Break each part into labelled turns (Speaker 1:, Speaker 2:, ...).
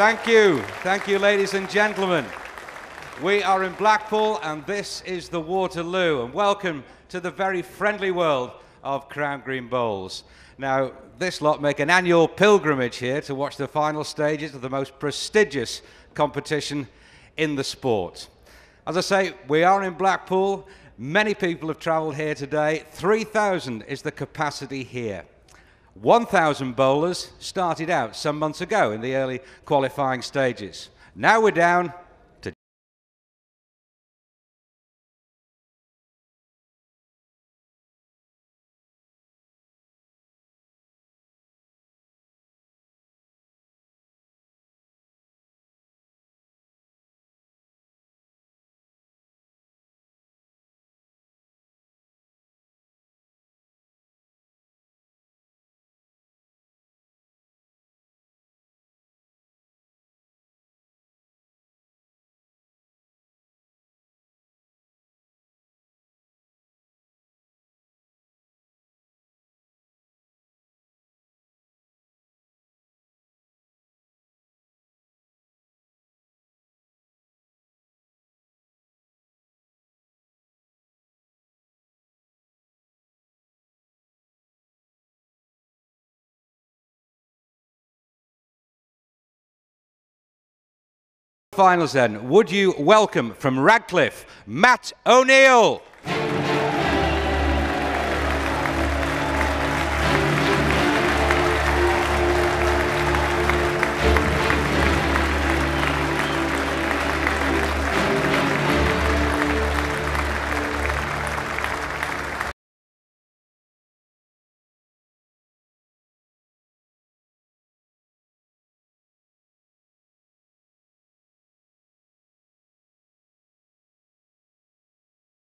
Speaker 1: Thank you. Thank you, ladies and gentlemen. We are in Blackpool and this is the Waterloo. And welcome to the very friendly world of Crown Green Bowls. Now, this lot make an annual pilgrimage here to watch the final stages of the most prestigious competition in the sport. As I say, we are in Blackpool. Many people have travelled here today. 3,000 is the capacity here. 1,000 bowlers started out some months ago in the early qualifying stages. Now we're down finals then. Would you welcome from Radcliffe, Matt O'Neill?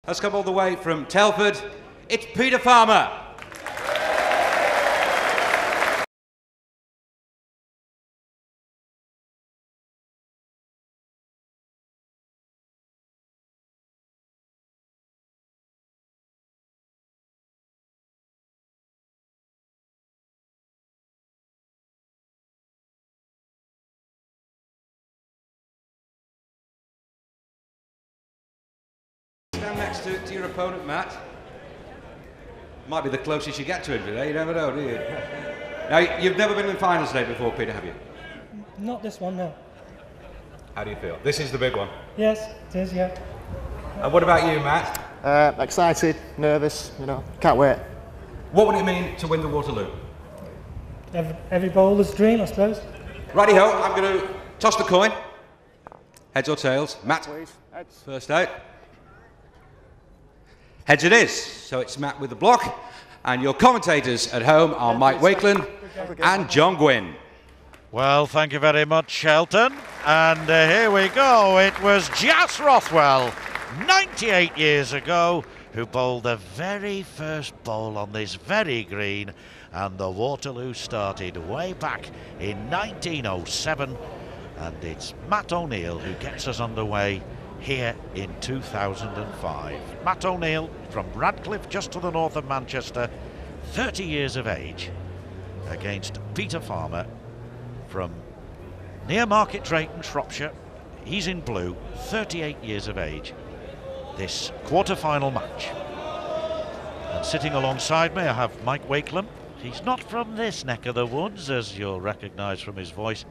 Speaker 1: Has come all the way from Telford. It's Peter Farmer. To, to your opponent, Matt. Might be the closest you get to him today, you never know, do you? Now, you've never been in finals today before, Peter, have you?
Speaker 2: Not this one, no.
Speaker 1: How do you feel? This is the big one.
Speaker 2: Yes, it is, yeah.
Speaker 1: And what about you, Matt?
Speaker 3: Uh, excited, nervous, you know, can't wait.
Speaker 1: What would it mean to win the Waterloo?
Speaker 2: Every, every bowler's dream, I suppose.
Speaker 1: Righty ho, I'm going to toss the coin. Heads or tails? Matt,
Speaker 3: Please. Heads.
Speaker 1: first out. Heads it is. So it's Matt with the block. And your commentators at home are Mike Wakeland and John Gwynne.
Speaker 4: Well, thank you very much, Shelton. And uh, here we go. It was Jas Rothwell, 98 years ago, who bowled the very first bowl on this very green. And the Waterloo started way back in 1907. And it's Matt O'Neill who gets us underway here in 2005. Matt O'Neill from Radcliffe, just to the north of Manchester, 30 years of age, against Peter Farmer from near Market Drayton, Shropshire. He's in blue, 38 years of age. This quarter-final match. And sitting alongside me, I have Mike Wakelam. He's not from this neck of the woods, as you'll recognise from his voice.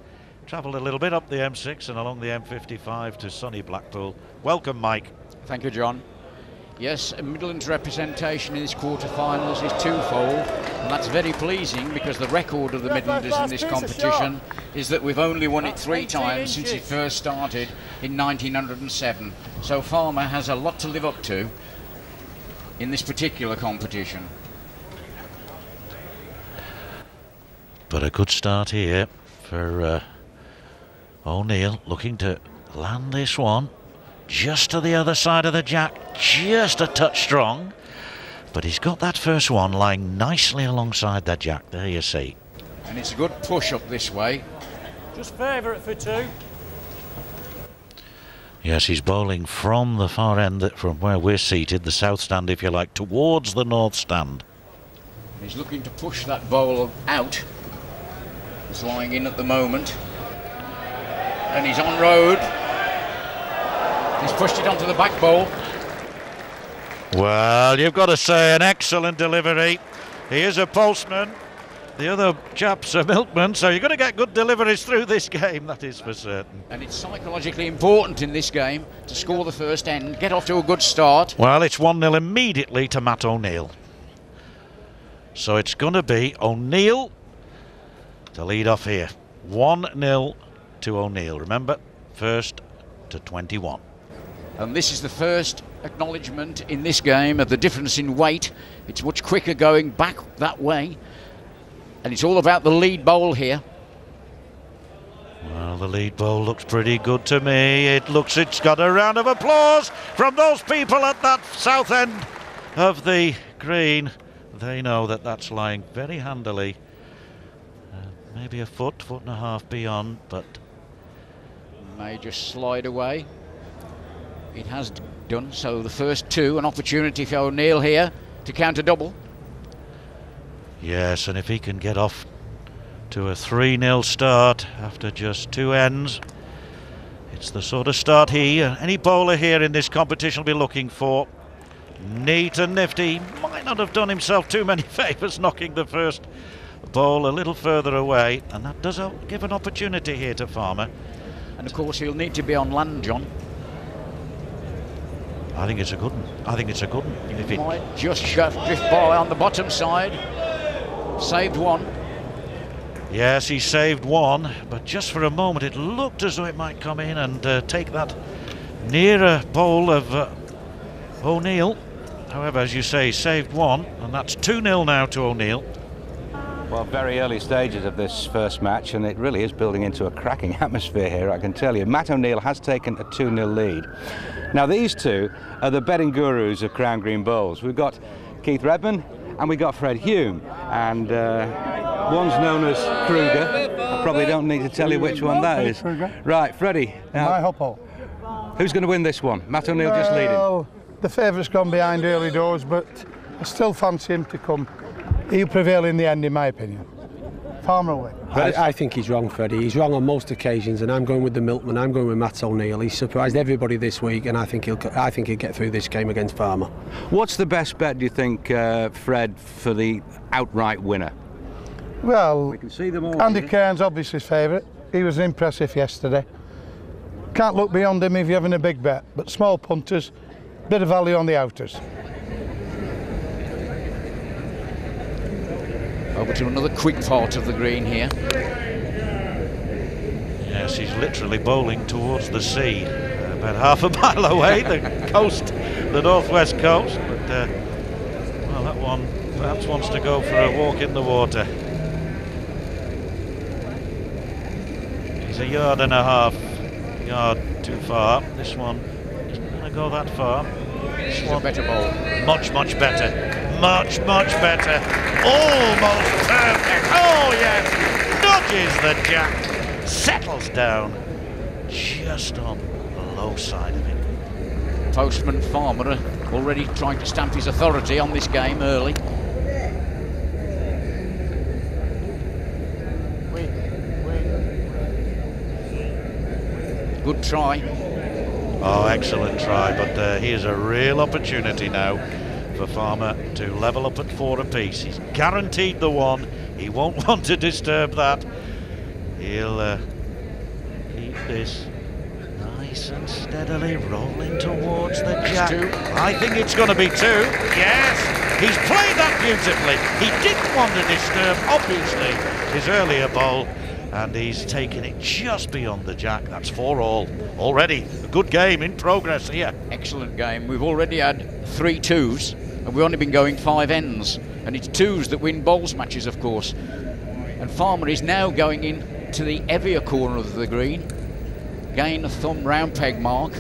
Speaker 4: Travelled a little bit up the M6 and along the M55 to sunny Blackpool. Welcome, Mike.
Speaker 5: Thank you, John. Yes, Midland's representation in this quarter-finals is twofold, and that's very pleasing because the record of the Midlanders in this competition is that we've only won it three times since it first started in 1907. So Farmer has a lot to live up to in this particular competition.
Speaker 4: But a good start here for uh, O'Neill looking to land this one just to the other side of the jack, just a touch strong. But he's got that first one lying nicely alongside the jack. There you see.
Speaker 5: And it's a good push up this way.
Speaker 2: Just favourite for two.
Speaker 4: Yes, he's bowling from the far end, from where we're seated, the south stand, if you like, towards the north stand.
Speaker 5: He's looking to push that bowl out. It's lying in at the moment. And he's on road. He's pushed it onto the back bowl.
Speaker 4: Well, you've got to say an excellent delivery. He is a postman. The other chap's a milkman, so you're going to get good deliveries through this game, that is for certain.
Speaker 5: And it's psychologically important in this game to score the first end, get off to a good start.
Speaker 4: Well, it's 1 0 immediately to Matt O'Neill. So it's going to be O'Neill to lead off here. 1 0 to O'Neill. Remember, first to 21.
Speaker 5: And this is the first acknowledgement in this game of the difference in weight. It's much quicker going back that way. And it's all about the lead bowl here.
Speaker 4: Well, the lead bowl looks pretty good to me. It looks it's got a round of applause from those people at that south end of the green. They know that that's lying very handily. Uh, maybe a foot, foot and a half beyond, but
Speaker 5: May just slide away. It has done. So the first two, an opportunity for O'Neill here to count a double.
Speaker 4: yes, and if he can get off to a 3 0 start after just two ends, it's the sort of start he and any bowler here in this competition will be looking for. Neat and nifty. Might not have done himself too many favours knocking the first ball a little further away, and that does give an opportunity here to Farmer.
Speaker 5: And of course, he'll need to be on land, John.
Speaker 4: I think it's a good one. I think it's a good one. If it,
Speaker 5: Might just drift by on the bottom side. Saved one.
Speaker 4: yes, he saved one, but just for a moment it looked as though it might come in and uh, take that nearer bowl of uh, O'Neill. However, as you say, saved one, and that's 2 0 now to O'Neill.
Speaker 6: Well, very early stages of this first match, and it really is building into a cracking atmosphere here, I can tell you. Matt O'Neill has taken a 2 0 lead. Now, these two are the betting gurus of Crown Green Bowls. We've got Keith Redman and we've got Fred Hume, and uh, one's known as Kruger. I probably don't need to tell you which one that is. Right, Freddie,
Speaker 7: My
Speaker 6: now,
Speaker 7: hoppo.
Speaker 6: who's going to win this one? Matt O'Neill just leading.
Speaker 7: The favourite's gone behind early doors, but I still fancy him to come. He'll prevail in the end, in my opinion. Farmer away.
Speaker 8: I, I think he's wrong, Freddie. He's wrong on most occasions, and I'm going with the milkman. I'm going with Matt O'Neill. He's surprised everybody this week, and I think he'll. I think he'll get through this game against Farmer.
Speaker 6: What's the best bet, do you think, uh, Fred, for the outright winner?
Speaker 7: Well,
Speaker 6: can see them all.
Speaker 7: Andy Cairns obviously his favourite. He was impressive yesterday. Can't look beyond him if you're having a big bet. But small punters, bit of value on the outers.
Speaker 5: Over to another quick part of the green here.
Speaker 4: Yes, he's literally bowling towards the sea, uh, about half a mile away, the coast, the northwest coast. But uh, well, that one perhaps wants to go for a walk in the water. He's a yard and a half, yard too far. This one isn't going to go that far. This one
Speaker 5: better bowl.
Speaker 4: much, much better. Much, much better. Almost perfect. Oh, yes. Dodges the jack. Settles down just on the low side of it.
Speaker 5: Postman Farmer already trying to stamp his authority on this game early. Good try.
Speaker 4: Oh, excellent try. But uh, here's a real opportunity now for Farmer to level up at four apiece. He's guaranteed the one. He won't want to disturb that. He'll uh, keep this nice and steadily rolling towards the jack.
Speaker 5: two.
Speaker 4: I think it's going to be two. Yes, he's played that beautifully. He didn't want to disturb, obviously, his earlier bowl. And he's taken it just beyond the jack. That's four all. Already a good game in progress here.
Speaker 5: Excellent game. We've already had three twos, and we've only been going five ends. And it's twos that win bowls matches, of course. And Farmer is now going in to the heavier corner of the green. Gain a thumb round peg mark.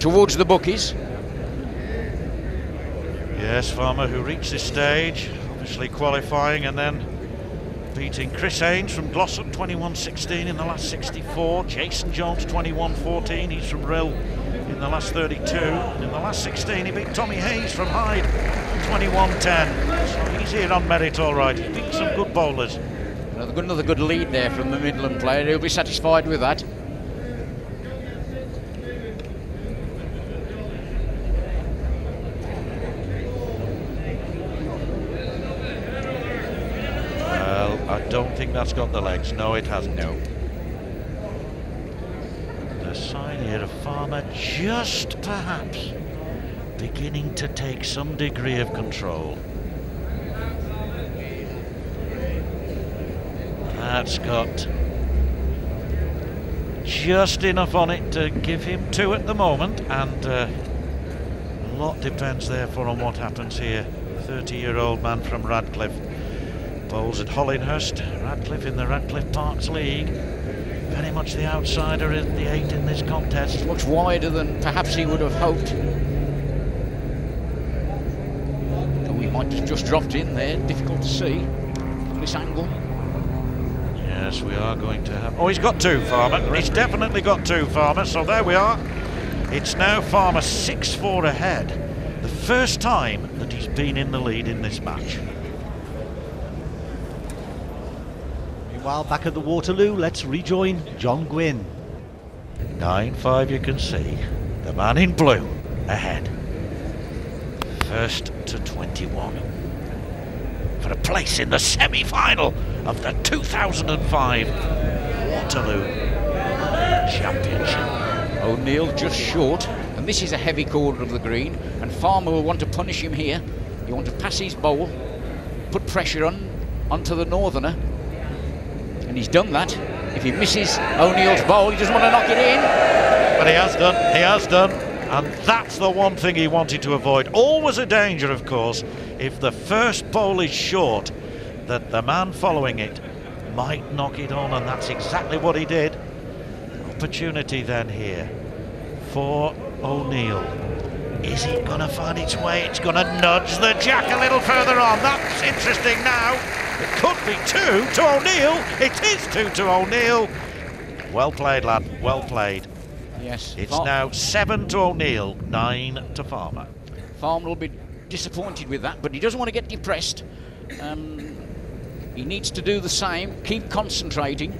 Speaker 5: Towards the bookies.
Speaker 4: Yes, Farmer, who reached this stage, obviously qualifying and then beating Chris Haynes from Glossop 21-16 in the last 64. Jason Jones 21-14. He's from Rhyl in the last 32. And in the last 16, he beat Tommy Hayes from Hyde 21-10. So he's here on merit, all right. He beaten some good bowlers.
Speaker 5: Another good, another good lead there from the Midland player. He'll be satisfied with that.
Speaker 4: Well, I don't think that's got the legs. No, it hasn't.
Speaker 5: No.
Speaker 4: The sign here a Farmer just perhaps beginning to take some degree of control. That's got just enough on it to give him two at the moment, and uh, a lot depends therefore on what happens here. 30-year-old man from Radcliffe bowls at Hollinghurst. Radcliffe in the Radcliffe Parks League. Very much the outsider in the eight in this contest.
Speaker 5: Much wider than perhaps he would have hoped. And we might have just dropped in there. Difficult to see from this angle.
Speaker 4: Yes, we are going to have. Oh, he's got two, Farmer. He's definitely got two, Farmer. So there we are. It's now Farmer 6 4 ahead. The first time that he's been in the lead in this match.
Speaker 9: Meanwhile, back at the Waterloo, let's rejoin John Gwynne.
Speaker 4: 9 5, you can see. The man in blue ahead. First to 21. For a place in the semi final of the 2005 Waterloo Championship.
Speaker 5: O'Neill just short, and this is a heavy corner of the green, and Farmer will want to punish him here. He want to pass his bowl, put pressure on onto the northerner, and he's done that. If he misses O'Neill's bowl, he doesn't want to knock it in.
Speaker 4: But he has done, he has done. And that's the one thing he wanted to avoid. Always a danger, of course, if the first bowl is short, that the man following it might knock it on, and that's exactly what he did. Opportunity then here for O'Neill. Is it going to find its way? It's going to nudge the jack a little further on. That's interesting now. It could be two to O'Neill. It is two to O'Neill. Well played, lad. Well played.
Speaker 5: Yes.
Speaker 4: It's
Speaker 5: Far-
Speaker 4: now seven to O'Neill, nine to Farmer.
Speaker 5: Farmer will be disappointed with that, but he doesn't want to get depressed. Um, he needs to do the same, keep concentrating.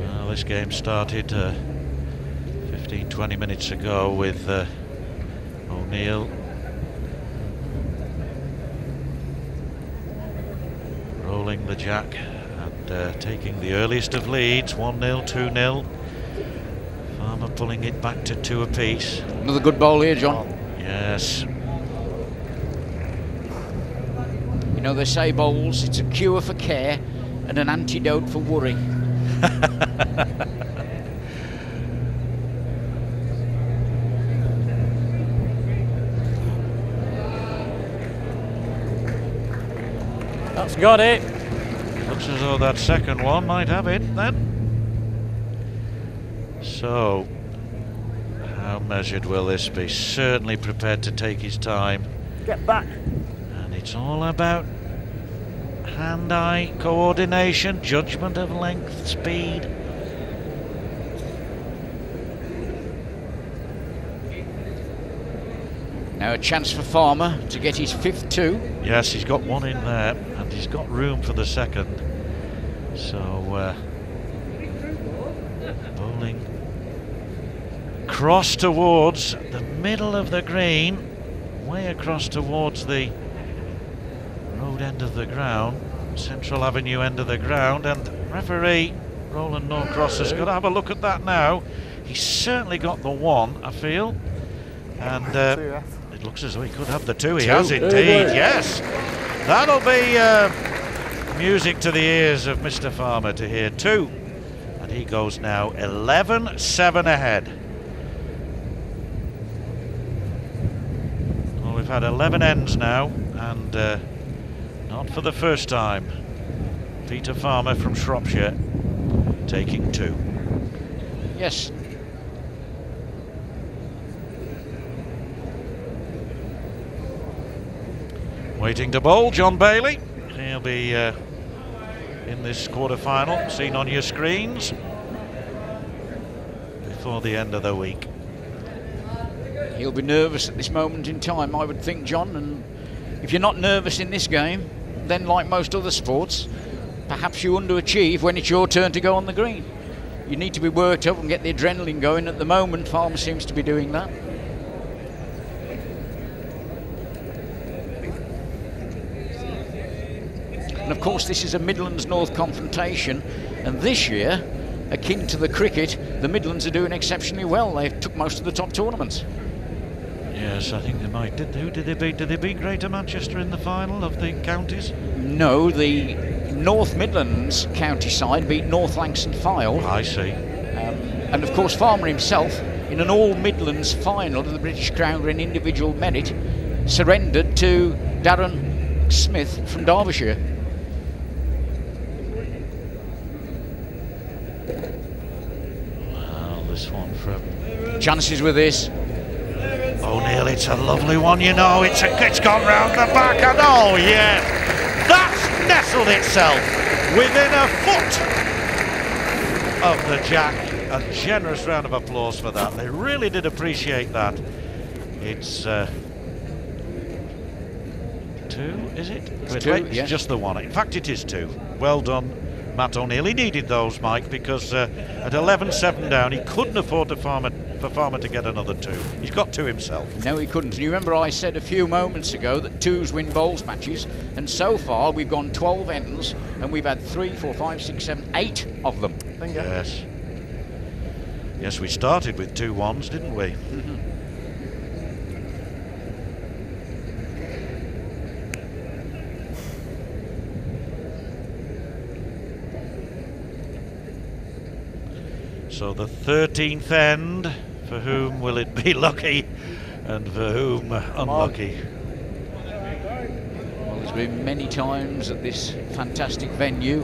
Speaker 4: Well, this game started uh, 15, 20 minutes ago with uh, O'Neill rolling the jack and uh, taking the earliest of leads 1 0, 2 0. Farmer pulling it back to two apiece.
Speaker 5: Another good bowl here, John.
Speaker 4: Yes,
Speaker 5: You know, they say bowls, it's a cure for care and an antidote for worry.
Speaker 10: That's got it.
Speaker 4: looks as though that second one might have it then. So, how measured will this be? Certainly prepared to take his time.
Speaker 11: Get back.
Speaker 4: And it's all about hand-eye coordination, judgment of length, speed.
Speaker 5: Now a chance for Farmer to get his fifth two.
Speaker 4: Yes, he's got one in there, and he's got room for the second. So, uh, bowling cross towards the middle of the green, way across towards the road end of the ground, Central Avenue end of the ground, and referee Roland Norcross has got to have a look at that now. He's certainly got the one, I feel, and uh, it looks as though he could have the two. He has indeed, yes. That'll be uh, music to the ears of Mr. Farmer to hear two. And he goes now 11 7 ahead. Well, we've had 11 ends now, and uh, not for the first time. Peter Farmer from Shropshire taking two.
Speaker 5: Yes.
Speaker 4: Waiting to bowl, John Bailey. He'll be uh, in this quarter final, seen on your screens. before the end of the week.
Speaker 5: He'll be nervous at this moment in time, I would think, John. And if you're not nervous in this game, then like most other sports, perhaps you underachieve when it's your turn to go on the green. You need to be worked up and get the adrenaline going. At the moment, Farmer seems to be doing that. And of course, this is a Midlands North confrontation, and this year, akin to the cricket, the Midlands are doing exceptionally well. They took most of the top tournaments.
Speaker 4: Yes, I think they might. Did, who did they beat? Did they beat Greater Manchester in the final of the counties?
Speaker 5: No, the North Midlands county side beat North Lancs and Fylde.
Speaker 4: I see.
Speaker 5: Um, and of course, Farmer himself, in an All Midlands final of the British Crown Green individual merit, surrendered to Darren Smith from Derbyshire.
Speaker 4: Well, this one from
Speaker 5: Chances with this.
Speaker 4: O'Neill. It's a lovely one, you know. It's a, it's gone round the back, and oh yes, that's nestled itself within a foot of the jack. A generous round of applause for that. They really did appreciate that. It's uh, two, is it?
Speaker 5: It's two, yeah.
Speaker 4: it's just the one. In fact, it is two. Well done, Matt O'Neill. He needed those, Mike, because uh, at 11-7 down, he couldn't afford to farm it for Farmer to get another two. He's got two himself.
Speaker 5: No, he couldn't. And you remember I said a few moments ago that twos win bowls matches, and so far we've gone 12 ends, and we've had three, four, five, six, seven, eight of them.
Speaker 4: Yes. Yes, we started with two ones, didn't we? Mm-hmm. So the 13th end, for whom will it be lucky and for whom unlucky?
Speaker 5: Well, there's been many times at this fantastic venue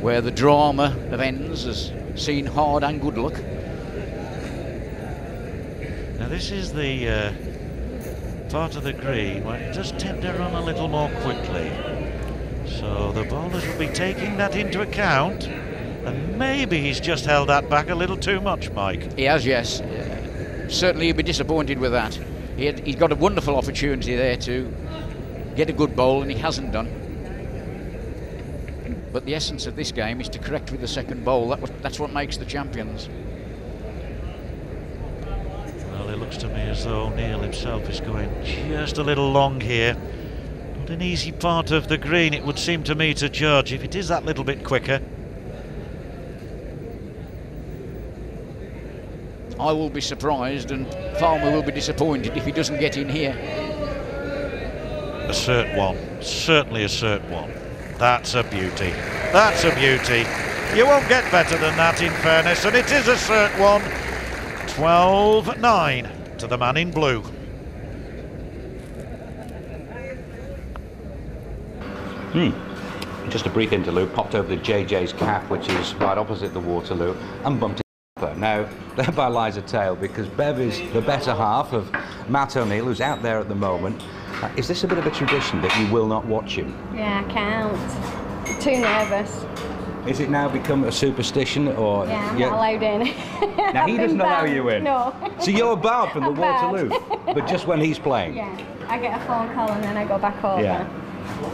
Speaker 5: where the drama of ends has seen hard and good luck.
Speaker 4: Now this is the uh, part of the green where it does tend to run a little more quickly. So the bowlers will be taking that into account. And maybe he's just held that back a little too much, Mike.
Speaker 5: He has, yes. Uh, certainly he'd be disappointed with that. He had, he's got a wonderful opportunity there to get a good bowl, and he hasn't done. But the essence of this game is to correct with the second bowl. That was, that's what makes the champions.
Speaker 4: Well, it looks to me as though Neil himself is going just a little long here. Not an easy part of the green, it would seem to me to judge. If it is that little bit quicker,
Speaker 5: I will be surprised, and Farmer will be disappointed if he doesn't get in here.
Speaker 4: a cert one. Certainly a cert one. That's a beauty. That's a beauty. You won't get better than that, in fairness, and it is a cert one. 12 9 to the man in blue. Hmm.
Speaker 6: Just a brief interlude, popped over the JJ's cap, which is right opposite the Waterloo, and bumped it. Now, thereby lies a tale because Bev is the better half of Matt O'Neill, who's out there at the moment. Uh, is this a bit of a tradition that you will not watch him?
Speaker 12: Yeah, I can't. Too nervous.
Speaker 6: Is it now become a superstition, or
Speaker 12: Yeah, I'm not allowed in.
Speaker 6: Now he doesn't allow you in.
Speaker 12: No.
Speaker 6: So you're barred from the. Waterloo, but just when he's playing.
Speaker 12: Yeah, I get a phone call and then I go back over.
Speaker 6: Yeah.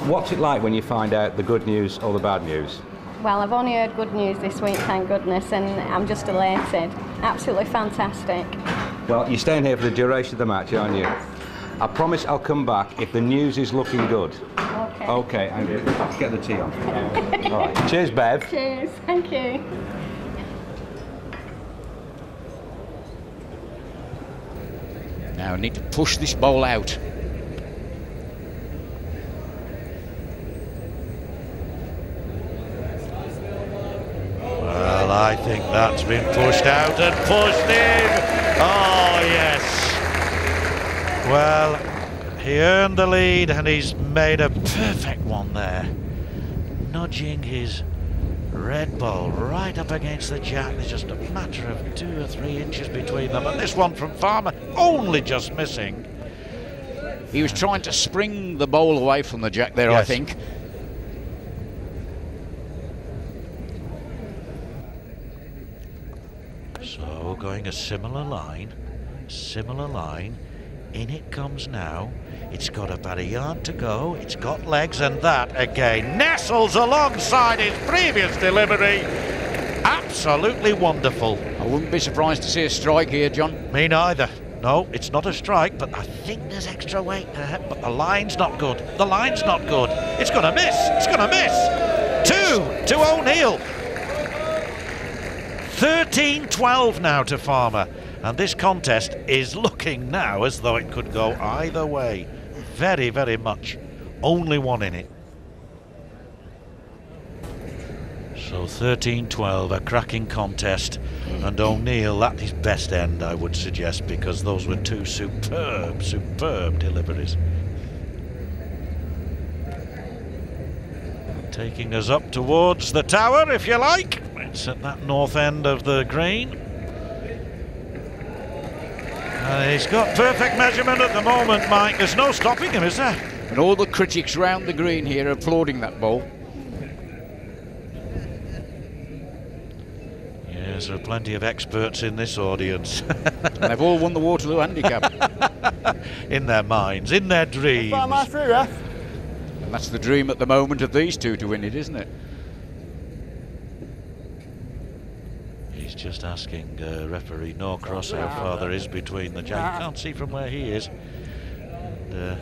Speaker 6: What's it like when you find out the good news or the bad news?
Speaker 12: Well, I've only heard good news this week, thank goodness, and I'm just elated. Absolutely fantastic.
Speaker 6: Well, you're staying here for the duration of the match, aren't you? I promise I'll come back if the news is looking good.
Speaker 12: Okay.
Speaker 6: Okay, and let's get the tea on. All right. Cheers, Bev.
Speaker 12: Cheers, thank you.
Speaker 5: Now I need to push this bowl out.
Speaker 4: Well, I think that's been pushed out and pushed in. Oh, yes. Well, he earned the lead and he's made a perfect one there. Nudging his red ball right up against the jack. There's just a matter of two or three inches between them. And this one from Farmer only just missing.
Speaker 5: He was trying to spring the bowl away from the jack there, I think.
Speaker 4: So going a similar line, similar line. In it comes now. It's got about a yard to go. It's got legs, and that again nestles alongside his previous delivery. Absolutely wonderful.
Speaker 5: I wouldn't be surprised to see a strike here, John.
Speaker 4: Me neither. No, it's not a strike, but I think there's extra weight there. But the line's not good. The line's not good. It's going to miss. It's going to miss. Two to O'Neill. 13-12 now to Farmer. And this contest is looking now as though it could go either way. Very, very much. Only one in it. So 13-12, a cracking contest. And O'Neill at his best end, I would suggest, because those were two superb, superb deliveries. Taking us up towards the tower, if you like. It's at that north end of the green. Uh, he's got perfect measurement at the moment, Mike. There's no stopping him, is there?
Speaker 5: And all the critics round the green here are applauding that ball.
Speaker 4: Yes, there are plenty of experts in this audience.
Speaker 5: They've all won the Waterloo Handicap.
Speaker 4: in their minds, in their dreams.
Speaker 5: And that's the dream at the moment of these two to win it, isn't it?
Speaker 4: Just asking uh, referee Norcross how far there is between the jack. You can't see from where he is. And, uh,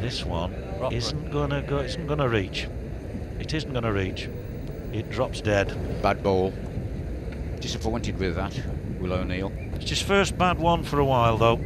Speaker 4: this one isn't gonna go. Isn't gonna reach. It isn't gonna reach. It drops dead.
Speaker 5: Bad ball. Disappointed with that, Will O'Neill.
Speaker 4: It's his first bad one for a while, though.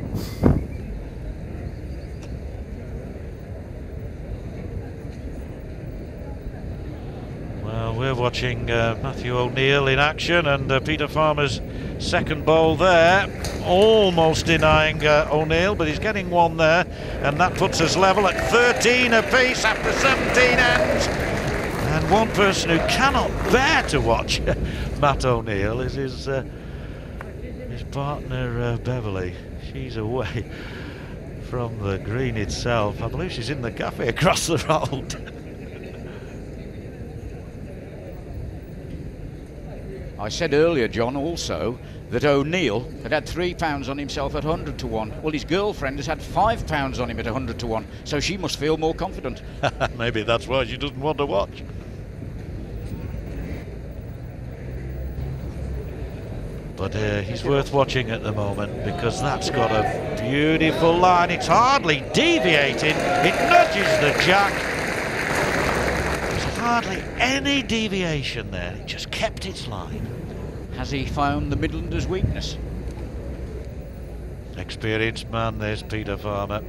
Speaker 4: Well, we're watching uh, Matthew O'Neill in action and uh, Peter Farmer's second bowl there. Almost denying uh, O'Neill, but he's getting one there. And that puts us level at 13 apiece after 17 ends. And one person who cannot bear to watch Matt O'Neill is his, uh, his partner uh, Beverly. She's away from the green itself. I believe she's in the cafe across the road.
Speaker 5: I said earlier, John, also that O'Neill had had three pounds on himself at 100 to 1. Well, his girlfriend has had five pounds on him at 100 to 1, so she must feel more confident.
Speaker 4: Maybe that's why she doesn't want to watch. But uh, he's worth watching at the moment because that's got a beautiful line. It's hardly deviating. It nudges the jack. There's hardly any deviation there. It just kept its line.
Speaker 5: Has he found the Midlander's weakness?
Speaker 4: Experienced man, this Peter Farmer.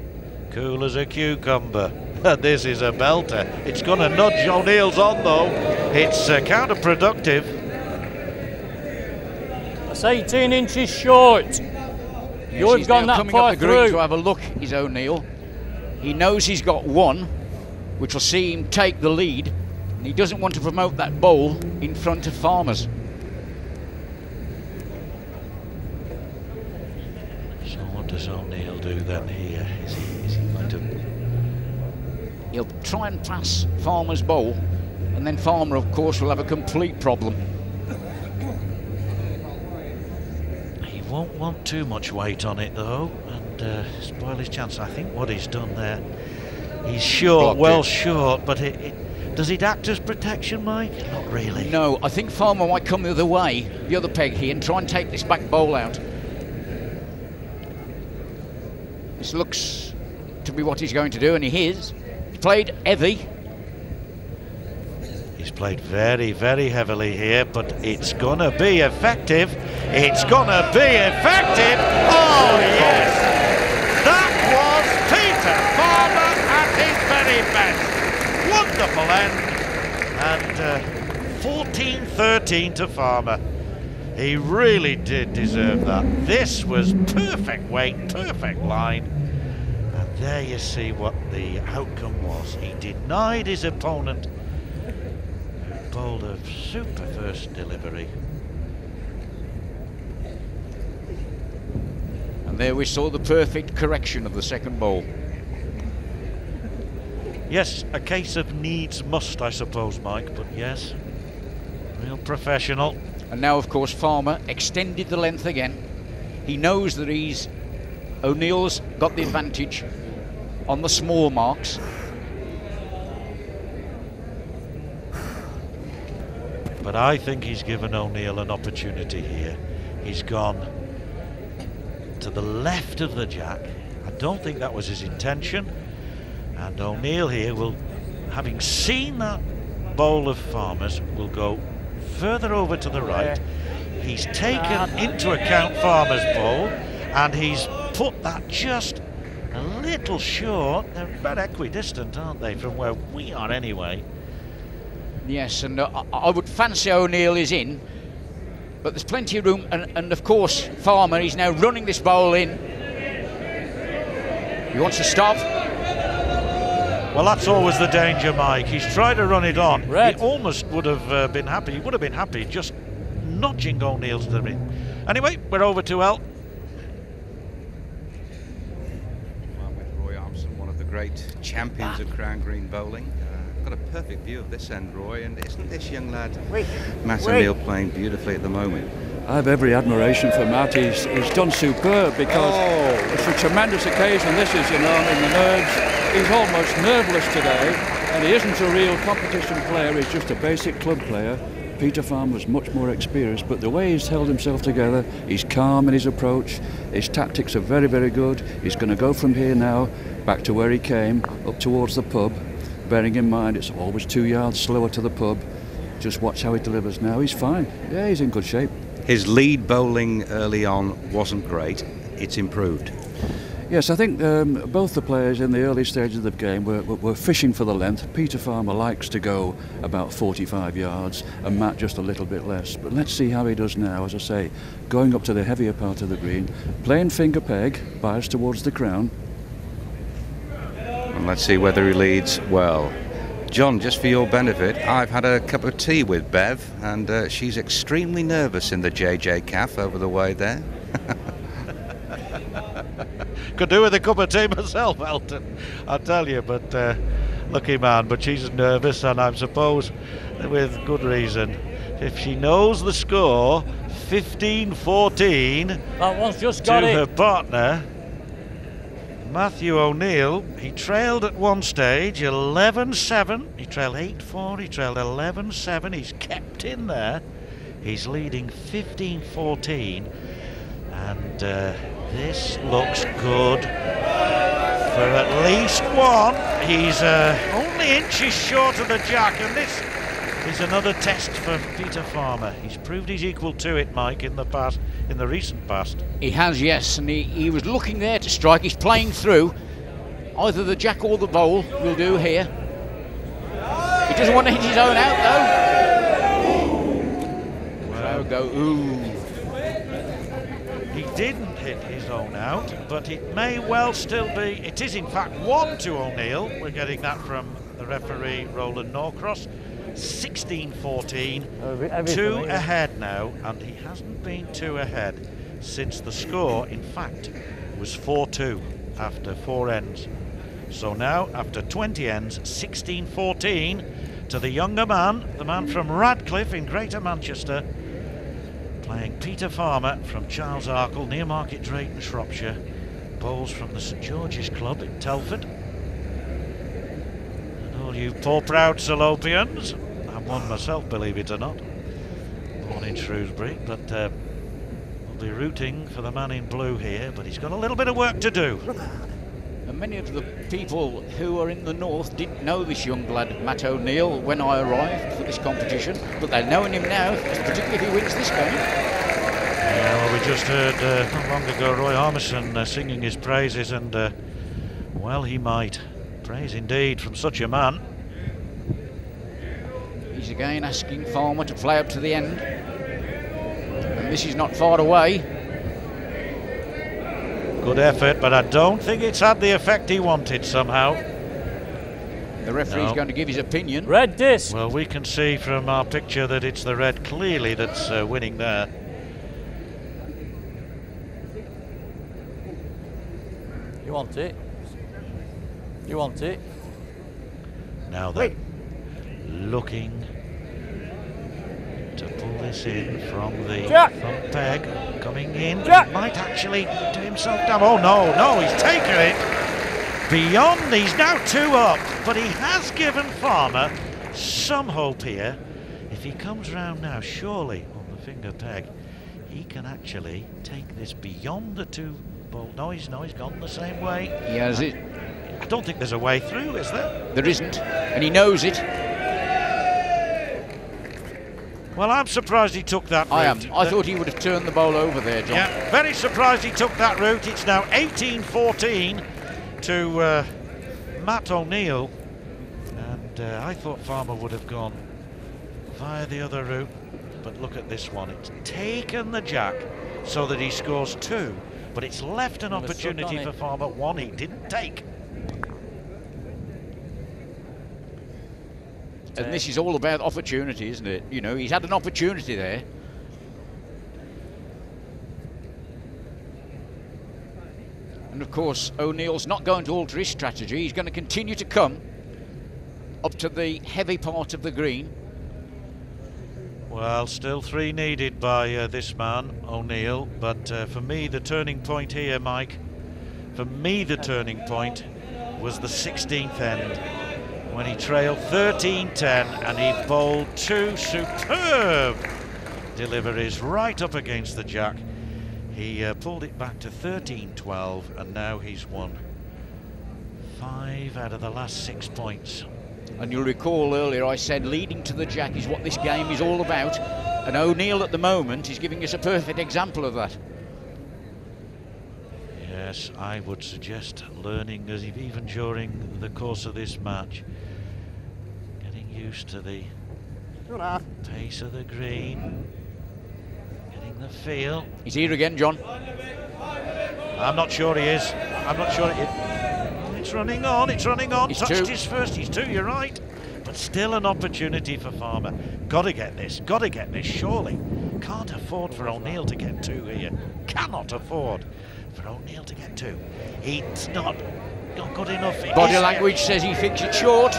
Speaker 4: Cool as a cucumber. this is a belter. It's going to nudge O'Neill's on, though. It's uh, counterproductive.
Speaker 10: That's 18 inches short.
Speaker 5: Yes,
Speaker 10: You've gone that
Speaker 5: coming
Speaker 10: far
Speaker 5: up the green
Speaker 10: through.
Speaker 5: to have a look, is O'Neill. He knows he's got one, which will see him take the lead, and he doesn't want to promote that bowl in front of Farmers.
Speaker 4: So what does O'Neill do then here? Is he, is he going to...
Speaker 5: He'll try and pass Farmer's bowl, and then Farmer, of course, will have a complete problem.
Speaker 4: He won't want too much weight on it though, and uh, spoil his chance. I think what he's done there, he's short,
Speaker 5: Blocked
Speaker 4: well
Speaker 5: it.
Speaker 4: short, but it, it, does it act as protection, Mike? Not really.
Speaker 5: No, I think Farmer might come the other way, the other peg here, and try and take this back bowl out. This looks to be what he's going to do, and he is. He's played heavy.
Speaker 4: He's played very, very heavily here, but it's gonna be effective. It's gonna be effective. Oh yes, Wonderful end, and uh, 14-13 to Farmer. He really did deserve that. This was perfect weight, perfect line. And there you see what the outcome was. He denied his opponent who bowled a super first delivery.
Speaker 5: And there we saw the perfect correction of the second bowl.
Speaker 4: Yes, a case of needs must, I suppose, Mike, but yes, real professional.
Speaker 5: And now, of course, Farmer extended the length again. He knows that he's O'Neill's got the advantage on the small marks.
Speaker 4: But I think he's given O'Neill an opportunity here. He's gone to the left of the jack. I don't think that was his intention. And O'Neill here will, having seen that bowl of farmers, will go further over to the right. He's taken into account Farmer's bowl and he's put that just a little short. They're about equidistant, aren't they, from where we are anyway?
Speaker 5: Yes, and uh, I would fancy O'Neill is in, but there's plenty of room. And, and of course, Farmer, he's now running this bowl in. He wants to stop.
Speaker 4: Well, that's always the danger, Mike. He's tried to run it on.
Speaker 10: Red.
Speaker 4: He almost would have uh, been happy. He would have been happy just nudging O'Neill to the ring. Anyway, we're over to L.
Speaker 6: Well, with Roy Armson, one of the great champions of Crown Green bowling. I've got a perfect view of this end, Roy, and isn't this young lad, Matt O'Neill, playing beautifully at the moment?
Speaker 13: I have every admiration for Matt. He's, he's done superb because oh. it's a tremendous occasion. This is, you know, I mean, the nerves. He's almost nerveless today, and he isn't a real competition player. He's just a basic club player. Peter Farm was much more experienced, but the way he's held himself together, he's calm in his approach. His tactics are very, very good. He's going to go from here now back to where he came, up towards the pub. Bearing in mind it's always two yards slower to the pub. Just watch how he delivers now. He's fine. Yeah, he's in good shape.
Speaker 6: His lead bowling early on wasn't great. It's improved.
Speaker 13: Yes, I think um, both the players in the early stages of the game were, were, fishing for the length. Peter Farmer likes to go about 45 yards and Matt just a little bit less. But let's see how he does now, as I say, going up to the heavier part of the green, playing finger peg, biased towards the crown.
Speaker 6: And let's see whether he leads well. John, just for your benefit, I've had a cup of tea with Bev, and uh, she's extremely nervous in the JJ Cafe over the way there.
Speaker 4: Could do with a cup of tea myself, Elton. I tell you, but uh, lucky man. But she's nervous, and I suppose with good reason. If she knows the score, 15-14
Speaker 10: That one's just
Speaker 4: to
Speaker 10: got
Speaker 4: her partner, Matthew O'Neill. He trailed at one stage, 11-7. He trailed 8-4. He trailed 11-7. He's kept in there. He's leading 15-14, and uh, this looks good for at least one. He's uh, only inches short of the jack, and this is another test for Peter Farmer. He's proved he's equal to it, Mike, in the past, in the recent past.
Speaker 5: He has, yes, and he, he was looking there to strike. He's playing through. Either the jack or the bowl will do here. He doesn't want to hit his own out, though. So go, ooh.
Speaker 4: He didn't hit his own out, but it may well still be. It is, in fact, one to O'Neill. We're getting that from the referee, Roland Norcross. 16 14, two ahead now, and he hasn't been two ahead since the score, in fact, was 4 2 after four ends. So now, after 20 ends, 16 14 to the younger man, the man from Radcliffe in Greater Manchester, playing Peter Farmer from Child's Ercall near Market Drayton, Shropshire. Bowls from the St George's Club in Telford. You poor proud Salopians, I'm one myself, believe it or not, born in Shrewsbury, but uh, we'll be rooting for the man in blue here, but he's got a little bit of work to do.
Speaker 5: And many of the people who are in the north didn't know this young lad, Matt O'Neill, when I arrived for this competition, but they're knowing him now, particularly if he wins this game.
Speaker 4: Yeah, well, we just heard uh, not long ago Roy Armson uh, singing his praises, and uh, well, he might. Praise indeed from such a man.
Speaker 5: He's again asking Farmer to play up to the end. And this is not far away.
Speaker 4: Good effort, but I don't think it's had the effect he wanted somehow.
Speaker 5: The referee's
Speaker 4: No.
Speaker 5: going to give his opinion.
Speaker 10: Red disc.
Speaker 4: Well, we can see from our picture that it's the red clearly that's uh, winning there.
Speaker 10: You want it? You want it?
Speaker 4: Now then, looking to pull this in from the
Speaker 10: Jack.
Speaker 4: front peg. Coming in.
Speaker 10: Jack.
Speaker 4: Might actually do himself down. Oh no, no, he's taken it. Beyond, he's now two up, but he has given Farmer some hope here. If he comes round now, surely on the finger peg, he can actually take this beyond the two ball. No, he's, no, he's gone the same way.
Speaker 5: He has it.
Speaker 4: I don't think there's a way through, is there?
Speaker 5: There isn't, and he knows it.
Speaker 4: Well, I'm surprised he took that
Speaker 5: I am.
Speaker 4: route.
Speaker 5: I
Speaker 4: The-
Speaker 5: thought he would have turned the ball over there, John.
Speaker 4: Yeah, very surprised he took that route. It's now 18-14 to uh, Matt O'Neill. And uh, I thought Farmer would have gone via the other route. But look at this one. It's taken the jack so that he scores two. But it's left an
Speaker 10: Number stuck
Speaker 4: opportunity for. Farmer, one he didn't take.
Speaker 5: And this is all about opportunity, isn't it? You know, he's had an opportunity there. And of course, O'Neill's not going to alter his strategy. He's going to continue to come up to the heavy part of the green.
Speaker 4: Well, still three needed by uh, this man, O'Neill. But uh, for me, the turning point here, Mike, for me, the turning point was the 16th end when he trailed 13-10 and he bowled two superb deliveries right up against the jack. He uh, pulled it back to 13-12 and now he's won five out of the last six points.
Speaker 5: And you'll recall earlier I said leading to the jack is what this game is all about. And O'Neill at the moment is giving us a perfect example of that.
Speaker 4: Yes, I would suggest learning as if even during the course of this match, used to the
Speaker 14: Two and a half.
Speaker 4: pace of the green, getting the feel.
Speaker 5: He's here again, John.
Speaker 4: I'm not sure he is. I'm not sure it. It's running on. It's running on.
Speaker 5: He's
Speaker 4: Touched
Speaker 5: two.
Speaker 4: his first. He's two. You're right. But still an opportunity for Farmer. Got to get this. Got to get this. Surely can't afford for O'Neill to get two here. Cannot afford for O'Neill to get two. He's not not good enough.
Speaker 5: Body
Speaker 4: is-
Speaker 5: language says he thinks it short.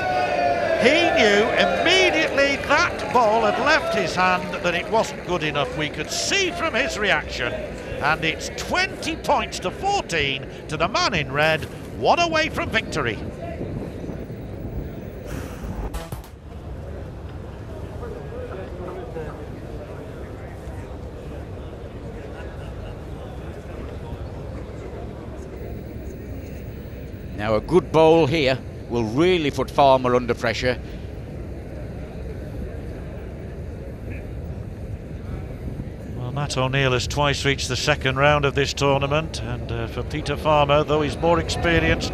Speaker 4: he knew immediately that ball had left his hand that it wasn't good enough. We could see from his reaction. And it's 20 points to 14 to the man in red. One away from victory.
Speaker 5: Now a good bowl here will really put Farmer under pressure.
Speaker 4: Well, Matt O'Neill has twice reached the second round of this tournament, and uh, for Peter Farmer, though he's more experienced,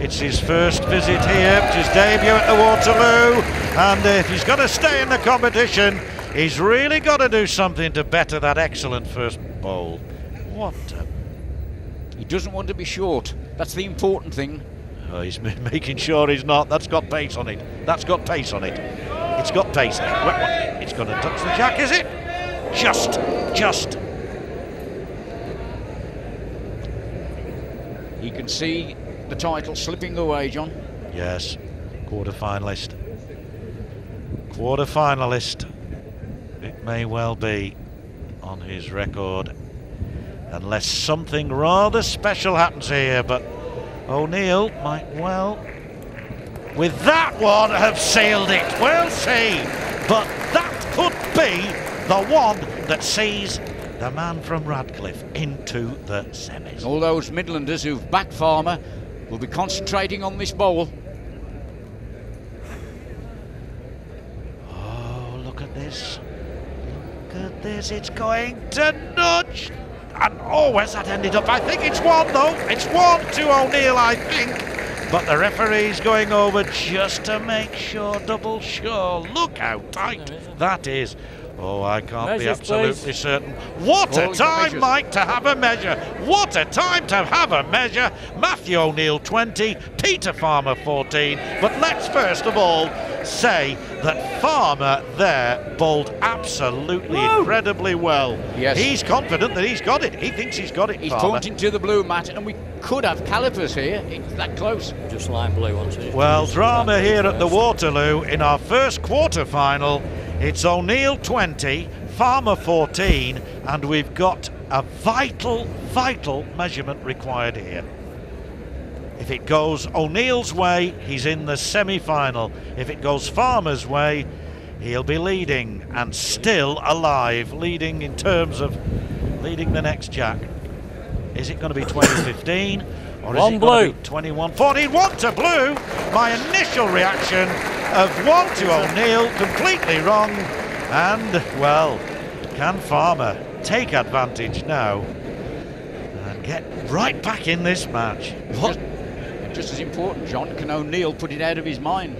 Speaker 4: it's his first visit here, it's his debut at the Waterloo, and uh, if he's going to stay in the competition, he's really got to do something to better that excellent first bowl. What a
Speaker 5: He doesn't want to be short. That's the important thing.
Speaker 4: Oh, he's making sure he's not. That's got pace on it. That's got pace on it. It's got pace. It's going to touch the jack, is it? Just, just.
Speaker 5: You can see the title slipping away, John.
Speaker 4: Yes, quarter finalist. Quarter finalist. It may well be on his record, unless something rather special happens here. But O'Neill might well, with that one, have sealed it. We'll see. But that could be the one that sees the man from Radcliffe into the semis.
Speaker 5: All those Midlanders who've backed Farmer will be concentrating on this bowl.
Speaker 4: Oh, look at this. Look at this. It's going to nudge. And oh, where's that ended up? I think it's one, though. It's one to O'Neill, I think. But the referee's going over just to make sure, double sure. Look how tight that is. Oh, I can't be absolutely
Speaker 10: please.
Speaker 4: certain. What a
Speaker 5: Oh, he's
Speaker 4: time. Mike, to have a measure. What a time to have a measure. Matthew O'Neill 20, Peter Farmer 14. But let's first of all say that Farmer there bowled absolutely incredibly well.
Speaker 5: Yes.
Speaker 4: He's confident that he's got it. He thinks he's got it,
Speaker 5: He's
Speaker 4: Farmer.
Speaker 5: pointing to the blue mat, and we could have calipers here. It's that close.
Speaker 10: Just line blue onto it.
Speaker 4: Well, drama here at the Waterloo in our first quarter final. It's O'Neill 20, Farmer 14, and we've got a vital, vital measurement required here. If it goes O'Neill's way, he's in the semi final. If it goes Farmer's way, he'll be leading and still alive, leading in terms of leading the next jack. Is it going to be 2015 or is
Speaker 15: One
Speaker 4: it
Speaker 15: blue.
Speaker 4: going to 21 14? One to blue. My initial reaction of one to O'Neill, completely wrong. And, well, can Farmer take advantage now and get right back in this match? What?
Speaker 16: And just as important, John, can O'Neill put it out of his mind?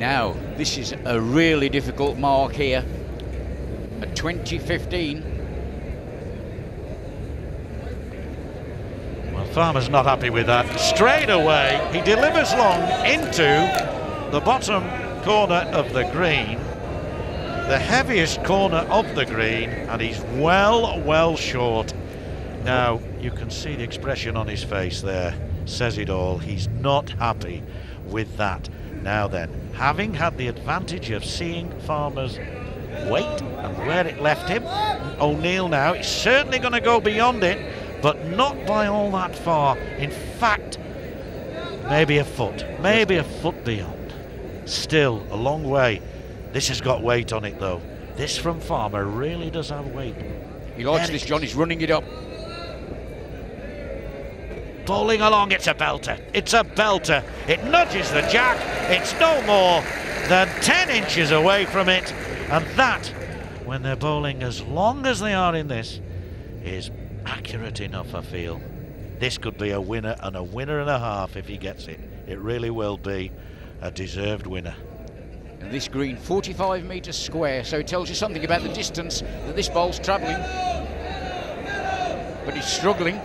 Speaker 16: Now, this is a really difficult mark here. At 2015,
Speaker 4: Well, Farmer's not happy with that. Straight away, he delivers long into the bottom corner of the green, the heaviest corner of the green, and he's well, well short. Now, you can see the expression on his face there, says it all. He's not happy with that. Now then, having had the advantage of seeing Farmer's weight and where it left him, O'Neill now is certainly going to go beyond it, but not by all that far. In fact, maybe a foot, maybe a foot beyond. Still a long way. This has got weight on it though. This from Farmer really does have weight.
Speaker 16: he likes
Speaker 4: There
Speaker 16: this, John. He's running it up.
Speaker 4: Bowling along, it's a belter. It's a belter. It nudges the jack. It's no more than 10 inches away from it. And that, when they're bowling as long as they are in this, is accurate enough, I feel. This could be a winner and a winner and a half if he gets it. It really will be a deserved winner.
Speaker 16: And this green, 45 metres square, so it tells you something about the distance that this ball's travelling. But he's struggling.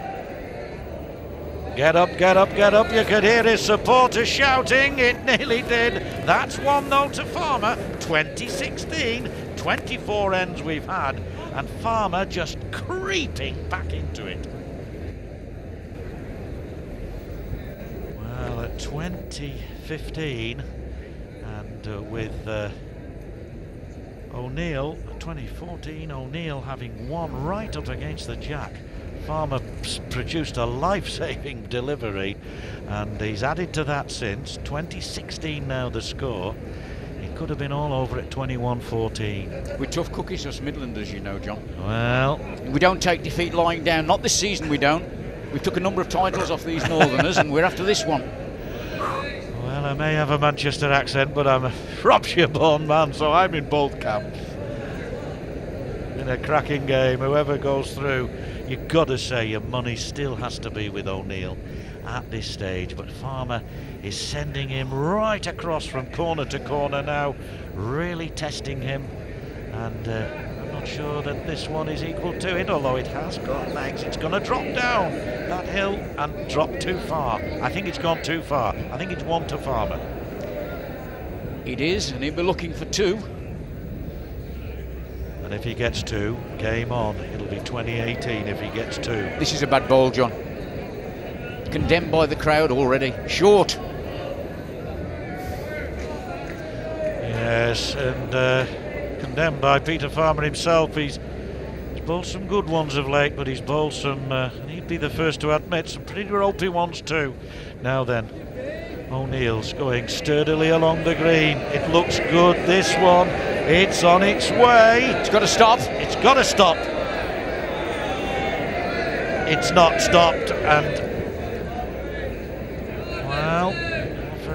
Speaker 4: Get up, get up, get up. You could hear his supporters shouting. It nearly did. That's one though to Farmer. 2016, 24 ends we've had, and Farmer just creeping back into it. Well, at 2015, and uh, with uh, O'Neill, 2014, O'Neill having one right up against the jack. Farmer produced a life-saving delivery, and he's added to that since. 2016 now the score. Could have been all over at 21-14.
Speaker 16: We're tough cookies, us Midlanders, you know, John.
Speaker 4: Well,
Speaker 16: We don't take defeat lying down. Not this season, we don't. We took a number of titles off these Northerners, and we're after this one.
Speaker 4: well, I may have a Manchester accent, but I'm a Shropshire-born man, so I'm in both camps. In a cracking game, whoever goes through, you've got to say your money still has to be with O'Neill at this stage. But Farmer is sending him right across from corner to corner now, really testing him. And uh, I'm not sure that this one is equal to it, although it has got legs. It's going to drop down that hill and drop too far. I think it's gone too far. I think it's one to Farmer.
Speaker 16: It is, and he'll be looking for two.
Speaker 4: And if he gets two, game on. It'll be 2018 if he gets two.
Speaker 16: This is a bad ball, John. Condemned by the crowd already. Short.
Speaker 4: Yes, and uh, condemned by Peter Farmer himself. He's, he's bowled some good ones of late, but he's bowled some, uh, and he'd be the first to admit, some pretty ropey ones too. Now then, O'Neill's going sturdily along the green. It looks good, this one. It's on its way.
Speaker 16: It's got to stop.
Speaker 4: It's got to stop. It's not stopped, and well,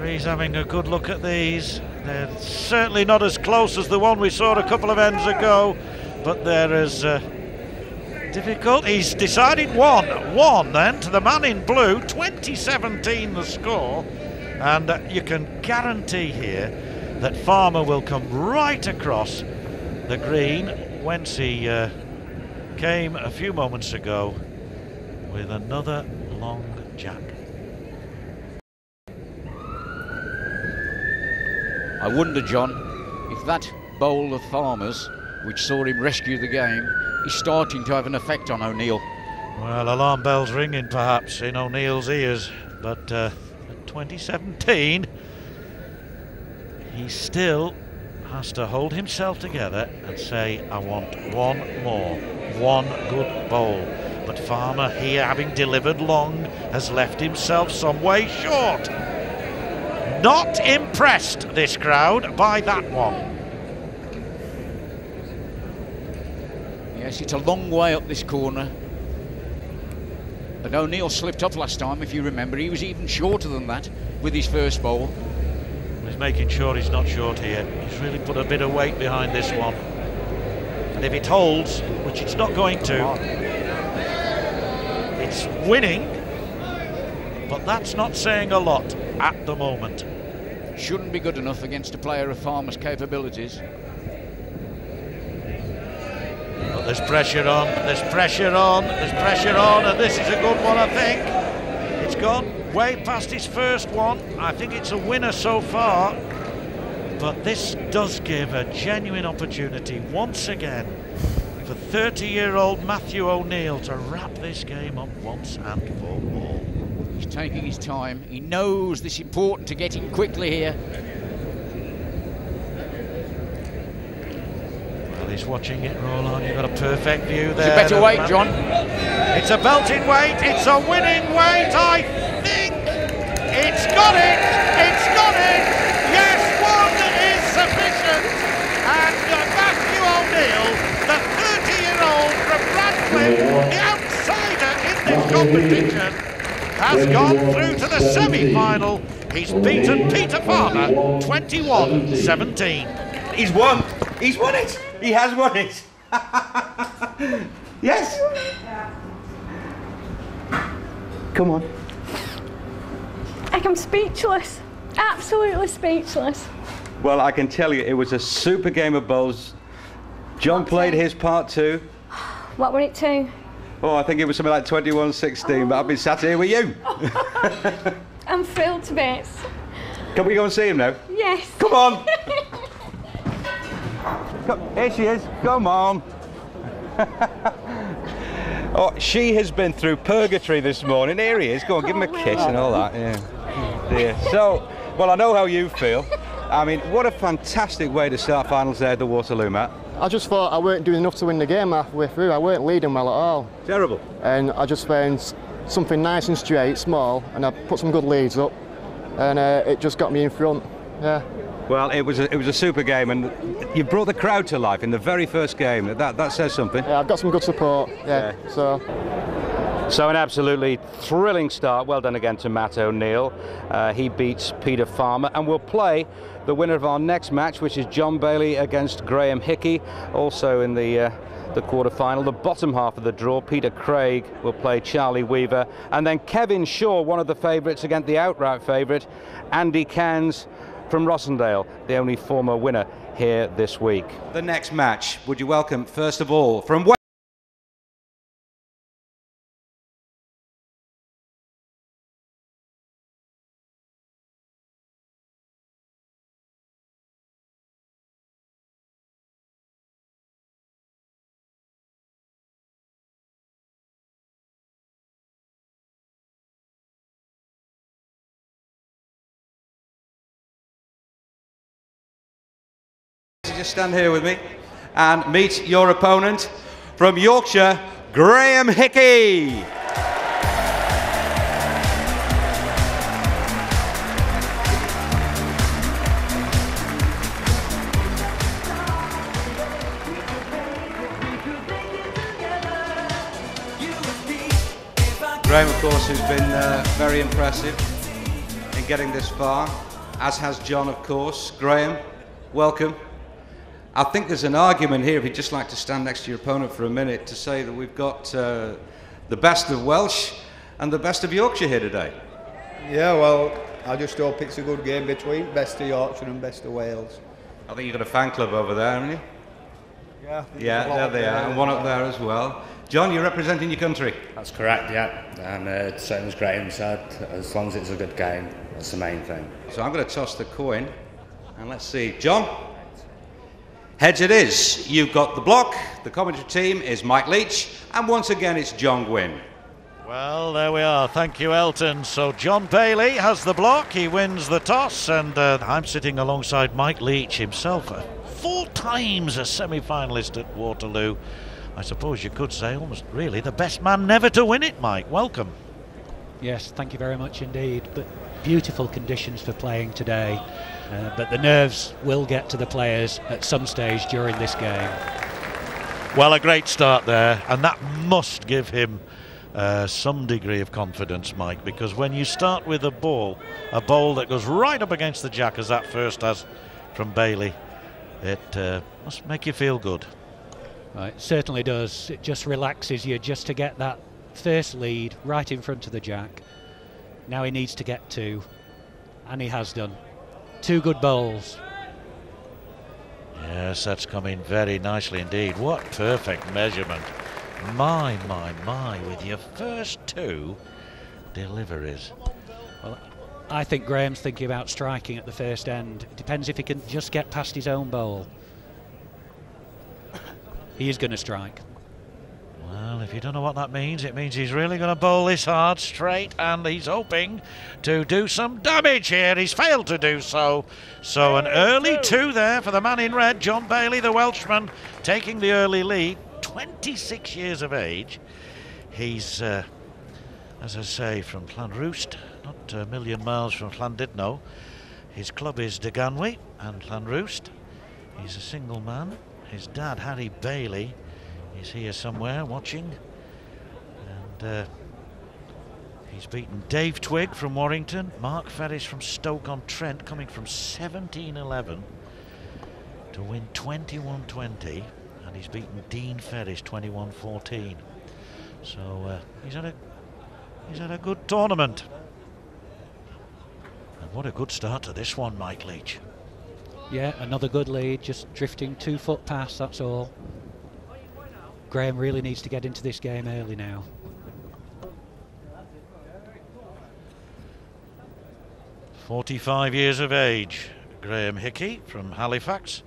Speaker 4: referee's having a good look at these. They're certainly not as close as the one we saw a couple of ends ago, but they're as uh, difficult. He's decided one, one then to the man in blue. 2017 the score, and uh, you can guarantee here that Farmer will come right across the green whence he uh, came a few moments ago with another long jack.
Speaker 16: I wonder, John, if that bowl of farmers, which saw him rescue the game, is starting to have an effect on O'Neill.
Speaker 4: Well, alarm bells ringing perhaps in O'Neill's ears, but uh, 2017, he still has to hold himself together and say, I want one more, one good bowl. But Farmer here, having delivered long, has left himself some way short. Not impressed, this crowd, by that one.
Speaker 16: Yes, it's a long way up this corner. But O'Neill slipped up last time, if you remember. He was even shorter than that with his first bowl.
Speaker 4: He's making sure he's not short here. He's really put a bit of weight behind this one. And if it holds, which it's not going to, it's winning. But that's not saying a lot at the moment.
Speaker 16: Shouldn't be good enough against a player of Farmer's capabilities.
Speaker 4: But there's pressure on, there's pressure on, there's pressure on, and this is a good one, I think. It's gone way past his first one. I think it's a winner so far. But this does give a genuine opportunity once again for 30 year old Matthew O'Neill to wrap this game up once and for all.
Speaker 16: He's taking his time. He knows this is important to get in quickly here.
Speaker 4: Well, he's watching it roll on. You've got a perfect view there.
Speaker 16: It's a better weight,
Speaker 4: man-
Speaker 16: John.
Speaker 4: It's a belting weight. It's a winning weight, I think. It's got it. It's got it. Yes, one is sufficient. And uh, Matthew O'Neill, the 30-year-old from Radcliffe, the outsider in this competition, has gone through to the semi-final. He's beaten Peter Farmer 21-17.
Speaker 6: He's won. He's won it. He has won it. yes. Come on.
Speaker 12: I'm speechless. Absolutely speechless.
Speaker 6: Well, I can tell you, it was a super game of bowls. John played his part too.
Speaker 12: What were it to?
Speaker 6: Oh, I think it was something like 21-16, but I've been sat here with you.
Speaker 12: I'm thrilled to bits.
Speaker 6: Can we go and see him now?
Speaker 12: Yes.
Speaker 6: Come on. Come, here she is. Come on. oh, she has been through purgatory this morning. Here he is. Go on, give him a oh, kiss and all that. Yeah. Dear. So, well, I know how you feel. I mean, what a fantastic way to start finals there at the Waterloo, Matt.
Speaker 17: I just thought I weren't doing enough to win the game halfway through. I weren't leading well at all.
Speaker 6: Terrible.
Speaker 17: And I just found something nice and straight, small, and I put some good leads up, and uh, it just got me in front. Yeah.
Speaker 6: Well, it was a, it was a super game, and you brought the crowd to life in the very first game. That that says something.
Speaker 17: Yeah, I've got some good support. Yeah. So.
Speaker 6: So an absolutely thrilling start. Well done again to Matt O'Neill. Uh, he beats Peter Farmer, and we'll play the winner of our next match, which is John Bailey against Graham Hickey, also in the. Uh, the quarter final, the bottom half of the draw, Peter Craig will play Charlie Weaver, and then Kevin Shaw, one of the favourites against the outright favourite, Andy Cairns from Rossendale, the only former winner here this week. The next match, would you welcome, first of all, from Just stand here with me and meet your opponent from Yorkshire, Graham Hickey. Graham, of course, who's been uh, very impressive in getting this far, as has John, of course. Graham, welcome. I think there's an argument here, if you'd just like to stand next to your opponent for a minute, to say that we've got uh, the best of Welsh and the best of Yorkshire here today.
Speaker 18: Yeah, well, I just hope it's a good game between best of Yorkshire and best of Wales.
Speaker 6: I think you've got a fan club over there, haven't you?
Speaker 18: Yeah,
Speaker 6: Yeah, there they are, and one up there as well. John, you're representing your country.
Speaker 19: That's correct, yeah. And uh, same as Graham said, as long as it's a good game, that's the main thing.
Speaker 6: So I'm going to toss the coin, and let's see. John? Heads it is. You've got the block. The commentary team is Mike Leach, and once again it's John Gwynne.
Speaker 4: Well, there we are. Thank you, Elton. So John Bailey has the block. He wins the toss, and uh, I'm sitting alongside Mike Leach himself, uh, four times a semi-finalist at Waterloo. I suppose you could say almost really the best man never to win it, Mike. Welcome.
Speaker 20: Yes, thank you very much indeed. But beautiful conditions for playing today. Uh, but the nerves will get to the players at some stage during this game.
Speaker 4: Well, a great start there, and that must give him uh, some degree of confidence, Mike, because when you start with a ball, a ball that goes right up against the jack, as that first has from Bailey, it uh, must make you feel good.
Speaker 20: It certainly does. It just relaxes you just to get that first lead right in front of the jack. Now he needs to get two, and he has done. Two good bowls.
Speaker 4: Yes, that's coming very nicely indeed. What perfect measurement. My, my, my, with your first two deliveries.
Speaker 20: Well, I think Graham's thinking about striking at the first end. It depends if he can just get past his own bowl. He is going to strike.
Speaker 4: Well, if you don't know what that means, it means he's really going to bowl this hard straight and he's hoping to do some damage here. He's failed to do so. So an early two there for the man in red, John Bailey, the Welshman, taking the early lead. 26 years of age. He's, uh, as I say, from Llanrwst, not a million miles from Llandudno. His club is Deganwy and Llanrwst. He's a single man. His dad, Harry Bailey, is here somewhere watching. And uh, he's beaten Dave Twigg from Warrington, Mark Ferris from Stoke-on-Trent, coming from 17-11 to win 21-20 and he's beaten Dean Ferris 21-14. So uh, he's had a he's had a good tournament. And what a good start to this one, Mike Leach.
Speaker 20: Yeah, another good lead, just drifting two foot past, that's all. Graham really needs to get into this game early now.
Speaker 4: Forty-five years of age, Graham Hickey from Halifax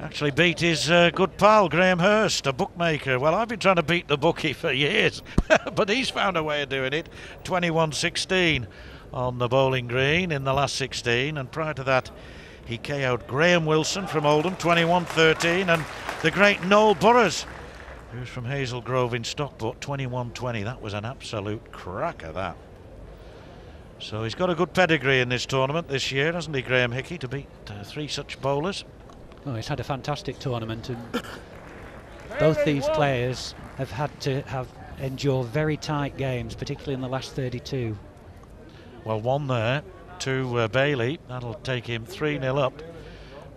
Speaker 4: actually beat his uh, good pal Graham Hurst, a bookmaker. Well, I've been trying to beat the bookie for years, but he's found a way of doing it. 21 16 on the bowling green in the last 16, and prior to that, he KO'd Graham Wilson from Oldham 21 13, and the great Noel Burrows, who's from Hazel Grove in Stockport 21 20. That was an absolute cracker, that. So he's got a good pedigree in this tournament this year, hasn't he, Graham Hickey, to beat uh, three such bowlers?
Speaker 20: Oh, he's had a fantastic tournament, and both these players have had to have endure very tight games, particularly in the last 32.
Speaker 4: Well, one there to uh, Bailey. That'll take him 3 0 up.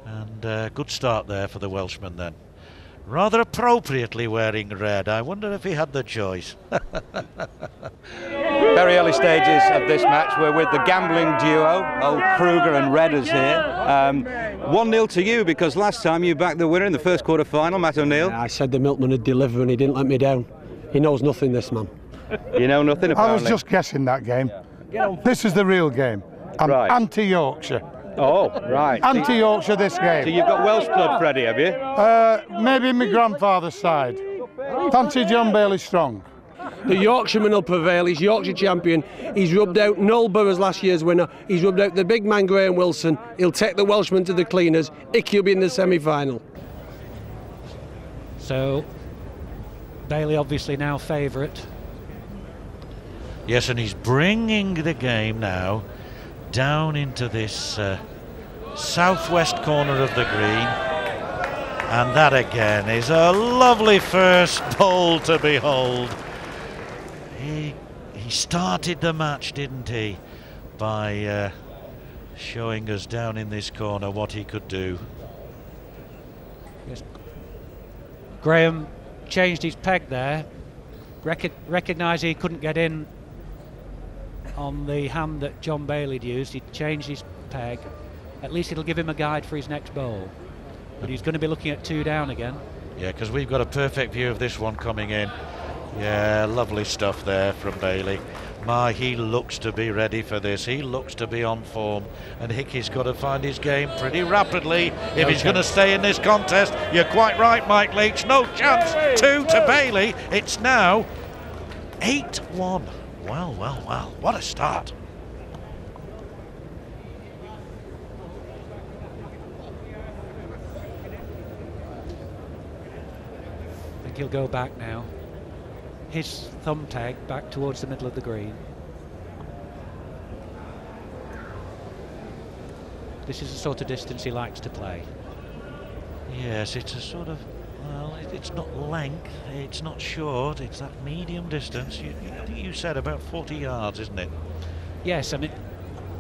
Speaker 4: And uh, good start there for the Welshman then. Rather appropriately wearing red. I wonder if he had the choice.
Speaker 6: Very early stages of this match. We're with the gambling duo, old Kruger and Redders here. Um, 1 0 to you because last time you backed the winner in the first quarter final, Matt O'Neill.
Speaker 8: Yeah, I said the milkman would deliver and he didn't let me down. He knows nothing, this man.
Speaker 6: You know nothing about
Speaker 21: I was just guessing that game. This is the real game. I'm
Speaker 6: Right.
Speaker 21: anti Yorkshire.
Speaker 6: Oh, right.
Speaker 21: Anti Yorkshire this game.
Speaker 6: So you've got Welsh blood, Freddie, have you?
Speaker 21: Uh, maybe my grandfather's side. Fancy John Bailey Strong.
Speaker 8: The Yorkshireman will prevail. He's Yorkshire champion. He's rubbed out Noel Burrows last year's winner. He's rubbed out the big man Graham Wilson. He'll take the Welshman to the cleaners. Icky will be in the semi-final.
Speaker 20: So, Bailey obviously now favourite.
Speaker 4: Yes, and he's bringing the game now down into this uh, southwest corner of the green. And that again is a lovely first bowl to behold. He, he started the match, didn't he, by uh, showing us down in this corner what he could do.
Speaker 20: Yes. Graham changed his peg there. Recog- recognised he couldn't get in on the hand that John Bailey had used. He changed his peg. At least it'll give him a guide for his next bowl. But he's going to be looking at two down again.
Speaker 4: Yeah, because we've got a perfect view of this one coming in. Yeah, lovely stuff there from Bailey. My, he looks to be ready for this. He looks to be on form. And Hickey's got to find his game pretty rapidly if he's going to stay in this contest. You're quite right, Mike Leach. No chance. Two to Bailey. It's now 8 1. Well, well, well, what a start.
Speaker 20: I think he'll go back now. His thumb tag back towards the middle of the green. This is the sort of distance he likes to play.
Speaker 4: Yes, it's a sort of, well, it, it's not length, it's not short, it's that medium distance. You, I think you said about 40 yards, isn't it?
Speaker 20: Yes, I mean,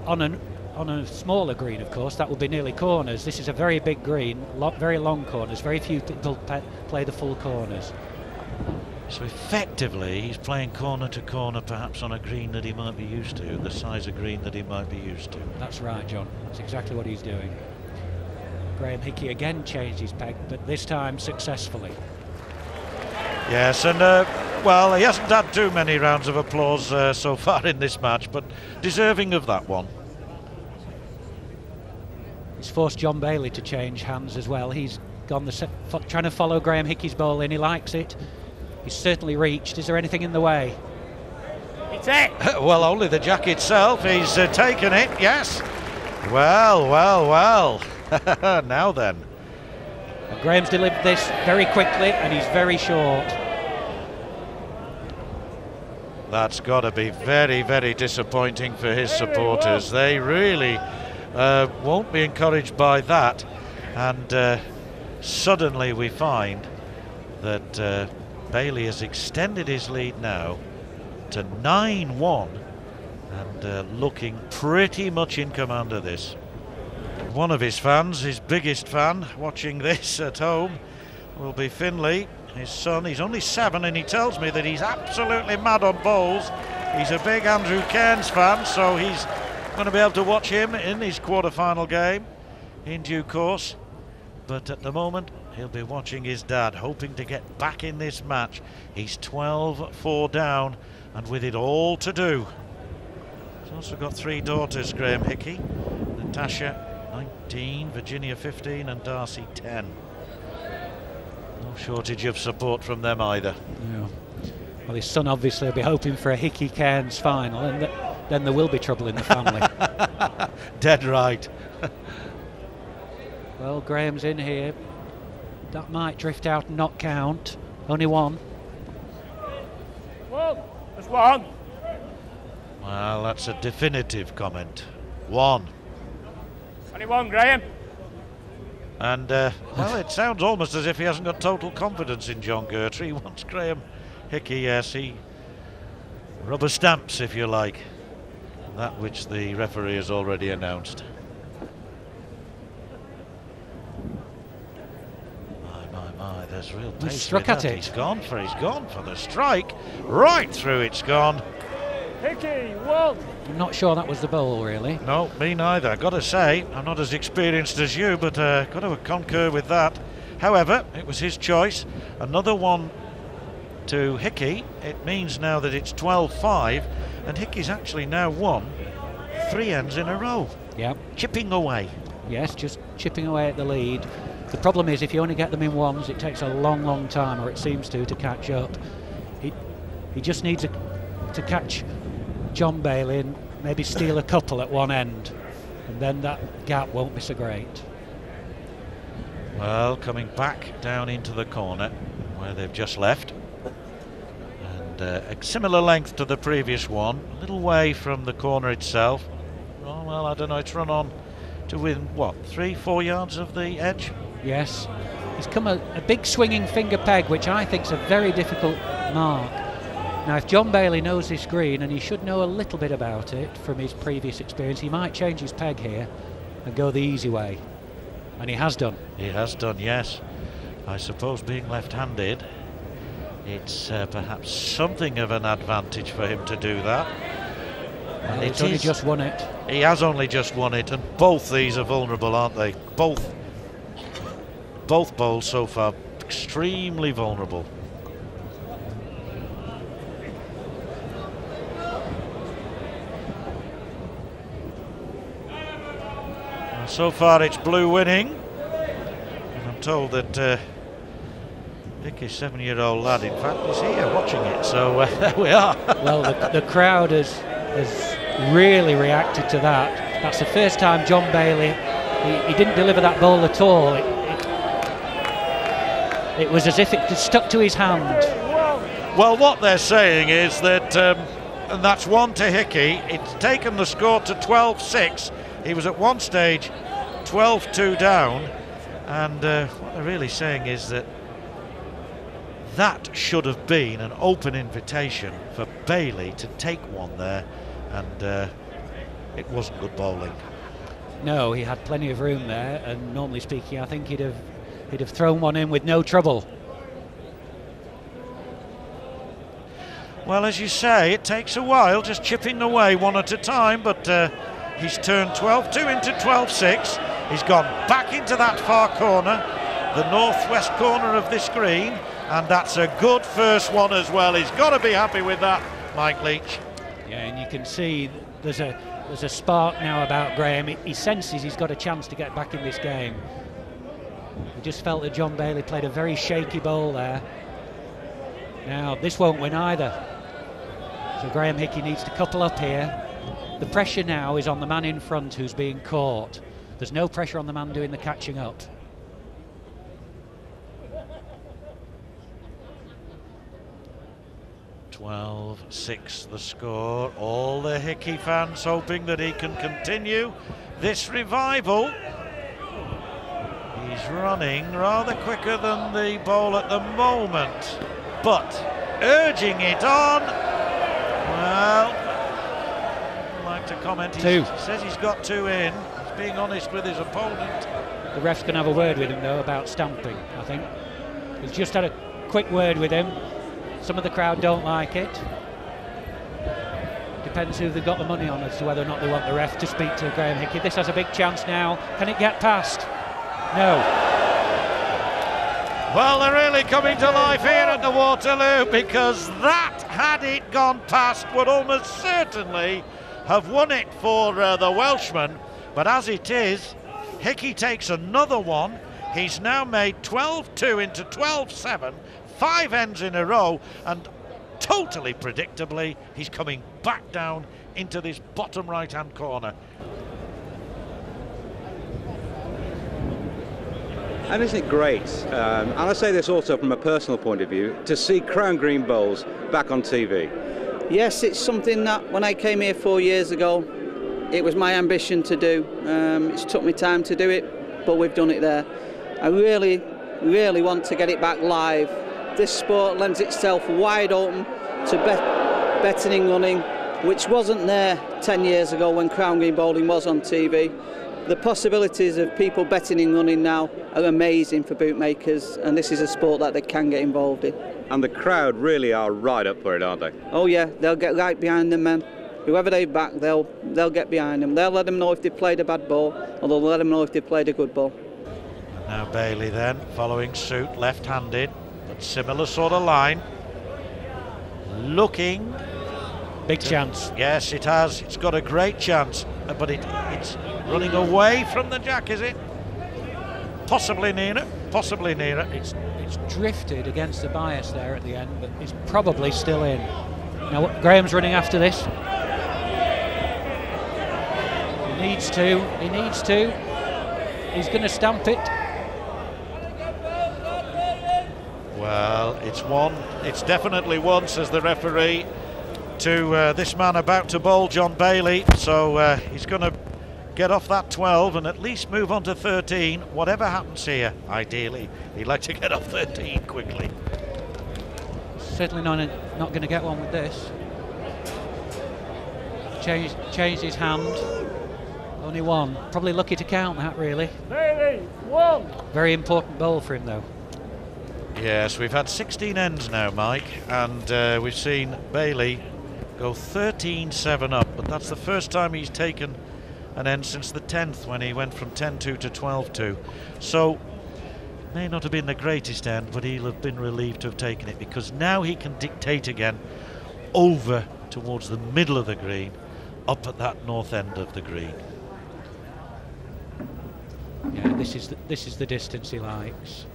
Speaker 20: on an on a smaller green, of course, that would be nearly corners. This is a very big green, lo very long corners. Very few people play the full corners.
Speaker 4: So effectively, he's playing corner to corner, perhaps on a green that he might be used to, the size of green that he might be used to.
Speaker 20: That's right, John. That's exactly what he's doing. Graham Hickey again changed his peg, but this time successfully.
Speaker 4: Yes, and uh, well, he hasn't had too many rounds of applause uh, so far in this match, but deserving of that one.
Speaker 20: He's forced John Bailey to change hands as well. He's gone the trying to follow Graham Hickey's ball in. He likes it. He's certainly reached. Is there anything in the way?
Speaker 4: It's it. well, only the jack itself. He's uh, taken it. Yes. Well, well, well. now then.
Speaker 20: And Graham's delivered this very quickly, and he's very short.
Speaker 4: That's got to be very, very disappointing for his supporters. They really uh, won't be encouraged by that. And uh, suddenly we find that uh, Bailey has extended his lead now to 9 1 and uh, looking pretty much in command of this. One of his fans, his biggest fan, watching this at home will be Finley, his son. He's only seven and he tells me that he's absolutely mad on bowls. He's a big Andrew Cairns fan, so he's going to be able to watch him in his quarter-final game in due course. But at the moment, he'll be watching his dad, hoping to get back in this match. He's 12-4 down, and with it all to do. He's also got three daughters, Graham Hickey. Natasha, 19, Virginia, 15, and Darcy, 10. No shortage of support from them either.
Speaker 20: Yeah. Well, his son obviously will be hoping for a Hickey Cairns final, and th then there will be trouble in the family.
Speaker 4: Dead right.
Speaker 20: well, Graham's in here. That might drift out and not count. Only one.
Speaker 22: One. There's one.
Speaker 4: Well, that's a definitive comment. One.
Speaker 22: Only one, Graham.
Speaker 4: And, uh, well, it sounds almost as if he hasn't got total confidence in John Gertrude. He wants Graham Hickey, yes, he rubber stamps, if you like, that which the referee has already announced. My, my, my, there's real pace.
Speaker 20: He struck at it.
Speaker 4: He's gone for, he's gone for the strike. Right through it's gone.
Speaker 22: Hickey, one.
Speaker 20: I'm not sure that was the bowl, really.
Speaker 4: No, me neither. Got to say, I'm not as experienced as you, but uh, got to concur with that. However, it was his choice. Another one to Hickey. It means now that it's 12-5, and Hickey's actually now won three ends in a row.
Speaker 20: Yeah.
Speaker 4: Chipping away.
Speaker 20: Yes, just chipping away at the lead. The problem is if you only get them in ones, it takes a long, long time, or it seems to, to catch up. He, he just needs a, to catch John Bailey and maybe steal a couple at one end, and then that gap won't be so great.
Speaker 4: Well, coming back down into the corner where they've just left. And uh, a similar length to the previous one, a little way from the corner itself. Oh, well, I don't know, it's run on to within, what, three, four yards of the edge?
Speaker 20: Yes. He's come a, a big swinging finger peg, which I think is a very difficult mark. Now, if John Bailey knows this green, and he should know a little bit about it from his previous experience, he might change his peg here and go the easy way. And he has done.
Speaker 4: He has done, yes. I suppose being left-handed, it's uh, perhaps something of an advantage for him to do that.
Speaker 20: Well, he's only just won it.
Speaker 4: He has only just won it, and both these are vulnerable, aren't they? Both, both bowls so far extremely vulnerable. So far it's blue winning. And I'm told that uh, Hickey's seven-year-old lad, in fact, is here watching it, so uh, there we are.
Speaker 20: well, the, the crowd has, has really reacted to that. That's the first time John Bailey, he, he didn't deliver that ball at all. It, it, it was as if it stuck to his hand.
Speaker 4: Well, what they're saying is that, um, and that's one to Hickey, it's taken the score to 12-6. He was at one stage 12-2 down, and uh, what they're really saying is that that should have been an open invitation for Bailey to take one there, and uh, it wasn't good bowling.
Speaker 20: No, he had plenty of room there, and normally speaking, I think he'd have he'd have thrown one in with no trouble.
Speaker 4: Well, as you say, it takes a while, just chipping away one at a time, but uh, he's turned 12-2 into 12-6. He's gone back into that far corner, the northwest corner of this green, and that's a good first one as well. He's got to be happy with that, Mike Leach.
Speaker 20: Yeah, and you can see there's a there's a spark now about Graham. He, senses he's got a chance to get back in this game. He just felt that John Bailey played a very shaky bowl there. Now, this won't win either. So Graham Hickey needs to couple up here. The pressure now is on the man in front who's being caught. There's no pressure on the man doing the catching up.
Speaker 4: Twelve six the score. All the Hickey fans hoping that he can continue this revival. He's running rather quicker than the ball at the moment, but urging it on. Well, to comment. He
Speaker 20: Two.
Speaker 4: says he's got two in. He's being honest with his opponent.
Speaker 20: The ref's going to have a word with him, though, about stamping, I think. He's just had a quick word with him. Some of the crowd don't like it. Depends who they've got the money on as to whether or not they want the ref to speak to Graham Hickey. This has a big chance now. Can it get past? No.
Speaker 4: Well, they're really coming to life here at the Waterloo because that, had it gone past, would almost certainly have won it for uh, the Welshman. But as it is, Hickey takes another one. He's now made 12-2 into 12-7, five ends in a row, and totally predictably, he's coming back down into this bottom right-hand corner.
Speaker 6: And isn't it great, um, and I say this also from a personal point of view, to see Crown Green Bowls back on TV?
Speaker 23: Yes, it's something that when I came here four years ago, it was my ambition to do. Um, it's took me time to do it, but we've done it there. I really, really want to get it back live. This sport lends itself wide open to bet- betting and running, which wasn't there 10 years ago when Crown Green Bowling was on TV. The possibilities of people betting and running now are amazing for bootmakers, and this is a sport that they can get involved in.
Speaker 6: And the crowd really are right up for it, aren't they?
Speaker 23: Oh yeah, they'll get right behind them men. Whoever they back, they'll they'll get behind them. They'll let them know if they played a bad ball, or they'll let them know if they played a good ball.
Speaker 4: And now Bailey then, following suit, left-handed, but similar sort of line. Looking.
Speaker 20: Big chance.
Speaker 4: Yes, it has. It's got a great chance, uh, but it, it's running away from the jack, is it? Possibly nearer, possibly nearer.
Speaker 20: It's it's drifted against the bias there at the end, but it's probably still in. Now Graham's running after this. He needs to. He needs to. He's going to stamp it.
Speaker 4: Well, it's one. It's definitely one, says the referee, to uh, this man about to bowl, John Bailey. So uh, he's going to get off that 12 and at least move on to 13. Whatever happens here, ideally, he'd like to get off 13 quickly.
Speaker 20: Certainly not not going to get one with this. Changed changed his hand. Only one. Probably lucky to count that really.
Speaker 22: Bailey, one.
Speaker 20: Very important bowl for him though.
Speaker 4: Yes, we've had 16 ends now, Mike, and uh, we've seen Bailey go 13-7 up, but that's the first time he's taken an end since the 10th when he went from 10-2 to 12-2. So, may not have been the greatest end, but he'll have been relieved to have taken it because now he can dictate again over towards the middle of the green, up at that north end of the green.
Speaker 20: Yeah, this is the, this is the distance he likes.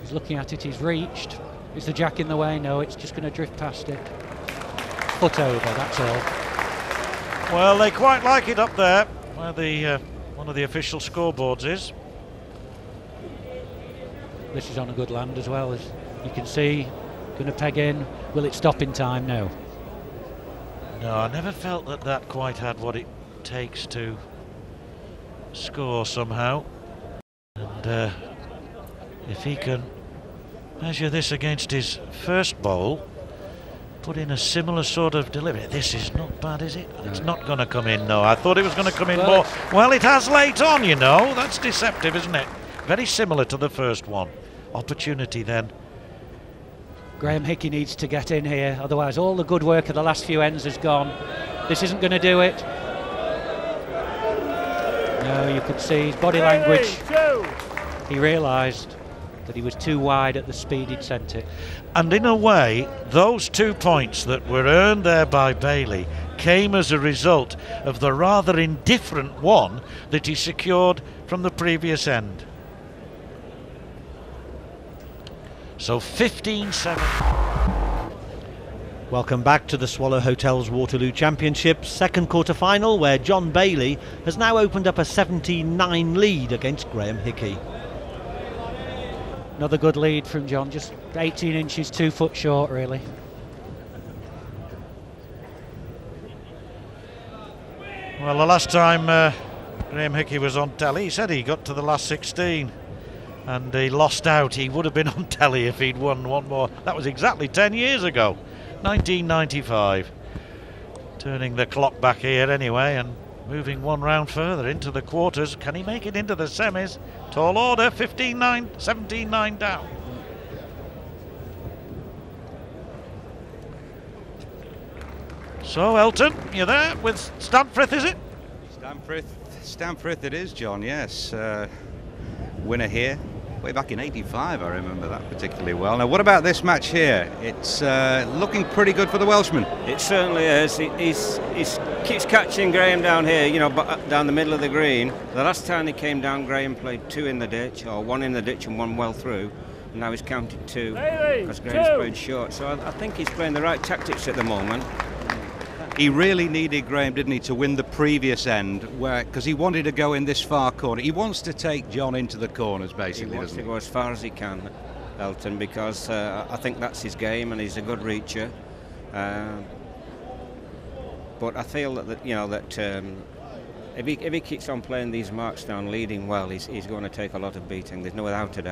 Speaker 20: He's looking at it, he's reached. Is the jack in the way? No, it's just going to drift past it. Foot over, that's all.
Speaker 4: Well, they quite like it up there, where the uh, one of the official scoreboards is.
Speaker 20: This is on a good land as well, as you can see. Going to peg in. Will it stop in time? No.
Speaker 4: No, I never felt that that quite had what it takes to score somehow. And uh, if he can measure this against his first bowl, put in a similar sort of delivery. This is not bad, is it? It's not going to come in, though. I thought it was going to come in
Speaker 20: Well,
Speaker 4: more. Well, it has late on, you know. That's deceptive, isn't it? Very similar to the first one. Opportunity then.
Speaker 20: Graham Hickey needs to get in here, otherwise all the good work of the last few ends is gone. This isn't going to do it. No, you could see his body language. He realised that he was too wide at the speed he'd sent it.
Speaker 4: And in a way, those two points that were earned there by Bailey came as a result of the rather indifferent one that he secured from the previous end. So 15 7.
Speaker 9: Welcome back to the Swallow Hotels Waterloo Championship second quarter final where John Bailey has now opened up a 17-9 lead against Graham Hickey.
Speaker 20: Another good lead from John, just 18 inches, two foot short, really.
Speaker 4: Well, the last time uh, Graham Hickey was on telly, he said he got to the last 16 and he lost out. He would have been on telly if he'd won one more. That was exactly 10 years ago, 1995. Turning the clock back here anyway and moving one round further into the quarters. Can he make it into the semis? Tall order, 15 9, 17 9 down. So, Elton, you're there with Stan Frith, is it?
Speaker 6: Stan Frith, Stamfrith it is, John, yes. Uh, winner here. Way back in 85, I remember that particularly well. Now, what about this match here? It's uh, looking pretty good for the Welshman.
Speaker 24: It certainly is. He he's, he's keeps catching Graham down here, you know, uh, down the middle of the green. The last time he came down, Graham played two in the ditch, or one in the ditch and one well through. And now he's counted two because Graham's
Speaker 22: two.
Speaker 24: played short. So I, I think he's playing the right tactics at the moment.
Speaker 6: He really needed Graham, didn't he, to win the previous end, where because he wanted to go in this far corner. He wants to take John into the corners, basically,
Speaker 24: he wants to go as far as he can, Elton, because uh, I think that's his game, and he's a good reacher. Um, but I feel that, that you know that um, if he if he keeps on playing these marks down, leading well, he's, he's going to take a lot of beating. There's no doubt a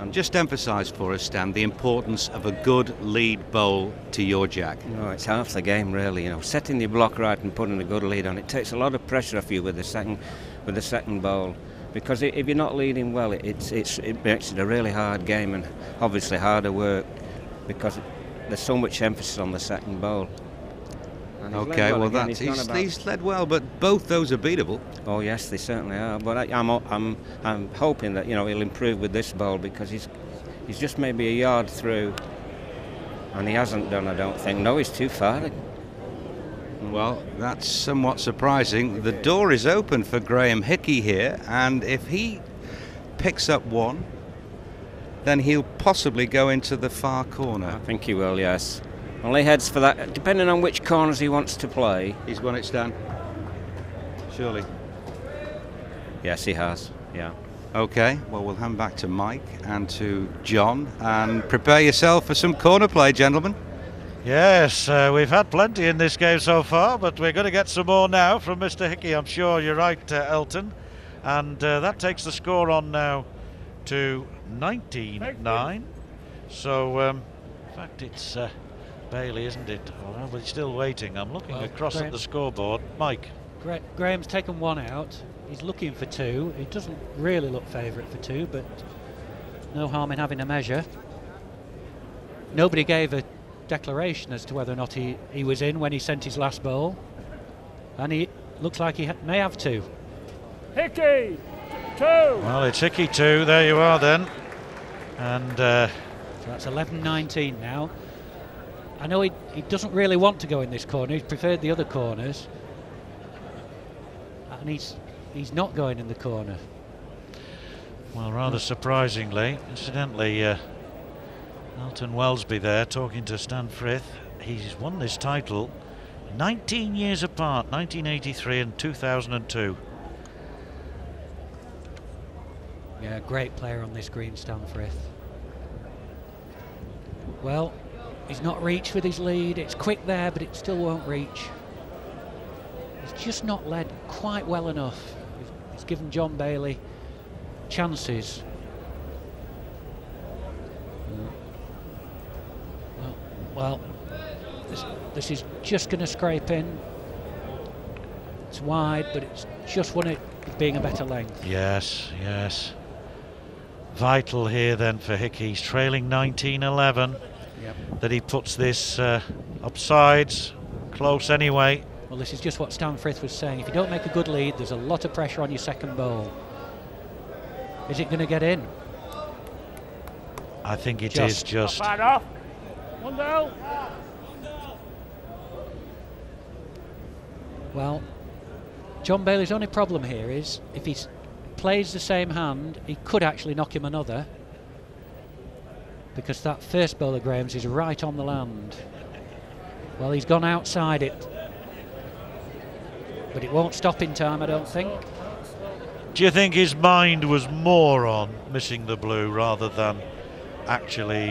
Speaker 6: And just emphasise for us, Stan, the importance of a good lead bowl to your jack.
Speaker 24: No, it's half the game really. You know, setting the block right and putting a good lead on it takes a lot of pressure off you with the second with the second bowl. Because if you're not leading well, it, it's, it's, it makes it a really hard game and obviously harder work because there's so much emphasis on the second bowl. And
Speaker 6: Okay, well,
Speaker 24: again.
Speaker 6: that's
Speaker 24: He's
Speaker 6: he's, led well, but both those are beatable.
Speaker 24: Oh yes, they certainly are. But I, I'm I'm I'm hoping that you know he'll improve with this bowl because he's he's just maybe a yard through, and he hasn't done. I don't think. No, he's too far.
Speaker 6: Well, that's somewhat surprising. The door is open for Graham Hickey here, and if he picks up one, then he'll possibly go into the far corner.
Speaker 24: I think he will. Yes. Well, he heads for that. Depending on which corners he wants to play.
Speaker 6: He's won it, Stan. Surely.
Speaker 24: Yes, he has. Yeah.
Speaker 6: Okay, well, we'll hand back to Mike and to John, and prepare yourself for some corner play, gentlemen.
Speaker 4: Yes, uh, we've had plenty in this game so far, but we're going to get some more now from Mr. Hickey. I'm sure you're right, uh, Elton. And uh, that takes the score on now to 19-9. So, um, in fact, it's uh, Bailey, isn't it? Oh, well, we're still waiting. I'm looking
Speaker 20: Well,
Speaker 4: across
Speaker 20: Graham-
Speaker 4: at the scoreboard. Mike.
Speaker 20: Gra- Graham's taken one out. He's looking for two. He doesn't really look favourite for two, but no harm in having a measure. Nobody gave a declaration as to whether or not he, he was in when he sent his last ball. And he looks like he ha- may have two.
Speaker 22: Hickey, two.
Speaker 4: Well, it's Hickey 2. There you are then. And uh,
Speaker 20: So that's 11 19 now. I know he, he doesn't really want to go in this corner, he's preferred the other corners. And he's he's not going in the corner.
Speaker 4: Well, rather surprisingly, incidentally, uh, Elton Welsby there talking to Stan Frith. He's won this title 19 years apart, 1983 and 2002.
Speaker 20: Yeah, great player on this green, Stan Frith. Well, he's not reached with his lead. It's quick there, but it still won't reach. He's just not led quite well enough. He's, given John Bailey chances. Well, well this, this is just going to scrape in. It's wide, but it's just one it being a better length.
Speaker 4: Yes, yes. Vital here then for Hickey. He's trailing 19-11.
Speaker 20: Yep.
Speaker 4: That he puts this uh, upsides, close anyway.
Speaker 20: Well, this is just what Stan Frith was saying. If you don't make a good lead, there's a lot of pressure on your second bowl. Is it going to get in?
Speaker 4: I think it
Speaker 20: Just.
Speaker 4: is just.
Speaker 22: Not bad off. One down.
Speaker 20: Well, John Bailey's only problem here is if he plays the same hand, he could actually knock him another. Because that first bowler, Graham's, is right on the land. Well, he's gone outside it. But it won't stop in time, I don't think.
Speaker 4: Do you think his mind was more on missing the blue rather than actually?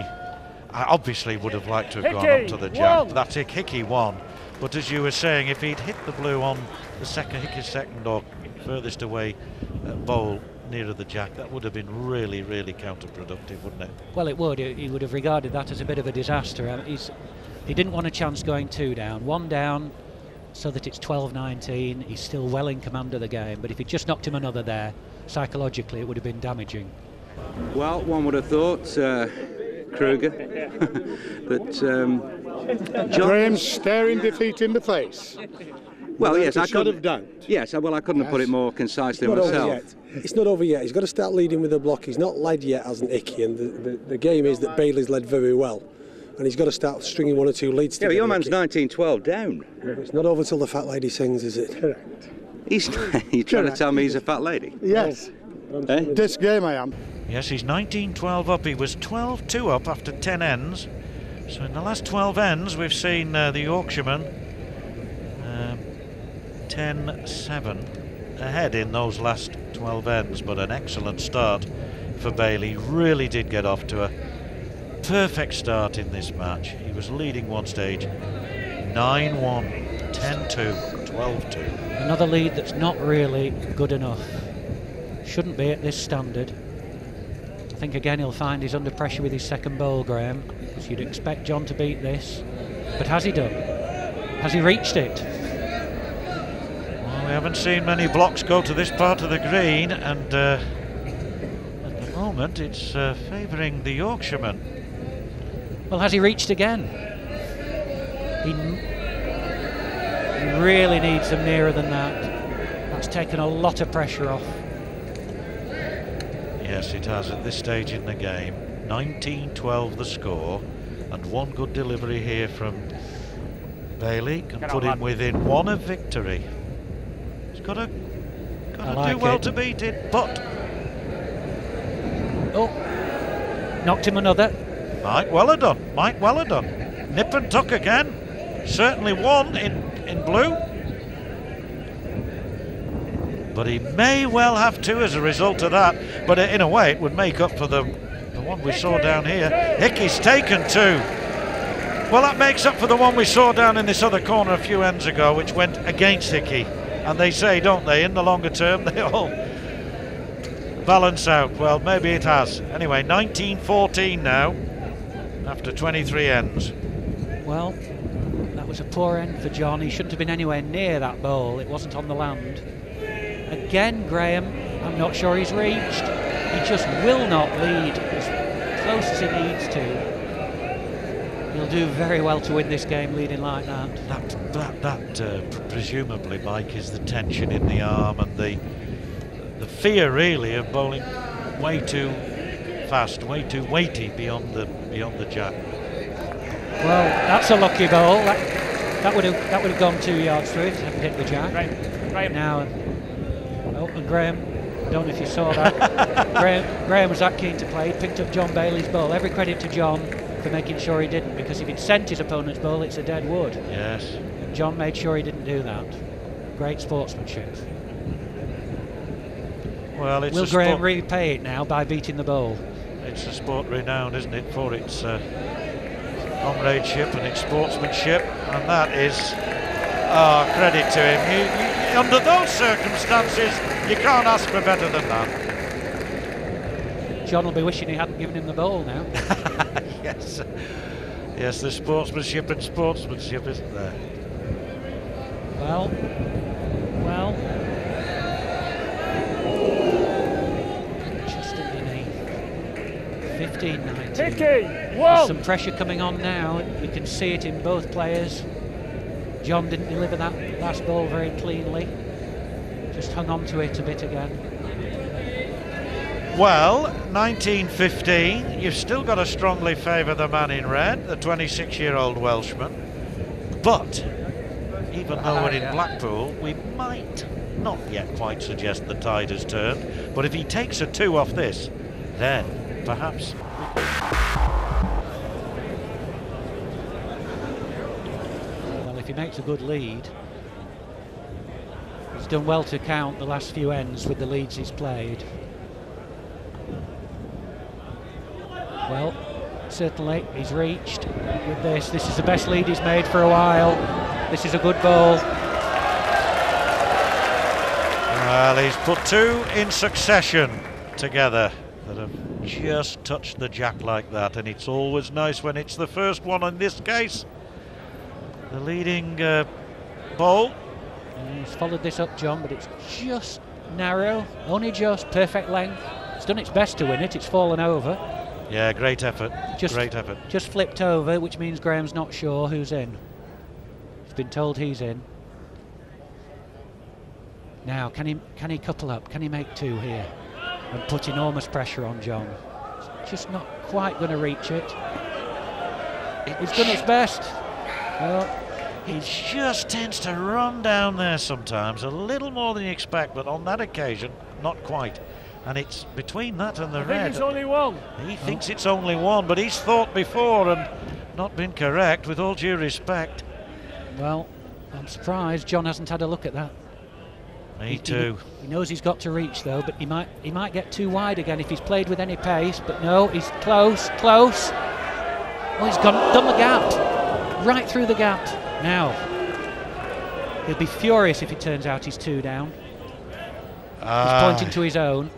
Speaker 4: I obviously would have liked to have gone up to the jack.
Speaker 22: one.
Speaker 4: That's it, Hickey won. But as you were saying, if he'd hit the blue on the second Hickey's second or furthest away uh, bowl nearer the jack, that would have been really, really counterproductive, wouldn't it?
Speaker 20: Well, it would. He he would have regarded that as a bit of a disaster. Um, he's, he didn't want a chance going two down. One down so that it's 12-19. He's still well in command of the game. But if he just knocked him another there, psychologically, it would have been damaging.
Speaker 25: Well, one would have thought uh, Kruger, but um, John.
Speaker 21: Graham's staring defeat in the face.
Speaker 25: Well, yes, I
Speaker 21: Without a shot
Speaker 25: could
Speaker 21: of doubt.
Speaker 25: Yes, well, I couldn't have put it more concisely
Speaker 8: It's not over
Speaker 25: myself.
Speaker 8: yet. It's not over yet. He's got to start leading with the block. He's not led yet, hasn't Icky? And the, the, the game is that Bailey's led very well. And he's got to start stringing one or two leads
Speaker 25: Yeah, but your man's
Speaker 8: Icky.
Speaker 25: 1912 down.
Speaker 8: It's not over till the fat lady sings, is it?
Speaker 21: Correct.
Speaker 25: He's you trying to tell me he's a fat lady?
Speaker 21: Yes.
Speaker 25: Eh?
Speaker 21: This game I am.
Speaker 4: Yes, he's 19-12 up. He was 12-2 up after 10 ends. So in the last 12 ends, we've seen uh, the Yorkshireman um, 10-7 ahead in those last 12 ends. But an excellent start for Bailey. Really did get off to a perfect start in this match. He was leading one stage 9-1, 10-2, 12-2.
Speaker 20: Another lead that's not really good enough. Shouldn't be at this standard. I think again he'll find he's under pressure with his second bowl, Graham, because you'd expect John to beat this. But has he done? Has he reached it?
Speaker 4: Well, we haven't seen many blocks go to this part of the green, and uh, at the moment it's uh, favouring the Yorkshireman.
Speaker 20: Well, has he reached again? He, n- he really needs them nearer than that. That's taken a lot of pressure off.
Speaker 4: Yes, it has at this stage in the game. 19-12 the score, and one good delivery here from Bailey can
Speaker 22: Get
Speaker 4: put
Speaker 22: on,
Speaker 4: him
Speaker 22: lad.
Speaker 4: within one of victory. He's got to, gotta
Speaker 20: like
Speaker 4: do well
Speaker 20: it.
Speaker 4: to beat it, but
Speaker 20: Oh, knocked him another.
Speaker 4: Mike well have done. Mike well have done. Nip and tuck again. Certainly one in, in blue. But he may well have two as a result of that. But in a way, it would make up for the, the one we saw down here. Hickey's taken two. Well, that makes up for the one we saw down in this other corner a few ends ago, which went against Hickey. And they say, don't they, in the longer term, they all balance out. Well, maybe it has. Anyway, 1914 now, after 23 ends.
Speaker 20: Well, that was a poor end for John. He shouldn't have been anywhere near that bowl. It wasn't on the land. Again, Graham, I'm not sure he's reached. He just will not lead as close as he needs to. He'll do very well to win this game leading like that.
Speaker 4: That, that, that uh, pr- presumably, Mike, is the tension in the arm and the the fear, really, of bowling way too fast, way too weighty beyond the beyond the jack.
Speaker 20: Well, that's a lucky bowl. That, that would have that would have gone two yards through if it hadn't hit the jack.
Speaker 22: Right, right.
Speaker 20: Now, oh, and Graham Don't know if you saw that. Graham, Graham was that keen to play. He picked up John Bailey's ball. Every credit to John for making sure he didn't, because if he'd sent his opponent's ball, it's a dead wood.
Speaker 4: Yes.
Speaker 20: John made sure he didn't do that. Great sportsmanship.
Speaker 4: Well, it's
Speaker 20: Will
Speaker 4: a
Speaker 20: Graham
Speaker 4: sport-
Speaker 20: repay it now by beating the ball?
Speaker 4: It's a sport renowned, isn't it, for its uh, comradeship and its sportsmanship, and that is ah credit to him. You, you, under those circumstances, you can't ask for better than that.
Speaker 20: John will be wishing he hadn't given him the ball now.
Speaker 4: yes, yes, there's sportsmanship and sportsmanship, isn't there?
Speaker 20: Well, well. Just underneath. 15 19.
Speaker 22: Hickey,
Speaker 20: There's some pressure coming on now. You can see it in both players. John didn't deliver that last ball very cleanly. Just hung on to it a bit again.
Speaker 4: Well, 1915, you've still got to strongly favour the man in red, the 26-year-old Welshman. But even though we're in ah, Blackpool, we might not yet quite suggest the tide has turned. But if he takes a two off this, then perhaps.
Speaker 20: Well, if he makes a good lead, he's done well to count the last few ends with the leads he's played. Well, certainly he's reached with this. This is the best lead he's made for a while. This is a good ball.
Speaker 4: Well, he's put two in succession together that have just touched the jack like that, and it's always nice when it's the first one in this case. The leading uh, bowl.
Speaker 20: He's followed this up, John, but it's just narrow, only just perfect length. It's done its best to win it. It's fallen over.
Speaker 4: Yeah, great effort.
Speaker 20: Just
Speaker 4: great effort.
Speaker 20: Just flipped over, which means Graham's not sure who's in. He's been told he's in. Now, can he can he couple up? Can he make two here and put enormous pressure on John? It's just not quite going to reach it. He's done its best. Well,
Speaker 4: He just tends to run down there sometimes, a little more than you expect, but on that occasion, not quite. And it's between that and the
Speaker 22: I think
Speaker 4: red.
Speaker 22: it's only one.
Speaker 4: He thinks it's only one, but he's thought before and not been correct, with all due respect.
Speaker 20: well, I'm surprised John hasn't had a look at that.
Speaker 4: Me
Speaker 20: He- he-
Speaker 4: too.
Speaker 20: He knows he's got to reach though, but he might he might get too wide again if he's played with any pace. But no, he's close, close. Oh, he's gone done the gap, right through the gap. Now he'll be furious if it turns out he's two down. he's
Speaker 4: Ah.
Speaker 20: pointing to his own.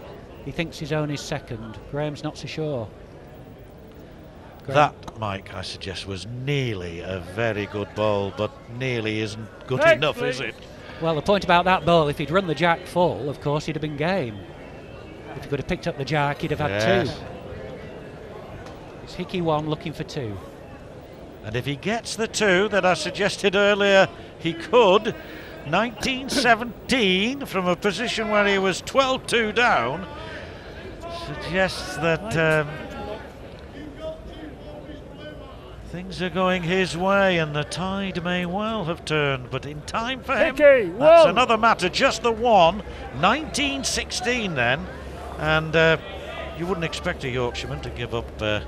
Speaker 20: He thinks his own is second. Graham's not so sure. Graham-
Speaker 4: That, Mike, I suggest, was nearly a very good ball, but nearly isn't good
Speaker 20: Next,
Speaker 4: enough, is it?
Speaker 20: Well, the point about that ball, if he'd run the jack full, of course, he'd have been game. If he could have picked up the jack, he'd have had
Speaker 4: Yes.
Speaker 20: two. It's Hickey one looking for two.
Speaker 4: And if he gets the two that I suggested earlier, he could. 1917, from a position where he was 12 2 down, suggests that um, things are going his way and the tide may well have turned. But in time for him,
Speaker 22: Hickey,
Speaker 4: that's another matter. Just the one. 1916 then. And uh, you wouldn't expect a Yorkshireman to give up uh,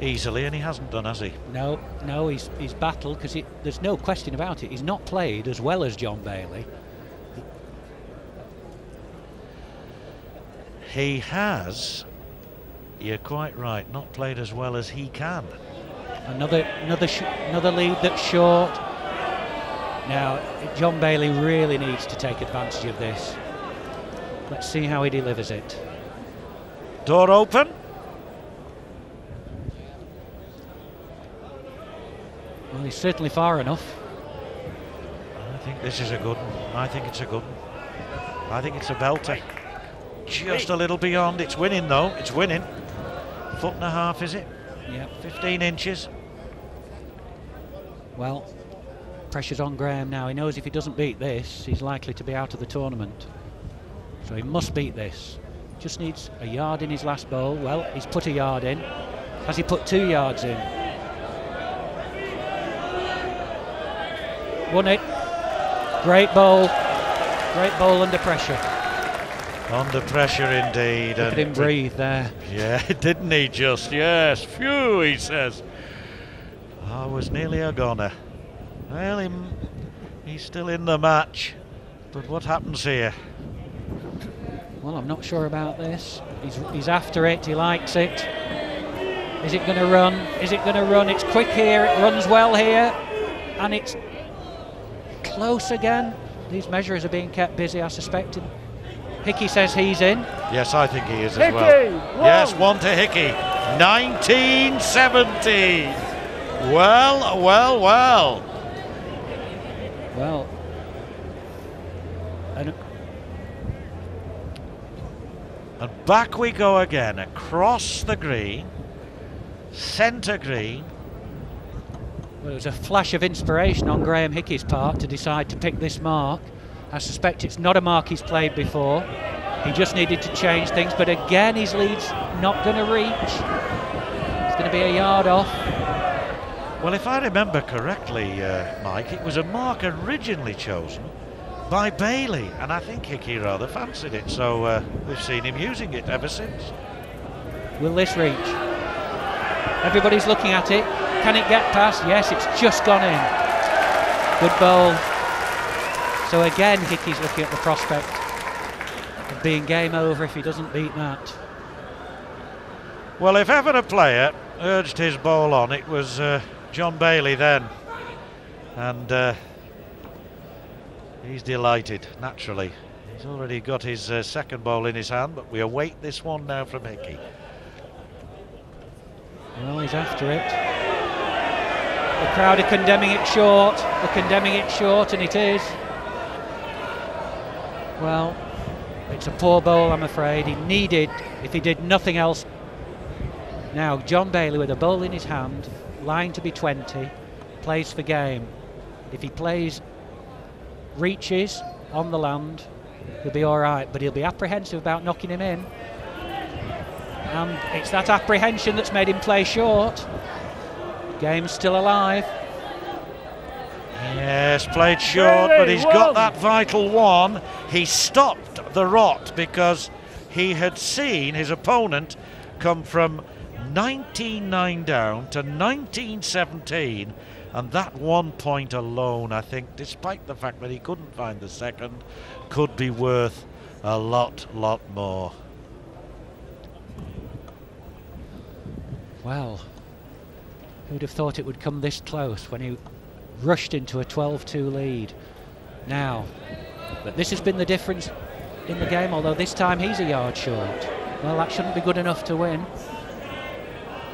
Speaker 4: easily, and he hasn't done, has he?
Speaker 20: No, no, he's he's battled because there's no question about it. He's not played as well as John Bailey.
Speaker 4: He has, you're quite right, not played as well as he can.
Speaker 20: Another another sh- another lead that's short. Now John Bailey really needs to take advantage of this. Let's see how he delivers it.
Speaker 4: Door open.
Speaker 20: Well, he's certainly far enough.
Speaker 4: I think this is a good one. I think it's a good one. I think it's a belter. Just a little beyond. It's winning though. It's winning. Foot and a half, is it?
Speaker 20: Yeah.
Speaker 4: 15 inches.
Speaker 20: Well, pressure's on Graham now. He knows if he doesn't beat this, he's likely to be out of the tournament. So he must beat this. Just needs a yard in his last bowl. Well, he's put a yard in. Has he put two yards in? Won it. Great bowl. Great bowl under pressure.
Speaker 4: Under pressure indeed.
Speaker 20: Look at him breathe there.
Speaker 4: Yeah, didn't he just? Yes. Phew, he says. I was nearly a goner. Well, he, he's still in the match. But what happens here?
Speaker 20: Well, I'm not sure about this. He's, he's after it. He likes it. Is it going to run? Is it going to run? It's quick here. It runs well here. And it's close again. These measurers are being kept busy, I suspect. Hickey says he's in.
Speaker 4: Yes, I think he is as
Speaker 20: Hickey,
Speaker 4: well.
Speaker 20: one.
Speaker 4: Yes, one to Hickey. 1970. Well, well, well.
Speaker 20: Well, and
Speaker 4: And back we go again, across the green, centre green.
Speaker 20: well, it was a flash of inspiration on Graham Hickey's part to decide to pick this mark. I suspect it's not a mark he's played before. He just needed to change things, but again, his lead's not going to reach. It's going to be a yard off.
Speaker 4: Well, if I remember correctly, uh, Mike, it was a mark originally chosen by Bailey, and I think Hickey rather fancied it, so uh, we've seen him using it ever since.
Speaker 20: Will this reach? Everybody's looking at it. Can it get past? Yes, it's just gone in. Good bowl. So again, Hickey's looking at the prospect of being game over if he doesn't beat that.
Speaker 4: Well, if ever a player urged his ball on, it was uh, John Bailey then. And uh, he's delighted, naturally. He's already got his uh, second ball in his hand, but we await this one now from Hickey.
Speaker 20: Well, he's after it. The crowd are condemning it short. They're condemning it short, and it is. Well, it's a poor bowl, I'm afraid. He needed, if he did nothing else. Now, John Bailey with a bowl in his hand, line to be 20, plays for game. If he plays reaches on the land, he'll be all right, but he'll be apprehensive about knocking him in. And it's that apprehension that's made him play short. Game's still alive.
Speaker 4: Yes, played short, but he's got that vital one. He stopped the rot because he had seen his opponent come from 19-9 down to 19-17 and that one point alone I think despite the fact that he couldn't find the second could be worth a lot lot more
Speaker 20: Well, who'd have thought it would come this close when he rushed into a 12-2 lead. Now, but this has been the difference in the game, although this time he's a yard short. Well, that shouldn't be good enough to win.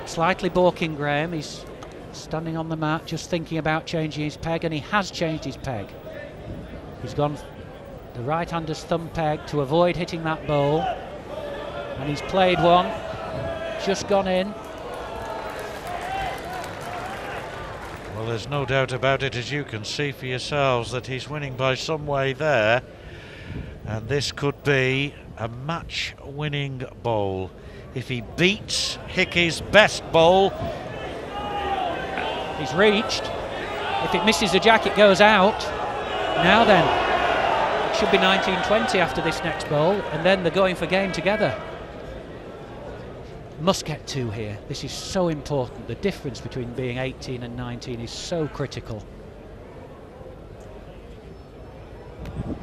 Speaker 20: Slightly balking Graham. He's standing on the mat, just thinking about changing his peg, and he has changed his peg. He's gone the right-hander's thumb peg to avoid hitting that ball. and he's played one, just gone in.
Speaker 4: Well there's no doubt about it as you can see for yourselves that he's winning by some way there and this could be a match winning bowl if he beats Hickey's best bowl
Speaker 20: He's reached. If it misses the jack, it goes out. Now then, it should be 1920 after this next bowl, and then they're going for game together. Must get two here. This is so important. The difference between being 18 and 19 is so critical.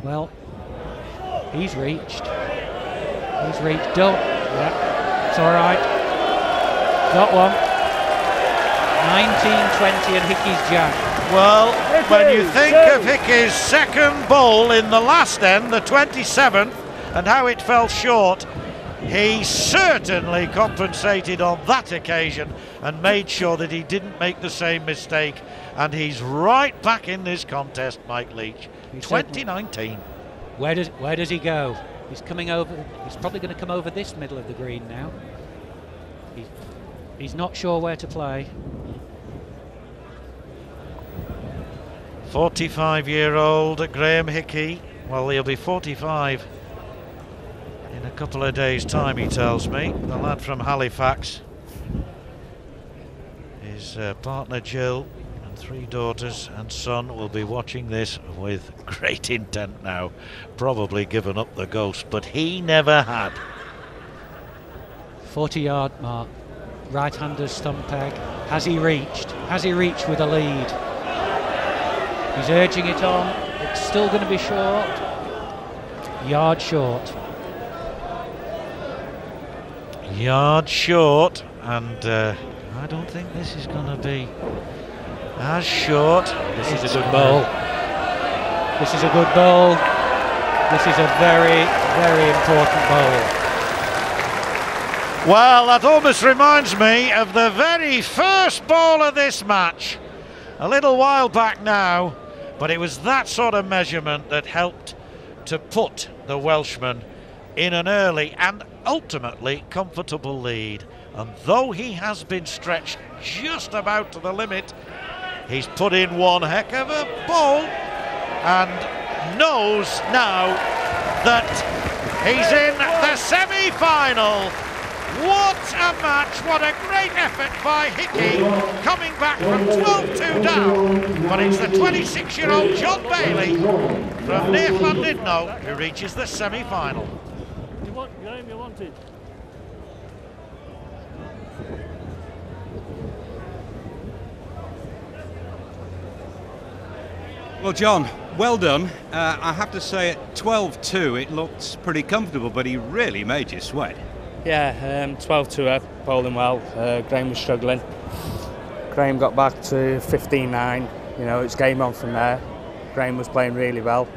Speaker 20: Well, he's reached. He's reached. Don't. Yeah, it's all right. Got one. 1920 and Hickey's jack.
Speaker 4: Well, when you think of Hickey's second bowl in the last end, the 27th, and how it fell short, he certainly compensated on that occasion and made sure that he didn't make the same mistake. And he's right back in this contest, Mike Leach. 2019.
Speaker 20: Where does where does he go? He's coming over. He's probably going to come over this middle of the green now. He, he's not sure where to play.
Speaker 4: 45 year old Graham Hickey. Well, he'll be 45 in a couple of days' time, he tells me. The lad from Halifax. His uh, partner Jill and three daughters and son will be watching this with great intent now. Probably given up the ghost, but he never had.
Speaker 20: 40 yard mark. Right hander's stump peg. Has he reached? Has he reached with a lead? He's urging it on. It's still going to be short. Yard short.
Speaker 4: Yard short, and uh, I don't think this is going to be as short.
Speaker 20: This is a good bowl. This is a good bowl. This is a very, very important bowl.
Speaker 4: Well, that almost reminds me of the very first ball of this match. A little while back now, but it was that sort of measurement that helped to put the Welshman in an early and ultimately comfortable lead. And though he has been stretched just about to the limit, he's put in one heck of a ball and knows now that he's in the semi final. What a match, what a great effort by Hickey, coming back from 12-2 down. But it's the 26-year-old John Bailey from near Llandudno who reaches the semi-final.
Speaker 22: You want, you wanted.
Speaker 6: Well, John, well done. Uh, I have to say, at 12 2, it looked pretty comfortable, but he really made you sweat.
Speaker 26: Yeah, um, 12 2 up, bowling well. Uh, Graham was struggling. Graham got back to 15 9. You know, it's game on from there. Graham was playing really well.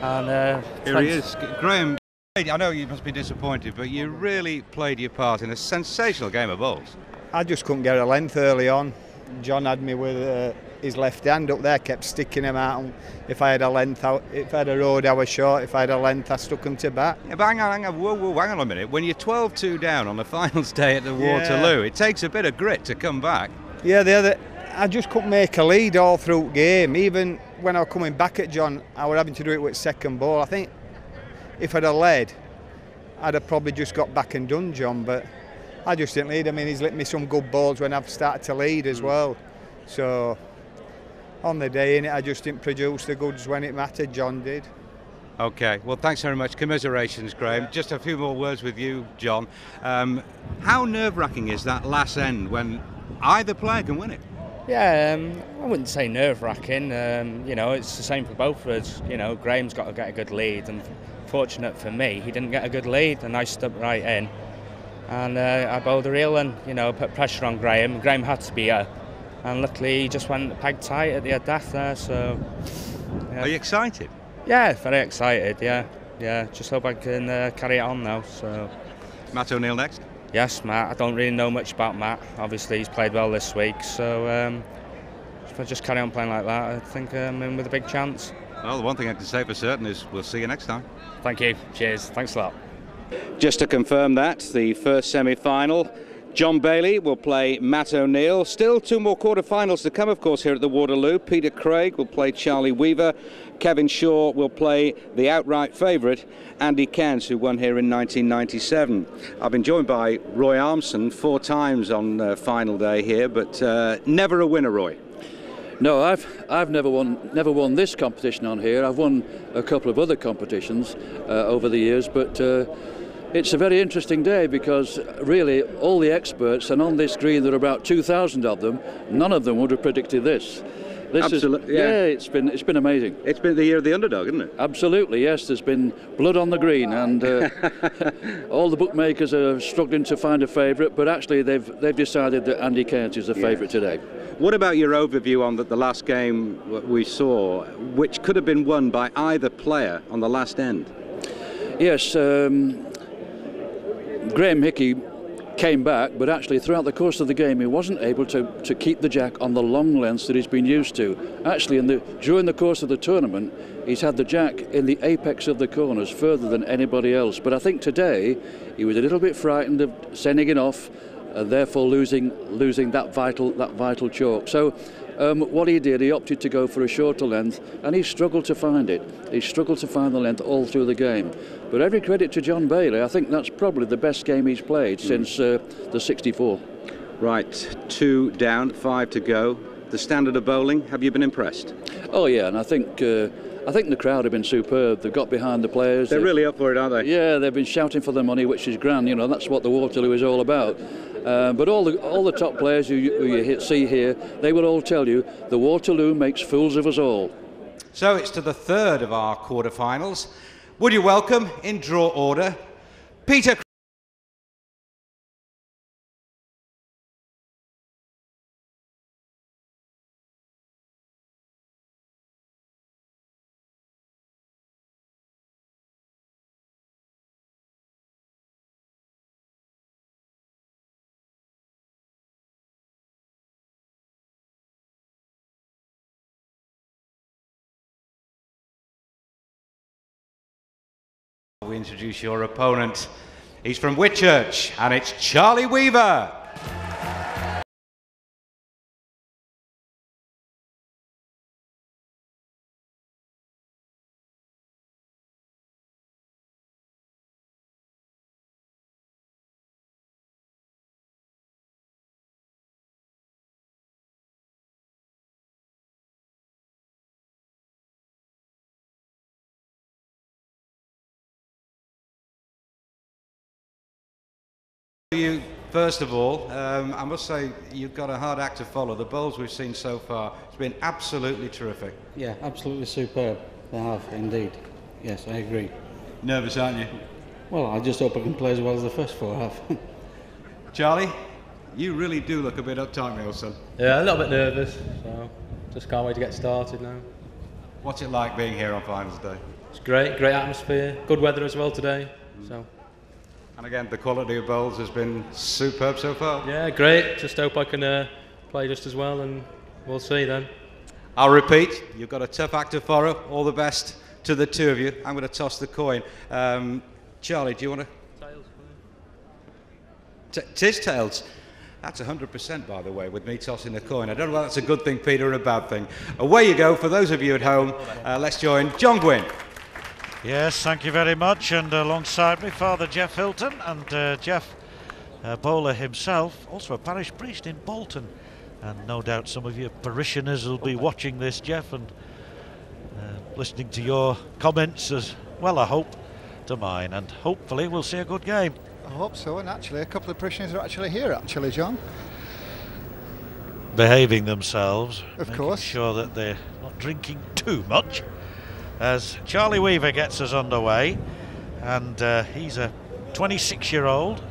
Speaker 26: And uh,
Speaker 6: Here he is. Graham, I know you must be disappointed, but you really played your part in a sensational game of bowls.
Speaker 18: I just couldn't get a length early on. John had me with uh, his left hand up there, kept sticking him out. And if I had a length, I, if I had a road, I was short. If I had a length, I stuck him to bat.
Speaker 6: Yeah, but hang on, hang on, whoa, whoa, hang on a minute. When you're 12 2 down on the finals day at the
Speaker 18: Yeah.
Speaker 6: Waterloo, it takes a bit of grit to come back.
Speaker 18: Yeah, the other, I just couldn't make a lead all through game. Even when I was coming back at John, I was having to do it with second ball. I think if I'd have led, I'd have probably just got back and done John, but I just didn't lead. I mean, he's lit me some good balls when I've started to lead as well. So on the day in it, I just didn't produce the goods when it mattered. John did.
Speaker 6: Okay, well, thanks very much. Commiserations, Graham. Just a few more words with you, John. Um, how nerve wracking is that last end when either player can win it?
Speaker 26: Yeah, um, I wouldn't say nerve wracking. Um, you know, it's the same for both of us. You know, Graham's got to get a good lead, and fortunate for me, he didn't get a good lead, and I stepped right in. And uh, I bowled a reel and, you know, put pressure on Graham. Graham had to be up, and luckily he just went peg tight at the death there, so. Yeah.
Speaker 6: Are you excited?
Speaker 26: Yeah, very excited, yeah. Yeah, just hope I can uh, carry it on now, so.
Speaker 6: Matt O'Neill next?
Speaker 26: Yes, Matt. I don't really know much about Matt. Obviously, he's played well this week, so um, if I just carry on playing like that, I think I'm in with a big chance.
Speaker 6: Well, the one thing I can say for certain is we'll see you next time.
Speaker 26: Thank you. Cheers. Thanks a lot.
Speaker 1: Just to confirm that, the first semi final. John Bailey will play Matt O'Neill. Still two more quarter-finals to come, of course, here at the Waterloo. Peter Craig will play Charlie Weaver. Kevin Shaw will play the outright favourite, Andy Cairns, who won here in 1997. I've been joined by Roy Armson four times on uh, final day here, but uh, never a winner, Roy.
Speaker 13: No, I've I've never won never won this competition on here. I've won a couple of other competitions uh, over the years, but uh, it's a very interesting day because really all the experts and on this green there are about 2,000 of them. None of them would have predicted this. This
Speaker 1: Absolutely,
Speaker 13: is,
Speaker 1: yeah.
Speaker 13: it's been it's been amazing.
Speaker 1: It's been the year of the underdog, isn't it?
Speaker 13: Absolutely, yes. There's been blood on the green, and uh, all the bookmakers are struggling to find a favourite. But actually, they've they've decided that Andy Cairns is the
Speaker 1: Yes.
Speaker 13: favourite today.
Speaker 1: What about your overview on the, the last game we saw, which could have been won by either player on the last end?
Speaker 13: Yes, um, Graham Hickey came back, but actually throughout the course of the game he wasn't able to, to keep the jack on the long lengths that he's been used to. Actually, in the, during the course of the tournament, he's had the jack in the apex of the corners further than anybody else. But I think today he was a little bit frightened of sending it off, and therefore losing losing that vital that vital chalk. So. Um, what he did, he opted to go for a shorter length, and he struggled to find it. He struggled to find the length all through the game. But every credit to John Bailey. I think that's probably the best game he's played since uh, the 64.
Speaker 1: Right, two down, five to go. the standard of bowling. Have you been impressed?
Speaker 13: Oh yeah, and I think uh, I think the crowd have been superb. They've got behind the players.
Speaker 1: They're
Speaker 13: They've-
Speaker 1: really up for it, aren't they?
Speaker 13: Yeah, they've been shouting for the money, which is grand. You know, that's what the Waterloo is all about. Uh, but all the all the top players who you, who you see here, they will all tell you the Waterloo makes fools of us all.
Speaker 6: So it's to the third of our quarterfinals. Would you welcome, in draw order, Peter introduce your opponent. He's from Whitchurch, and it's Charlie Weaver. First of all, um, I must say you've got a hard act to follow. The bowls we've seen so far, it's been absolutely terrific.
Speaker 27: Yeah, absolutely superb. They have indeed. Yes, I agree.
Speaker 6: Nervous, aren't you?
Speaker 27: Well, I just hope I can play as well as the first four have.
Speaker 6: Charlie, you really do look a bit uptight, my old son.
Speaker 28: Yeah, a little bit nervous, so just can't wait to get started now.
Speaker 6: What's it like being here on finals day?
Speaker 28: It's great, great atmosphere, good weather as well today. So
Speaker 6: And again, the quality of bowls has been superb so far.
Speaker 28: yeah, great. Just hope I can uh, play just as well, and we'll see then.
Speaker 6: I'll repeat, you've got a tough act to follow. All the best to the two of you. I'm going to toss the coin. Um, Charlie, do you want to? T- tis tails. That's 100% by the way, with me tossing the coin. I don't know whether that's a good thing, Peter, or a bad thing. Away you go. For those of you at home, uh, let's join John Gwynne.
Speaker 4: Yes, thank you very much. And alongside me, Father Jeff Hilton and uh, Jeff uh, Bowler himself, also a parish priest in Bolton. And no doubt some of your parishioners will be watching this, Jeff, and uh, listening to your comments as well, I hope, to mine. And hopefully we'll see a good game.
Speaker 21: I hope so, and actually, a couple of parishioners are actually here, actually, John.
Speaker 4: Behaving themselves,
Speaker 21: Of course.
Speaker 4: sure that they're not drinking too much. As Charlie Weaver gets us underway, and uh, he's a 26 year old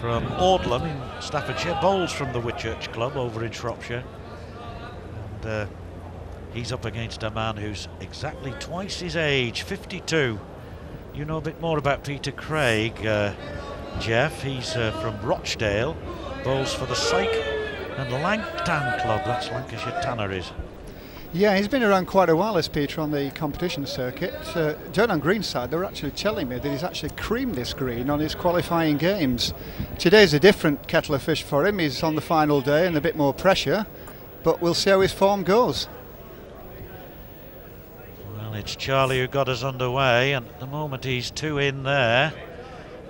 Speaker 4: from Audlem in Staffordshire, bowls from the Whitchurch Club over in Shropshire. And uh, he's up against a man who's exactly twice his age, 52. You know a bit more about Peter Craig, uh, Jeff. He's uh, from Rochdale, bowls for the Syke and Langtan Club, that's Lancashire Tanneries.
Speaker 21: Yeah, he's been around quite a while as Peter on the competition circuit. Uh, on Greenside, they were actually telling me that he's actually creamed this green on his qualifying games. Today's a different kettle of fish for him. He's on the final day and a bit more pressure, but we'll see how his form goes.
Speaker 4: Well, it's Charlie who got us underway, and at the moment he's two in there.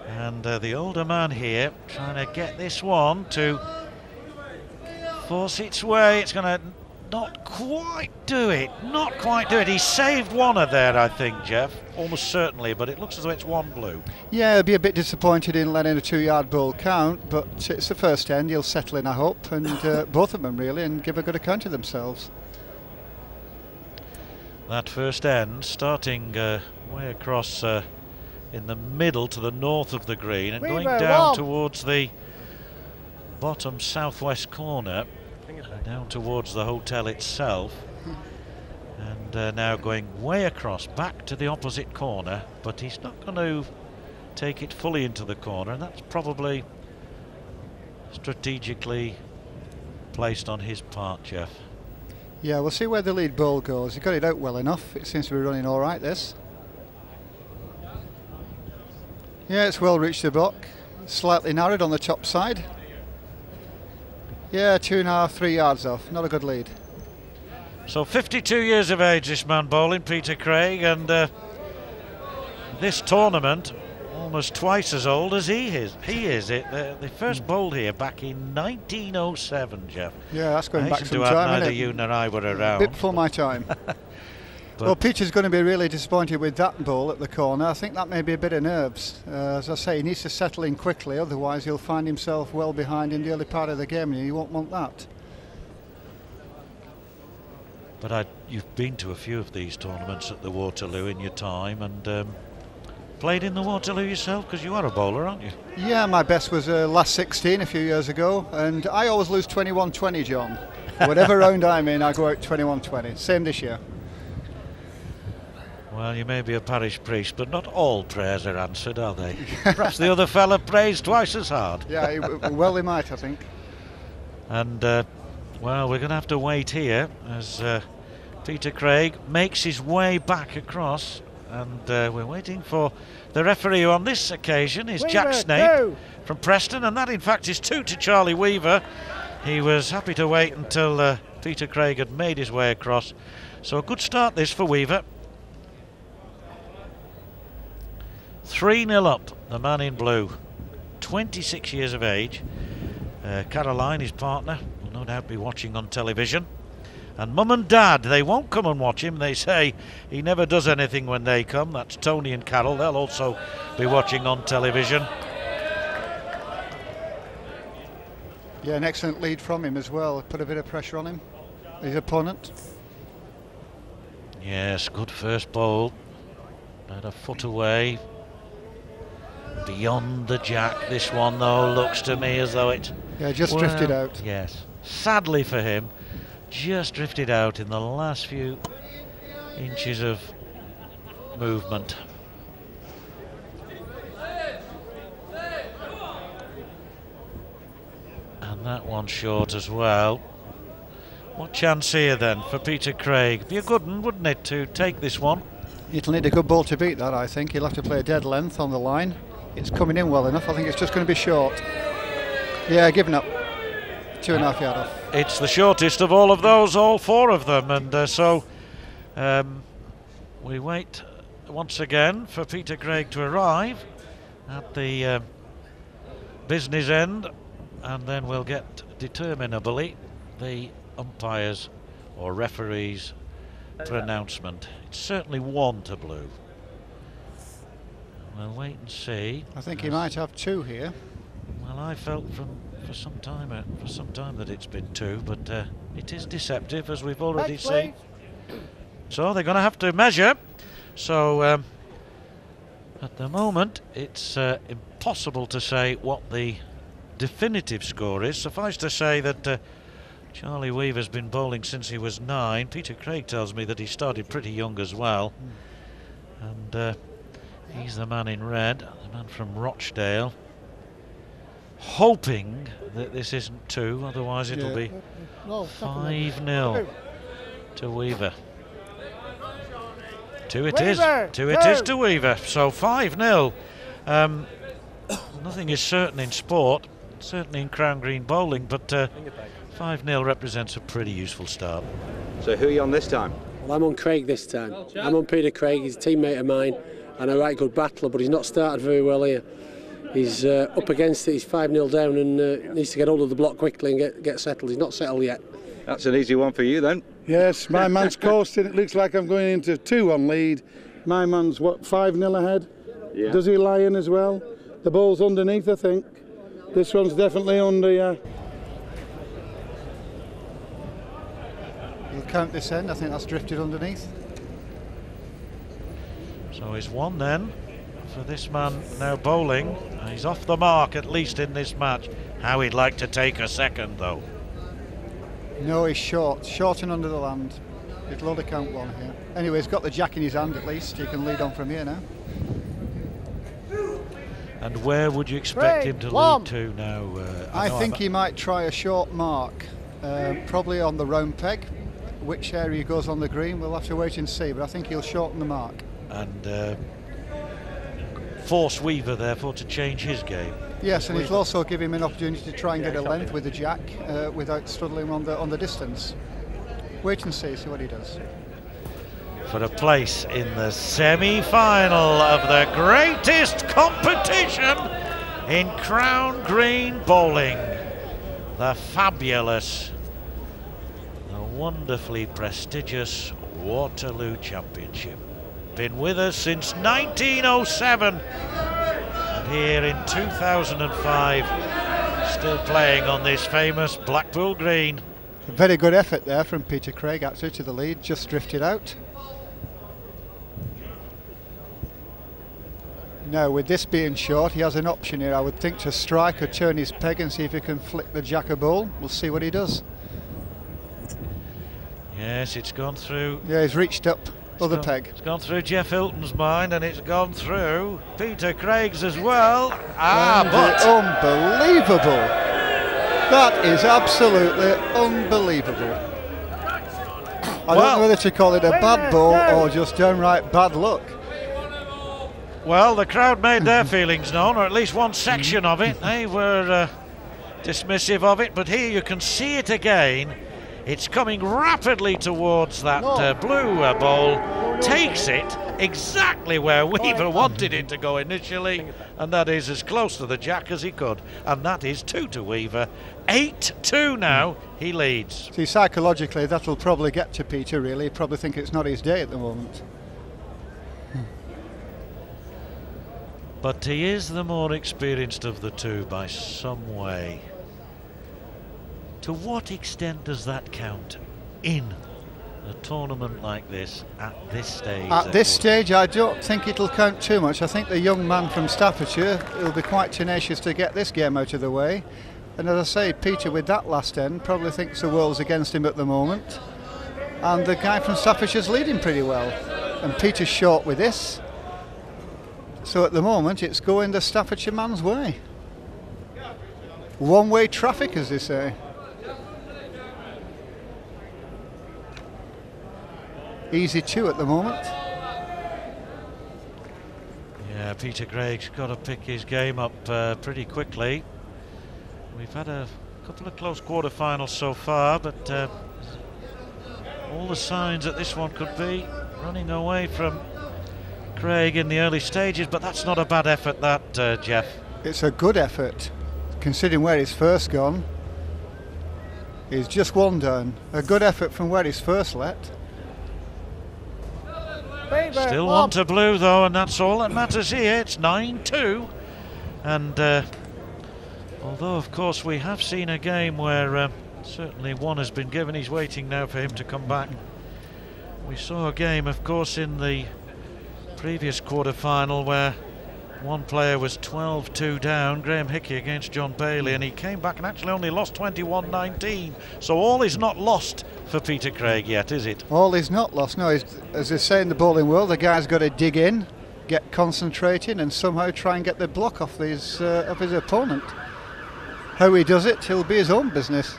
Speaker 4: And uh, the older man here trying to get this one to force its way. It's going to not quite do it. Not quite do it. He saved one of there, I think, Jeff. Almost certainly, but it looks as though it's one blue.
Speaker 21: Yeah, he'll be a bit disappointed in letting a two-yard ball count, but it's the first end. He'll settle in, I hope, and uh, both of them really, and give a good account of themselves.
Speaker 4: That first end starting uh, way across uh, in the middle to the north of the green and going down
Speaker 21: one.
Speaker 4: towards the bottom southwest corner down towards the hotel itself and uh, now going way across back to the opposite corner but he's not going to take it fully into the corner and that's probably strategically placed on his part Jeff
Speaker 21: Yeah, we'll see where the lead ball goes. He got it out well enough. It seems to be running all right, this. Yeah, it's well reached the block. Slightly narrowed on the top side. Yeah, two and a half, three yards off. Not a good lead.
Speaker 4: So 52 years of age, this man bowling, Peter Craig, and uh, this tournament almost twice as old as he is. He is it. The, the first bowled here back in 1907, Jeff.
Speaker 21: Yeah, that's going
Speaker 4: I
Speaker 21: back some
Speaker 4: to
Speaker 21: time,
Speaker 4: Neither
Speaker 21: isn't
Speaker 4: you nor I were
Speaker 21: A
Speaker 4: around.
Speaker 21: bit before my time. well, Peter's going to be really disappointed with that ball at the corner. I think that may be a bit of nerves. Uh, as I say, he needs to settle in quickly, otherwise he'll find himself well behind in the early part of the game, and you won't want that.
Speaker 4: But I, you've been to a few of these tournaments at the Waterloo in your time and um, played in the Waterloo yourself because you are a bowler, aren't you?
Speaker 21: Yeah, my best was uh, last 16 a few years ago, and I always lose 21-20, John. Whatever round I'm in, I go out 21-20. Same this year.
Speaker 4: Well, you may be a parish priest, but not all prayers are answered, are they? Perhaps the other fella prays twice as hard.
Speaker 21: Yeah, he- well, they might, I think.
Speaker 4: And, uh, well, we're going to have to wait here as uh, Peter Craig makes his way back across. And uh, we're waiting for the referee who on this occasion is Jack Snape
Speaker 3: go.
Speaker 4: from Preston. And that, in fact, is two to Charlie Weaver. He was happy to wait until uh, Peter Craig had made his way across. So a good start this for Weaver. 3 0 up, the man in blue. 26 years of age. Uh, Caroline, his partner, will no doubt be watching on television. And mum and dad, they won't come and watch him. They say he never does anything when they come. That's Tony and Carol. They'll also be watching on television.
Speaker 21: Yeah, an excellent lead from him as well. Put a bit of pressure on him, his opponent.
Speaker 4: Yes, good first ball. About a foot away. Beyond the jack. This one, though, looks to me as though it.
Speaker 21: Yeah, just drifted out.
Speaker 4: Yes. Sadly for him, just drifted out in the last few inches of movement. And that one short as well. What chance here then for Peter Craig? Be a good one, wouldn't it, to take this one?
Speaker 21: It'll need a good ball to beat that, I think. He'll have to play a dead length on the line. It's coming in well enough. I think it's just going to be short. Yeah, giving up. Two and a half yard off.
Speaker 4: It's the shortest of all of those, all four of them, and uh, so um, we wait once again for Peter Craig to arrive at the um, business end, and then we'll get determinably the umpires or referees pronouncement. It's certainly one to blue. We'll wait and see.
Speaker 21: I think he might have two here.
Speaker 4: well, I felt from for some time uh, for some time that it's been two, but uh, it is deceptive as we've already
Speaker 3: Next,
Speaker 4: seen. So they're going to have to measure. So um, at the moment, it's uh, impossible to say what the definitive score is. Suffice to say that. Uh, Charlie Weaver's been bowling since he was nine. Peter Craig tells me that he started pretty young as well. And uh, he's the man in red, the man from Rochdale hoping that this isn't two, otherwise it'll
Speaker 3: Yeah.
Speaker 4: be
Speaker 3: No,
Speaker 4: 5 0 to Weaver. Two it is.
Speaker 3: Weaver,
Speaker 4: Two it is
Speaker 3: two.
Speaker 4: to Weaver. So 5 0. Um, nothing is certain in sport, certainly in Crown Green bowling, but uh, 5 0 represents a pretty useful start.
Speaker 1: So who are you on this time?
Speaker 8: Well, I'm on Craig this time. I'm on Peter Craig. He's a teammate of mine and a right good battler, but he's not started very well here. He's uh, up against it. He's 5 0 down and uh, needs to get hold of the block quickly and get, get settled. He's not settled yet.
Speaker 1: That's an easy one for you then.
Speaker 7: Yes, my man's coasting. It looks like I'm going into two on lead. My man's what five nil ahead.
Speaker 1: Yeah.
Speaker 7: Does he lie in as well? The ball's underneath, I think. This one's definitely under. Yeah.
Speaker 21: He'll count this end. I think that's drifted underneath.
Speaker 4: So he's one then for this man now bowling. Uh, He's off the mark at least in this match. How he'd like to take a second though.
Speaker 21: No, he's short. Short and under the land. It'll only count one here. Anyway, he's got the jack in his hand at least. He can lead on from here now.
Speaker 4: And where would you expect
Speaker 21: Craig,
Speaker 4: him to
Speaker 21: Lom.
Speaker 4: lead to now? Uh,
Speaker 21: I
Speaker 4: know
Speaker 21: think
Speaker 4: I'm-
Speaker 21: he might try a short mark, uh, probably on the round peg. Which area he goes on the green, we'll have to wait and see. But I think he'll shorten the mark.
Speaker 4: And uh, force Weaver therefore to change his game.
Speaker 21: Yes, and it'll also give him an opportunity to try and get a length with the jack uh, without struggling on the on the distance. Wait and see, see what he does.
Speaker 4: for a place in the semi-final of the greatest competition in Crown Green Bowling. The fabulous, the wonderfully prestigious Waterloo Championship. Been with us since 1907 and here in 2005 still playing on this famous Blackpool Green.
Speaker 21: Very good effort there from Peter Craig actually to the lead, just drifted out. Now, with this being short, he has an option here, I would think, to strike or turn his peg and see if he can flick the jack a ball. We'll see what he does.
Speaker 4: Yes, it's gone through.
Speaker 21: Yeah, he's reached up other
Speaker 4: gone,
Speaker 21: peg.
Speaker 4: It's gone through Jeff Hilton's mind and it's gone through Peter Craig's as well. Ah,
Speaker 21: And,
Speaker 4: but.
Speaker 21: unbelievable. That is absolutely unbelievable. I don't know whether to call it a bad ball or just downright bad luck.
Speaker 4: Well, the crowd made their feelings known, or at least one section of it. They were uh, dismissive of it, but here you can see it again. It's coming rapidly towards that uh, blue uh, ball, takes it exactly where Weaver wanted it to go initially, and that is as close to the jack as he could. And that is two to Weaver. 8 2 now, he leads.
Speaker 21: See, psychologically, that'll probably get to Peter, really. Probably think it's not his day at the moment.
Speaker 4: But he is the more experienced of the two by some way. To what extent does that count in a tournament like this at this stage?
Speaker 21: At this stage, I don't think it'll count too much. I think the young man from Staffordshire will be quite tenacious to get this game out of the way. And as I say, Peter, with that last end, probably thinks the world's against him at the moment. And the guy from Staffordshire's leading pretty well. And Peter's short with this. So at the moment, it's going the Staffordshire man's way. One way traffic, as they say. Easy two at the moment.
Speaker 4: Yeah, Peter Craig's got to pick his game up uh, pretty quickly. We've had a couple of close quarterfinals so far, but uh, all the signs that this one could be running away from Craig in the early stages, but that's not a bad effort, that, uh, Jeff.
Speaker 21: It's a good effort, considering where he's first gone. He's just one down. A good effort from where he's first let.
Speaker 4: Still one to blue though, and that's all that matters here. It's 9 2. And uh, although, of course, we have seen a game where uh, certainly one has been given, he's waiting now for him to come back. We saw a game, of course, in the previous quarter final where one player was 12 2 down, Graham Hickey against John Bailey, and he came back and actually only lost 21 19. So all is not lost for Peter Craig yet, is it?
Speaker 21: All is not lost. No, as they say in the bowling world, the guy's got to dig in, get concentrated, and somehow try and get the block off his uh, of his opponent. How he does it, he'll be his own business.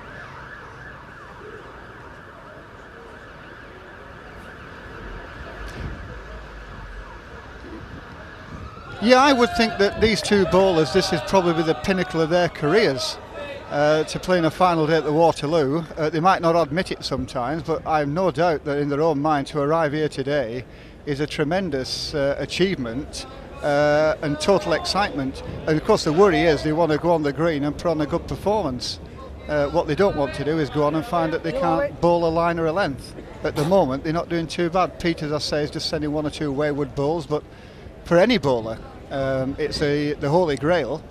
Speaker 21: Yeah, I would think that these two bowlers, this is probably the pinnacle of their careers. Uh, to play in a final day at the Waterloo. Uh, they might not admit it sometimes, but I have no doubt that in their own mind to arrive here today is a tremendous uh, achievement uh, and total excitement. And of course, the worry is they want to go on the green and put on a good performance. Uh, what they don't want to do is go on and find that they can't bowl a line or a length. At the moment, they're not doing too bad. Peters, I say, is just sending one or two wayward balls, but for any bowler, um, it's a, the holy grail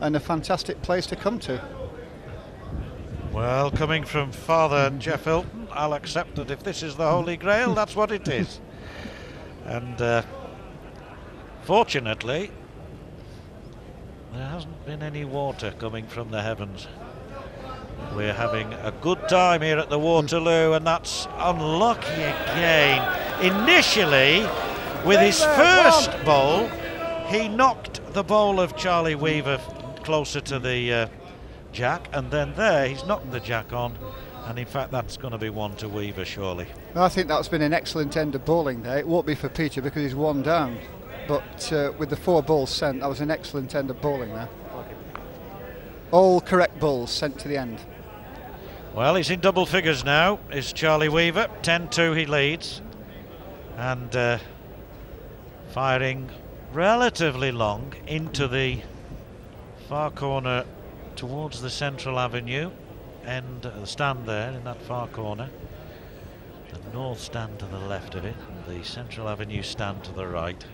Speaker 21: and a fantastic place to come to.
Speaker 4: Well, coming from Father and Jeff Hilton, I'll accept that if this is the Holy Grail, that's what it is. And uh, fortunately, there hasn't been any water coming from the heavens. We're having a good time here at the Waterloo, and that's unlucky again. Initially, with his first bowl, he knocked the bowl of Charlie Weaver closer to the uh, jack, and then there he's knocked the jack on, and in fact that's going to be one to Weaver surely.
Speaker 21: I think that's been an excellent end of bowling there. It won't be for Peter because he's one down, but uh, with the four balls sent, that was an excellent end of bowling there. All correct balls sent to the end.
Speaker 4: Well, he's in double figures now, is Charlie Weaver. 10 2 he leads. And uh, firing relatively long into the far corner towards the central avenue end, uh, the stand there in that far corner. The north stand to the left of it, and the central avenue stand to the right.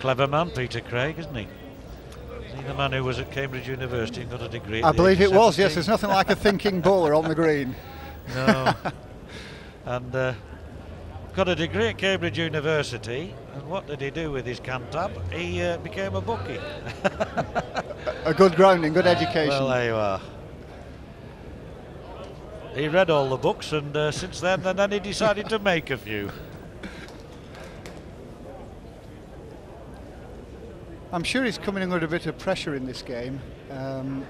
Speaker 4: Clever man, Peter Craig, isn't he? Is he the man who was at Cambridge University and got a degree?
Speaker 21: I believe it was, yes. There's nothing like a thinking bowler on the green.
Speaker 4: No. and uh, got a degree at Cambridge University. And what did he do with his cantab? He uh, became a bookie.
Speaker 21: a good grounding, good education.
Speaker 4: Well, there you are. He read all the books, and uh, since then, and then he decided to make a few.
Speaker 21: I'm sure he's coming under a bit of pressure in this game. Um,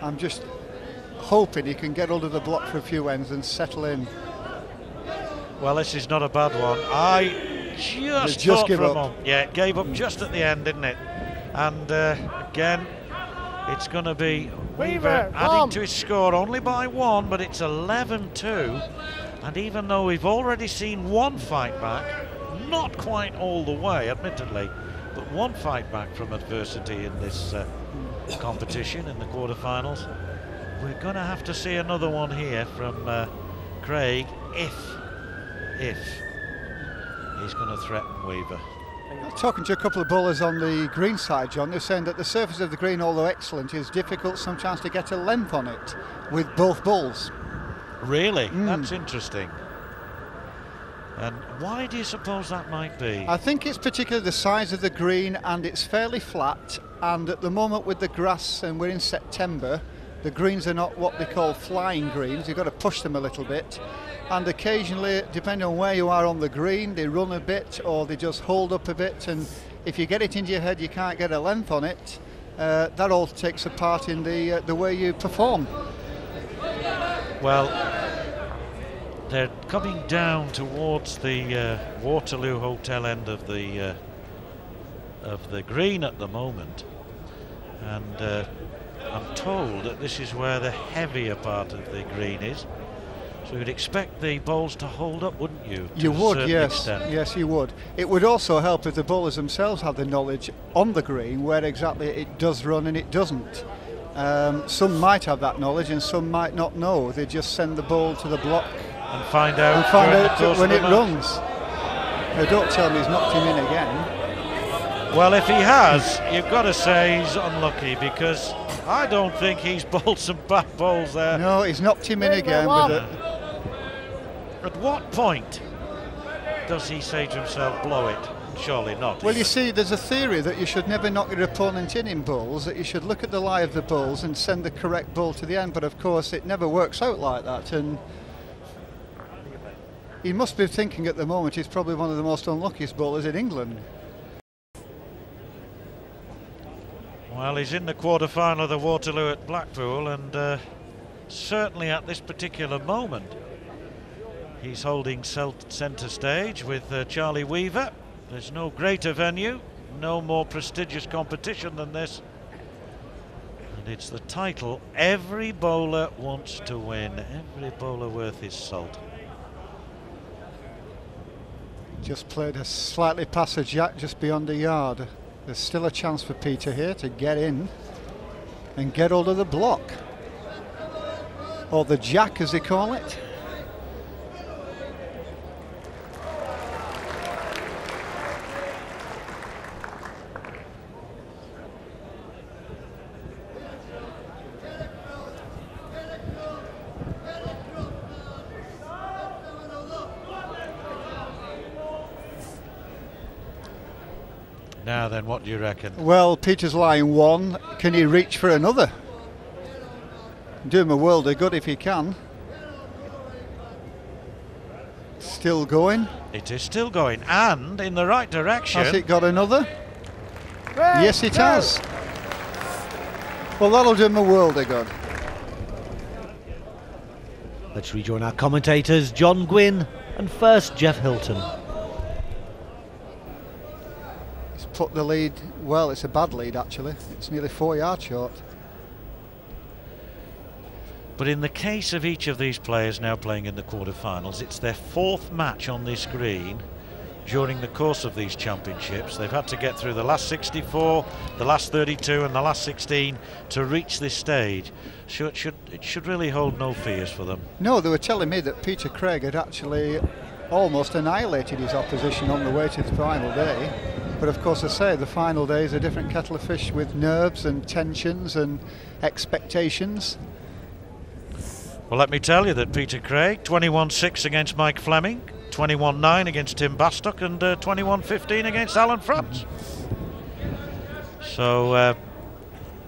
Speaker 21: I'm just hoping he can get under the block for a few ends and settle in.
Speaker 4: Well, this is not a bad one. I just,
Speaker 21: just
Speaker 4: thought
Speaker 21: give
Speaker 4: for a
Speaker 21: up.
Speaker 4: moment- Yeah, it gave up just at the end, didn't it? And uh, again, it's going to be Weaver
Speaker 29: Weaver,
Speaker 4: adding
Speaker 29: come.
Speaker 4: to his score only by one, but it's 11-2. And even though we've already seen one fight back, not quite all the way, admittedly, but one fight back from adversity in this uh, competition in the quarterfinals. We're going to have to see another one here from uh, Craig if, if he's going to threaten Weaver.
Speaker 21: Talking to a couple of bowlers on the green side, John, they're saying that the surface of the green, although excellent, is difficult sometimes to get a length on it with both balls.
Speaker 4: Really?
Speaker 21: Mm.
Speaker 4: That's interesting. And why do you suppose that might be?
Speaker 21: I think it's particularly the size of the green and it's fairly flat. And at the moment with the grass, and we're in September, the greens are not what they call flying greens. You've got to push them a little bit. And occasionally, depending on where you are on the green, they run a bit or they just hold up a bit. And if you get it into your head, you can't get a length on it. Uh, that all takes a part in the uh, the way you perform.
Speaker 4: Well, they're coming down towards the uh, Waterloo Hotel end of the uh, of the green at the moment, and uh, I'm told that this is where the heavier part of the green is. So you'd expect the bowls to hold up, wouldn't you?
Speaker 21: You would, yes,
Speaker 4: extent?
Speaker 21: yes, you would. It would also help if the bowlers themselves had the knowledge on the green where exactly it does run and it doesn't. Um, some might have that knowledge and some might not know. They just send the ball to the block
Speaker 4: and find out
Speaker 21: and find
Speaker 4: during the
Speaker 21: out when
Speaker 4: of
Speaker 21: it
Speaker 4: match.
Speaker 21: runs. Now, don't tell me he's knocked him in again.
Speaker 4: Well, if he has, you've got to say he's unlucky because I don't think he's bowled some bad balls there.
Speaker 21: No, he's knocked him in again with a,
Speaker 4: At what point does he say to himself, blow it? Surely not.
Speaker 21: Well, you see, there's a theory that you should never knock your opponent in in bowls, that you should look at the lie of the bowls and send the correct ball to the end, but of course it never works out like that. And he must be thinking at the moment he's probably one of the most unluckiest bowlers in England.
Speaker 4: Well, he's in the quarter-final of the Waterloo at Blackpool, and uh, certainly at this particular moment, he's holding centre stage with uh, Charlie Weaver. There's no greater venue, no more prestigious competition than this. And it's the title every bowler wants to win, every bowler worth his salt.
Speaker 21: Just played a slightly past jack just beyond the yard. There's still a chance for Peter here to get in and get hold of the block. Or the jack as they call it.
Speaker 4: Now then, what do you reckon?
Speaker 21: Well, Peter's line one. Can he reach for another? Do him a world of good if he can. Still going.
Speaker 4: It is still going, and in the right direction.
Speaker 21: Has it got another? yes, it has. Well, that'll do him a world of good.
Speaker 9: Let's rejoin our commentators, John Gwynne And first, Jeff Hilton.
Speaker 21: Put the lead, well, it's a bad lead actually. It's nearly four yards short.
Speaker 4: But in the case of each of these players now playing in the quarterfinals, it's their fourth match on this green during the course of these championships. They've had to get through the last 64, the last 32 and the last 16 to reach this stage. Should, should, it should really hold no fears for them.
Speaker 21: No, they were telling me that Peter Craig had actually almost annihilated his opposition on the way to the final day. But of course, I say the final day is a different kettle of fish with nerves and tensions and expectations.
Speaker 4: Well, let me tell you that Peter Craig, 21-6 against Mike Fleming, 21-9 against Tim Bastock, and 21-15 uh, against Alan France. So, uh,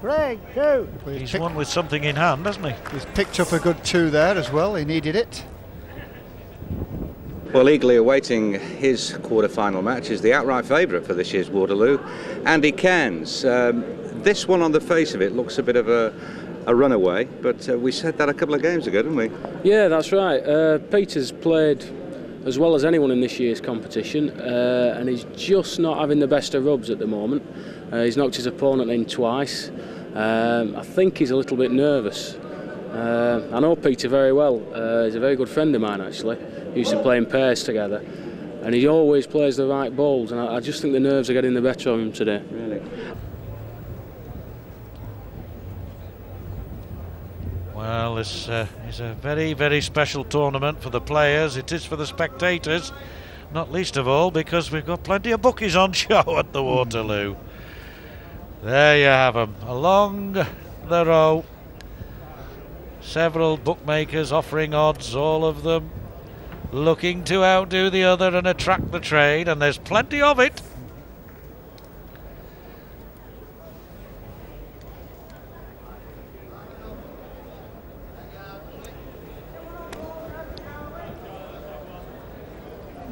Speaker 21: Craig, two.
Speaker 4: He's won with something in hand, hasn't he?
Speaker 21: He's picked up a good two there as well. He needed it.
Speaker 1: Well, eagerly awaiting his quarter-final match is the outright favourite for this year's Waterloo, Andy Cairns. Um, this one, on the face of it, looks a bit of a, a runaway, but uh, we said that a couple of games ago, didn't we?
Speaker 29: Yeah, that's right. Uh, Peter's played as well as anyone in this year's competition, uh, and he's just not having the best of rubs at the moment. Uh, he's knocked his opponent in twice. Um, I think he's a little bit nervous. Uh, I know Peter very well. Uh, he's a very good friend of mine, actually. We used to play in pairs together, and he always plays the right balls. And I, I just think the nerves are getting the better of him today.
Speaker 1: Really.
Speaker 4: Well, this uh, is a very, very special tournament for the players. It is for the spectators, not least of all because we've got plenty of bookies on show at the Waterloo. There you have them, along the row. Several bookmakers offering odds, all of them looking to outdo the other and attract the trade, and there's plenty of it.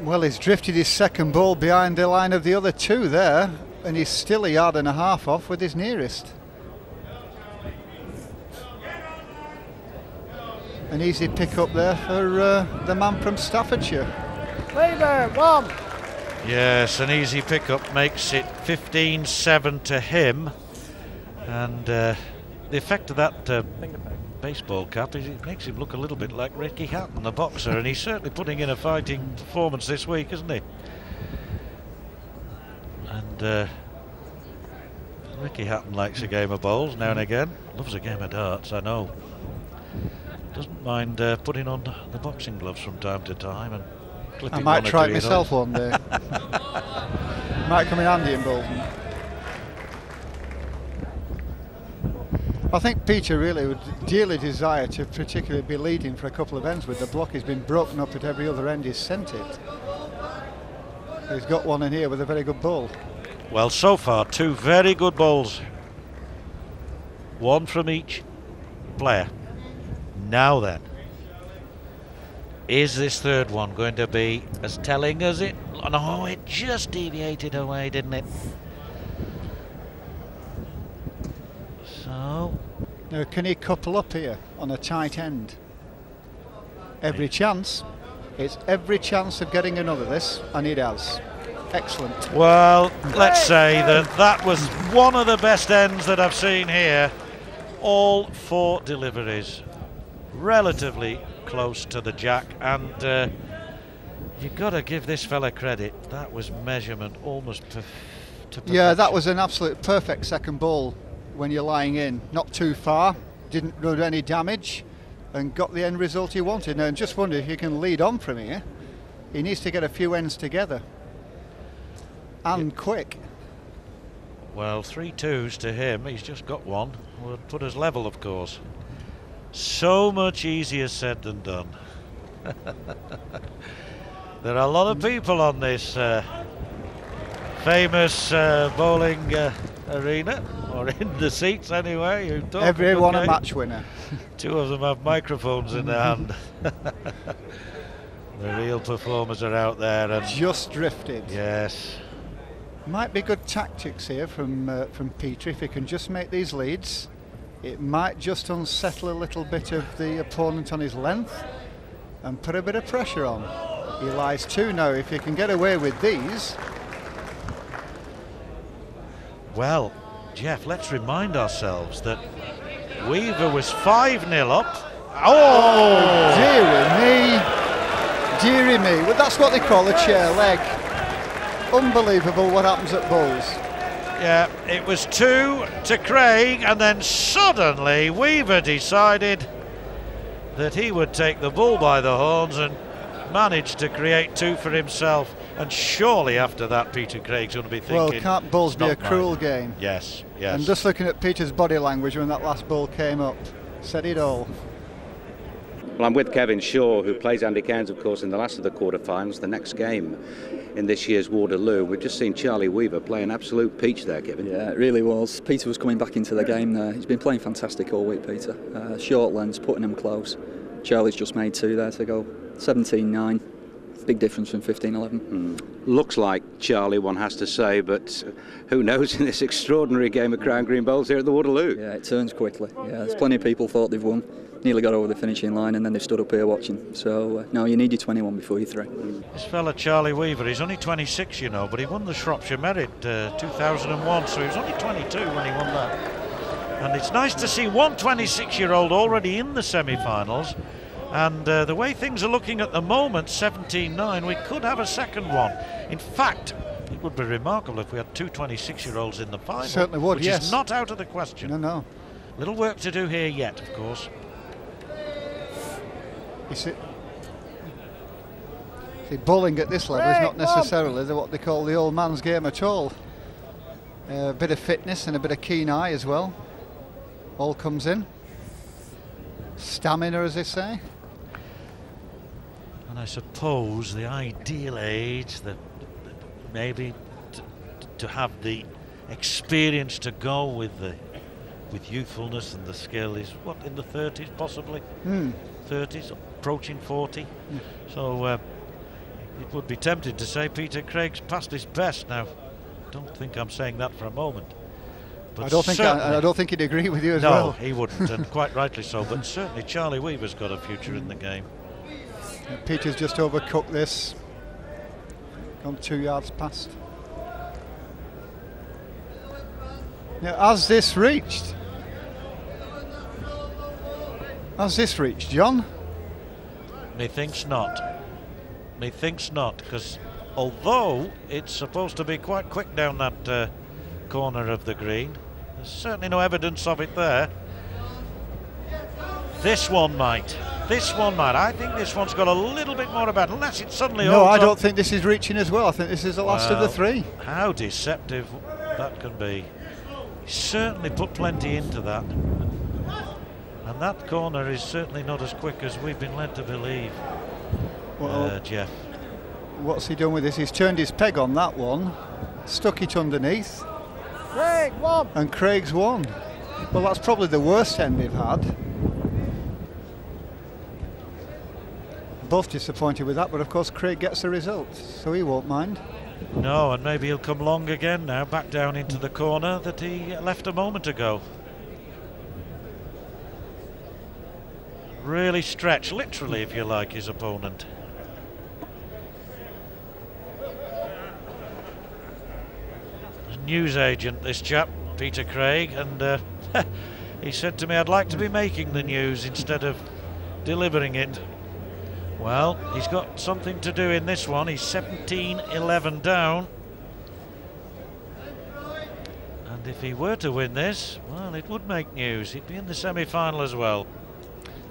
Speaker 21: Well, he's drifted his second ball behind the line of the other two there, and he's still a yard and a half off with his nearest. An easy pick up there for uh, the man from Staffordshire.
Speaker 3: Leader, one.
Speaker 4: Yes, an easy pickup makes it 15-7 to him, and uh, the effect of that uh, baseball cap is it makes him look a little bit like Ricky Hatton, the boxer, and he's certainly putting in a fighting performance this week, isn't he? And uh, Ricky Hatton likes a game of bowls now and again, loves a game of darts, I know. Doesn't mind uh, putting on the boxing gloves from time to time and
Speaker 21: I might try it myself one day. might come in handy in Bolton. I think Peter really would dearly desire to particularly be leading for a couple of ends with the block. He's been broken up at every other end he's sent it. He's got one in here with a very good ball.
Speaker 4: Well, so far, two very good balls. One from each player. Now then, is this third one going to be as telling as it? Oh, no, it just deviated away, didn't it? So.
Speaker 21: Now, can he couple up here on a tight end? Every chance. It's every chance of getting another this, and it has. Excellent.
Speaker 4: Well, let's say that that was one of the best ends that I've seen here. All four deliveries relatively close to the jack, and uh, you've got to give this fella credit. That was measurement almost.
Speaker 21: Yeah, that was an absolute perfect second ball when you're lying in. Not too far, didn't do any damage, and got the end result he wanted. And just wonder if he can lead on from here. He needs to get a few ends together, and yeah. quick.
Speaker 4: Well, three twos to him. He's just got one. Would put us level, of course. So much easier said than done. there are a lot of people on this uh, famous uh, bowling uh, arena, or in the seats anyway. Who talk
Speaker 21: Everyone a match winner.
Speaker 4: Two of them have microphones in their hand. the real performers are out there. And
Speaker 21: Just drifted.
Speaker 4: Yes.
Speaker 21: Might be good tactics here from uh, from Peter if he can just make these leads it might just unsettle a little bit of the opponent on his length and put a bit of pressure on. He lies two now. If he can get away with these,
Speaker 4: Well, Jeff, let's remind ourselves that Weaver was 5 0 up. Oh!
Speaker 21: dearie me, dearie me. Well, that's what they call a chair leg. Unbelievable what happens at bowls.
Speaker 4: Yeah, it was two to Craig, and then suddenly Weaver decided that he would take the bull by the horns and managed to create two for himself. And surely after that, Peter Craig's going to be thinking.
Speaker 21: Well, can't bowls
Speaker 4: "It's
Speaker 21: be a
Speaker 4: not mine."
Speaker 21: cruel game?
Speaker 4: Yes, yes.
Speaker 21: And just looking at Peter's body language when that last ball came up, said it all.
Speaker 1: Well, I'm with Kevin Shaw, who plays Andy Cairns, of course, in the last of the quarterfinals, the next game in this year's Waterloo. We've just seen Charlie Weaver play an absolute peach there, Kevin.
Speaker 30: Yeah, it really was. Peter was coming back into the game there. He's been playing fantastic all week, Peter. Uh, short lens, putting him close. Charlie's just made two there to go. 17 9. Big difference from 15 11.
Speaker 1: Looks like Charlie, one has to say, but who knows in this extraordinary game of Crown Green Bowls here at the Waterloo.
Speaker 30: Yeah, it turns quickly. Yeah, there's plenty of people thought they've won. Nearly got over the finishing line and then they stood up here watching. So, uh, no, you need your 21 before you three.
Speaker 4: This fella Charlie Weaver, he's only 26, you know, but he won the Shropshire Merit uh, 2001, so he was only 22 when he won that. And it's nice to see one 26 year old already in the semi finals. And uh, the way things are looking at the moment, 17 9, we could have a second one. In fact, it would be remarkable if we had two 26 year olds in the final.
Speaker 21: Certainly would,
Speaker 4: which
Speaker 21: yes.
Speaker 4: is not out of the question.
Speaker 21: No, no.
Speaker 4: Little work to do here yet, of course.
Speaker 21: You see, see, bowling at this level is not necessarily the, what they call the old man's game at all. Uh, a bit of fitness and a bit of keen eye as well. All comes in. Stamina, as they say.
Speaker 4: And I suppose the ideal age that, that maybe to, to have the experience to go with the with youthfulness and the skill is what in the 30s possibly
Speaker 21: Hmm.
Speaker 4: 30s approaching 40 so uh, it would be tempted to say Peter Craig's past his best now don't think I'm saying that for a moment
Speaker 21: I don't think I, I don't think he'd agree with you as
Speaker 4: no,
Speaker 21: well.
Speaker 4: No, he wouldn't, and quite rightly so. But certainly, Charlie Weaver's got a future in the game.
Speaker 21: Peter's just overcooked this. Gone two yards past. Now, has this reached? Has this reached, John?
Speaker 4: Methinks not. Methinks not, because although it's supposed to be quite quick down that uh, corner of the green, there's certainly no evidence of it there. This one might. This one might. I think this one's got a little bit more about, unless it suddenly.
Speaker 21: No, I don't think this is reaching as well. I think this is the last of the three.
Speaker 4: How deceptive that can be. He certainly put plenty into that. And that corner is certainly not as quick as we've been led to believe,
Speaker 21: Well,
Speaker 4: uh, Jeff.
Speaker 21: What's he done with this? He's turned his peg on that one, stuck it underneath,
Speaker 3: Craig, one.
Speaker 21: and Craig's won. Well, that's probably the worst end they've had. Both disappointed with that, but of course Craig gets the result, so he won't mind.
Speaker 4: No, and maybe he'll come long again now, back down into the corner that he left a moment ago. Really stretch, literally, if you like, his opponent. News agent, this chap, Peter Craig, and uh, he said to me, I'd like to be making the news instead of delivering it. Well, he's got something to do in this one. He's 17 11 down. And if he were to win this, well, it would make news. He'd be in the semi final as well.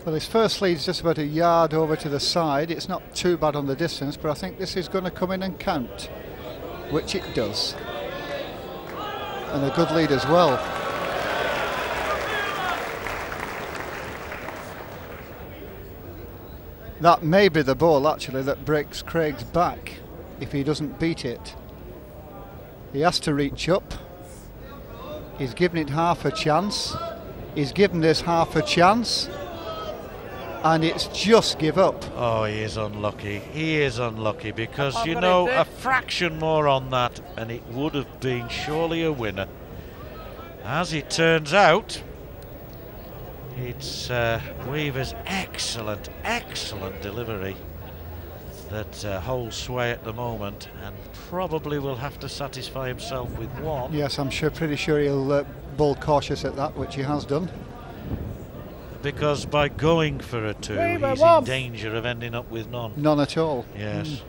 Speaker 21: Well, his first lead's just about a yard over to the side. It's not too bad on the distance, but I think this is going to come in and count, which it does. And a good lead as well. That may be the ball actually that breaks Craig's back if he doesn't beat it. He has to reach up. He's given it half a chance. He's given this half a chance. And it's just give up.
Speaker 4: Oh, he is unlucky. He is unlucky because,
Speaker 3: I've
Speaker 4: you know, a fraction more on that and it would have been surely a winner. As it turns out, it's uh, Weaver's excellent, excellent delivery. that uh, holds sway at the moment and probably will have to satisfy himself with one.
Speaker 21: Yes, I'm sure, pretty sure he'll uh, bowl cautious at that, which he has done.
Speaker 4: Because by going for a two,
Speaker 21: Weaver,
Speaker 4: he's
Speaker 21: one.
Speaker 4: in danger of ending up with none.
Speaker 21: None at all.
Speaker 4: Yes.
Speaker 21: Mm.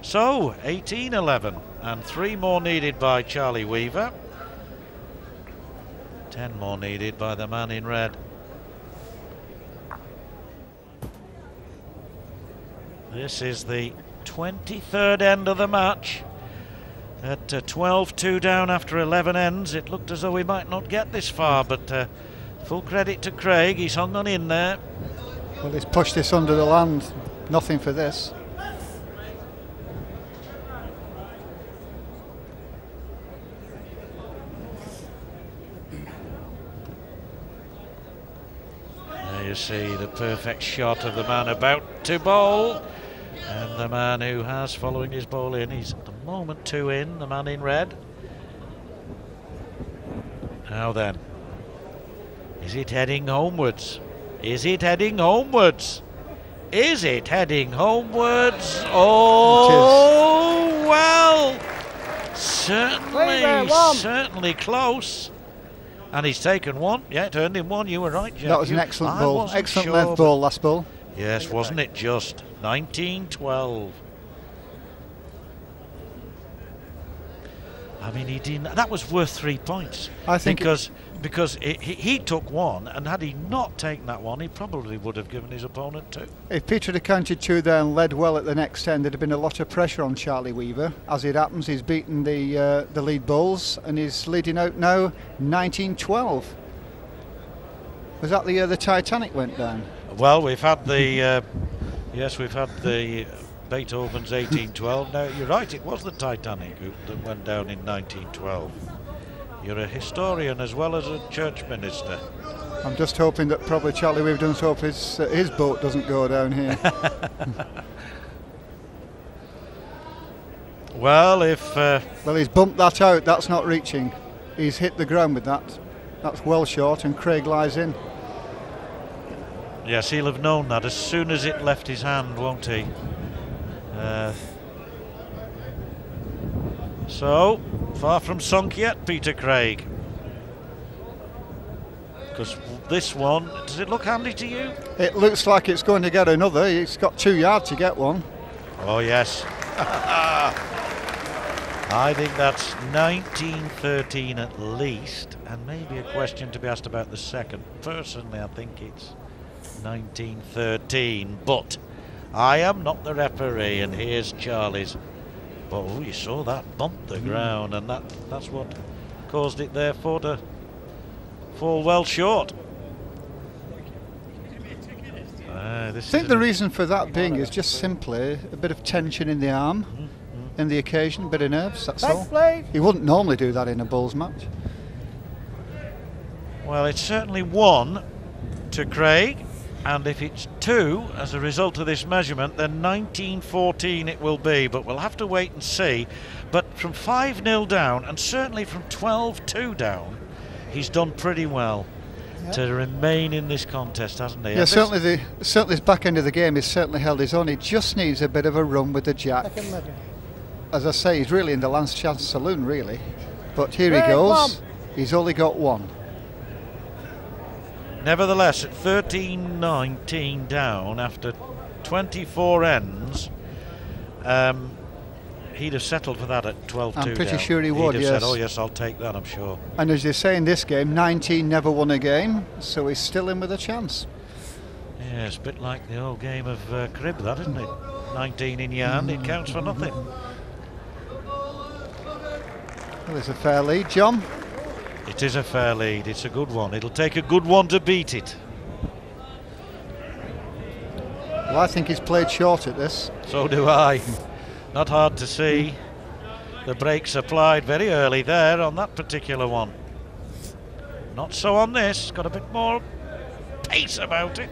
Speaker 4: So, 18 11, and three more needed by Charlie Weaver. 10 more needed by the man in red. This is the 23rd end of the match. At 12-2 down after 11 ends, it looked as though we might not get this far, but uh, full credit to Craig, he's hung on in there.
Speaker 21: Well, he's pushed this under the land. Nothing for this.
Speaker 4: There you see the perfect shot of the man about to bowl. And the man who has following his ball in, he's at the moment two in, the man in red. Now then, is it heading homewards? Is it heading homewards? Is it heading homewards? Oh, well, certainly, certainly close. And he's taken one. Yeah, turned in one. You were right, Jack.
Speaker 21: that was an excellent
Speaker 4: I
Speaker 21: ball. Excellent
Speaker 4: sure,
Speaker 21: left ball, last ball.
Speaker 4: Yes, wasn't it just 1912? I mean, he didn't. That was worth three points.
Speaker 21: I think it-
Speaker 4: because because he, he, he took one, and had he not taken that one, he probably would have given his opponent two.
Speaker 21: If Peter had counted two there and led well at the next end, there'd have been a lot of pressure on Charlie Weaver. As it happens, he's beaten the uh, the lead bowls and he's leading out now 1912. Was that the year the Titanic went down?
Speaker 4: Well, we've had the uh, yes, we've had the Beethoven's 1812. Now you're right, it was the Titanic that went down in 1912. You're a historian as well as a church minister.
Speaker 21: I'm just hoping that probably Charlie Weaver doesn't hope his uh, his boat doesn't go down here.
Speaker 4: Well, if uh,
Speaker 21: well, he's bumped that out. That's not reaching. He's hit the ground with that. That's well short, and Craig lies in.
Speaker 4: Yes, he'll have known that as soon as it left his hand, won't he? Uh, so, far from sunk yet, Peter Craig. Because this one, does it look handy to you?
Speaker 21: It looks like it's going to get another. It's got two yards to get one.
Speaker 4: Oh, yes. I think that's 1913 at least, and maybe a question to be asked about the second. Personally, I think it's 1913, but I am not the referee, and here's Charlie's. But oh, you saw that bump the ground, and that that's what caused it therefore to fall well short. Ah,
Speaker 21: I think the reason for that being is just simply a bit of tension in the arm, in the occasion, a bit of nerves. That's all. He wouldn't normally do that in a bowls match.
Speaker 4: Well, it's certainly one to Craig, and if it's two as a result of this measurement, then 1914 it will be. But we'll have to wait and see. But from 5 0 down, and certainly from 12 2 down, he's done pretty well to remain in this contest, hasn't he?
Speaker 21: Yeah, certainly the certainly his back end of the game has certainly held his own. He just needs a bit of a run with the jack. As I say, he's really in the last Chance saloon, really. But here he goes.
Speaker 3: one.
Speaker 21: He's only got one.
Speaker 4: Nevertheless, at 13 19 down after 24 ends, um, he'd have settled for that at 12
Speaker 21: I'm pretty
Speaker 4: down.
Speaker 21: sure he
Speaker 4: He'd have
Speaker 21: yes.
Speaker 4: said, Oh, yes, I'll take that, I'm sure.
Speaker 21: And as they say in this game, 19 never won a game, so he's still in with a chance.
Speaker 4: Yeah, it's a bit like the old game of uh, crib, that, isn't it? 19 in your hand, it counts for nothing.
Speaker 21: Well, there's a fair lead, John.
Speaker 4: It is a fair lead, it's a good one. It'll take a good one to beat it.
Speaker 21: Well, I think he's played short at this.
Speaker 4: So do I. Not hard to see. The brakes applied very early there on that particular one. Not so on this, got a bit more pace about it.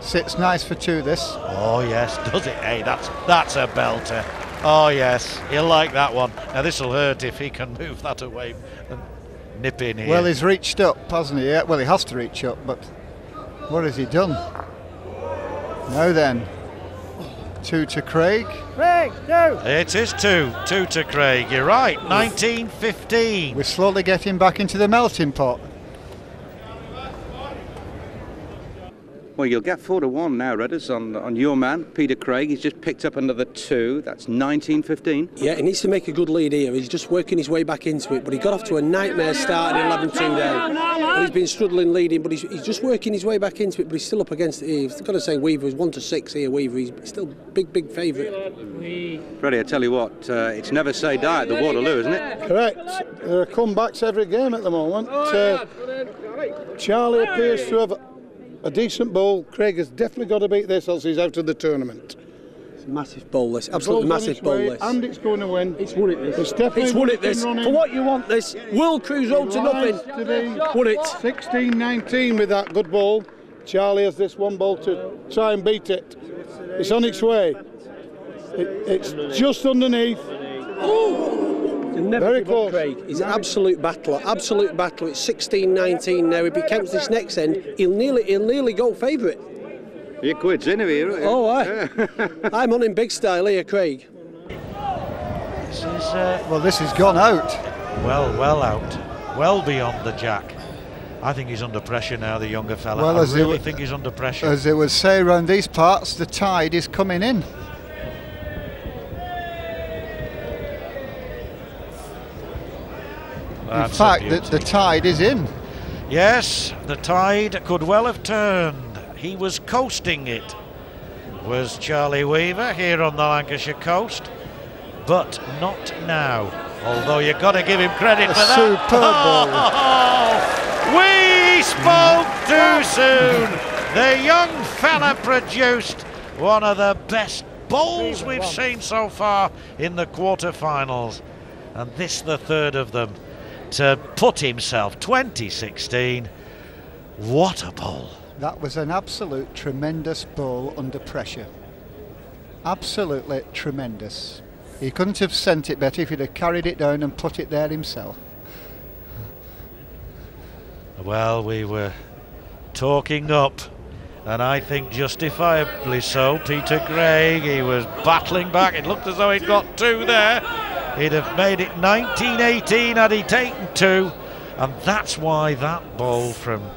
Speaker 21: Sits nice for two, this.
Speaker 4: Oh yes, does it? Hey, that's that's a belter. Oh yes, he'll like that one. Now this will hurt if he can move that away nip in here.
Speaker 21: Well, he's reached up, hasn't he? Yeah, well, he has to reach up, but what has he done? Now then, Two to Craig.
Speaker 3: Craig, two.
Speaker 4: It is two. Two to Craig. You're right. 1915.
Speaker 21: We're slowly getting back into the melting pot.
Speaker 1: Well, you'll get four to one now, Redders, on on your man Peter Craig. He's just picked up another two. That's 19-15.
Speaker 8: Yeah, he needs to make a good lead here. He's just working his way back into it, but he got off to a nightmare start at 11-2 down. And he's been struggling leading, but he's, he's just working his way back into it. But he's still up against it. He's got to say Weaver is one to six here. Weaver, he's still big, big favourite.
Speaker 1: Freddie, I tell you what, uh, it's never say die at the Waterloo, isn't it?
Speaker 7: Correct. There are comebacks every game at the moment. Uh, Charlie appears to have a decent ball. Craig has definitely got to beat this, else he's out of the tournament.
Speaker 8: It's a massive ball this, absolutely
Speaker 7: Ball's
Speaker 8: massive
Speaker 7: its
Speaker 8: ball
Speaker 7: way,
Speaker 8: this.
Speaker 7: And it's going to win.
Speaker 8: It's won it this.
Speaker 7: It's definitely
Speaker 8: It's won it this.
Speaker 7: running.
Speaker 8: For what you want this. World Cruise Road to nothing.
Speaker 7: To be
Speaker 8: Won it.
Speaker 7: 16-19 with that good ball. Charlie has this one ball to try and beat it. It's on its way. It, it's just underneath.
Speaker 8: Never
Speaker 7: Very
Speaker 8: give up,
Speaker 7: close.
Speaker 8: Craig. He's an absolute battler, absolute battler. It's 16-19 now. If he counts this next end, he'll nearly, he'll nearly go favourite.
Speaker 1: Your quid's in here.
Speaker 8: Oh, I, I'm on in big style here, Craig.
Speaker 4: This is uh,
Speaker 21: Well, this has gone out.
Speaker 4: well, well out. Well beyond the jack. I think he's under pressure now, the younger fella.
Speaker 21: Well,
Speaker 4: I
Speaker 21: as
Speaker 4: really
Speaker 21: would-
Speaker 4: think he's under pressure.
Speaker 21: As they would say around these parts, the tide is coming in.
Speaker 4: That's a
Speaker 21: fact, the, the tide is in.
Speaker 4: Yes, the tide could well have turned. He was coasting it. Was Charlie Weaver here on the Lancashire coast, but not now. Although you've got to give him credit
Speaker 21: A
Speaker 4: for that.
Speaker 21: superb ball.
Speaker 4: Oh, we spoke too soon. The young fella produced one of the best bowls we've seen so far in the quarter-finals, and this the third of them to put himself 2016. What a ball!
Speaker 21: That was an absolute tremendous ball under pressure. Absolutely tremendous. He couldn't have sent it better if he'd have carried it down and put it there himself.
Speaker 4: Well, we were talking up, and I think justifiably so. Peter Craig, he was battling back. It looked as though he'd got two there. He'd have made it 1918 had he taken two, and that's why that ball from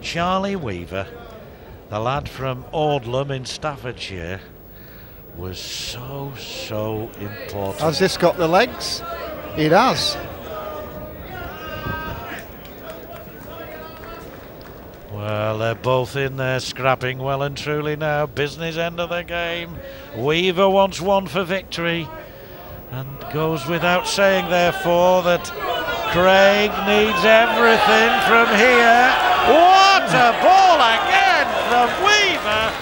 Speaker 4: Charlie Weaver, the lad from Audlem in Staffordshire, was so, so important.
Speaker 21: Has this got the legs? It has.
Speaker 4: Well, they're both in there scrapping well and truly now. Business end of the game. Weaver wants one for victory and goes without saying, therefore, that Craig needs everything from here. What a ball again from Weaver!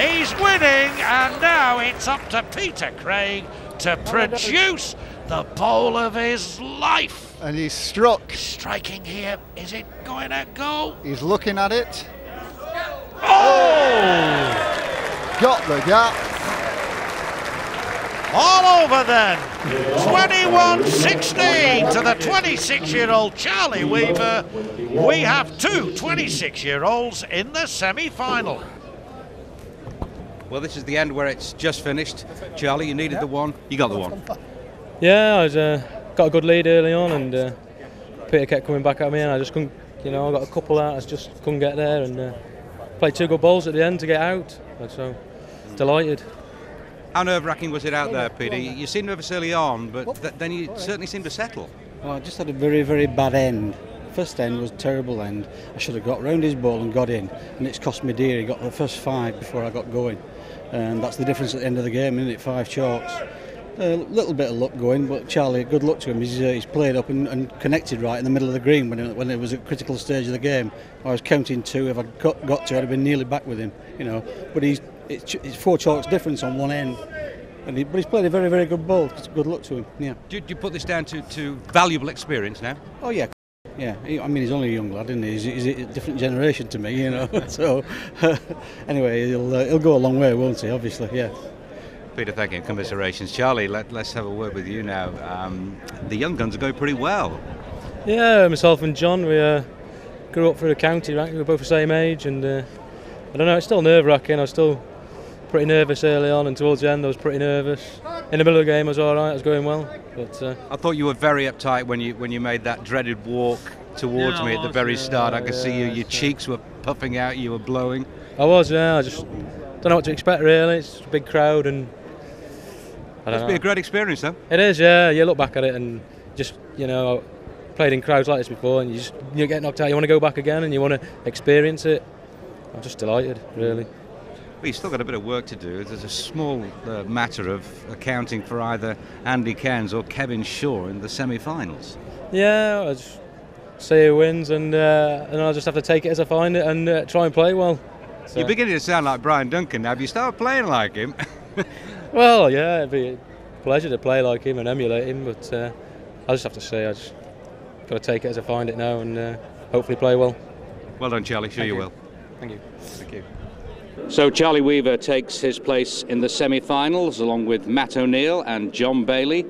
Speaker 4: He's winning, and now it's up to Peter Craig to produce the bowl of his life.
Speaker 21: And he's struck.
Speaker 4: Striking here. Is it going to go?
Speaker 21: He's looking at it.
Speaker 4: Oh!
Speaker 21: Got the gap.
Speaker 4: All over then. 21 16 to the 26 year old Charlie Weaver. We have two 26 year olds in the semi final.
Speaker 1: Well, this is the end where it's just finished. Charlie, you needed the one. You got the one.
Speaker 28: Yeah, I was, uh, got a good lead early on, and uh, Peter kept coming back at me, and I just couldn't, you know, I got a couple out, I just couldn't get there, and uh, played two good balls at the end to get out. And so delighted.
Speaker 1: How nerve-wracking was it out there, Peter? You seemed nervous early on, but th- then you certainly seemed to settle.
Speaker 27: Well, I just had a very, very bad end. First end was terrible end. I should have got round his ball and got in, and it's cost me dear. He got the first five before I got going, and that's the difference at the end of the game, isn't it? Five chalks. A little bit of luck going, but Charlie, good luck to him. He's, uh, he's played up and, and connected right in the middle of the green when it, when it was a critical stage of the game. I was counting two. If I'd got, got to, I'd have been nearly back with him, you know. But he's it's, it's four chalks difference on one end, and he, but he's played a very, very good ball. It's good luck to him. Yeah.
Speaker 1: Do, do you put this down to, to valuable experience now?
Speaker 27: Oh yeah, yeah. He, I mean, he's only a young lad, isn't he? He's, he's a different generation to me, you know. so anyway, he'll uh, he'll go a long way, won't he? Obviously, yeah.
Speaker 1: Peter, thank you. Commiserations. Charlie, let, let's have a word with you now. Um, the young guns are going pretty well.
Speaker 28: Yeah, myself and John, we uh, grew up through the county, right? We were both the same age, and uh, I don't know, it's still nerve wracking. I still pretty nervous early on, and towards the end I was pretty nervous. In the middle of the game I was all right, I was going well. But uh,
Speaker 6: I thought you were very uptight when you when you made that dreaded walk towards
Speaker 28: Yeah,
Speaker 6: me
Speaker 28: I
Speaker 6: at the very
Speaker 28: yeah,
Speaker 6: start. I could see you, your cheeks were puffing out, you were blowing.
Speaker 28: I was, yeah. I just don't know what to expect really. It's a big crowd and. I don't
Speaker 6: Must be a great experience, though.
Speaker 28: It is, yeah. You look back at it and just, you know, played in crowds like this before, and you just you get knocked out. You want to go back again, and you want to experience it. I'm just delighted, really.
Speaker 6: You've still got a bit of work to do. There's a small uh, matter of accounting for either Andy Cairns or Kevin Shaw in the semi-finals.
Speaker 28: Yeah, I just see who wins, and uh, and I'll just have to take it as I find it and uh, try and play well. So-
Speaker 6: You're beginning to sound like Brian Duncan now. Have you started playing like him?
Speaker 28: Well, yeah, it'd be a pleasure to play like him and emulate him, but uh, I just have to say I just got to take it as I find it now and uh, hopefully play well.
Speaker 6: well done, Charlie. Sure
Speaker 28: Thank
Speaker 6: you,
Speaker 28: you.
Speaker 6: will.
Speaker 28: Thank you.
Speaker 6: Thank you.
Speaker 1: So Charlie Weaver takes his place in the semi-finals along with Matt O'Neill and John Bailey.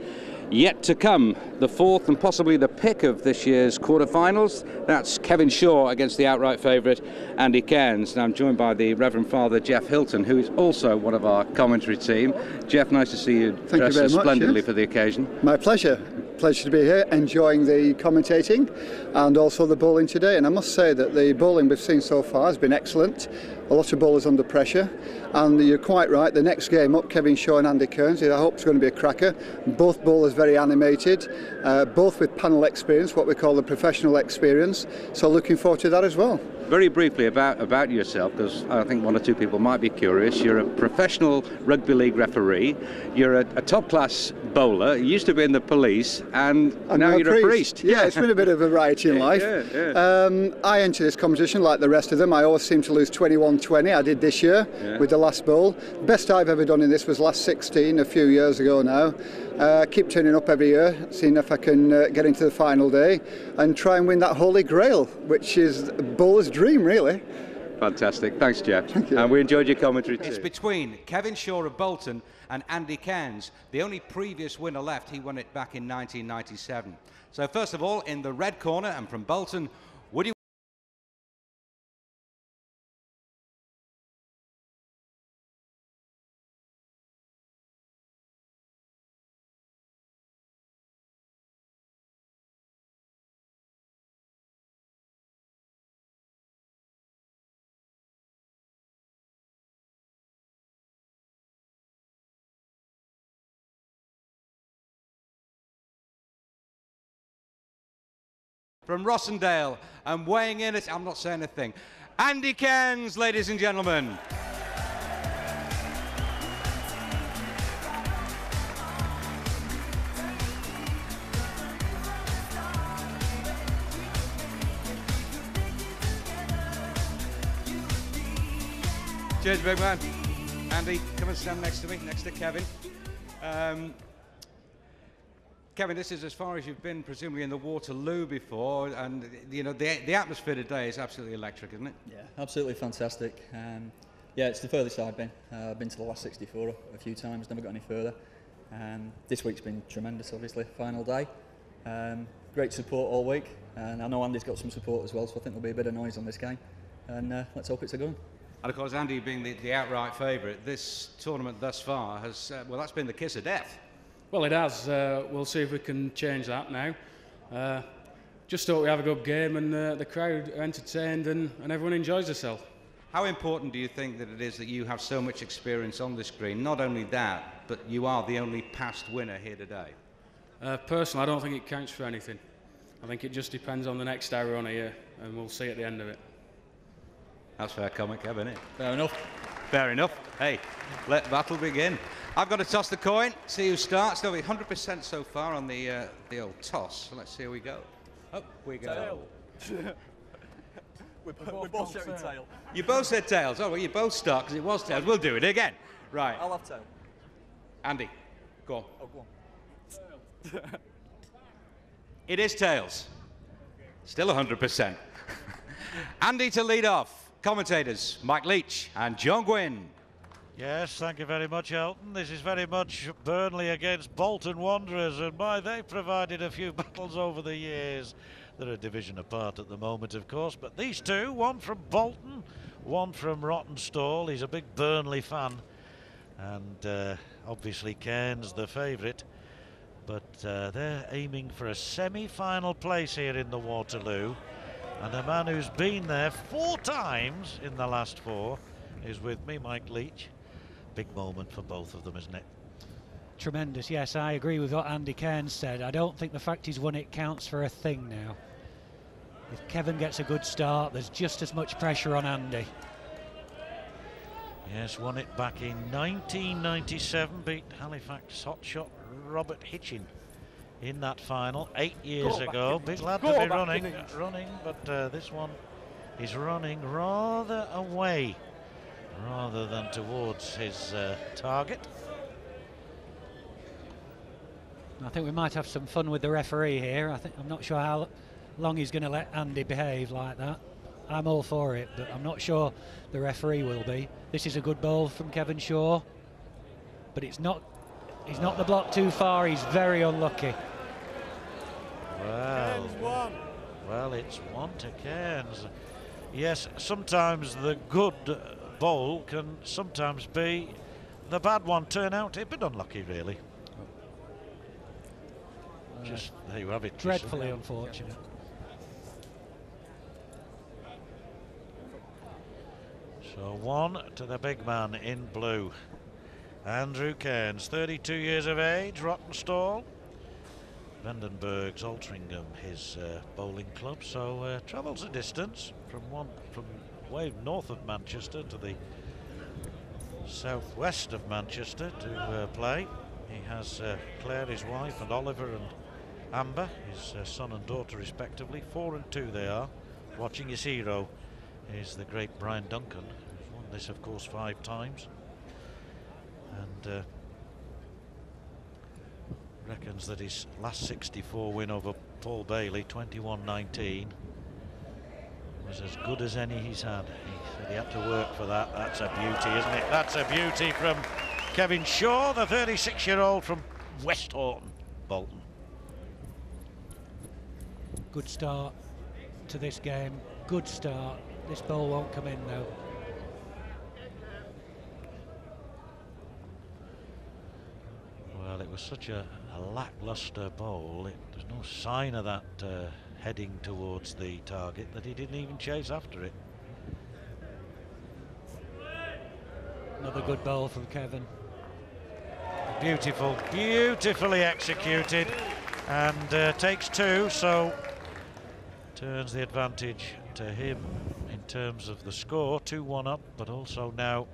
Speaker 1: Yet to come, the fourth and possibly the pick of this year's quarter-finals. That's Kevin Shaw against the outright favourite Andy Cairns. Now I'm joined by the Reverend Father Jeff Hilton, who is also one of our commentary team. Jeff, nice to see you
Speaker 21: you
Speaker 1: dressed
Speaker 21: very much,
Speaker 1: splendidly
Speaker 21: yes.
Speaker 1: for the occasion.
Speaker 21: My pleasure. Pleasure to be here, enjoying the commentating and also the bowling today. And I must say that the bowling we've seen so far has been excellent. A lot of bowlers under pressure. And you're quite right, the next game up, Kevin Shaw and Andy Cairns, I hope it's going to be a cracker. Both bowlers very animated, uh, both with panel experience, what we call the professional experience. So looking forward to that as well.
Speaker 1: Very briefly about, about yourself, because I think one or two people might be curious. You're a professional rugby league referee. You're a, a top-class bowler. You used to be in the police, and
Speaker 21: I'm
Speaker 1: now
Speaker 21: now
Speaker 1: you're a priest.
Speaker 21: Yeah, it's been a bit of a variety in
Speaker 1: Yeah,
Speaker 21: life.
Speaker 1: yeah, yeah.
Speaker 21: Um, I enter this competition like the rest of them. I always seem to lose 21-20. I did this year with the last bowl. Best I've ever done in this was last 16, a few years ago now. Uh, keep turning up every year, seeing if I can uh, get into the final day and try and win that holy grail, which is a bowler's dream, really.
Speaker 1: Fantastic. Thanks, Jeff. Thank And we enjoyed your commentary too.
Speaker 6: It's between Kevin Shaw of Bolton and Andy Cairns. The only previous winner left, he won it back in 1997. So first of all, in the red corner and from Bolton, from Rossendale and weighing in at, I'm not saying a thing, Andy Cairns, ladies and gentlemen. Cheers, big man. Andy, come and stand next to me, next to Kevin. Um, Kevin, this is as far as you've been, presumably in the Waterloo before, and you know the the atmosphere today is absolutely electric, isn't it?
Speaker 30: Yeah, absolutely fantastic. Um, yeah, it's the furthest I've been. Uh, I've been to the last 64 a few times, never got any further. Um, this week's been tremendous, obviously, final day. Um, great support all week, and I know Andy's got some support as well, so I think there'll be a bit of noise on this game. And uh, let's hope it's a good one.
Speaker 6: And of course, Andy being the, the outright favourite, this tournament thus far has uh, well, that's been the kiss of death.
Speaker 29: Well, it has. Uh, we'll see if we can change that now. Uh, just thought we have a good game and uh, the crowd are entertained and, and everyone enjoys themselves.
Speaker 6: How important do you think that it is that you have so much experience on this green? Not only that, but you are the only past winner here today.
Speaker 29: Uh, personally, I don't think it counts for anything. I think it just depends on the next hour on here, and we'll see at the end of it.
Speaker 6: That's fair comment, Kevin, isn't it?
Speaker 30: Fair enough.
Speaker 6: Fair enough. Hey, let battle begin. I've got to toss the coin, see who starts. There'll be 100% so far on the uh, the old toss. Let's see how we go. Up we go.
Speaker 31: We're, we're both shouting tail.
Speaker 6: You both said tails. Oh, well, you both start because it was tails. We'll do it again. Right.
Speaker 31: I'll have tail.
Speaker 6: Andy, go on.
Speaker 31: Oh, go on.
Speaker 6: It is tails. Still 100%. Andy to lead off. Commentators Mike Leach and John Gwynne.
Speaker 4: Yes, thank you very much, Elton. This is very much Burnley against Bolton Wanderers, and by they've provided a few battles over the years. They're a division apart at the moment, of course, but these two, one from Bolton, one from Rawtenstall. He's a big Burnley fan. and uh, obviously Cairns the favourite. But uh, they're aiming for a semi-final place here in the Waterloo, and a man who's been there four times in the last four is with me, Mike Leach. Big moment for both of them, isn't it?
Speaker 20: Tremendous, yes, I agree with what Andy Cairns said. I don't think the fact he's won it counts for a thing now. If Kevin gets a good start, there's just as much pressure on Andy.
Speaker 4: Yes, won it back in 1997, beat Halifax hotshot Robert Hitchin in that final eight years
Speaker 10: Go
Speaker 4: ago.
Speaker 10: back,
Speaker 4: Big lad
Speaker 10: Go
Speaker 4: to be running, running, but uh, this one is running rather away rather than towards his uh, target.
Speaker 20: I think we might have some fun with the referee here. I think I'm not sure how long he's going to let Andy behave like that. I'm all for it, but I'm not sure the referee will be. This is a good ball from Kevin Shaw, but it's not. He's not the block too far. He's very unlucky.
Speaker 4: Well, well, it's one to Cairns. Yes, sometimes the good bowl can sometimes be the bad one. Turn out a bit unlucky, really. Just there you have it.
Speaker 20: Dreadfully unfortunate.
Speaker 4: So one to the big man in blue. Andrew Cairns, 32 years of age, Rawtenstall. Vandenberg's Altrincham, his uh, bowling club. So uh, travels a distance from one from way north of Manchester to the southwest of Manchester to uh, play. He has uh, Claire, his wife, and Oliver and Amber, his uh, son and daughter, respectively. Four and two they are. Watching his hero is the great Brian Duncan, who's won this, of course, five times. And uh, reckons that his last 64 win over Paul Bailey, 21 19, was as good as any he's had. He said he had to work for that. That's a beauty, isn't it? That's a beauty from Kevin Shaw, the 36 year old from Westhoughton, Bolton.
Speaker 20: Good start to this game. Good start. This ball won't come in though.
Speaker 4: Well, it was such a, a lackluster bowl. It, there's no sign of that uh, heading towards the target that he didn't even chase after it.
Speaker 20: Another good ball from Kevin.
Speaker 4: Beautiful, beautifully executed, and uh, takes two. So turns the advantage to him in terms of the score, 2-1 up, but also now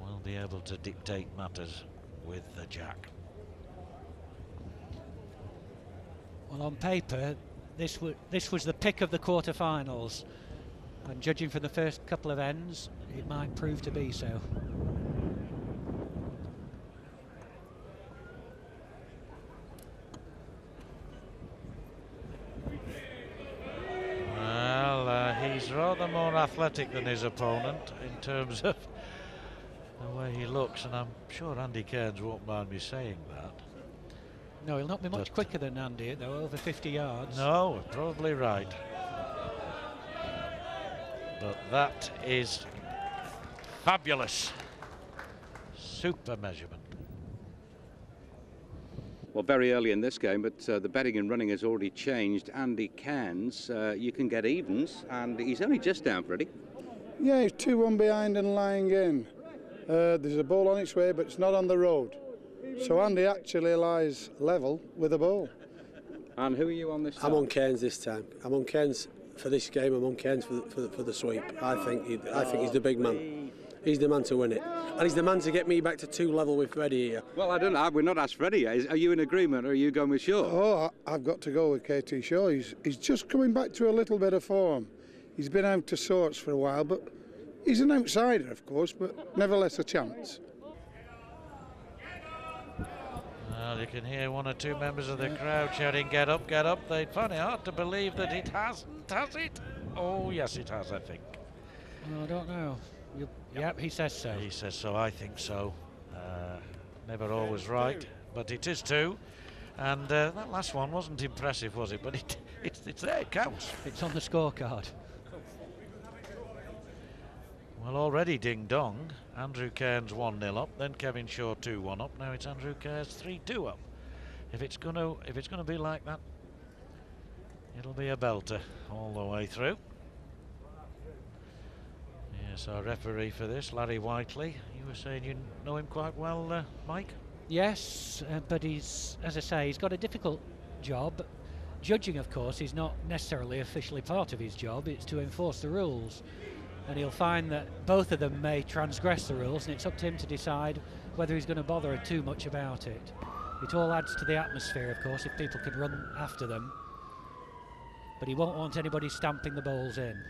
Speaker 4: will be able to dictate matters with the jack.
Speaker 20: Well, on paper, this was this was the pick of the quarterfinals, and judging from the first couple of ends, it might prove to be so.
Speaker 4: Well, uh, he's rather more athletic than his opponent in terms of the way he looks, and I'm sure Andy Cairns won't mind me saying that.
Speaker 20: No, he'll not be much quicker than Andy, though, over 50 yards.
Speaker 4: No, probably right. But that is fabulous. Super measurement.
Speaker 1: Well, very early in this game, but uh, the betting and running has already changed. Andy Cairns, uh, you can get evens, and he's only just down, Freddie.
Speaker 7: Yeah, he's 2 1 behind and lying in. Uh, there's a ball on its way, but it's not on the road. So Andy actually lies level with the ball.
Speaker 1: And who are you on this time?
Speaker 8: I'm on Cairns this time. I'm on Cairns for this game. I'm on Cairns for the, for the, for the sweep. I think he, I think he's the big man. He's the man to win it, and he's the man to get me back to two level with Freddie here.
Speaker 1: Well, I don't know. We're not asked Freddie yet. Are you in agreement, or are you going with Shaw?
Speaker 7: Oh, I- I've got to go with KT Shaw. He's, he's just coming back to a little bit of form. He's been out of sorts for a while, but he's an outsider, of course, but nevertheless a chance.
Speaker 4: Well, you can hear one or two members of the crowd shouting, Get up, get up. They'd find it hard to believe that it hasn't, has it? Oh, yes, it has, I think.
Speaker 20: Oh, I don't know. You, yep, he says so.
Speaker 4: He says so, I think so. Uh, never always right, but it is two. And uh, that last one wasn't impressive, was it? But it, it's, it's there, it counts.
Speaker 20: It's on the scorecard.
Speaker 4: Well, already ding dong. Andrew Cairns 1 0 up, then Kevin Shaw 2 1 up. Now it's Andrew Cairns 3 2 up. If it's going to if it's going to be like that, it'll be a belter all the way through. Yes, our referee for this, Larry Whiteley. You were saying you know him quite well, uh, Mike?
Speaker 20: Yes, uh, but he's, as I say, he's got a difficult job. Judging, of course, is not necessarily officially part of his job, it's to enforce the rules. And he'll find that both of them may transgress the rules, and it's up to him to decide whether he's going to bother too much about it. It all adds to the atmosphere, of course, if people can run after them. But he won't want anybody stamping the balls in.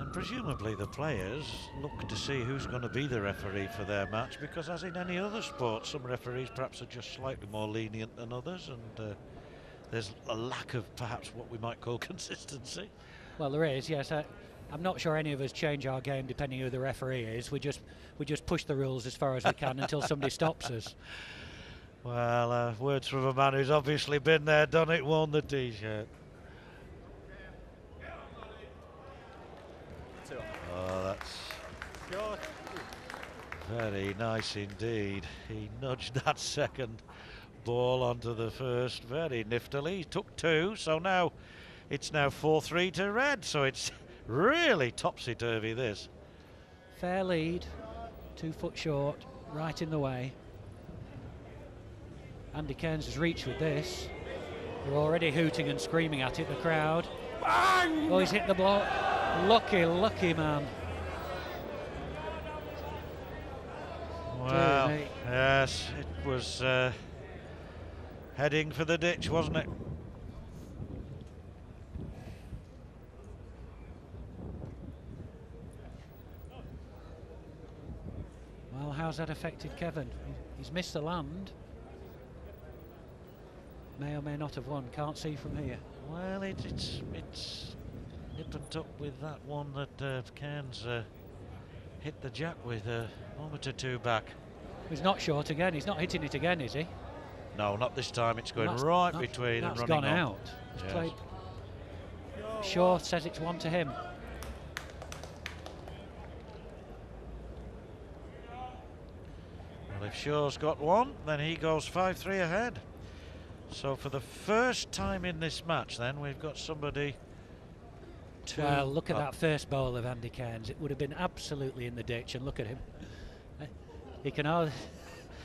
Speaker 4: And presumably the players look to see who's going to be the referee for their match because, as in any other sport, some referees perhaps are just slightly more lenient than others, and uh, there's a lack of perhaps what we might call consistency.
Speaker 20: Well, there is, yes. I, I'm not sure any of us change our game depending who the referee is. We just we just push the rules as far as we can until somebody stops us.
Speaker 4: Well, uh, words from a man who's obviously been there, done it, worn the t-shirt. Oh, that's very nice indeed. He nudged that second ball onto the first very niftily. He took two, so now it's now 4-3 to red. So it's really topsy-turvy this.
Speaker 20: Fair lead, two foot short, right in the way. Andy Cairns has reached with this. They're already hooting and screaming at it, the crowd. Bang! Oh, he's hit the block. Lucky, lucky man.
Speaker 4: Well, yes, it was uh, heading for the ditch, wasn't it?
Speaker 20: Well, how's that affected Kevin? He's missed the land. May or may not have won. Can't see from here.
Speaker 4: Well, it, it's it's and tuck with that one that uh, Cairns uh, hit the jack with a moment or two back.
Speaker 20: He's not short again. He's not hitting it again, is he?
Speaker 4: No, not this time. It's going
Speaker 20: That's-
Speaker 4: right
Speaker 20: that's-
Speaker 4: between
Speaker 20: that's
Speaker 4: and running
Speaker 20: gone
Speaker 4: on.
Speaker 20: out.
Speaker 4: Yes.
Speaker 20: Shaw says it's one to him.
Speaker 4: Well, if Shaw's got one, then he goes 5-3 ahead. So for the first time in this match, then we've got somebody.
Speaker 20: Well, look at that first bowl of Andy Cairns. It would have been absolutely in the ditch, and look at him. He can hardly.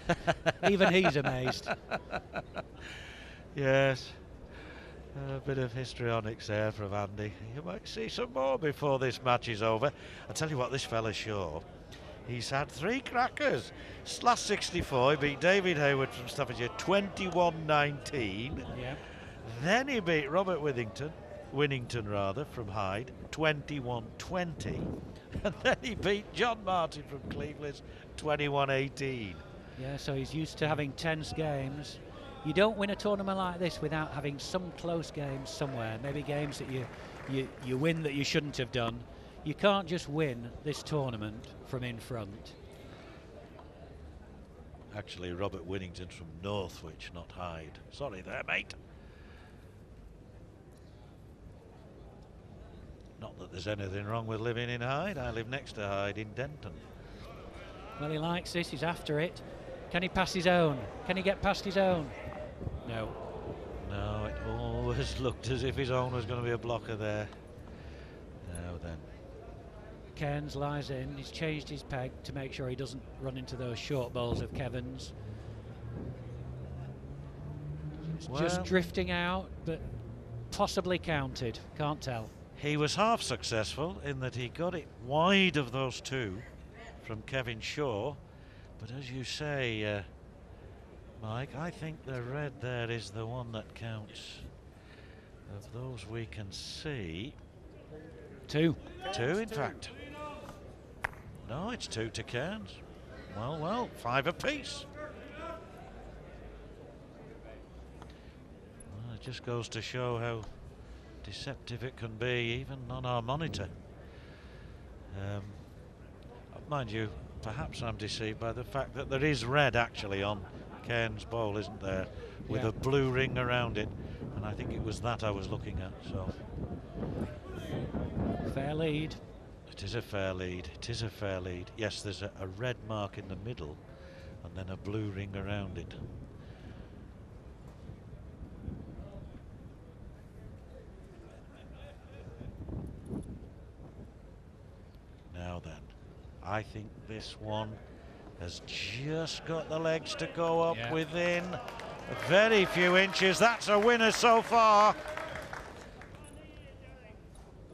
Speaker 20: Even he's amazed.
Speaker 4: Yes. A bit of histrionics there from Andy. You might see some more before this match is over. I tell you what, this fella Shaw, he's had three crackers. Last 64, he beat David Hayward from Staffordshire 21-19.
Speaker 20: Yeah.
Speaker 4: Then he beat Robert Withington, Winnington rather, from Hyde 21-20. And then he beat John Martin from Cleveland 21-18.
Speaker 20: Yeah, so he's used to having tense games. You don't win a tournament like this without having some close games somewhere. Maybe games that you, you, you win that you shouldn't have done. You can't just win this tournament from in front.
Speaker 4: Actually, Robert Winnington's from Northwich, not Hyde. Sorry there, mate. Not that there's anything wrong with living in Hyde. I live next to Hyde in Denton.
Speaker 20: Well, he likes this. He's after it. Can he pass his own? Can he get past his own? No.
Speaker 4: No, it always looked as if his own was going to be a blocker there. Now then.
Speaker 20: Cairns lies in. He's changed his peg to make sure he doesn't run into those short balls of Kevin's.
Speaker 4: Well-
Speaker 20: just drifting out, but possibly counted. Can't tell.
Speaker 4: He was half successful in that he got it wide of those two from Kevin Shaw. But as you say, uh, Mike, I think the red there is the one that counts. Of those we can see.
Speaker 20: Two.
Speaker 4: Two, in fact. No, it's two to Cairns. Well, well, five apiece. Well, it just goes to show how deceptive it can be, even on our monitor. Um, mind you, perhaps I'm deceived by the fact that there is red actually on Cairns' bowl, isn't there? With
Speaker 20: Yeah.
Speaker 4: a blue ring around it. And I think it was that I was looking at. So
Speaker 20: Fair lead.
Speaker 4: It is a fair lead. It is a fair lead. Yes, there's a, a red mark in the middle and then a blue ring around it. Now then, I think this one has just got the legs to go up
Speaker 20: Yeah.
Speaker 4: within very few inches. That's a winner so far.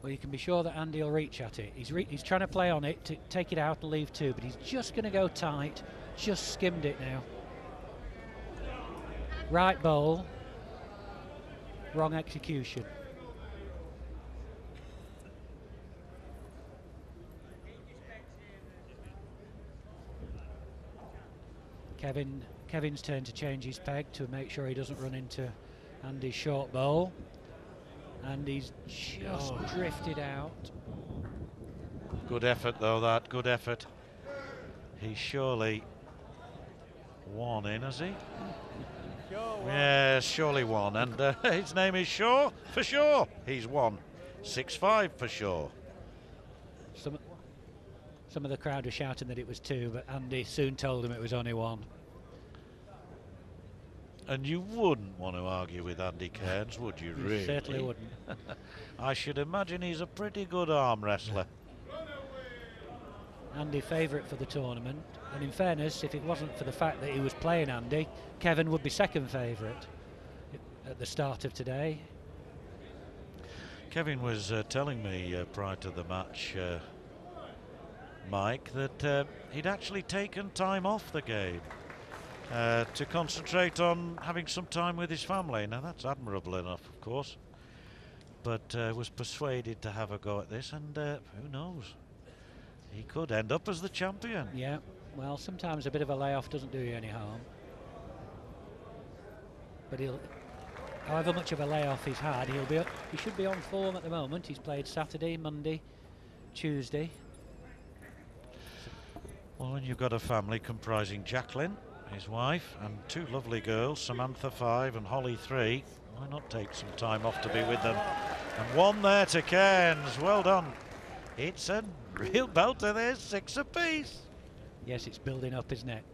Speaker 20: Well, you can be sure that Andy will reach at it. He's, he's trying to play on it to take it out and leave two, but he's just going to go tight. Just skimmed it now. Right bowl. Wrong execution. Kevin Kevin's turn to change his peg to make sure he doesn't run into Andy's short bowl. And he's just
Speaker 4: Oh.
Speaker 20: drifted out.
Speaker 4: Good effort, though, that. Good effort. He's surely won in, has he? Yes, surely won. And uh, his name is Shaw, for sure. He's won. 6 5 for sure.
Speaker 20: Some, some of the crowd were shouting that it was two, but Andy soon told him it was only one.
Speaker 4: And you wouldn't want to argue with Andy Cairns, would you,
Speaker 20: You
Speaker 4: really?
Speaker 20: certainly wouldn't.
Speaker 4: I should imagine he's a pretty good arm wrestler.
Speaker 20: Andy favourite for the tournament. And in fairness, if it wasn't for the fact that he was playing Andy, Kevin would be second favourite at the start of today.
Speaker 4: Kevin was uh, telling me uh, prior to the match, uh, Mike, that uh, he'd actually taken time off the game uh, to concentrate on having some time with his family. Now, that's admirable enough, of course, but uh, was persuaded to have a go at this, and uh, who knows? He could end up as the champion.
Speaker 20: Yeah, well, sometimes a bit of a layoff doesn't do you any harm. But he'll, however much of a layoff he's had, he'll be he should be on form at the moment. He's played Saturday, Monday, Tuesday.
Speaker 4: Well, when you've got a family comprising Jacqueline, his wife, and two lovely girls, Samantha five and Holly three, why not take some time off to be with them? And one there to Cairns. Well done. It's a real belter there, six apiece.
Speaker 20: Yes, it's building up, isn't it?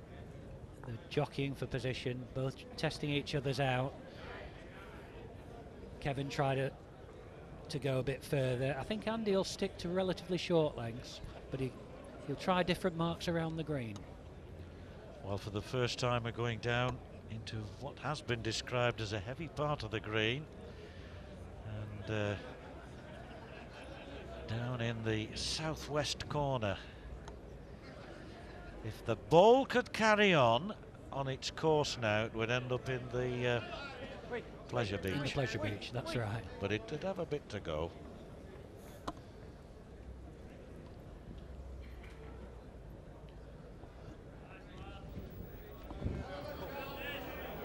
Speaker 20: They're jockeying for position, both testing each other's out. Kevin tried to, to go a bit further. I think Andy will stick to relatively short lengths, but he, he'll try different marks around the green.
Speaker 4: Well, for the first time, we're going down into what has been described as a heavy part of the green. And uh, down in the southwest corner. If the ball could carry on on its course now, it would end up in the uh, pleasure beach.
Speaker 20: In the pleasure beach, that's right.
Speaker 4: But it did have a bit to go.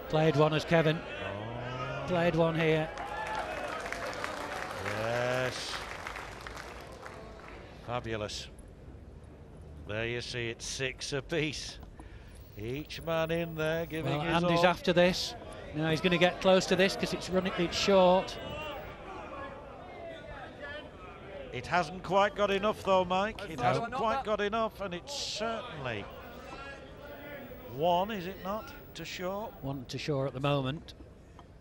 Speaker 20: Played one as Kevin. Oh. Played one here.
Speaker 4: Yes. Fabulous. There you see it, six apiece. Each man in there giving
Speaker 20: Well,
Speaker 4: his
Speaker 20: Andy's
Speaker 4: all.
Speaker 20: after this. Now he's going to get close to this because it's running. It's short.
Speaker 4: It hasn't quite got enough though, Mike. It hasn't quite got enough, and it's certainly one, is it not, to short?
Speaker 20: One to Shaw at the moment.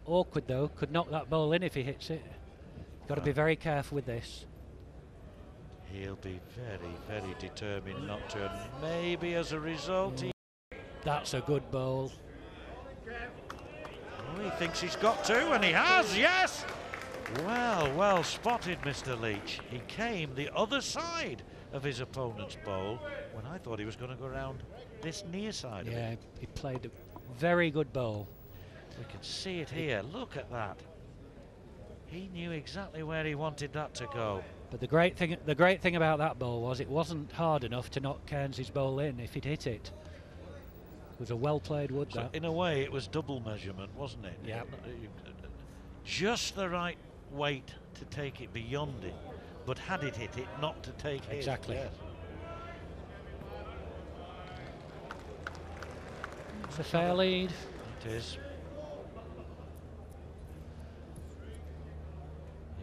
Speaker 20: Awkward though. Could knock that ball in if he hits it. Got to be uh. very careful with this.
Speaker 4: He'll be very, very determined not to, and maybe as a result, he,
Speaker 20: That's a good bowl.
Speaker 4: oh, he thinks he's got to, and he has, yes! Well, well spotted, Mr. Leach. He came the other side of his opponent's bowl when I thought he was going to go around this near side of it.
Speaker 20: Yeah, he played very good bowl.
Speaker 4: We can see it here. Look at that. He knew exactly where he wanted that to go.
Speaker 20: But the great thing, the great thing about that bowl was it wasn't hard enough to knock Cairns' bowl in if he'd hit it. It was a well played wood.
Speaker 4: So
Speaker 20: that.
Speaker 4: in a way, it was double measurement, wasn't it?
Speaker 20: Yeah.
Speaker 4: Just the right weight to take it beyond it, but had it hit it, not to take his.
Speaker 20: Exactly. It's a fair lead.
Speaker 4: It is.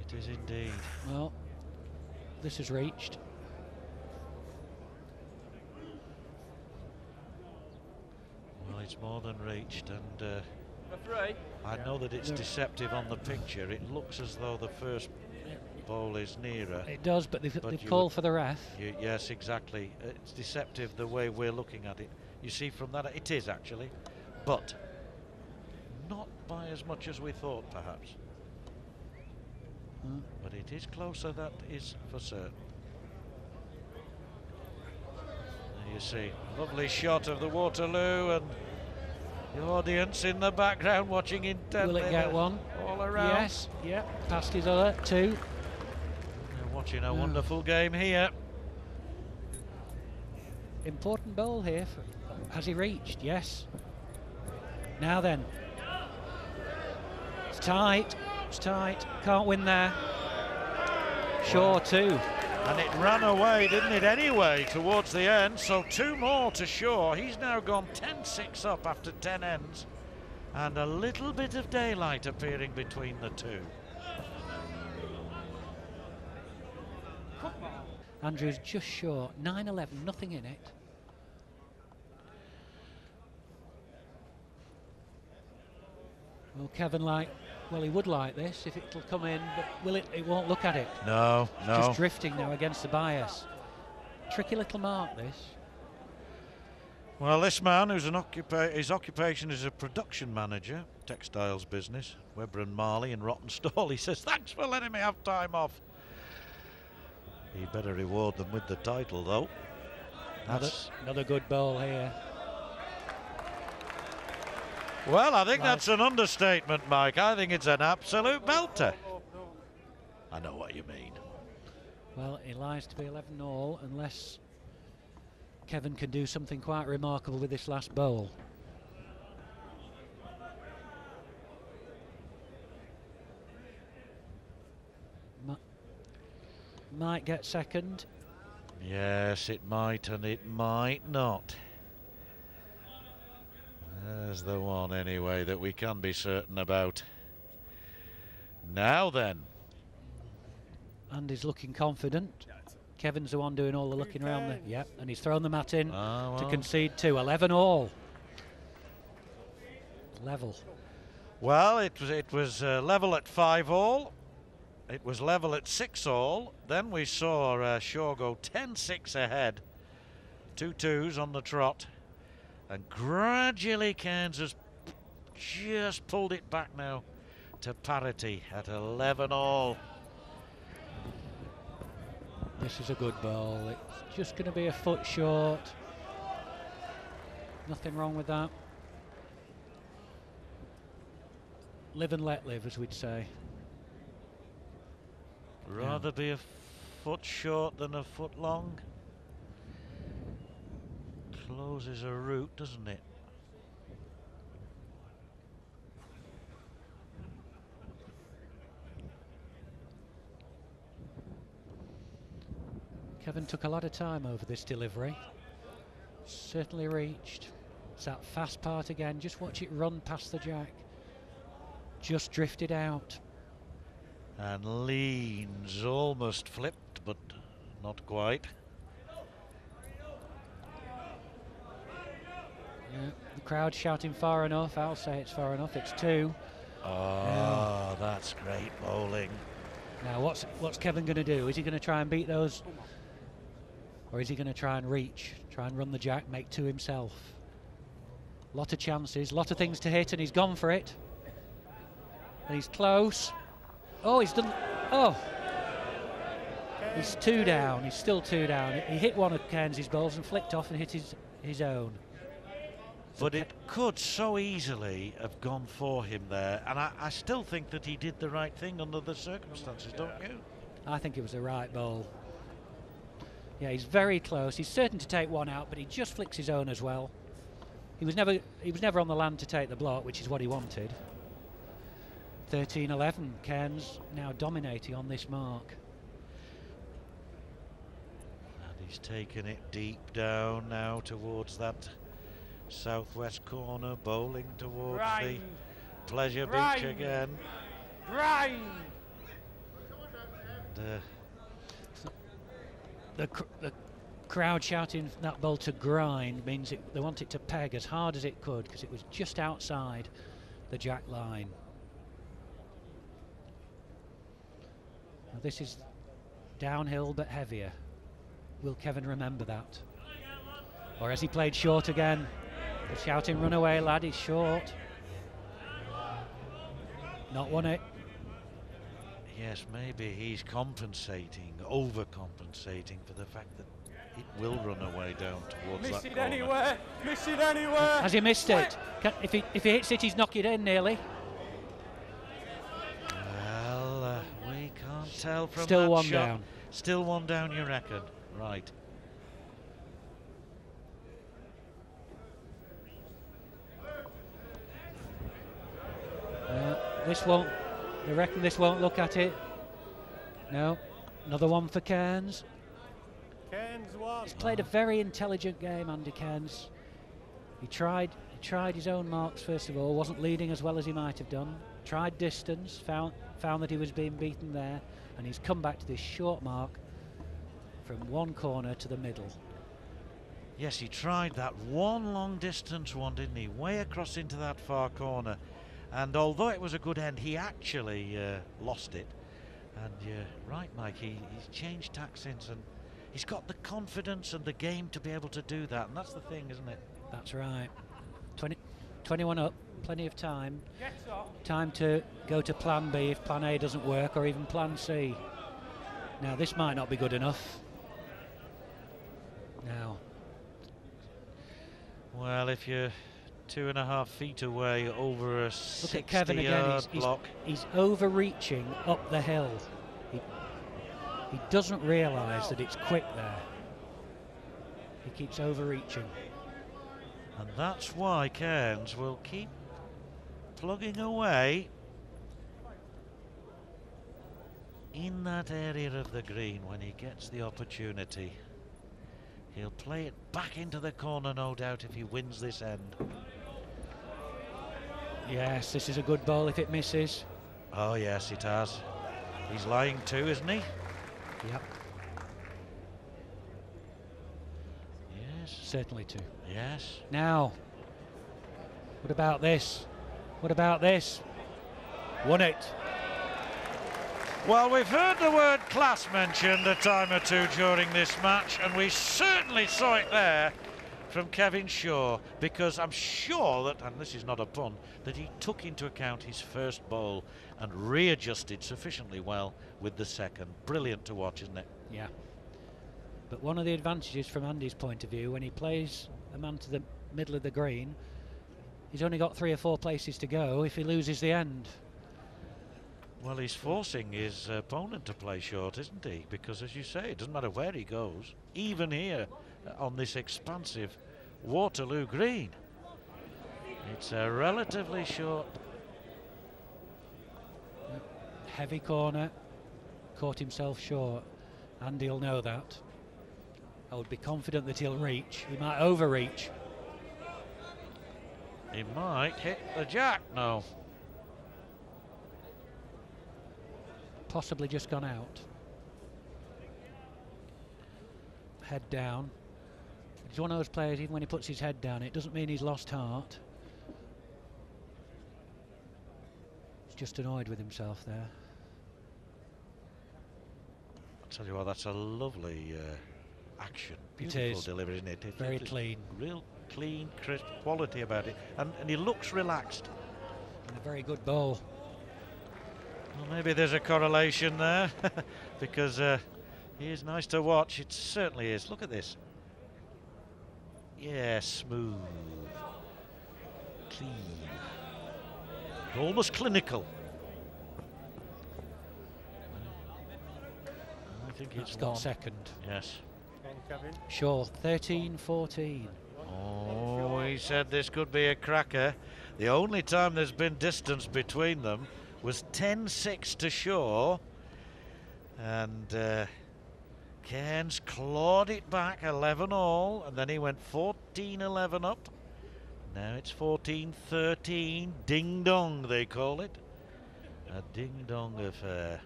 Speaker 4: It is indeed.
Speaker 20: Well, this is reached.
Speaker 4: Well, it's more than reached, and uh. I know that it's deceptive on the picture. It looks as though the first ball is nearer.
Speaker 20: It does, but they
Speaker 4: call
Speaker 20: for the ref.
Speaker 4: You, yes, exactly. It's deceptive the way we're looking at it. You see from that, it is actually, but not by as much as we thought, perhaps.
Speaker 20: Hmm.
Speaker 4: But it is closer, that is for certain. There you see, lovely shot of the Waterloo and the audience in the background watching intently.
Speaker 20: Will it get one?
Speaker 4: All around.
Speaker 20: Yes, yeah, past his other two.
Speaker 4: They're watching a wonderful game here.
Speaker 20: Important bowl here. Has he reached? Yes. Now then. It's tight. It's tight. Can't win there. Shaw too.
Speaker 4: And it ran away, didn't it, anyway, towards the end. So two more to Shaw. He's now gone 10 6 up after 10 ends. And a little bit of daylight appearing between the two.
Speaker 20: Andrews just short. 9 11, nothing in it. Well, Kevin like, well, he would like this if it'll come in, but will it? It won't look at it.
Speaker 4: No,
Speaker 20: It's
Speaker 4: no.
Speaker 20: Just drifting now against the bias. Tricky little mark, this.
Speaker 4: Well, this man, who's an occupa- his occupation is a production manager, textiles business, Webber and Marley in Rawtenstall. He says, "Thanks for letting me have time off." He better reward them with the title, though.
Speaker 20: Another, another good ball here.
Speaker 4: Well, I think
Speaker 20: Nice.
Speaker 4: that's an understatement, Mike. I think it's an absolute belter. I know what you mean.
Speaker 20: Well, it lies to be 11 all unless Kevin can do something quite remarkable with this last bowl. Mi- Might get second.
Speaker 4: Yes, it might and it might not. There's the one, anyway, that we can be certain about. Now then,
Speaker 20: And he's looking confident. Kevin's the one doing all the looking around there. Yep, and he's thrown the mat in
Speaker 4: Ah,
Speaker 20: to concede two. 11 all. Level.
Speaker 4: well, it was it was uh, level at five all. It was level at six all. Then we saw uh, Shaw go 10-6 ahead. Two twos on the trot, and gradually Cairns has just pulled it back now to parity at 11 all.
Speaker 20: This is a good ball. It's just going to be a foot short. Nothing wrong with that. Live and let live, as we'd say.
Speaker 4: Rather be a foot short than a foot long. Closes a route, doesn't it?
Speaker 20: Kevin took a lot of time over this delivery. Certainly reached. It's that fast part again. Just watch it run past the jack. Just drifted out.
Speaker 4: And leans almost flipped, but not quite.
Speaker 20: Yeah, the crowd shouting far enough. I'll say it's far enough. It's two.
Speaker 4: Oh, that's great bowling.
Speaker 20: Now, what's what's Kevin going to do? Is he going to try and beat those, or is he going to try and reach, try and run the jack, make two himself? Lot of chances, lot of things to hit, and he's gone for it. And he's close. Oh, he's done. Oh, he's two down. He's still two down. He hit one of Cairns' balls and flicked off and hit his his own.
Speaker 4: But it could so easily have gone for him there, and I, I still think that he did the right thing under the circumstances, don't you?
Speaker 20: I think it was the right ball. Yeah, he's very close. He's certain to take one out, but he just flicks his own as well. He was never he was never on the land to take the block, which is what he wanted. 13-11, Cairns now dominating on this mark.
Speaker 4: And he's taken it deep down now towards that southwest corner, bowling towards
Speaker 22: Grind.
Speaker 4: the pleasure beach again.
Speaker 22: Grind.
Speaker 4: And, uh,
Speaker 20: The, cr- the crowd shouting that ball to grind means it, they want it to peg as hard as it could because it was just outside the jack line. Now this is downhill but heavier. Will Kevin remember that? Or has he played short again? They're shouting, run away, lad, he's short. Not won it.
Speaker 4: Yes, maybe he's compensating, overcompensating for the fact that it will run away down towards
Speaker 22: Miss
Speaker 4: that
Speaker 22: it
Speaker 4: corner.
Speaker 22: anywhere. Miss it anywhere.
Speaker 20: Has he missed it? Can, if, he, if he hits it, he's knocked it in nearly.
Speaker 4: Well, uh, we can't tell from
Speaker 20: Still
Speaker 4: that
Speaker 20: one
Speaker 4: shot.
Speaker 20: down.
Speaker 4: Still one down, you reckon? Right.
Speaker 20: Uh, this won't. They reckon this won't look at it. No. Another one for Cairns.
Speaker 22: Cairns one.
Speaker 20: He's played a very intelligent game, Andy Cairns. He tried. He tried his own marks first of all. wasn't leading as well as he might have done. Tried distance. Found found that he was being beaten there, and he's come back to this short mark from one corner to the middle.
Speaker 4: Yes, he tried that one long distance one, didn't he? Way across into that far corner. And although it was a good end, he actually uh, lost it. And you're right, Mike, he, he's changed tack since and he's got the confidence and the game to be able to do that. And that's the thing, isn't it?
Speaker 20: That's right. 20, 21 up, plenty of time. Time to go to plan B if plan A doesn't work, or even plan C. Now, this might not be good enough. Now,
Speaker 4: Well, if you're two and a half feet away over a
Speaker 20: look
Speaker 4: 60
Speaker 20: at Kevin again. He's, he's,
Speaker 4: block.
Speaker 20: he's overreaching up the hill. He, he doesn't realise that it's quick there. He keeps overreaching.
Speaker 4: And that's why Cairns will keep plugging away in that area of the green when he gets the opportunity. He'll play it back into the corner, no doubt, if he wins this end.
Speaker 20: Yes, this is a good ball if it misses.
Speaker 4: Oh, yes, it has. He's lying too, isn't he?
Speaker 20: Yep.
Speaker 4: Yes.
Speaker 20: Certainly too.
Speaker 4: Yes.
Speaker 20: Now, what about this? What about this? Won it.
Speaker 4: Well, we've heard the word class mentioned a time or two during this match, and we certainly saw it there from Kevin Shaw, because I'm sure that, and this is not a pun, that he took into account his first bowl and readjusted sufficiently well with the second. Brilliant to watch, isn't it?
Speaker 20: Yeah. But one of the advantages from Andy's point of view, when he plays a man to the middle of the green, he's only got three or four places to go if he loses the end.
Speaker 4: Well, he's forcing his opponent to play short, isn't he? Because, as you say, it doesn't matter where he goes, even here Uh, on this expansive Waterloo Green. It's a relatively short.
Speaker 20: Heavy corner, caught himself short. Andy'll know that. I would be confident that he'll reach. He might overreach.
Speaker 4: He might hit the jack now.
Speaker 20: Possibly just gone out. Head down. He's one of those players, even when he puts his head down, it doesn't mean he's lost heart. He's just annoyed with himself there.
Speaker 4: I'll tell you what, that's a lovely uh, action. Beautiful
Speaker 20: is.
Speaker 4: delivery, isn't it? It-
Speaker 20: Very
Speaker 4: it's
Speaker 20: clean.
Speaker 4: Real clean, crisp quality about it. And, and he looks relaxed.
Speaker 20: And a very good bowl.
Speaker 4: Well, maybe there's a correlation there because uh, he is nice to watch. It certainly is. Look at this. Yeah, smooth, clean, almost clinical. I think
Speaker 20: That's
Speaker 4: it's
Speaker 20: got
Speaker 4: one.
Speaker 20: second.
Speaker 4: Yes.
Speaker 22: Kevin.
Speaker 20: Sure, 13 14.
Speaker 4: Oh, he said this could be a cracker. The only time there's been distance between them was 10 6 to Shaw. And uh, Cairns clawed it back 11 all, and then he went 14 11 up. Now it's 14 13. Ding dong, they call it. A ding dong affair.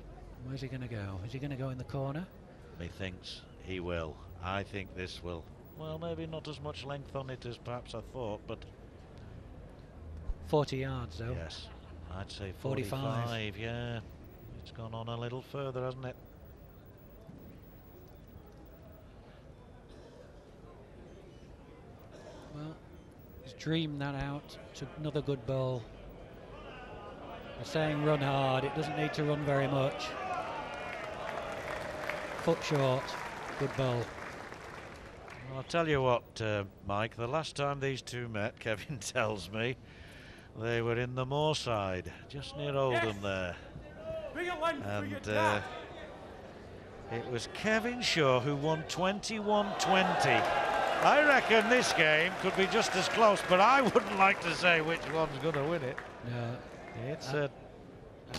Speaker 20: Where's he going to go? Is he going to go in the corner?
Speaker 4: Methinks he will. I think this will, well, maybe not as much length on it as perhaps I thought, but
Speaker 20: 40 yards though.
Speaker 4: yes, I'd say
Speaker 20: 45.
Speaker 4: 45. Yeah, it's gone on a little further, hasn't it?
Speaker 20: Well, he's dreamed that out. Took another good ball. They're saying run hard. It doesn't need to run very much. Foot short. Good ball.
Speaker 4: Well, I'll tell you what, uh, Mike, the last time these two met, Kevin tells me, they were in the moorside, just near Oldham there. And uh, it was Kevin Shaw who won 21-20. I reckon this game could be just as close, but I wouldn't like to say which one's going to win it.
Speaker 20: No,
Speaker 4: It's
Speaker 20: Uh,
Speaker 4: uh,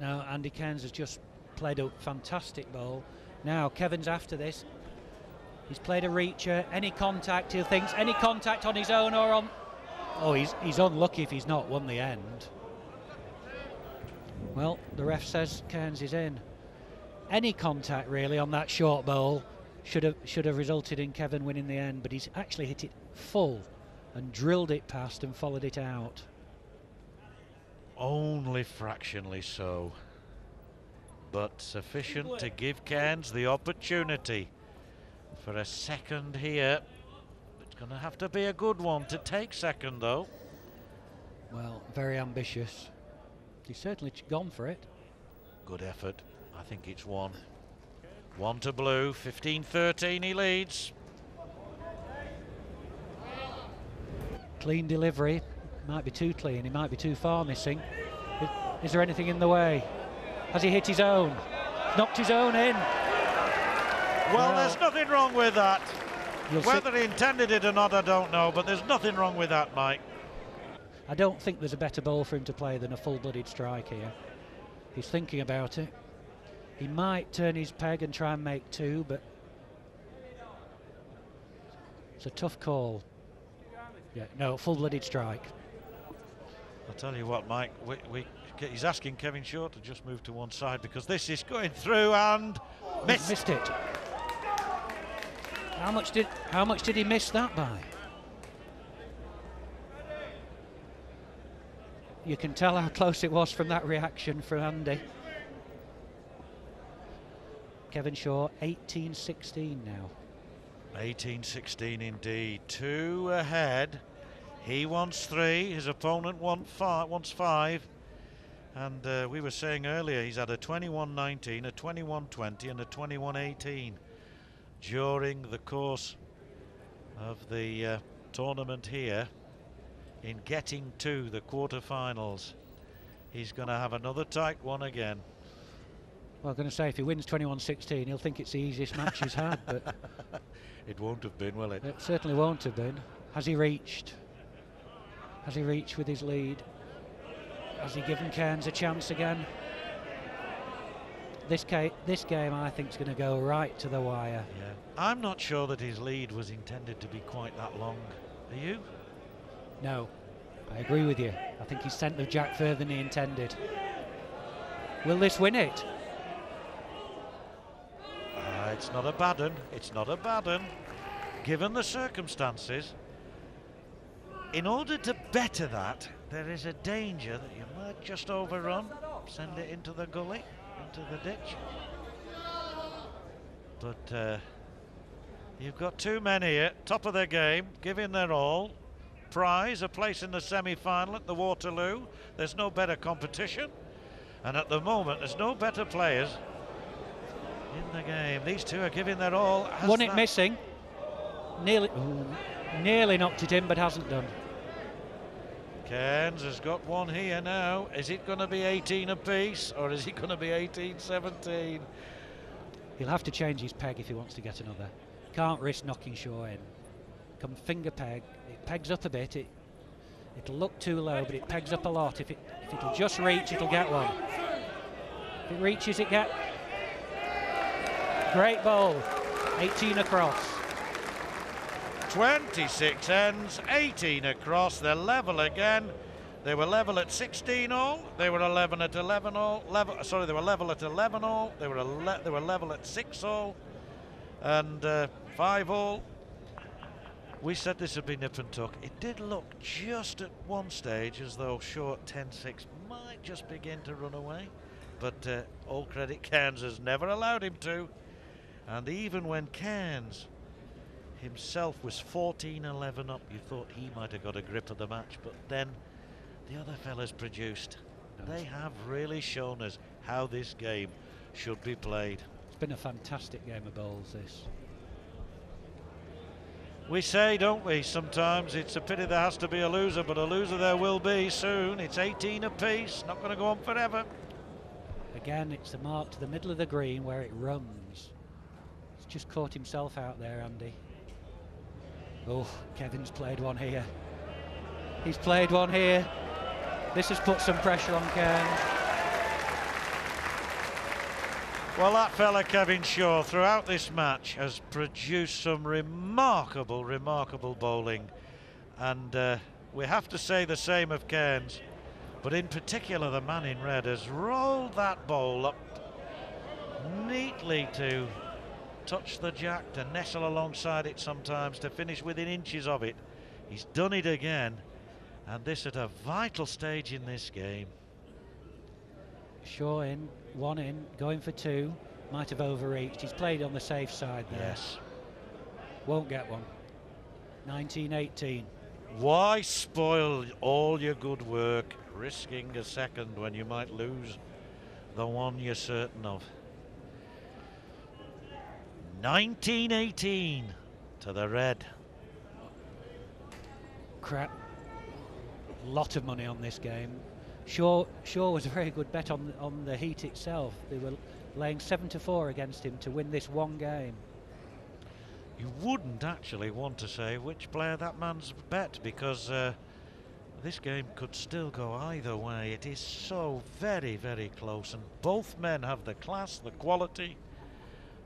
Speaker 20: Now Andy Cairns has just played a fantastic ball. Now Kevin's after this. He's played a reacher. Any contact, he thinks any contact on his own or on. Oh, he's he's unlucky if he's not won the end. Well, the ref says Cairns is in. Any contact really on that short bowl should have should have resulted in Kevin winning the end, but he's actually hit it full and drilled it past and followed it out.
Speaker 4: only fractionally so, but sufficient to give Cairns the opportunity for a second here. It's going to have to be a good one to take second, though.
Speaker 20: Well, very ambitious. He's certainly gone for it.
Speaker 4: Good effort. I think it's one. One to blue, 15 13 he leads.
Speaker 20: Clean delivery. Might be too clean. He might be too far missing. Is, is there anything in the way? Has he hit his own? Knocked his own in.
Speaker 4: Well, there's nothing wrong with that.
Speaker 20: You'll
Speaker 4: Whether he intended it or not, I don't know, but there's nothing wrong with that, Mike.
Speaker 20: I don't think there's a better ball for him to play than a full-blooded strike here. He's thinking about it. He might turn his peg and try and make two, but it's a tough call. Yeah, no, full-blooded strike.
Speaker 4: I'll tell you what, Mike, we, we, he's asking Kevin Shaw to just move to one side because this is going through and missed.
Speaker 20: Missed it. How much did how much did he miss that by? You can tell how close it was from that reaction from Andy. Kevin Shaw, 18-16 now.
Speaker 4: 18-16 indeed. Two ahead. He wants three. His opponent want five, wants five. And uh, we were saying earlier he's had a 21-19, a 21-20 and a 21-18 during the course of the uh, tournament here in getting to the quarterfinals. He's going to have another tight one again.
Speaker 20: Well, I'm going to say if he wins 21-16, he'll think it's the easiest match he's had, but
Speaker 4: It won't have been, will it?
Speaker 20: it certainly won't have been. Has he reached? Has he reached with his lead? Has he given Cairns a chance again? This, ca- this game, I think, is going to go right to the wire.
Speaker 4: Yeah. I'm not sure that his lead was intended to be quite that long. Are you?
Speaker 20: No, I agree with you. I think he sent the jack further than he intended. Will this win it?
Speaker 4: It's not a bad one. It's not a bad one. Given the circumstances, in order to better that, there is a danger that you might just overrun, send it into the gully, into the ditch. But uh, you've got two men here, top of their game, giving their all. Prize, a place in the semi-final at the Waterloo. There's no better competition. And at the moment, there's no better players in the game. These two are giving their all. Has
Speaker 20: Won it missing. Nearly, ooh, nearly knocked it in, but hasn't done.
Speaker 4: Cairns has got one here now. Is it going to be 18 apiece or is it going to be 18 17?
Speaker 20: He'll have to change his peg if he wants to get another. Can't risk knocking Shaw in. Come finger peg. It pegs up a bit. It it'll look too low, but it pegs up a lot. If it if it'll just reach, it'll get one. If it reaches, it get. Great bowl. 18 across.
Speaker 4: 26 ends, 18 across. They're level again. They were level at 16 all. They were 11 at 11 all. Level, sorry, they were level at 11 all. They were ele- they were level at 6 all. And uh, five all. We said this would be nip and tuck. It did look just at one stage as though short 10-6 might just begin to run away. But uh, all credit Cairns has never allowed him to. And even when Cairns himself was 14-11 up, you thought he might have got a grip of the match. But then the other fellas produced. They have really shown us how this game should be played.
Speaker 20: It's been a fantastic game of bowls, this.
Speaker 4: We say, don't we, sometimes it's a pity there has to be a loser, but a loser there will be soon. It's 18 apiece, not going to go on forever.
Speaker 20: Again, it's the mark to the middle of the green where it runs. Just caught himself out there, Andy. Oh, Kevin's played one here. He's played one here. This has put some pressure on Cairns.
Speaker 4: Well, that fella Kevin Shaw throughout this match has produced some remarkable, remarkable bowling. And uh, we have to say the same of Cairns. But in particular, the man in red has rolled that ball up neatly to touch the jack, to nestle alongside it sometimes, to finish within inches of it. He's done it again. And this at a vital stage in this game.
Speaker 20: Shaw in, one in, going for two. Might have overreached. He's played on the safe side there.
Speaker 4: Yes.
Speaker 20: Won't get one. 1918.
Speaker 4: Why spoil all your good work risking a second when you might lose the one you're certain of? 1918 to the red.
Speaker 20: Crap. Lot of money on this game. Shaw, Shaw was a very good bet on on the heat itself. They were laying seven to four against him to win this one game.
Speaker 4: You wouldn't actually want to say which player that man's bet because uh, this game could still go either way. It is so very, very close, and both men have the class, the quality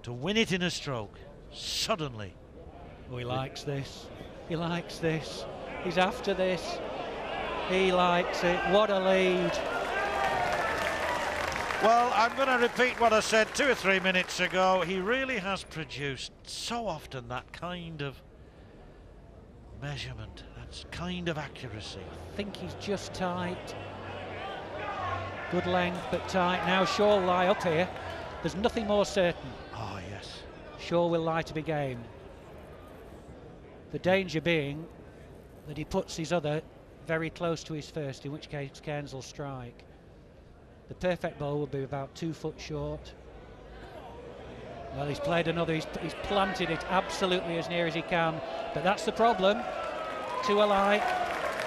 Speaker 4: to win it in a stroke suddenly.
Speaker 20: Oh, he likes this. He likes this. He's after this. He likes it. What a lead.
Speaker 4: Well, I'm going to repeat what I said two or three minutes ago. He really has produced so often that kind of measurement, that kind of accuracy.
Speaker 20: I think he's just tight. Good length, but tight. Now Shaw will lie up here. There's nothing more certain. Shaw will lie to be game. The danger being that he puts his other very close to his first, in which case Cairns will strike. The perfect ball would be about two foot short. Well, he's played another, he's, he's planted it absolutely as near as he can, but that's the problem. Two alike.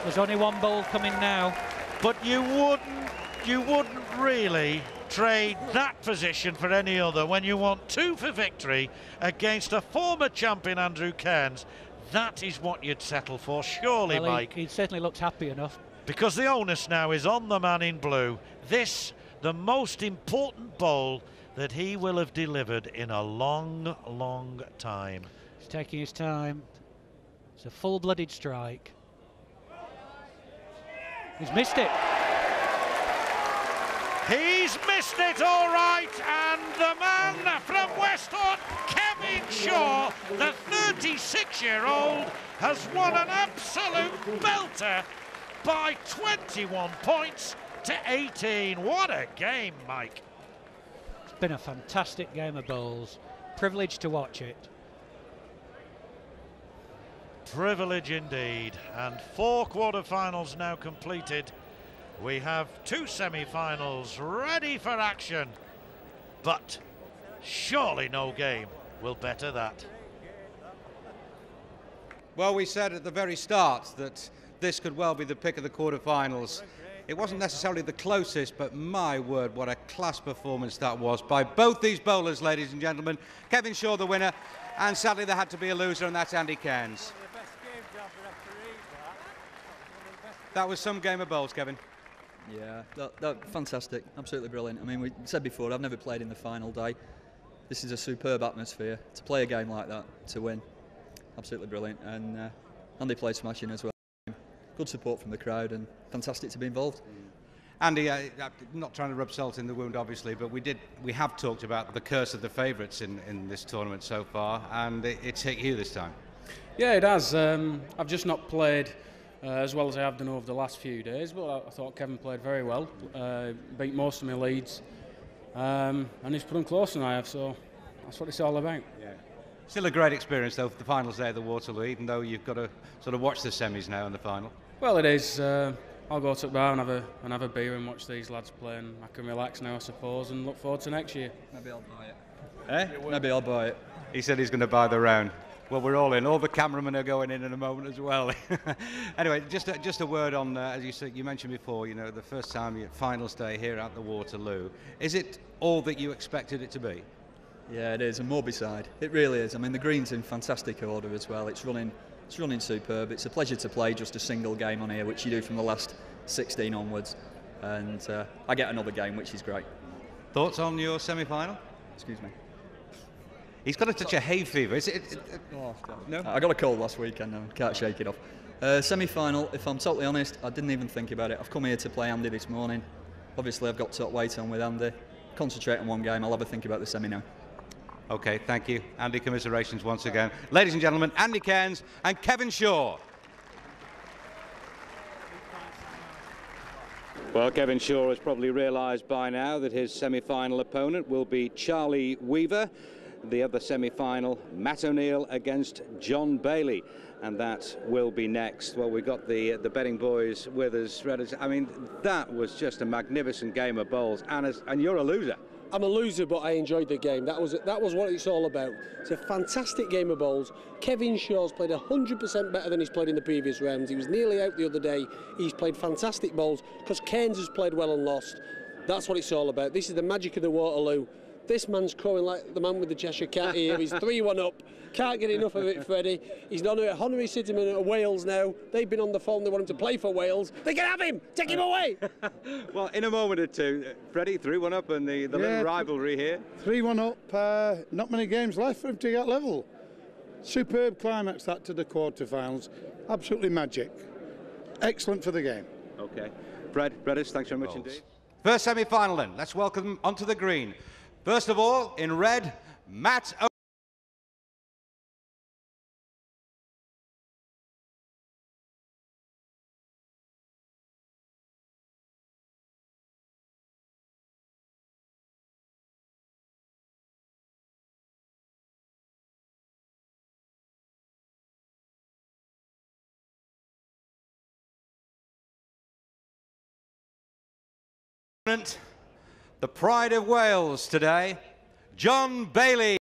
Speaker 20: There's only one ball coming now.
Speaker 4: But you wouldn't, you wouldn't really trade that position for any other when you want two for victory against a former champion Andrew Cairns. That is what you'd settle for, surely,
Speaker 20: well,
Speaker 4: Mike.
Speaker 20: He, he certainly looks happy enough.
Speaker 4: Because the onus now is on the man in blue. This, the most important bowl that he will have delivered in a long, long time.
Speaker 20: He's taking his time. It's a full-blooded strike. He's missed it.
Speaker 4: He's missed it all right, and the man from Westhoughton, Kevin Shaw, the 36-year-old, has won an absolute belter by 21 points to 18. What a game, Mike.
Speaker 20: It's been a fantastic game of bowls. Privileged to watch it.
Speaker 4: Privilege indeed. And four quarter-finals now completed. We have two semi-finals ready for action. But surely no game will better that.
Speaker 6: Well, we said at the very start that this could well be the pick of the quarter-finals. It wasn't necessarily the closest, but my word, what a class performance that was by both these bowlers, ladies and gentlemen. Kevin Shaw, the winner, and sadly there had to be a loser, and that's Andy Cairns. That was some game of bowls, Kevin.
Speaker 30: Yeah, that, that, fantastic, absolutely brilliant. I mean, we said before, I've never played in the final day. This is a superb atmosphere to play a game like that, to win. Absolutely brilliant, and uh, Andy played smashing as well. Good support from the crowd, and fantastic to be involved.
Speaker 6: Andy, not trying to rub salt in the wound, obviously, but we did we have talked about the curse of the favourites in, in this tournament so far, and it, it's hit you this time.
Speaker 29: Yeah, it has. Um, I've just not played uh, as well as I have done over the last few days, but I, I thought Kevin played very well, uh, beat most of my leads, um, and he's put them closer than I have, so that's what it's all about.
Speaker 6: Yeah. Still a great experience, though, for the finals day at the Waterloo, even though you've got to sort of watch the semis now in the final.
Speaker 29: Well, it is. Uh, I'll go to the bar and have a and have a beer and watch these lads play, and I can relax now, I suppose, and look forward to next year.
Speaker 30: Maybe I'll buy it.
Speaker 6: Eh?
Speaker 30: Maybe I'll buy it.
Speaker 6: He said he's going to buy the round. Well, we're all in. All the cameramen are going in in a moment as well. anyway, just a, just a word on, uh, as you said, you mentioned before, you know, the first time you finals day here at the Waterloo. Is it all that you expected it to be?
Speaker 30: Yeah, it is, and more beside. It really is. I mean, the green's in fantastic order as well. It's running, it's running superb. It's a pleasure to play just a single game on here, which you do from the last 16 onwards. And uh, I get another game, which is great.
Speaker 6: Thoughts on your semi-final?
Speaker 30: Excuse me.
Speaker 6: He's got a touch of hay fever. Is it? it, it
Speaker 30: Oh,
Speaker 6: no.
Speaker 30: I got a cold last weekend and can't shake it off. Uh, semi-final, if I'm totally honest, I didn't even think about it. I've come here to play Andy this morning. Obviously, I've got top weight on with Andy. Concentrate on one game. I'll have a think about the semi now.
Speaker 6: Okay, thank you. Andy, commiserations once again. Ladies and gentlemen, Andy Cairns and Kevin Shaw. Well, Kevin Shaw has probably realised by now that his semi-final opponent will be Charlie Weaver. The other semi-final, Matt O'Neill against John Bailey, and that will be next. Well, we've got the the betting boys with us. I mean, that was just a magnificent game of bowls, and as, and you're a loser.
Speaker 8: I'm a loser, but I enjoyed the game. That was that was what it's all about. It's a fantastic game of bowls. Kevin Shaw's played 100% better than he's played in the previous rounds. He was nearly out the other day. He's played fantastic bowls because Cairns has played well and lost. That's what it's all about. This is the magic of the Waterloo. This man's crowing like the man with the Cheshire Cat here. He's 3 1 up. Can't get enough of it, Freddie. He's not a honorary citizen of Wales now. They've been on the phone. They want him to play for Wales. They can have him. Take him away.
Speaker 6: Well, in a moment or two, Freddie 3 1 up, and the, the
Speaker 7: Yeah.
Speaker 6: little rivalry here.
Speaker 7: 3 1 up, uh, not many games left for him to get level. Superb climax that to the quarterfinals. Absolutely magic. Excellent for the game.
Speaker 6: Okay. Fred, Redders, thanks very much indeed. First semi-final then. Let's welcome them onto the green. First of all, in red, Matt O- the pride of Wales today, John Bailey.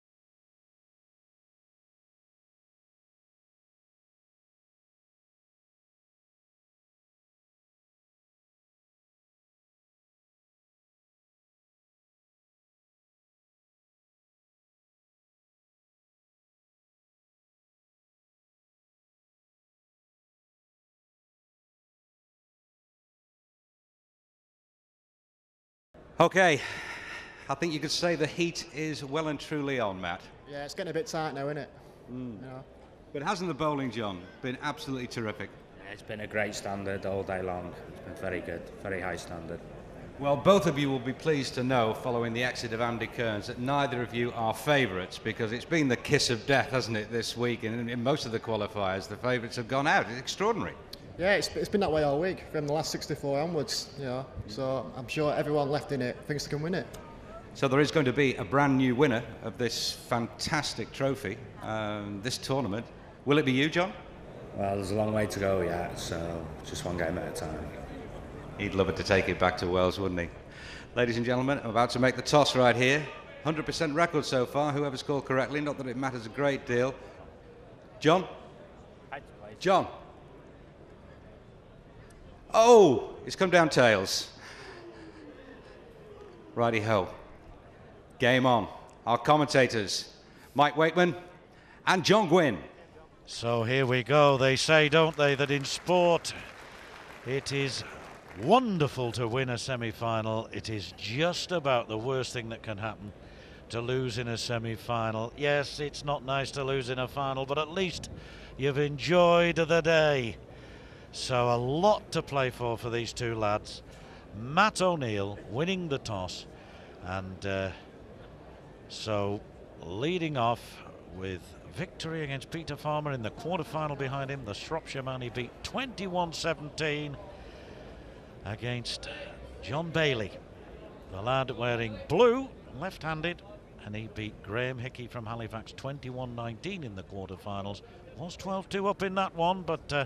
Speaker 6: Okay, I think you could say the heat is well and truly on, Matt.
Speaker 3: Yeah, it's getting a bit tight now, isn't it?
Speaker 6: Mm.
Speaker 3: Yeah.
Speaker 6: But hasn't the bowling, John, been absolutely terrific?
Speaker 26: It's been a great standard all day long. It's been very good, very high standard.
Speaker 6: Well, both of you will be pleased to know, following the exit of Andy Cairns, that neither of you are favourites because it's been the kiss of death, hasn't it, this week? And in, in most of the qualifiers, the favourites have gone out. It's extraordinary.
Speaker 3: Yeah, it's, it's been that way all week from the last 64 onwards. You know, so I'm sure everyone left in it thinks they can win it.
Speaker 6: So there is going to be a brand new winner of this fantastic trophy, um, this tournament. Will it be you, John?
Speaker 26: Well, there's a long way to go yet, so just one game at a time.
Speaker 6: He'd love it to take it back to Wales, wouldn't he? Ladies and gentlemen, I'm about to make the toss right here. 100% record so far, whoever scored correctly. Not that it matters a great deal. John? John? Oh, it's come down tails. Righty ho. Game on. Our commentators, Mike Wakelam and John Gwynne.
Speaker 4: So here we go. They say, don't they, that in sport it is wonderful to win a semi final. It is just about the worst thing that can happen to lose in a semi final. Yes, it's not nice to lose in a final, but at least you've enjoyed the day. So a lot to play for for these two lads. Matt O'Neill winning the toss, and uh, so leading off with victory against Peter Farmer in the quarter-final behind him. The Shropshire man he beat 21-17 against John Bailey, the lad wearing blue, left-handed, and he beat Graham Hickey from Halifax 21-19 in the quarter-finals. Was 12-2 up in that one, but uh,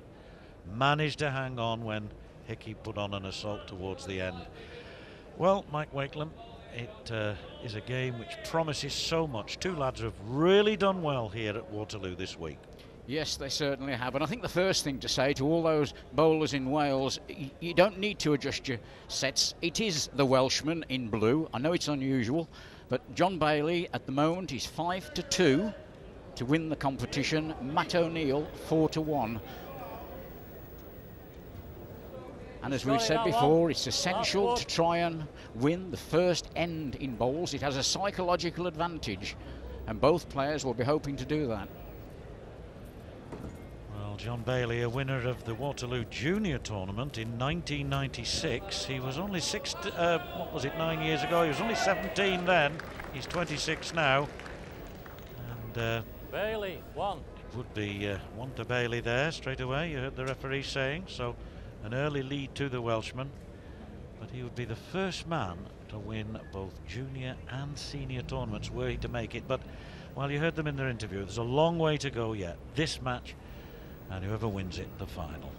Speaker 4: managed to hang on when Hickey put on an assault towards the end. Well, Mike Wakelam, it uh, is a game which promises so much. Two lads have really done well here at Waterloo this week.
Speaker 5: Yes, they certainly have. And I think the first thing to say to all those bowlers in Wales, you don't need to adjust your sets. It is the Welshman in blue. I know it's unusual, but John Bailey at the moment is 5 to 2 to win the competition. Matt O'Neill 4 to 1. And as we've said before, it's essential to try and win the first end in bowls. It has a psychological advantage, and both players will be hoping to do that.
Speaker 4: Well, John Bailey, a winner of the Waterloo Junior Tournament in 1996. He was only six, uh, what was it, nine years ago? He was only 17 then. He's 26 now. And uh,
Speaker 22: Bailey, one.
Speaker 4: it would be uh, one to Bailey there straight away. You heard the referee saying. So an early lead to the Welshman. But he would be the first man to win both junior and senior tournaments were he to make it. But while you heard them in their interview, there's a long way to go yet. This match and whoever wins it, the final.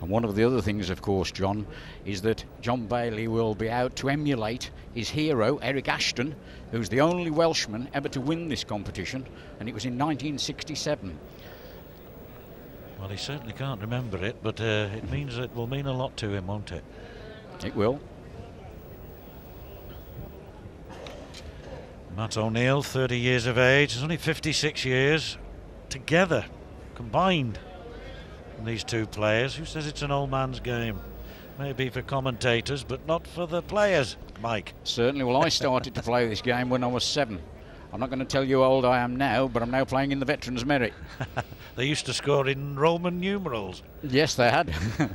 Speaker 5: And one of the other things, of course, John, is that John Bailey will be out to emulate his hero, Eric Ashton, who's the only Welshman ever to win this competition, and it was in 1967.
Speaker 4: Well, he certainly can't remember it, but uh, it means it will mean a lot to him, won't it?
Speaker 5: It will.
Speaker 4: Matt O'Neill, 30 years of age, it's only 56 years together, combined. from These two players. Who says it's an old man's game? Maybe for commentators, but not for the players, Mike.
Speaker 5: Certainly. Well, I started to play this game when I was seven. I'm not going to tell you how old I am now, but I'm now playing in the Veterans Merit.
Speaker 4: They used to score in Roman numerals.
Speaker 5: yes, they had.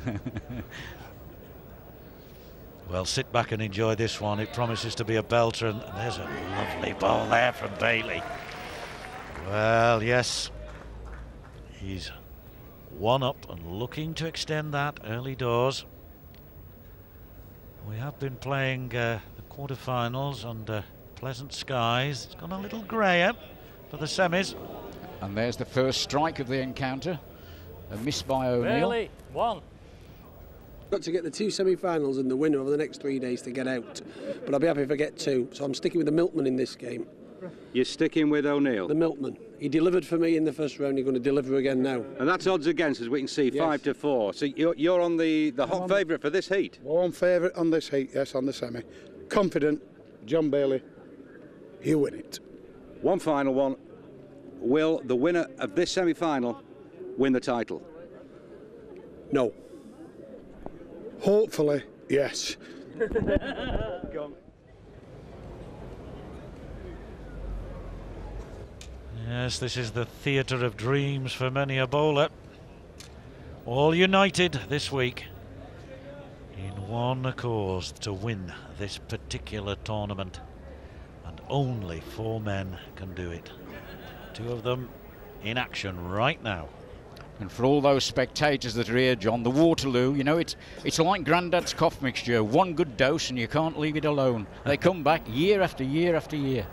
Speaker 4: Well, sit back and enjoy this one. It promises to be a belter, and there's a lovely ball there from Bailey. Well, yes, he's one up and looking to extend that early doors. We have been playing uh, the quarterfinals under pleasant skies. It's gone a little greyer for the semis.
Speaker 5: and there's the first strike of the encounter. A miss by O'Neill.
Speaker 22: Bailey, one.
Speaker 8: Got to get the two semi-finals and the winner over the next three days to get out. But I'll be happy if I get two. So I'm sticking with the Milkman in this game.
Speaker 1: You're sticking with O'Neill.
Speaker 8: The Milkman. He delivered for me in the first round. He's going to deliver again now.
Speaker 1: And that's odds against, as we can see, five to four. So you're, you're on the, the hot favourite for this heat.
Speaker 7: Warm favourite on this heat, yes, on the semi. Confident, John Bailey, he'll win it.
Speaker 1: One final one. Will the winner of this semi-final win the title?
Speaker 7: No. Hopefully, yes.
Speaker 4: Yes, this is the theatre of dreams for many a bowler. All united this week in one cause to win this particular tournament. Only four men can do it. Two of them in action right now.
Speaker 5: And for all those spectators that are here, John, the Waterloo, you know, it's it's like Grandad's cough mixture. One good dose and you can't leave it alone. They come back year after year after year.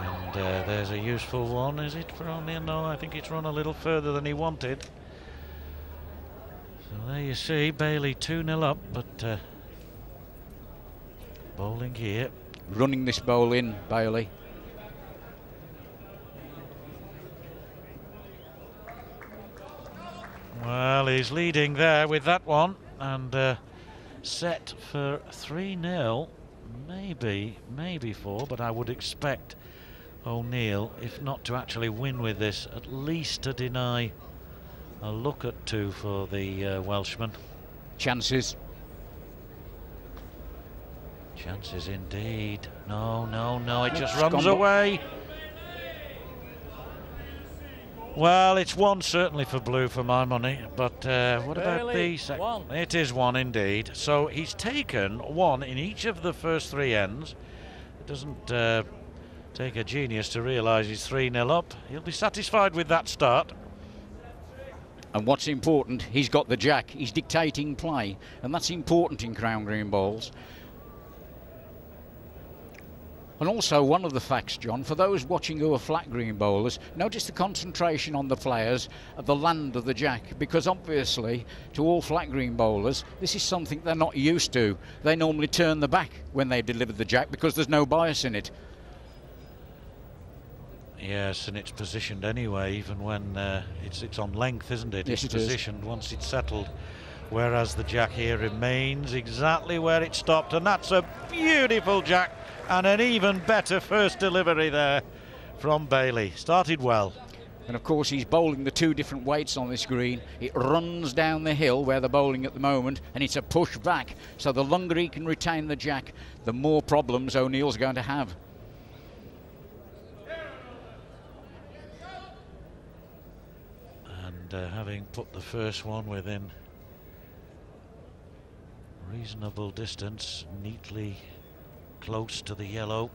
Speaker 4: And uh, there's a useful one, is it, for O'Neill? No, I think it's run a little further than he wanted. So there you see, Bailey 2 0 up, but uh, bowling here.
Speaker 5: Running this bowl in, Bailey.
Speaker 4: Well, he's leading there with that one and uh, set for 3 0. Maybe, maybe 4, but I would expect O'Neill, if not to actually win with this, at least to deny a look at two for the uh, Welshman.
Speaker 5: Chances.
Speaker 4: Chances indeed. No, no, no, it just
Speaker 5: It's
Speaker 4: runs away. Well, it's one certainly for blue for my money, but uh, what about
Speaker 22: Bailey,
Speaker 4: the second?
Speaker 22: one.
Speaker 4: It is one indeed. So he's taken one in each of the first three ends. It doesn't uh, take a genius to realise he's 3 0 up. He'll be satisfied with that start.
Speaker 5: And what's important, he's got the jack. He's dictating play, and that's important in Crown Green Bowls. And also, one of the facts, John, for those watching who are flat green bowlers, notice the concentration on the players at the land of the jack, because obviously, to all flat green bowlers, this is something they're not used to. They normally turn the back when they deliver the jack because there's no bias in it.
Speaker 4: Yes, and it's positioned anyway, even when uh, it's it's on length, isn't it?
Speaker 5: Yes,
Speaker 4: it's
Speaker 5: it is.
Speaker 4: positioned once it's settled. Whereas the jack here remains exactly where it stopped, and that's a beautiful jack and an even better first delivery there from Bailey. Started well.
Speaker 5: And of course, he's bowling the two different weights on this green. It runs down the hill where they're bowling at the moment, and it's a push back. So the longer he can retain the jack, the more problems O'Neill's going to have.
Speaker 4: And uh, having put the first one within reasonable distance, neatly close to the yellow.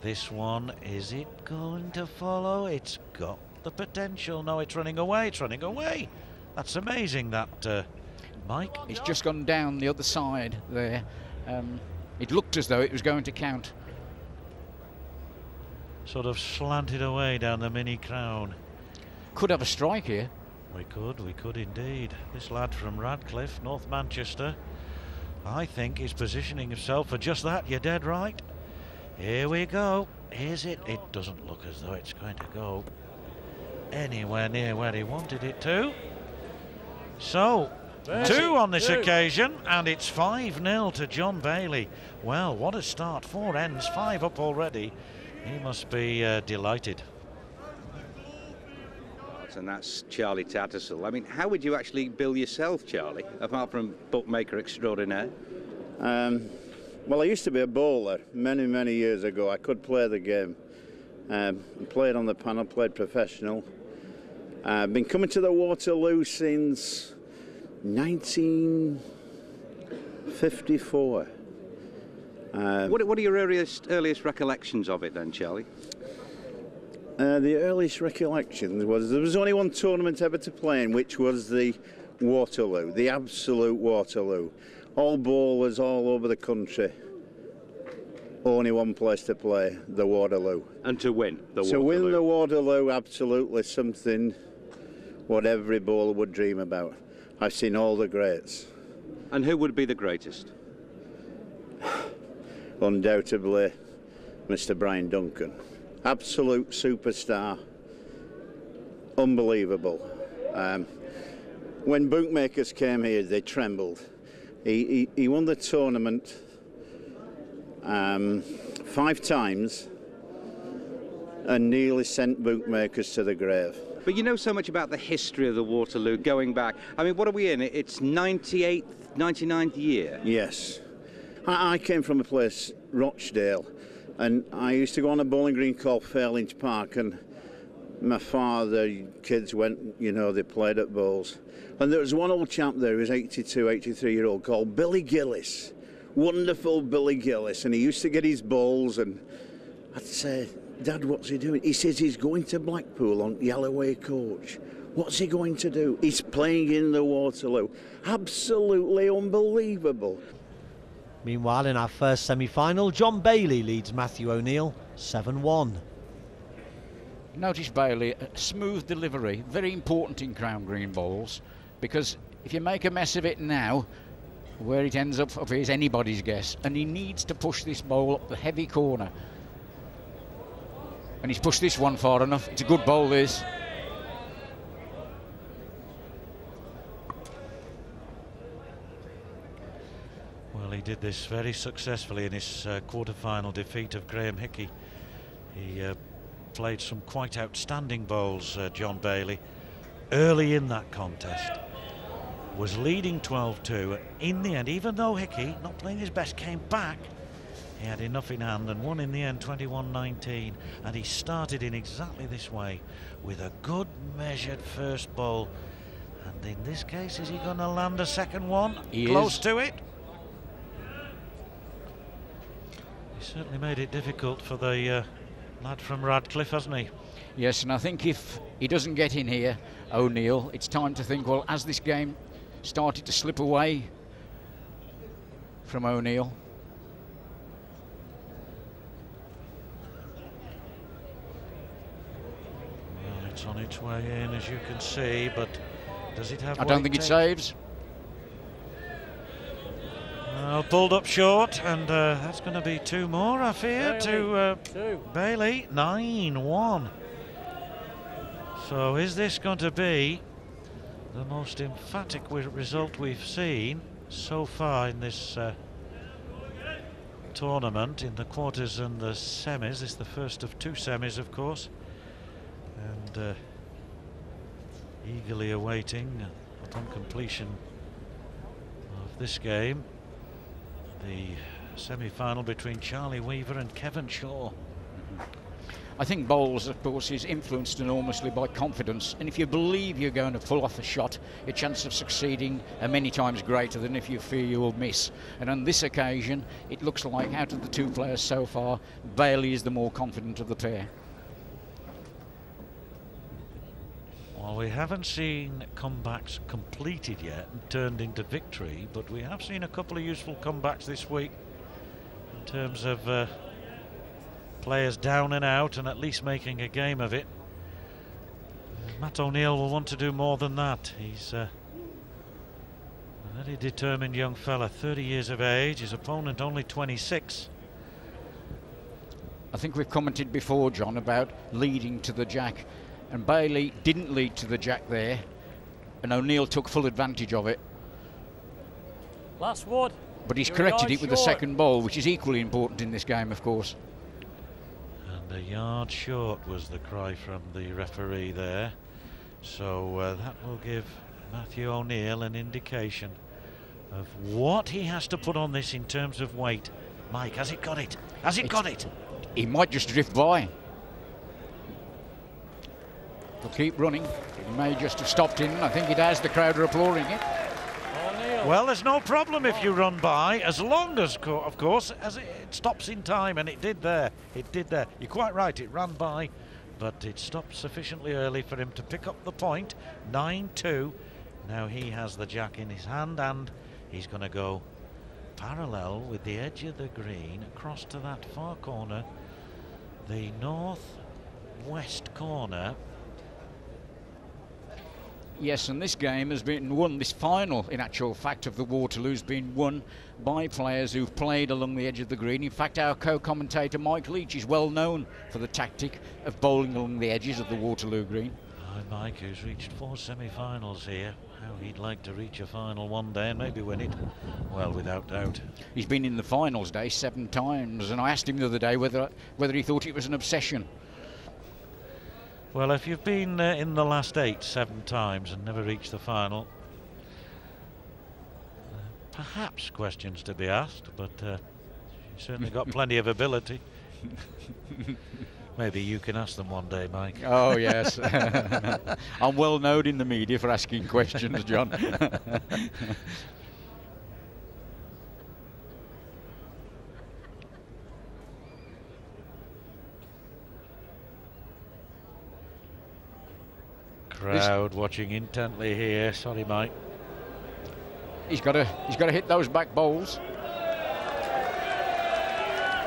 Speaker 4: This one, is it going to follow? It's got the potential. No, it's running away. It's running away. That's amazing, that, uh, Mike.
Speaker 5: It's just gone down the other side there. Um, it looked as though it was going to count.
Speaker 4: Sort of slanted away down the mini crown.
Speaker 5: Could have a strike here.
Speaker 4: We could, we could indeed. This lad from Radcliffe, North Manchester, I think he's positioning himself for just that. You're dead right. Here we go. Is it? It doesn't look as though it's going to go anywhere near where he wanted it to. So, two on this
Speaker 22: two.
Speaker 4: occasion, and it's 5 0 to John Bailey. Well, what a start. Four ends, five up already. He must be uh, delighted.
Speaker 1: And that's Charlie Tattersall. I mean, how would you actually bill yourself, Charlie, apart from bookmaker extraordinaire?
Speaker 32: Um, well, I used to be a bowler many, many years ago. I could play the game. Um, I played on the panel, played professional. Uh, I've been coming to the Waterloo since 1954. Um,
Speaker 1: What, what are your earliest, earliest recollections of it then, Charlie?
Speaker 32: Uh, the earliest recollection was there was only one tournament ever to play in, which was the Waterloo, the absolute Waterloo. All bowlers all over the country. Only one place to play, the Waterloo.
Speaker 1: And to win the Waterloo.
Speaker 32: to win the Waterloo, absolutely something what every bowler would dream about. I've seen all the greats.
Speaker 1: And who would be the greatest?
Speaker 32: Undoubtedly, Mr. Brian Duncan. Absolute superstar. Unbelievable. Um, when bookmakers came here, they trembled. He, he, he won the tournament um, five times and nearly sent bookmakers to the grave.
Speaker 1: But you know so much about the history of the Waterloo going back. I mean, what are we in? It's 98th, 99th year.
Speaker 32: Yes. I, I came from a place, Rochdale, and I used to go on a bowling green called Falinge Park, and my father, kids went, you know, they played at bowls. And there was one old chap there who was 82, 83 year old called Billy Gillis. Wonderful Billy Gillis. And he used to get his bowls, and I'd say, Dad, what's he doing? He says he's going to Blackpool on Yelloway coach. What's he going to do? He's playing in the Waterloo. Absolutely unbelievable.
Speaker 9: Meanwhile, in our first semi final, John Bailey leads Matthew O'Neill 7 1.
Speaker 5: Notice Bailey, smooth delivery, very important in Crown Green bowls, because if you make a mess of it now, where it ends up is anybody's guess, and he needs to push this bowl up the heavy corner. And he's pushed this one far enough. It's a good bowl, this.
Speaker 4: He did this very successfully in his uh, quarter-final defeat of Graham Hickey. He uh, played some quite outstanding bowls, uh, John Bailey, early in that contest. Was leading 12-2. In the end, even though Hickey, not playing his best, came back, He had enough in hand and won in the end 21-19 and he started in exactly this way with a good measured first ball and in this case is he going to land a second one
Speaker 5: He
Speaker 4: close
Speaker 5: is.
Speaker 4: to it he certainly made it difficult for the uh, lad from Radcliffe hasn't he
Speaker 5: Yes, and I think if he doesn't get in here, O'Neill, it's time to think, well, as this game started to slip away from O'Neill,
Speaker 4: well it's on its way in as you can see but does it have
Speaker 5: I don't think it
Speaker 4: takes?
Speaker 5: saves.
Speaker 4: Well, pulled up short, and uh, that's going to be two more, I fear, to uh, Bailey. 9 1. So, is this going to be the most emphatic result we've seen so far in this uh, tournament, in the quarters and the semis? This is the first of two semis, of course. And uh, eagerly awaiting, uh, upon completion of this game, the semi-final between Charlie Weaver and Kevin Shaw.
Speaker 5: I think bowls, of course, is influenced enormously by confidence. And if you believe you're going to pull off a shot, your chance of succeeding are many times greater than if you fear you will miss. And on this occasion, it looks like out of the two players so far, Bailey is the more confident of the pair.
Speaker 4: Well, we haven't seen comebacks completed yet and turned into victory, but we have seen a couple of useful comebacks this week in terms of uh, players down and out and at least making a game of it. Matt O'Neill will want to do more than that. He's uh, a very determined young fella, 30 years of age, his opponent only 26.
Speaker 5: I think we've commented before, John, about leading to the jack. And Bailey didn't lead to the jack there, and O'Neill took full advantage of it.
Speaker 20: Last wood.
Speaker 5: But he's
Speaker 20: You're
Speaker 5: corrected
Speaker 20: yard
Speaker 5: it with the second ball, which is equally important in this game, of course.
Speaker 4: And a yard short was the cry from the referee there. So uh, that will give Matthew O'Neill an indication of what he has to put on this in terms of weight. Mike, has it got it? Has it got it?
Speaker 5: He might just drift by. He'll keep running. He may just have stopped in. I think it has. The crowd are applauding it.
Speaker 4: Well, there's no problem if you run by, as long as, co- of course, as it, it stops in time, and it did there. It did there. You're quite right, it ran by, but it stopped sufficiently early for him to pick up the point. 9-2. Now he has the jack in his hand, and he's going to go parallel with the edge of the green across to that far corner, the north-west corner.
Speaker 5: Yes, and this game has been won, this final, in actual fact, of the Waterloo's been won by players who've played along the edge of the green. In fact, our co-commentator Mike Leach is well known for the tactic of bowling along the edges of the Waterloo green.
Speaker 4: Hi, Mike, who's reached four semi-finals here. How he'd like to reach a final one day and maybe win it. Well, without doubt.
Speaker 5: He's been in the finals day seven times, and I asked him the other day whether whether he thought it was an obsession.
Speaker 4: Well, if you've been uh, in the last eight seven times and never reached the final, uh, perhaps questions to be asked, but uh, you've certainly got plenty of ability. Maybe you can ask them one day, Mike.
Speaker 5: Oh yes, I'm well known in the media for asking questions, John.
Speaker 4: Crowd watching intently here. Sorry, Mike.
Speaker 5: he's got to he's got to hit those back bowls.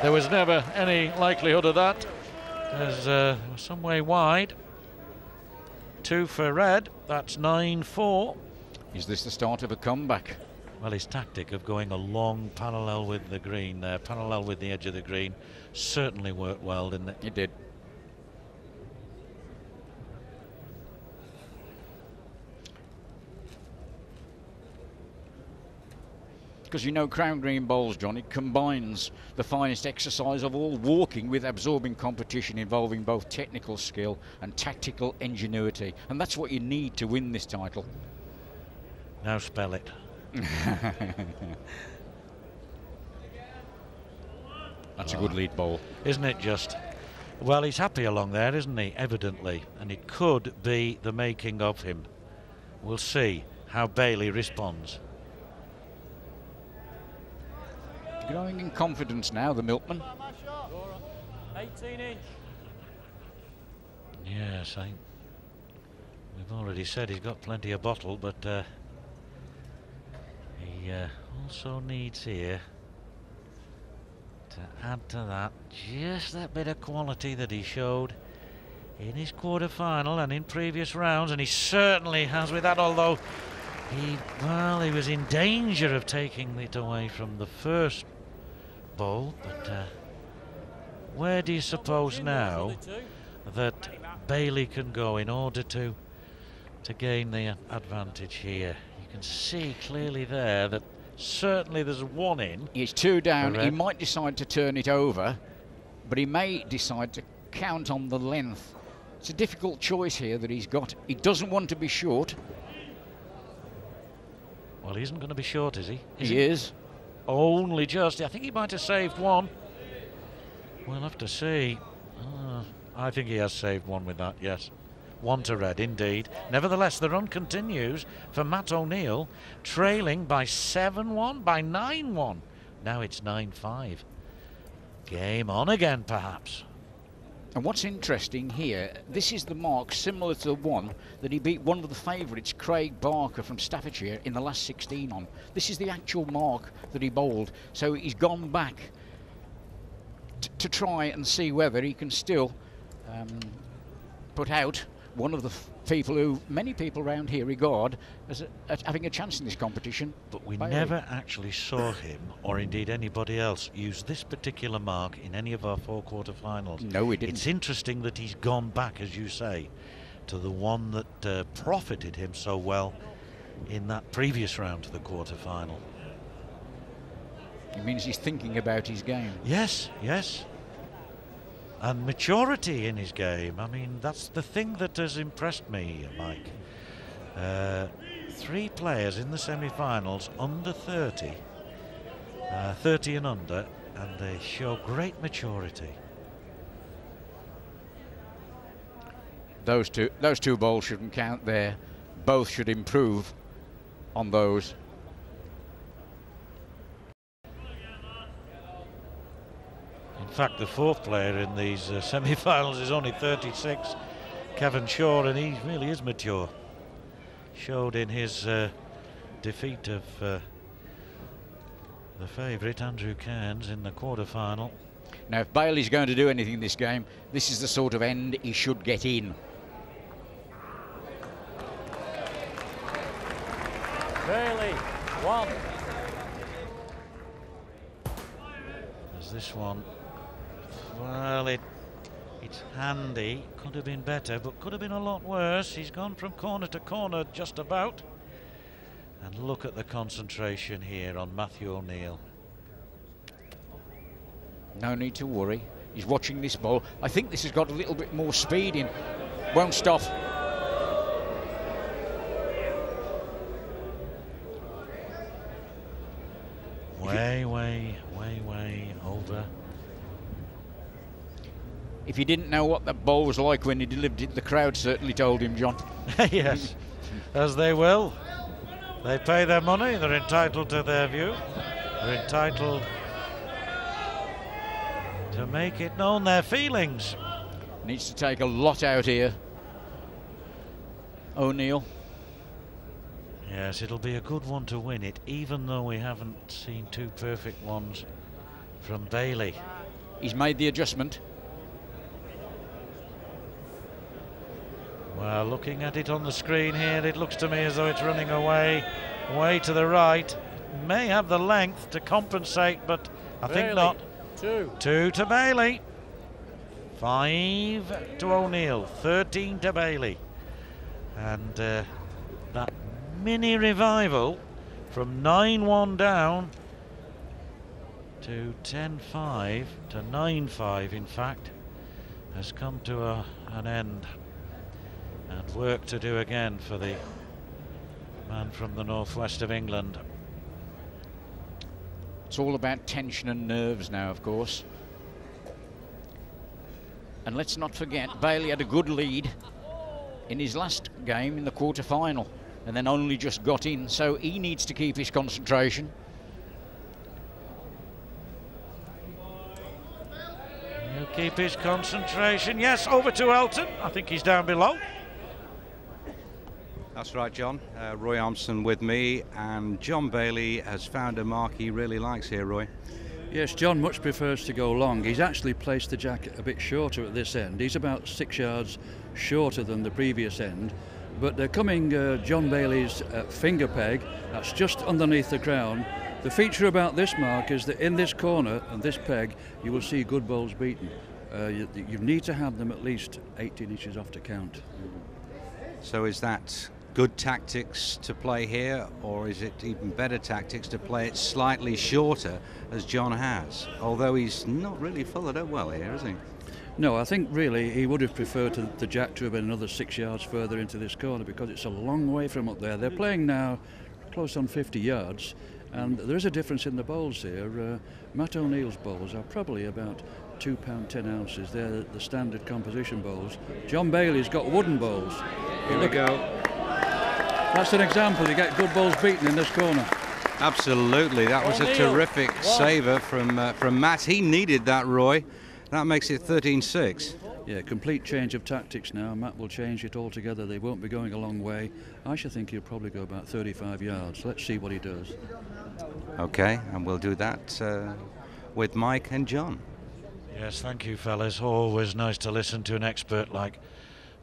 Speaker 4: There was never any likelihood of that. There's uh, some way wide. Two for red. That's 9 4.
Speaker 5: Is this the start of a comeback?
Speaker 4: Well, his tactic of going along parallel with the green there, parallel with the edge of the green, certainly worked well, didn't it?
Speaker 5: It did. Because you know Crown Green Bowls, John, it combines the finest exercise of all, walking with absorbing competition involving both technical skill and tactical ingenuity. And that's what you need to win this title.
Speaker 4: Now spell it.
Speaker 5: That's a good lead bowl.
Speaker 4: Isn't it just? Well, he's happy along there, isn't he? Evidently. And it could be the making of him. We'll see how Bailey responds.
Speaker 5: Growing in confidence now, the milkman.
Speaker 22: 18 inch.
Speaker 4: Yes, I. We've already said he's got plenty of bottle, but uh, he uh, also needs here to add to that just that bit of quality that he showed in his quarter-final and in previous rounds, and he certainly has with that. Although he, well, he was in danger of taking it away from the first bowl, but uh, where do you suppose now that Bailey can go in order to to gain the advantage here? You can see clearly there that certainly there's one in.
Speaker 5: He's two down. He might decide to turn it over, but he may decide to count on the length. It's a difficult choice here that he's got. He doesn't want to be short.
Speaker 4: Well, he isn't going to be short, is he?
Speaker 5: He is.
Speaker 4: Only just. I think he might have saved one. We'll have to see. Ah, I think he has saved one with that, yes. One to red, indeed. Nevertheless, the run continues for Matt O'Neill, trailing by 7 1, by 9 1. Now it's 9 5. Game on again, perhaps.
Speaker 5: And what's interesting here, this is the mark similar to the one that he beat one of the favourites, Craig Barker from Staffordshire, in the last 16 on. This is the actual mark that he bowled. So he's gone back to try and see whether he can still um, put out one of the people who many people around here regard as, a, as having a chance in this competition.
Speaker 4: But we never actually saw him, or indeed anybody else, use this particular mark in any of our four quarter-finals.
Speaker 5: No, we didn't.
Speaker 4: It's interesting that he's gone back, as you say, to the one that uh, profited him so well in that previous round to the quarter-final.
Speaker 5: It means he's thinking about his game.
Speaker 4: Yes, yes. And maturity in his game. I mean, that's the thing that has impressed me, Mike. Uh, three players in the semi-finals under 30, uh, 30 and under, and they show great maturity.
Speaker 5: Those two, those two bowls shouldn't count there. Both should improve on those.
Speaker 4: In fact, the fourth player in these uh, semi-finals is only 36, Kevin Shaw, and he really is mature. Showed in his uh, defeat of uh, the favourite Andrew Cairns in the quarter-final.
Speaker 5: Now, if Bailey's going to do anything in this game, this is the sort of end he should get in.
Speaker 22: Bailey, one.
Speaker 4: As this one, well, it it's handy. Could have been better, but could have been a lot worse. He's gone from corner to corner just about. And look at the concentration here on Matthew O'Neill.
Speaker 5: No need to worry. He's watching this ball. I think this has got a little bit more speed in. Won't stop.
Speaker 4: Way, way, way, way over.
Speaker 5: If he didn't know what that ball was like when he delivered it, the crowd certainly told him, John.
Speaker 4: yes, as they will. They pay their money, they're entitled to their view. They're entitled to make it known their feelings.
Speaker 5: Needs to take a lot out here. O'Neill.
Speaker 4: Yes, it'll be a good one to win it, even though we haven't seen two perfect ones from Bailey.
Speaker 5: He's made the adjustment.
Speaker 4: Well, looking at it on the screen here, it looks to me as though it's running away, way to the right. May have the length to compensate, but I think not.
Speaker 22: Two.
Speaker 4: Two to Bailey. Five to O'Neill. 13 to Bailey. And uh, that mini revival from 9 1 down to 10 5 to 9 5, in fact, has come to a, an end. And work to do again for the man from the northwest of England.
Speaker 5: It's all about tension and nerves now, of course. And let's not forget, Bailey had a good lead in his last game in the quarter final and then only just got in, so he needs to keep his concentration.
Speaker 4: He'll keep his concentration. Yes, over to Elton. I think he's down below.
Speaker 6: That's right, John. Uh, Roy Armson with me, and John Bailey has found a mark he really likes here, Roy.
Speaker 13: Yes, John much prefers to go long. He's actually placed the jacket a bit shorter at this end. He's about six yards shorter than the previous end. But they're coming uh, John Bailey's uh, finger peg, that's just underneath the crown. The feature about this mark is that in this corner and this peg, you will see good bowls beaten. Uh, you, you need to have them at least 18 inches off to count.
Speaker 6: So is that good tactics to play here, or is it even better tactics to play it slightly shorter, as John has? Although he's not really followed up well here, is he?
Speaker 13: No, I think really he would have preferred to, the jack to have been another six yards further into this corner because it's a long way from up there. They're playing now close on 50 yards, and there is a difference in the bowls here. Uh, Matt O'Neill's bowls are probably about two pound ten ounces. They're the standard composition bowls. John Bailey's got wooden bowls.
Speaker 6: Here we go.
Speaker 13: That's an example. You get good balls beaten in this corner.
Speaker 6: Absolutely, that was a terrific saver from uh, from Matt. He needed that, Roy. That makes it 13-6.
Speaker 13: Yeah, complete change of tactics now. Matt will change it altogether. They won't be going a long way. I should think he'll probably go about 35 yards. Let's see what he does.
Speaker 6: Okay, and we'll do that uh, with Mike and John.
Speaker 4: Yes, thank you, fellas. Always nice to listen to an expert like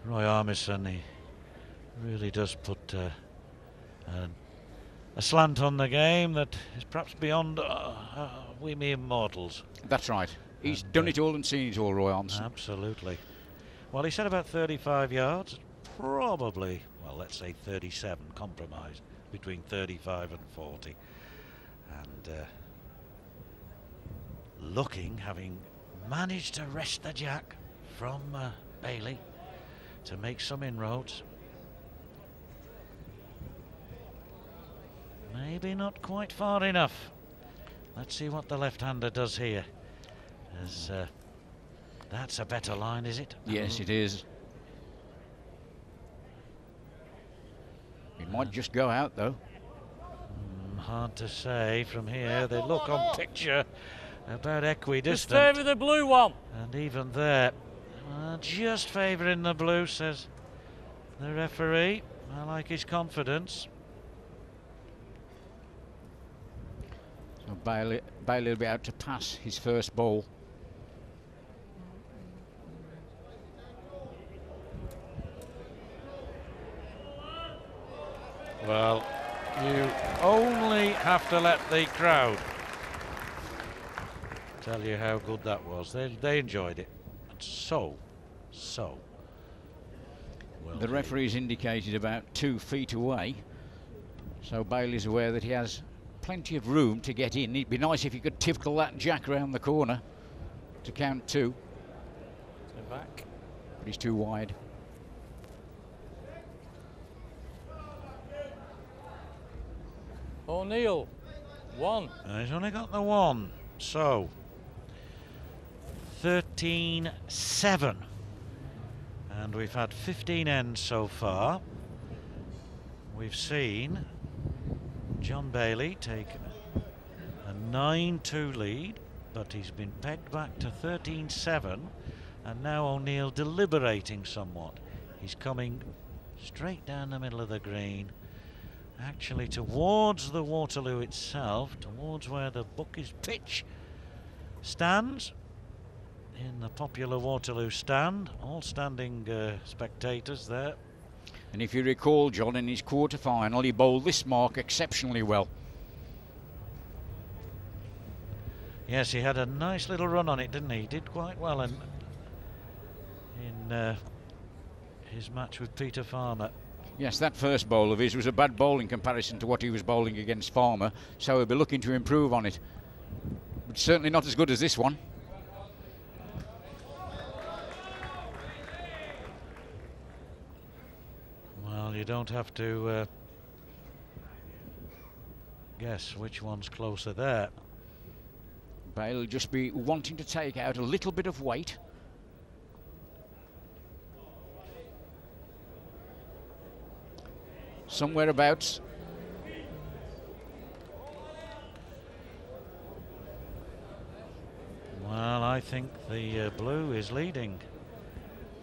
Speaker 4: Roy Armson. He really does put uh, a, a slant on the game that is perhaps beyond uh, uh, we mere mortals.
Speaker 5: That's right. He's done it all and seen it all, Roy Armson.
Speaker 4: Absolutely. Well, he said about 35 yards. Probably, well, let's say 37, compromise between 35 and 40. And uh, looking, having managed to wrest the jack from uh, Bailey to make some inroads. Maybe not quite far enough. Let's see what the left-hander does here. As, uh, that's a better line, is it?
Speaker 5: Yes, it is. It might just go out, though.
Speaker 4: Mm, hard to say from here. They look on picture about
Speaker 22: Just
Speaker 4: equidistant.
Speaker 22: favour the blue one.
Speaker 4: And even there, uh, just favouring the blue, says the referee. I like his confidence.
Speaker 5: So Bailey, Bailey will be out to pass his first ball.
Speaker 4: Well, you only have to let the crowd tell you how good that was. They, they enjoyed it. And so, so. Well
Speaker 5: the referee's indicated about two feet away. So Bailey's aware that he has plenty of room to get in. It'd be nice if he could tickle that jack around the corner to count two.
Speaker 20: back.
Speaker 5: But he's too wide.
Speaker 22: O'Neill, one.
Speaker 4: And he's only got the one. So, 13 7. And we've had 15 ends so far. We've seen John Bailey take a 9 2 lead, but he's been pegged back to 13 7. And now O'Neill deliberating somewhat. He's coming straight down the middle of the green actually towards the Waterloo itself, towards where the Bookies pitch stands in the popular Waterloo stand. All standing uh, spectators there.
Speaker 5: And if you recall, John, in his quarter final, he bowled this mark exceptionally well.
Speaker 4: Yes, he had a nice little run on it, didn't he? He did quite well in, in uh, his match with Peter Farmer.
Speaker 5: Yes, that first bowl of his was a bad bowl in comparison to what he was bowling against Farmer, so he'll be looking to improve on it. But certainly not as good as this one.
Speaker 4: Well, you don't have to uh, guess which one's closer there.
Speaker 5: Bale will just be wanting to take out a little bit of weight. Somewhere about
Speaker 4: Well, I think the uh, blue is leading.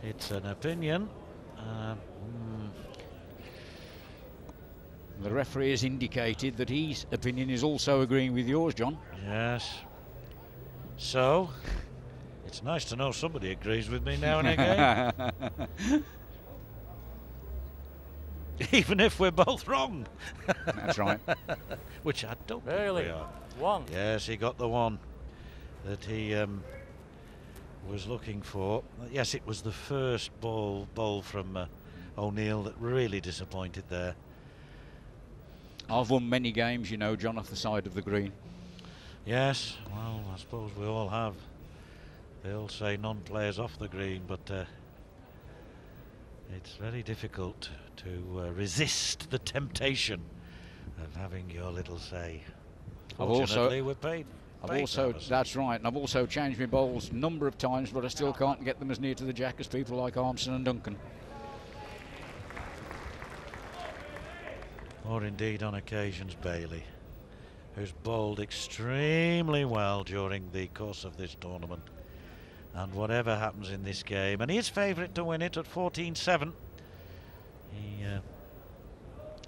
Speaker 4: It's an opinion. Uh, mm.
Speaker 5: The referee has indicated that his opinion is also agreeing with yours, John.
Speaker 4: yes. So, it's nice to know somebody agrees with me now and again. Even if we're both wrong.
Speaker 5: That's right.
Speaker 4: Which I don't
Speaker 22: really
Speaker 4: think we are.
Speaker 22: one.
Speaker 4: Yes, he got the one that he um, was looking for. Yes, it was the first ball bowl from uh, O'Neill that really disappointed there.
Speaker 5: I've won many games, you know, John, off the side of the green.
Speaker 4: Yes, well, I suppose we all have. They all say none plays off the green, but uh, it's very difficult to uh, resist the temptation of having your little say.
Speaker 5: I've also-
Speaker 4: we're paid.
Speaker 5: I've
Speaker 4: paid
Speaker 5: also, that's right, and I've also changed my bowls a number of times, but I still can't get them as near to the jack as people like Armson and Duncan.
Speaker 4: Or indeed on occasions Bailey, who's bowled extremely well during the course of this tournament. And whatever happens in this game, and he is favourite to win it at 14-7. He uh,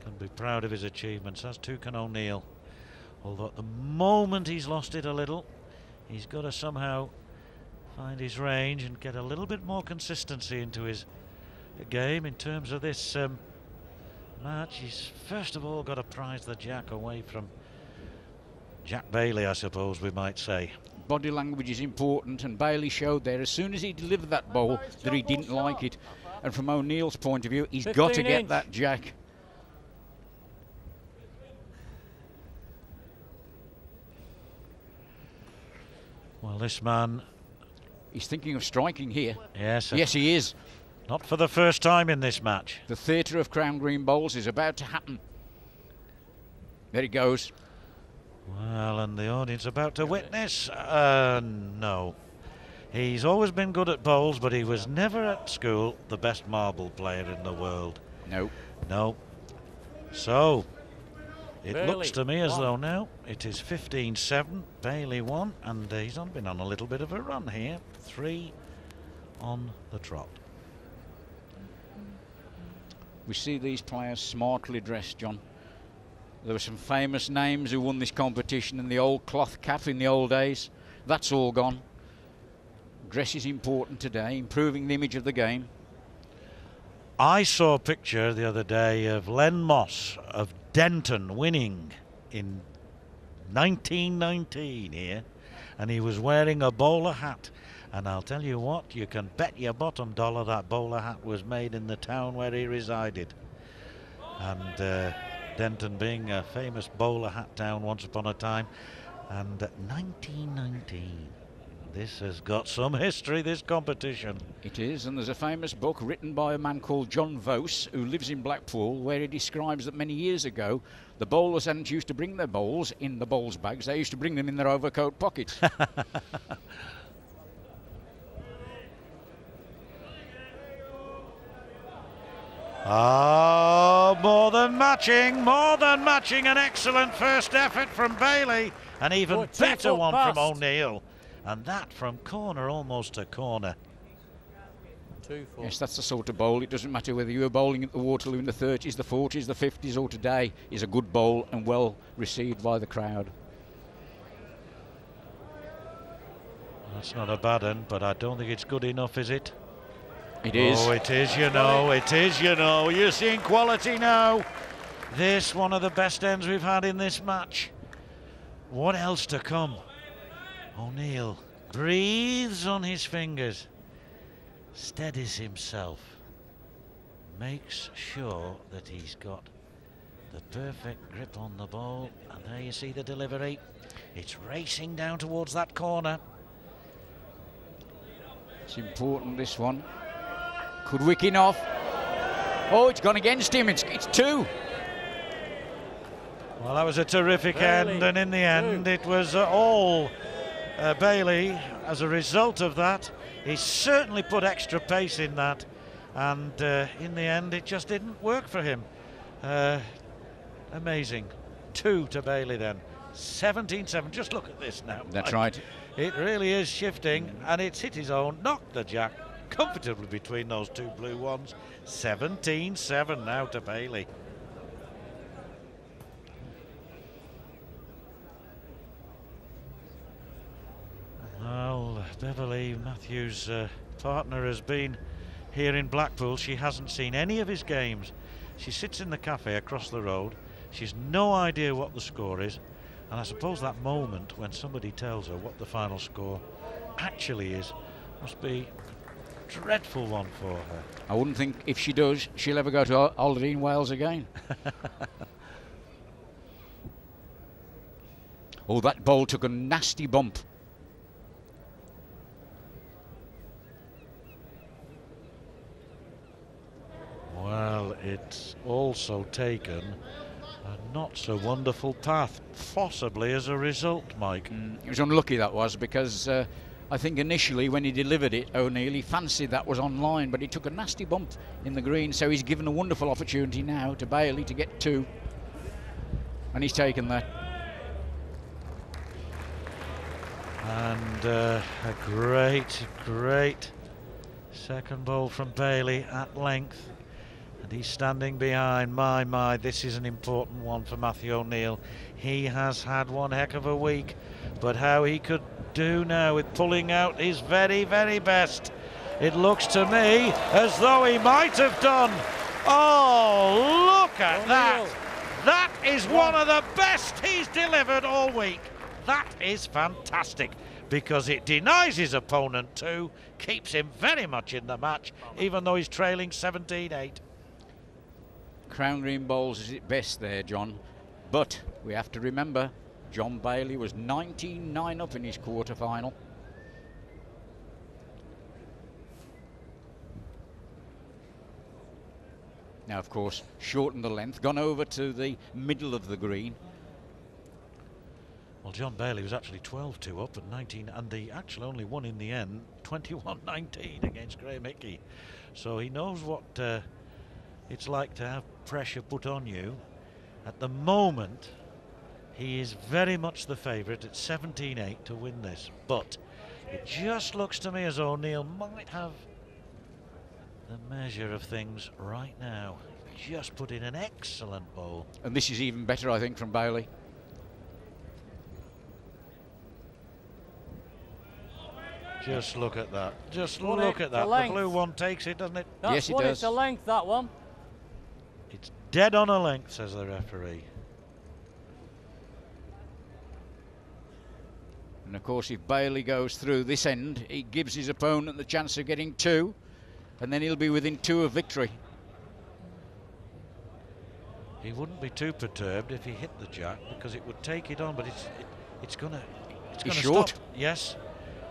Speaker 4: can be proud of his achievements, as too can O'Neill. Although at the moment he's lost it a little, he's got to somehow find his range and get a little bit more consistency into his game in terms of this um, match. He's first of all got to prize the jack away from Jack Bailey, I suppose we might say.
Speaker 5: Body language is important, and Bailey showed there as soon as he delivered that bowl that he didn't like it. And from O'Neill's point of view, he's got to get
Speaker 22: inch.
Speaker 5: that jack.
Speaker 4: Well, this man.
Speaker 5: He's thinking of striking here.
Speaker 4: Yes.
Speaker 5: Yes, he is.
Speaker 4: Not for the first time in this match.
Speaker 5: The theatre of Crown Green Bowls is about to happen. There he goes.
Speaker 4: Well, and the audience about to witness. Uh, no. He's always been good at bowls, but he was never at school the best marble player in the world.
Speaker 5: No.
Speaker 4: No. So, it
Speaker 22: Bailey,
Speaker 4: looks to me as
Speaker 22: one.
Speaker 4: though now it is 15 7. Bailey 1, and he's on, been on a little bit of a run here. Three on the trot.
Speaker 5: We see these players smartly dressed, John. There were some famous names who won this competition in the old cloth cap in the old days. That's all gone. Dress is important today, improving the image of the game.
Speaker 4: I saw a picture the other day of Len Moss of Denton winning in 1919 here, and he was wearing a bowler hat. And I'll tell you what, you can bet your bottom dollar that bowler hat was made in the town where he resided. And uh, Denton being a famous bowler hat town once upon a time. And 1919. This has got some history, this competition.
Speaker 5: It is, and there's a famous book written by a man called John Vose, who lives in Blackpool, where he describes that many years ago, the bowlers hadn't used to bring their bowls in the bowls bags, they used to bring them in their overcoat pockets.
Speaker 4: Ah, more than matching, more than matching. An excellent first effort from Bailey. An even
Speaker 22: Good,
Speaker 4: better one
Speaker 22: past.
Speaker 4: from O'Neill. And that from corner almost to corner.
Speaker 22: Two,
Speaker 5: yes, that's the sort of bowl. It doesn't matter whether you were bowling at the Waterloo in the 30s, the 40s, the 50s, or today, is a good bowl and well received by the crowd.
Speaker 4: That's not a bad one, but I don't think it's good enough, is it?
Speaker 5: It is.
Speaker 4: Oh, it is, you know. It is, you know. You're seeing quality now. This one of the best ends we've had in this match. What else to come? O'Neill breathes on his fingers, steadies himself, makes sure that he's got the perfect grip on the ball, and there you see the delivery. It's racing down towards that corner.
Speaker 5: It's important, this one. Could wicket off. Oh, it's gone against him. It's, it's two.
Speaker 4: Well, that was a terrific
Speaker 22: Bailey,
Speaker 4: end, and in the end, it was uh, all uh, Bailey. As a result of that, he certainly put extra pace in that, and uh, in the end, it just didn't work for him. Uh, amazing. Two to Bailey then. 17 7. Just look at this now.
Speaker 5: That's
Speaker 4: Mike.
Speaker 5: right.
Speaker 4: It really is shifting, and it's hit his own, knocked the jack comfortably between those two blue ones. 17 7 now to Bailey. Well, Beverly Matthews' uh, partner has been here in Blackpool. She hasn't seen any of his games. She sits in the cafe across the road. She's no idea what the score is. And I suppose that moment when somebody tells her what the final score actually is must be dreadful one for her.
Speaker 5: I wouldn't think if she does, she'll ever go to Al- Alderdine, Wales again. oh, that ball took a nasty bump.
Speaker 4: Well, it's also taken a not so wonderful path, possibly as a result, Mike.
Speaker 5: It was unlucky that was because uh, I think initially when he delivered it, O'Neill, he fancied that was online, but he took a nasty bump in the green, so he's given a wonderful opportunity now to Bailey to get two. And he's taken that.
Speaker 4: And uh, a great, great second ball from Bailey at length. And he's standing behind. My, my, this is an important one for Matthew O'Neill. He has had one heck of a week, but how he could do now with pulling out his very, very best. It looks to me as though he might have done. Oh, look at that. That is one of the best he's delivered all week. That is fantastic because it denies his opponent too, keeps him very much in the match, even though he's trailing 17 8.
Speaker 5: Crown Green Bowls is at best there, John. But we have to remember, John Bailey was 19-9 up in his quarter final. Now, of course, shortened the length, gone over to the middle of the green.
Speaker 4: Well, John Bailey was actually 12 2 up at 19, and the actually only won in the end 21 19 against Graham Hickey. So he knows what uh, it's like to have pressure put on you. At the moment, he is very much the favourite at 17 8 to win this. But it just looks to me as O'Neill might have the measure of things right now. Just put in an excellent bowl.
Speaker 5: And this is even better, I think, from Bailey.
Speaker 4: Just look at that. Just look
Speaker 10: it-
Speaker 4: at that. The
Speaker 10: length.
Speaker 4: blue one takes it, doesn't it?
Speaker 10: That's
Speaker 5: Yes, it
Speaker 10: what
Speaker 5: does.
Speaker 10: it's a length, that one.
Speaker 4: Dead on a length, says the referee.
Speaker 5: And of course, if Bailey goes through this end, he gives his opponent the chance of getting two, and then he'll be within two of victory.
Speaker 4: He wouldn't be too perturbed if he hit the jack because it would take it on, but it's it, it's gonna it's gonna
Speaker 5: short.
Speaker 4: stop. Yes,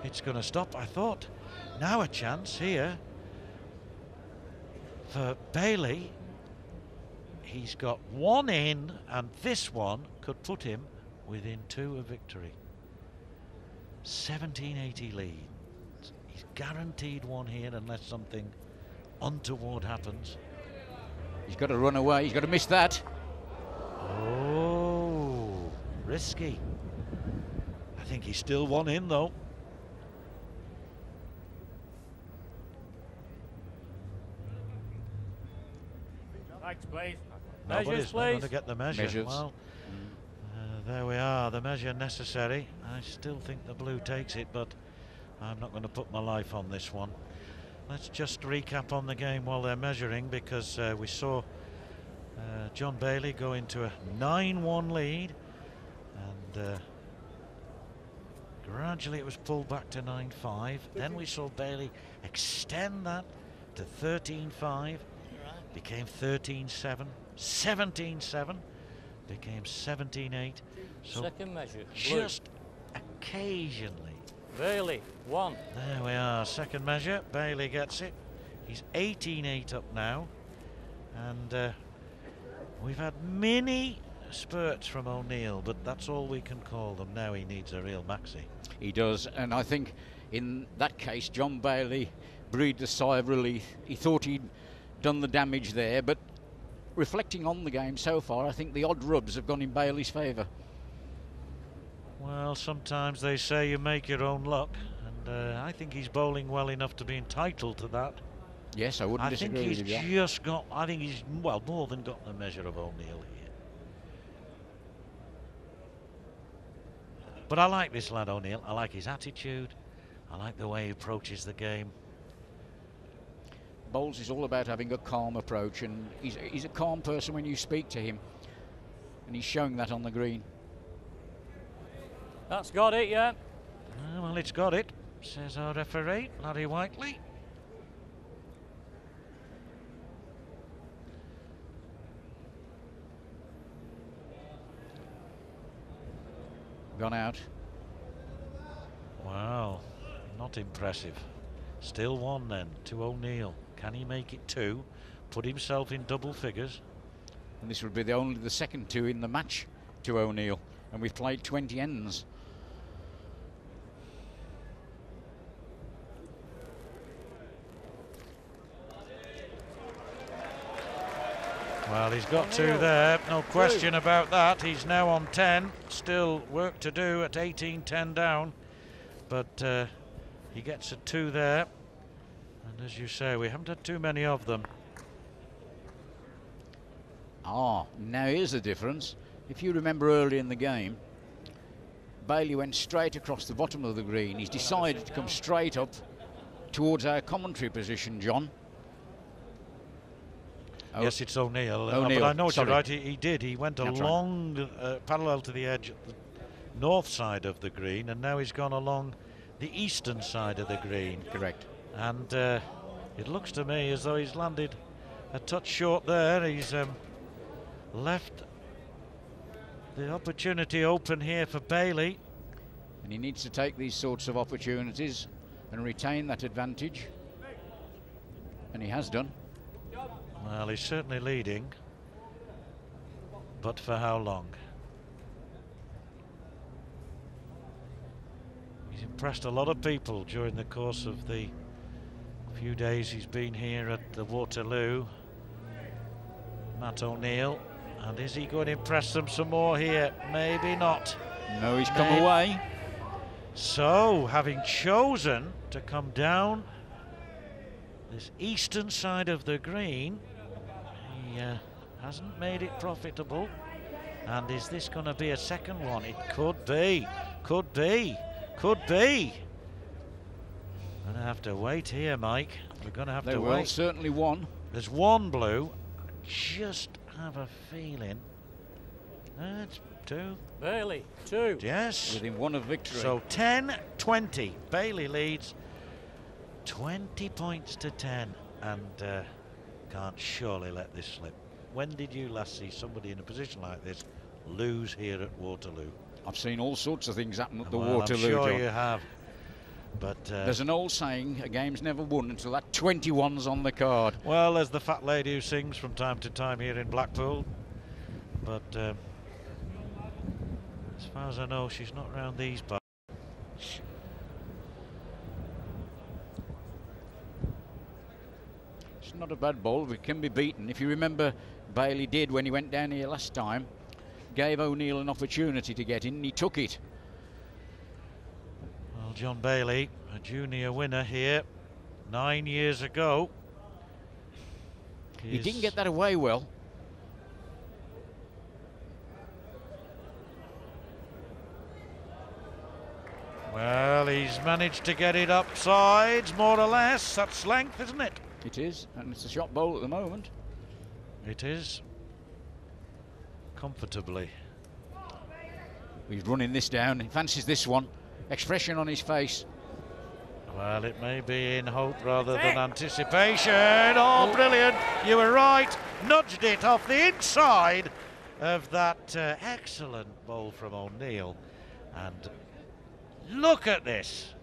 Speaker 4: it's gonna stop. I thought now a chance here for Bailey. He's got one in, and this one could put him within two of victory. 1780 lead. He's guaranteed one here unless something untoward happens.
Speaker 5: He's got to run away. He's got to miss that.
Speaker 4: Oh, risky. I think he's still one in though.
Speaker 10: Thanks, please.
Speaker 4: Nobody's
Speaker 10: Measures,
Speaker 4: not going
Speaker 10: please.
Speaker 4: to get the measure.
Speaker 5: Measures.
Speaker 4: Well, uh, there we are, the measure necessary. I still think the blue takes it, but I'm not going to put my life on this one. Let's just recap on the game while they're measuring because uh, we saw uh, John Bailey go into a 9-1 lead and uh, gradually it was pulled back to 9-5. Then we saw Bailey extend that to 13-5, became 13-7, 17-7, became 17-8. So
Speaker 10: Second measure. Blue.
Speaker 4: just occasionally
Speaker 10: Bailey, one.
Speaker 4: there we are, second measure. Bailey gets it. He's 18-8 up now. And uh, we've had many spurts from O'Neill, but that's all we can call them. Now he needs a real maxi.
Speaker 5: He does, and I think in that case, John Bailey breathed a sigh of relief. He thought he'd done the damage there, but reflecting on the game so far, I think the odd rubs have gone in Bailey's favour.
Speaker 4: Well, sometimes they say you make your own luck, and uh, I think he's bowling well enough to be entitled to that.
Speaker 5: Yes, I wouldn't
Speaker 4: I think
Speaker 5: disagree
Speaker 4: he's
Speaker 5: with you. Jack.
Speaker 4: just got. I think he's well more than got the measure of O'Neill here. But I like this lad O'Neill. I like his attitude. I like the way he approaches the game.
Speaker 5: Bowls is all about having a calm approach, and he's, he's a calm person when you speak to him, and he's showing that on the green.
Speaker 10: That's got it, yeah.
Speaker 4: Ah, well, it's got it, says our referee, Larry Whiteley.
Speaker 5: Gone out.
Speaker 4: Wow, not impressive. Still one then to O'Neill. Can he make it two? Put himself in double figures.
Speaker 5: And this would be the only the second two in the match to O'Neill, and we've played 20 ends.
Speaker 4: Well, he's got two there, no question about that. He's now on 10, still work to do at 18 10 down, but uh, he gets a two there. And as you say, we haven't had too many of them.
Speaker 5: Ah, now here's the difference. If you remember early in the game, Bailey went straight across the bottom of the green. He's decided to come straight up towards our commentary position, John. Oh,
Speaker 4: Yes, it's O'Neill. uh,
Speaker 5: O'Neill,
Speaker 4: but I know you're right. He, he did. He went
Speaker 5: That's right.
Speaker 4: along, uh, parallel to the edge, at the north side of the green, and now he's gone along the eastern side of the green.
Speaker 5: Correct.
Speaker 4: And uh, it looks to me as though he's landed a touch short there. He's um, left the opportunity open here for Bailey.
Speaker 5: And he needs to take these sorts of opportunities and retain that advantage. And he has done.
Speaker 4: Well, he's certainly leading, but for how long? He's impressed a lot of people during the course of the few days he's been here at the Waterloo. Matt O'Neill, and is he going to impress them some more here? Maybe not.
Speaker 5: No, he's come
Speaker 4: May-
Speaker 5: away.
Speaker 4: So, having chosen to come down this eastern side of the green, he uh, hasn't made it profitable. And is this going to be a second one? It could be, could be, could be. Gonna have to wait here, Mike. We're gonna have
Speaker 5: They
Speaker 4: to
Speaker 5: will,
Speaker 4: wait.
Speaker 5: certainly one.
Speaker 4: There's one blue. I just have a feeling. That's two.
Speaker 10: Bailey, two.
Speaker 4: Yes.
Speaker 5: Within one of victory.
Speaker 4: So 10 20. Bailey leads 20 points to 10 and uh, can't surely let this slip. When did you last see somebody in a position like this lose here at Waterloo?
Speaker 5: I've seen all sorts of things happen at the
Speaker 4: Well,
Speaker 5: Waterloo.
Speaker 4: I'm sure
Speaker 5: John.
Speaker 4: you have. But uh,
Speaker 5: There's an old saying, a game's never won until that 21's on the card.
Speaker 4: well, there's the fat lady who sings from time to time here in Blackpool. But um, as far as I know, she's not round these parts.
Speaker 5: It's not a bad ball, it can be beaten. If you remember, Bailey did when he went down here last time, gave O'Neill an opportunity to get in, and he took it.
Speaker 4: John Bailey, a junior winner here nine years ago.
Speaker 5: He didn't get that away well.
Speaker 4: Well, he's managed to get it upsides, more or less. That's length, isn't it?
Speaker 5: It is, and it's a shot bowl at the moment.
Speaker 4: It is. Comfortably.
Speaker 5: He's running this down. He fancies this one. Expression on his face.
Speaker 4: Well, it may be in hope rather than anticipation. Oh, brilliant. You were right. Nudged it off the inside of that uh, excellent bowl from O'Neill. And look at this.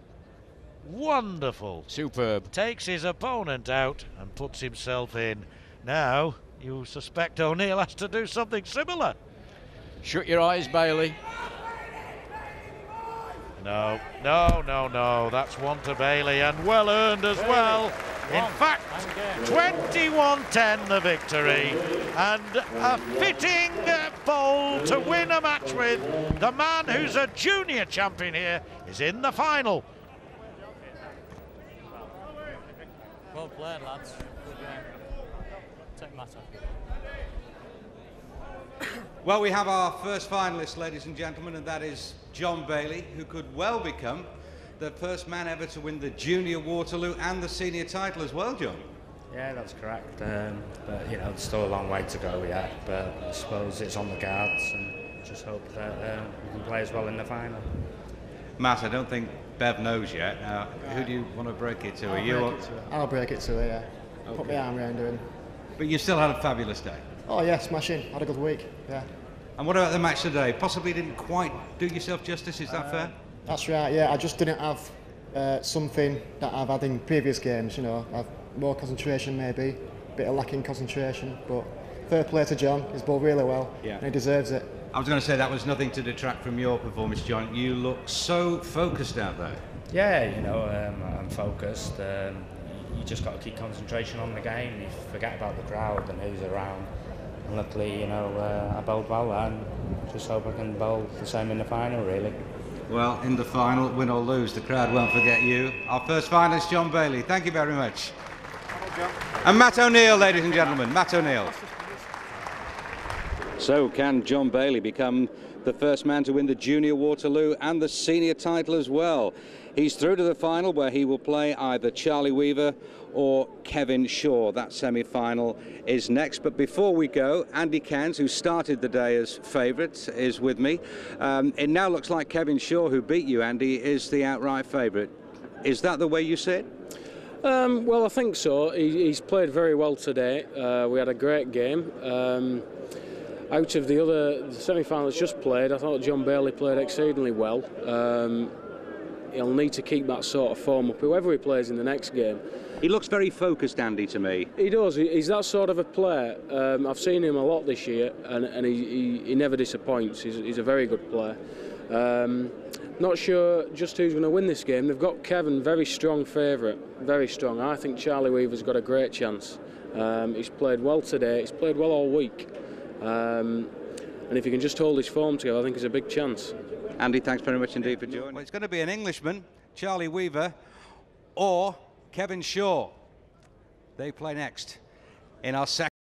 Speaker 4: Wonderful.
Speaker 5: Superb.
Speaker 4: Takes his opponent out and puts himself in. Now, you suspect O'Neill has to do something similar.
Speaker 5: Shut your eyes, Bailey.
Speaker 4: No, no, no, no. That's one to Bailey and well earned as well. In fact, 21-10 the victory, and a fitting bowl to win a match with. The man who's a junior champion here is in the final.
Speaker 10: Well played, lads. Good game. Take matter.
Speaker 6: Well, we have our first finalist, ladies and gentlemen, and that is John Bailey, who could well become the first man ever to win the junior Waterloo and the senior title as well, John.
Speaker 26: Yeah, that's correct. Um, but you know, there's still a long way to go yet. But I suppose it's on the cards, and just hope that uh, we can play as well in the final.
Speaker 6: Matt, I don't think Bev knows yet. Now, who do you want to break it to?
Speaker 3: I'll
Speaker 6: you?
Speaker 3: break
Speaker 6: or-
Speaker 3: it to her. I'll break it to her, yeah. Put my arm around her and...
Speaker 6: But you still had a fabulous day.
Speaker 3: Oh yeah, smashing. Had a good week, yeah.
Speaker 6: And what about the match today? Possibly didn't quite do yourself justice. Is that fair?
Speaker 3: That's right, yeah. I just didn't have uh, something that I've had in previous games, you know. I've more concentration maybe, a bit of lacking concentration, but fair play to John. He's bowled really well,
Speaker 6: Yeah.
Speaker 3: and he deserves it.
Speaker 6: I was going to say that was nothing to detract from your performance, John. You look so focused out there.
Speaker 26: Yeah, you know, um, I'm focused. Um, you just got to keep concentration on the game. You forget about the crowd and who's around. And luckily, you know, uh, I bowled well and just hope I can bowl the same in the final, really.
Speaker 6: Well, in the final, win or lose, the crowd won't forget you. Our first finalist, John Bailey. Thank you very much. And Matt O'Neill, ladies and gentlemen. Matt O'Neill. So, can John Bailey become the first man to win the junior Waterloo and the senior title as well? He's through to the final where he will play either Charlie Weaver or Kevin Shaw. That semi final is next. But before we go, Andy Cairns, who started the day as favourite, is with me. Um, it now looks like Kevin Shaw, who beat you, Andy, is the outright favourite. Is that the way you see it?
Speaker 29: Um, well, I think so. He, he's played very well today. Uh, we had a great game. Um, out of the other semi-finals just played, I thought John Bailey played exceedingly well. Um, he'll need to keep that sort of form up, whoever he plays in the next game.
Speaker 6: He looks very focused, Andy, to me.
Speaker 29: He does. He's that sort of a player. Um, I've seen him a lot this year, and, and he, he, he never disappoints. He's, he's a very good player. Um, not sure just who's going to win this game. They've got Kevin, very strong favourite, very strong. I think Charlie Weaver's got a great chance. Um, he's played well today. He's played well all week. Um, and if he can just hold his form together, I think there's a big chance.
Speaker 6: Andy, thanks very much indeed for joining. Well, it's going to be an Englishman, Charlie Weaver, or Kevin Shaw. They play next in our second.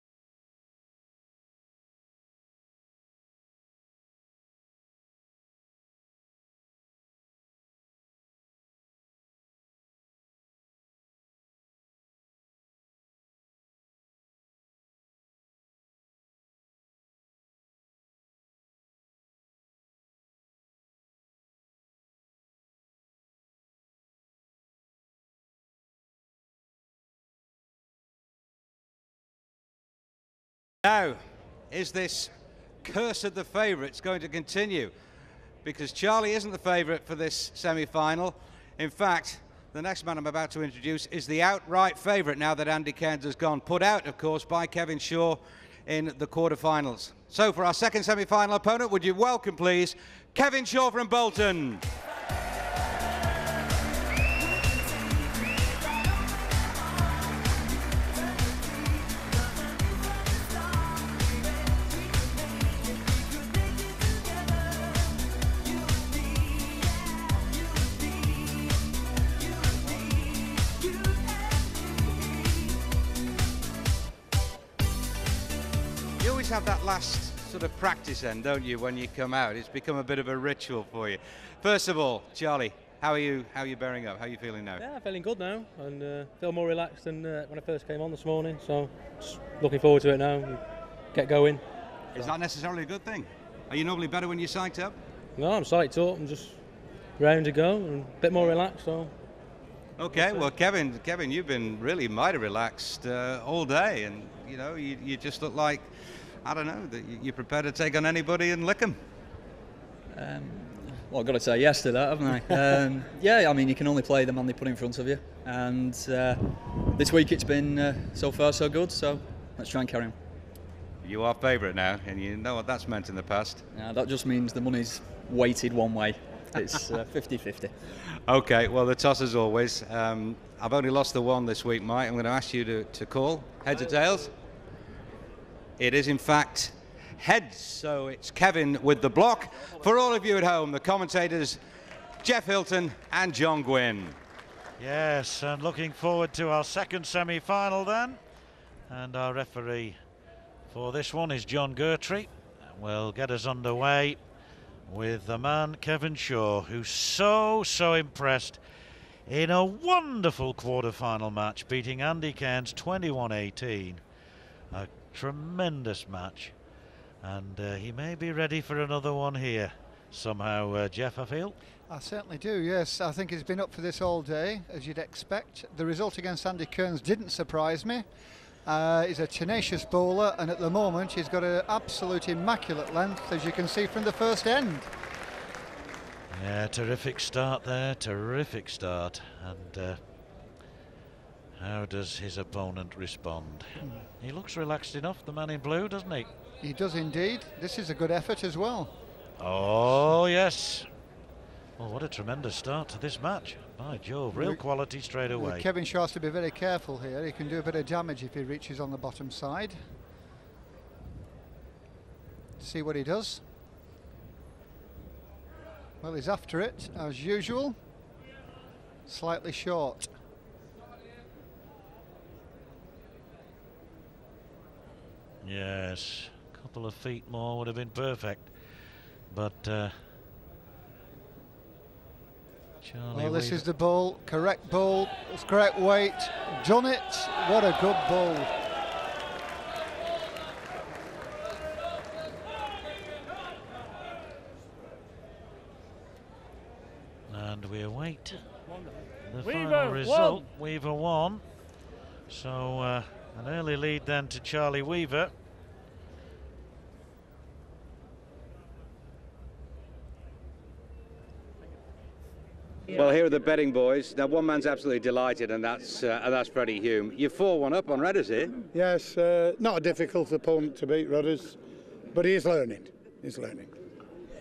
Speaker 6: Now, is this curse of the favourites going to continue? Because Charlie isn't the favourite for this semi final. In fact, the next man I'm about to introduce is the outright favourite now that Andy Cairns has gone. Put out, of course, by Kevin Shaw in the quarter-finals. So, for our second semi final opponent, would you welcome, please, Kevin Shaw from Bolton? Sort of practice end, don't you, when you come out? It's become a bit of a ritual for you. First of all, Charlie, how are you? How are you bearing up? How are you feeling now?
Speaker 28: Yeah, feeling good now and uh, feel more relaxed than uh, when I first came on this morning. So just looking forward to it now. Get going.
Speaker 6: Is that necessarily a good thing? Are you normally better when you're psyched up?
Speaker 28: No, I'm psyched up. I'm just round to go and a bit more relaxed. So
Speaker 6: Okay, well, Kevin, Kevin, you've been really mighty relaxed uh, all day, and you know, you, you just look like, I don't know, that you- you're prepared to take on anybody and lick them.
Speaker 30: Um, well, I've got to say yes to that, haven't I? um, yeah, I mean, you can only play the man they put in front of you. And uh, this week it's been uh, so far so good, so let's try and carry on.
Speaker 6: You are favourite now, and you know what that's meant in the past.
Speaker 30: Uh, that just means the money's weighted one way.
Speaker 33: it's 50-50.
Speaker 6: Okay, well, the toss as always. Um, I've only lost the one this week, Mike. I'm going to ask you to, to call. Heads or tails? It is, in fact, heads. So it's Kevin with the block. For all of you at home, the commentators, Jeff Hilton and John Gwynne.
Speaker 4: Yes, and looking forward to our second semi-final then. And our referee for this one is John Gertry. Will get us underway with the man Kevin Shaw, who's so, so impressed in a wonderful quarter-final match, beating Andy Cairns 21-18. Tremendous match. And uh, he may be ready for another one here somehow, uh, Jeff, I feel.
Speaker 21: I certainly do, yes. I think he's been up for this all day, as you'd expect. The result against Andy Cairns didn't surprise me. Uh, he's a tenacious bowler, and at the moment he's got an absolute immaculate length, as you can see from the first end.
Speaker 4: Yeah, terrific start there, terrific start. And uh, how does his opponent respond? He looks relaxed enough, the man in blue, doesn't he?
Speaker 21: He does indeed. This is a good effort as well.
Speaker 4: Oh, yes. Well, what a tremendous start to this match. By Jove, real quality straight away.
Speaker 21: Kevin Shaw has to be very careful here. He can do a bit of damage if he reaches on the bottom side. See what he does. Well, he's after it, as usual. Slightly short.
Speaker 4: Yes, a couple of feet more would have been perfect. But uh, Charlie
Speaker 21: Well, this
Speaker 4: Weaver-
Speaker 21: is the ball, correct ball, it's correct weight, done it. What a good ball.
Speaker 4: And we await the
Speaker 10: Weaver
Speaker 4: final
Speaker 10: won.
Speaker 4: result. Weaver won. So uh, an early lead then to Charlie Weaver.
Speaker 1: Well, here are the betting boys. Now, one man's absolutely delighted, and that's uh, and that's Freddie Hume. You're 4 1 up on Redders here.
Speaker 7: Yes, uh, not a difficult opponent to beat, Rudders, but he is learning. He's learning.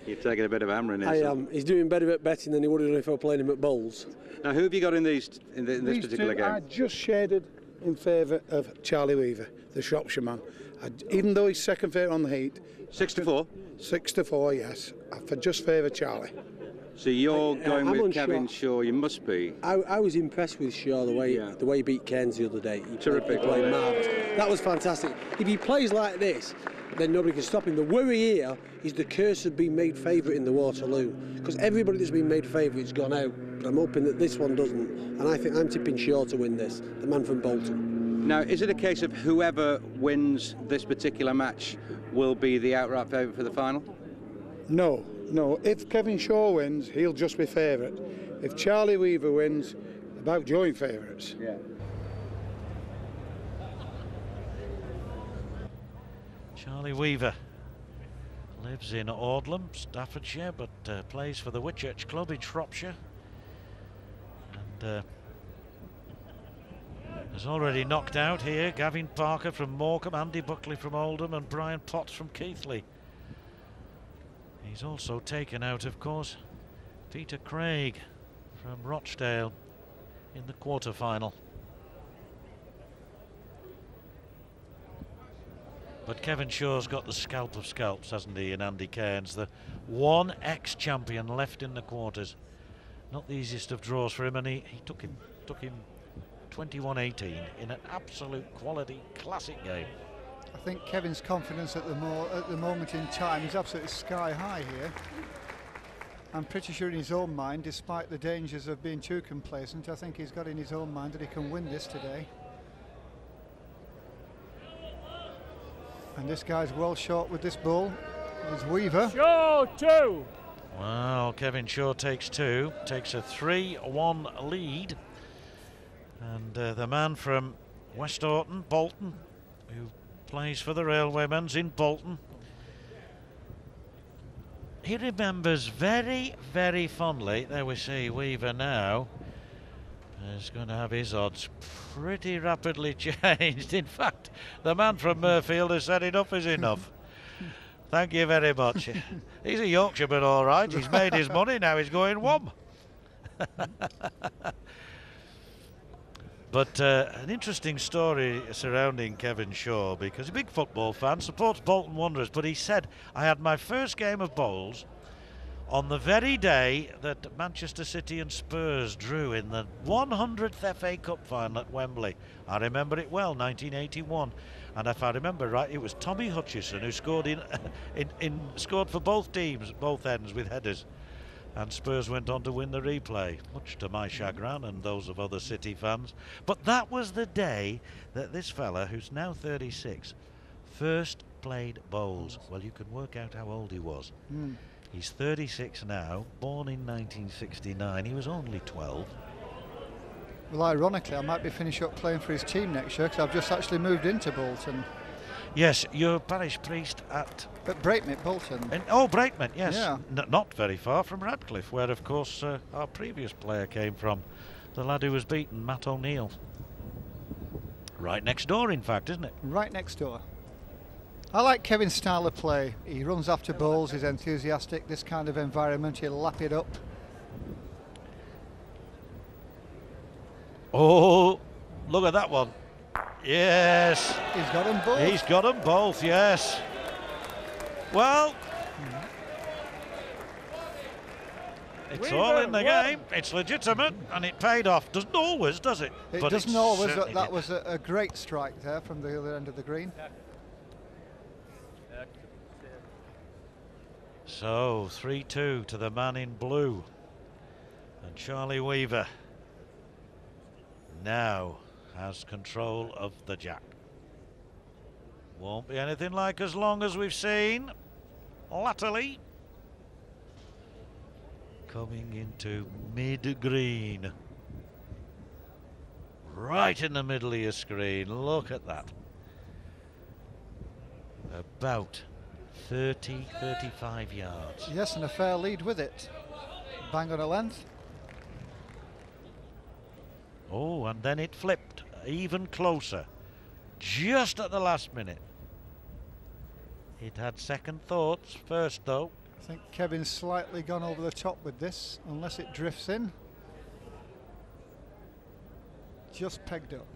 Speaker 1: You've taken a bit of hammering.
Speaker 8: I
Speaker 1: so-
Speaker 8: am. He's doing better at betting than he would have done if I were playing him at bowls.
Speaker 1: Now, who have you got in these in, the, in this
Speaker 7: These
Speaker 1: particular
Speaker 7: two, I just shaded in favour of Charlie Weaver, the Shropshire man. I, even though he's second favourite on the heat.
Speaker 1: Six to four?
Speaker 7: Six to four, yes. I for just favour Charlie.
Speaker 1: So you're
Speaker 8: I- uh,
Speaker 1: going
Speaker 8: I'm
Speaker 1: with
Speaker 8: unsure.
Speaker 1: Kevin Shaw. You must be.
Speaker 8: I, I was impressed with Shaw the way the way he beat Cairns the other day. He
Speaker 1: Terrific,
Speaker 8: Played, he played
Speaker 1: wasn't.
Speaker 8: That was fantastic. If he plays like this, then nobody can stop him. The worry here is the curse of being made favourite in the Waterloo because everybody that's been made favourite has gone out. But I'm hoping that this one doesn't, and I think I'm tipping Shaw to win this. The man from Bolton.
Speaker 1: Now, is it a case of whoever wins this particular match will be the outright favourite for the final?
Speaker 7: No, no. If Kevin Shaw wins, he'll just be favourite. If Charlie Weaver wins, about joint favourites.
Speaker 1: Yeah.
Speaker 4: Charlie Weaver lives in Audlem, Staffordshire, but uh, plays for the Whitchurch Club in Shropshire. And uh, has already knocked out here Gavin Parker from Morecambe, Andy Buckley from Oldham, and Brian Potts from Keighley. He's also taken out, of course, Peter Craig from Rochdale in the quarter But Kevin Shaw's got the scalp of scalps, hasn't he, in Andy Cairns, the one ex-champion left in the quarters. Not the easiest of draws for him, and he, he took him took him 21-18 in an absolute quality classic game.
Speaker 21: I think Kevin's confidence at the, mo- at the moment in time is absolutely sky high here. I'm pretty sure in his own mind, despite the dangers of being too complacent, I think he's got in his own mind that he can win this today. And this guy's well short with this ball. It's Weaver.
Speaker 10: Shaw two.
Speaker 4: Well, Kevin Shaw takes two, takes a 3-1 lead. And uh, the man from Westhoughton, Bolton, who plays for the Railwaymen's in Bolton, he remembers very, very fondly, there we see Weaver now, is going to have his odds pretty rapidly changed. In fact, the man from Mirfield has said enough is enough. Thank you very much. he's a Yorkshireman, all right. He's made his money, now he's going one. But uh, an interesting story surrounding Kevin Shaw because he's a big football fan, supports Bolton Wanderers. But he said, I had my first game of bowls on the very day that Manchester City and Spurs drew in the 100th FA Cup final at Wembley. I remember it well, 1981. And if I remember right, it was Tommy Hutchison who scored in, in, in scored for both teams, both ends with headers and Spurs went on to win the replay, much to my chagrin and those of other City fans. But that was the day that this fella, who's now 36, first played bowls. Well, you can work out how old he was.
Speaker 21: Mm.
Speaker 4: He's 36 now, born in 1969. He was only 12.
Speaker 21: Well, ironically, I might be finishing up playing for his team next year because I've just actually moved into Bolton.
Speaker 4: Yes, you're parish priest at.
Speaker 21: At Bolton.
Speaker 4: In, oh, Breightmet, yes.
Speaker 21: Yeah.
Speaker 4: N- not very far from Radcliffe, where, of course, uh, our previous player came from. The lad who was beaten, Matt O'Neill. Right next door, in fact, isn't it?
Speaker 21: Right next door. I like Kevin's style of play. He runs after balls, he's enthusiastic. This kind of environment, he'll lap it up.
Speaker 4: Oh, look at that one. Yes.
Speaker 21: He's got them both.
Speaker 4: He's got them both, yes. Well, it's
Speaker 21: Weaver
Speaker 4: all in the
Speaker 21: won.
Speaker 4: game. It's legitimate, and it paid off. Doesn't always, does it?
Speaker 21: It
Speaker 4: But
Speaker 21: doesn't always.
Speaker 4: Uh, certainly
Speaker 21: That was a, a great strike there from the other end of the green.
Speaker 4: So, 3 2 to the man in blue. And Charlie Weaver now has control of the jack. Won't be anything like as long as we've seen latterly. Coming into mid green. Right in the middle of your screen. Look at that. About 30, 35 yards.
Speaker 21: Yes, and a fair lead with it. Bang on a length.
Speaker 4: Oh, and then it flipped even closer, just at the last minute. It had second thoughts first, though.
Speaker 21: I think Kevin's slightly gone over the top with this, unless it drifts in. Just pegged up.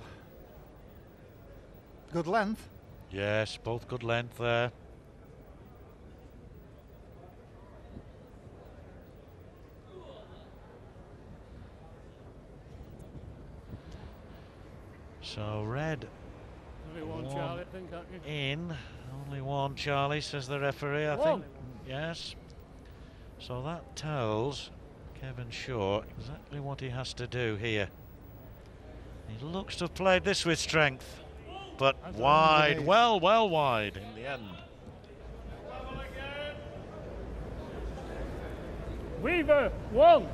Speaker 21: Good length.
Speaker 4: Yes, both good length there. So red
Speaker 10: Only one,
Speaker 4: One
Speaker 10: Charlie, I think, aren't you?
Speaker 4: in, only one Charlie says the referee. I
Speaker 10: One.
Speaker 4: think yes. So that tells Kevin Shaw exactly what he has to do here. He looks to have played this with strength, but
Speaker 10: That's
Speaker 4: wide, well, well wide in the end.
Speaker 10: Weaver, one.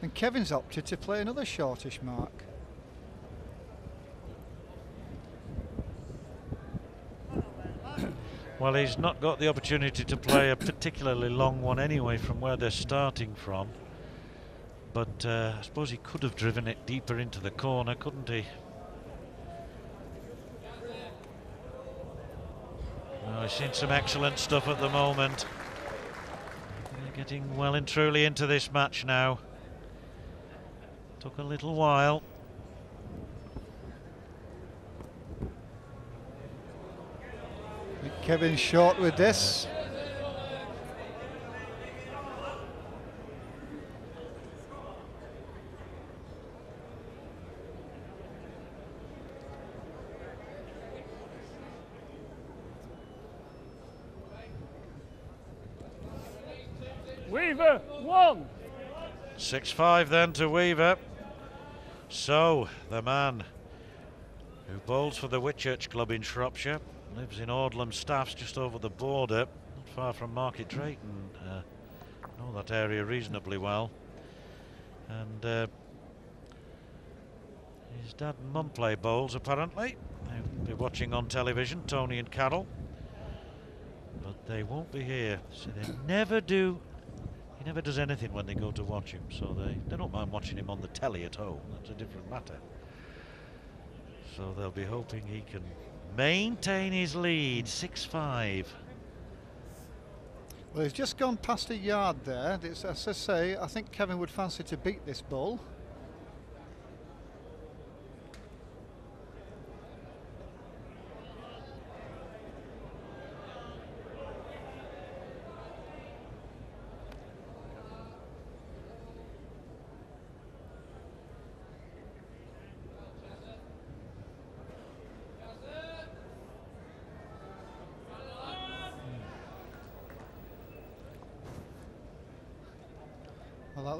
Speaker 21: And Kevin's opted to play another shortish mark.
Speaker 4: Well, he's not got the opportunity to play a particularly long one anyway from where they're starting from. But uh, I suppose he could have driven it deeper into the corner, couldn't he? Oh, he's seen some excellent stuff at the moment. They're getting well and truly into this match now. Took a little while.
Speaker 21: I think Kevin's short with this.
Speaker 10: Weaver, one.
Speaker 4: 6 5 then to Weaver. So, the man who bowls for the Whitchurch Club in Shropshire, lives in Audlem Staffs just over the border, not far from Market Drayton. Uh, know that area reasonably well. And uh, his dad and mum play bowls apparently. They'll be watching on television, Tony and Carol. But they won't be here, so they never do he never does anything when they go to watch him, so they, they don't mind watching him on the telly at home. That's a different matter. So they'll be hoping he can maintain his lead, 6-5.
Speaker 21: Well, he's just gone past a yard there. It's, as I say, I think Kevin would fancy to beat this ball.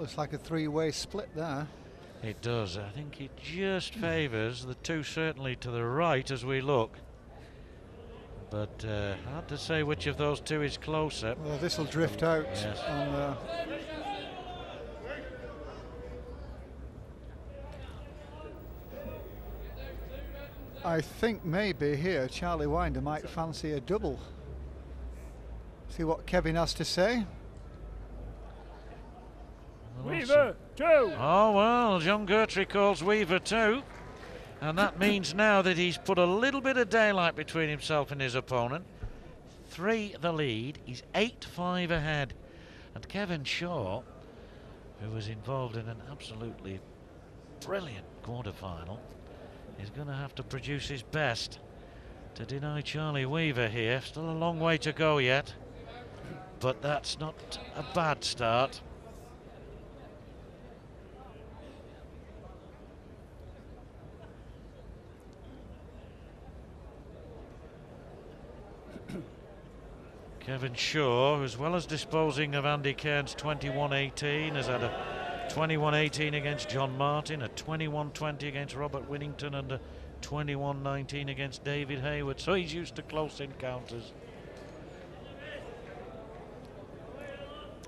Speaker 21: Looks like a three-way split there.
Speaker 4: It does. I think it just favours the two certainly to the right as we look. But uh, hard to say which of those two is closer.
Speaker 21: Well, this will drift out
Speaker 4: Yes.
Speaker 21: on the. I think maybe here Charlie Winder might fancy a double. See what Kevin has to say.
Speaker 4: Oh, Weaver, two. Oh, well, John Gertrude calls Weaver two. And that means now that he's put a little bit of daylight between himself and his opponent. Three the lead. He's 8 5 ahead. And Kevin Shaw, who was involved in an absolutely brilliant quarter final, is going to have to produce his best to deny Charlie Weaver here. Still a long way to go yet. But that's not a bad start. Kevin Shaw, as well as disposing of Andy Cairns 21-18, has had a 21-18 against John Martin, a 21-20 against Robert Winnington, and a 21-19 against David Hayward. So he's used to close encounters.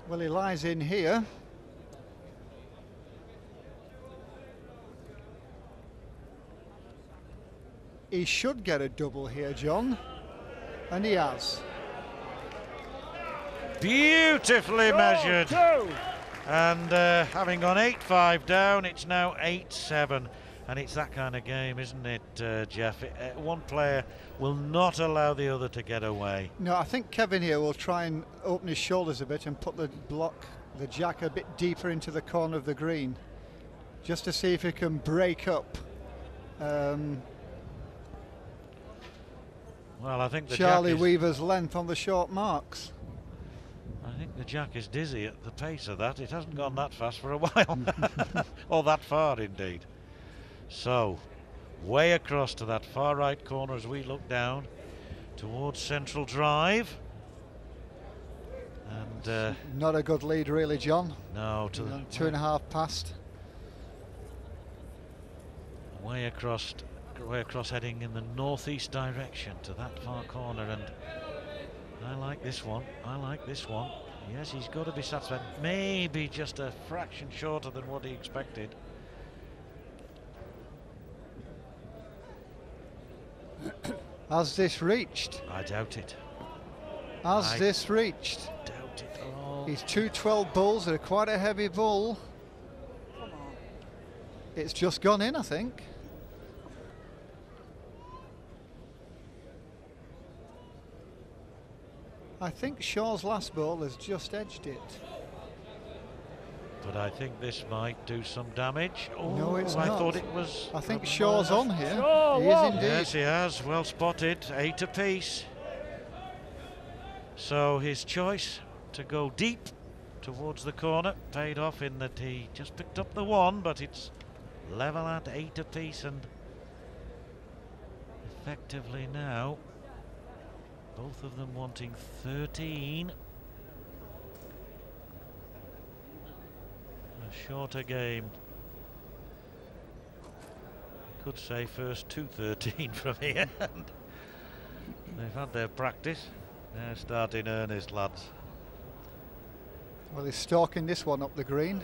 Speaker 21: Well, he lies in here. He should get a double here, John. And he has.
Speaker 4: Beautifully measured. And uh, having gone 8-5 down, it's now 8-7. And it's that kind of game, isn't it, uh, Jeff? It, uh, one player will not allow the other to get away.
Speaker 21: No, I think Kevin here will try and open his shoulders a bit and put the block, the jack, a bit deeper into the corner of the green, just to see if he can break up. Um,
Speaker 4: Well, I think the
Speaker 21: Charlie Weaver's length on the short marks.
Speaker 4: I think the Jack is dizzy at the pace of that. It hasn't gone that fast for a while, or that far indeed. So, way across to that far right corner as we look down towards Central Drive. And uh,
Speaker 21: Not a good lead, really, John.
Speaker 4: no, to the
Speaker 21: Two and a half past.
Speaker 4: way across, way across, heading in the northeast direction to that far corner. And I like this one. I like this one. Yes, he's got to be satisfied. Maybe just a fraction shorter than what he expected.
Speaker 21: Has this reached?
Speaker 4: I doubt it.
Speaker 21: Has
Speaker 4: I
Speaker 21: this reached?
Speaker 4: Doubt it all.
Speaker 21: He's 212 bulls. They're quite a heavy bull. It's just gone in, I think. I think Shaw's last ball has just edged it.
Speaker 4: But I think this might do some damage. Oh,
Speaker 21: No, it's
Speaker 4: I
Speaker 21: not.
Speaker 4: thought it was.
Speaker 21: I think Shaw's on here.
Speaker 4: Shaw,
Speaker 21: He is indeed.
Speaker 4: Yes, he has. Well spotted. Eight apiece. So his choice to go deep towards the corner paid off in that he just picked up the one, but it's level at eight apiece and effectively now both of them wanting 13. A shorter game. Could say first to 13 from here. They've had their practice. Now start in earnest, lads.
Speaker 21: Well, he's stalking this one up the green.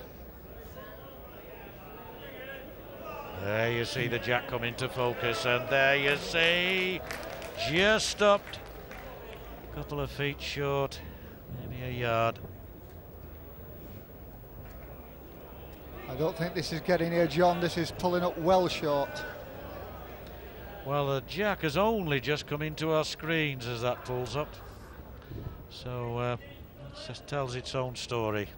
Speaker 4: There you see the jack come into focus, and there you see, just stopped. Couple of feet short, maybe a yard.
Speaker 21: I don't think this is getting here, John. This is pulling up well short.
Speaker 4: Well, the jack has only just come into our screens as that pulls up. So uh, It just tells its own story.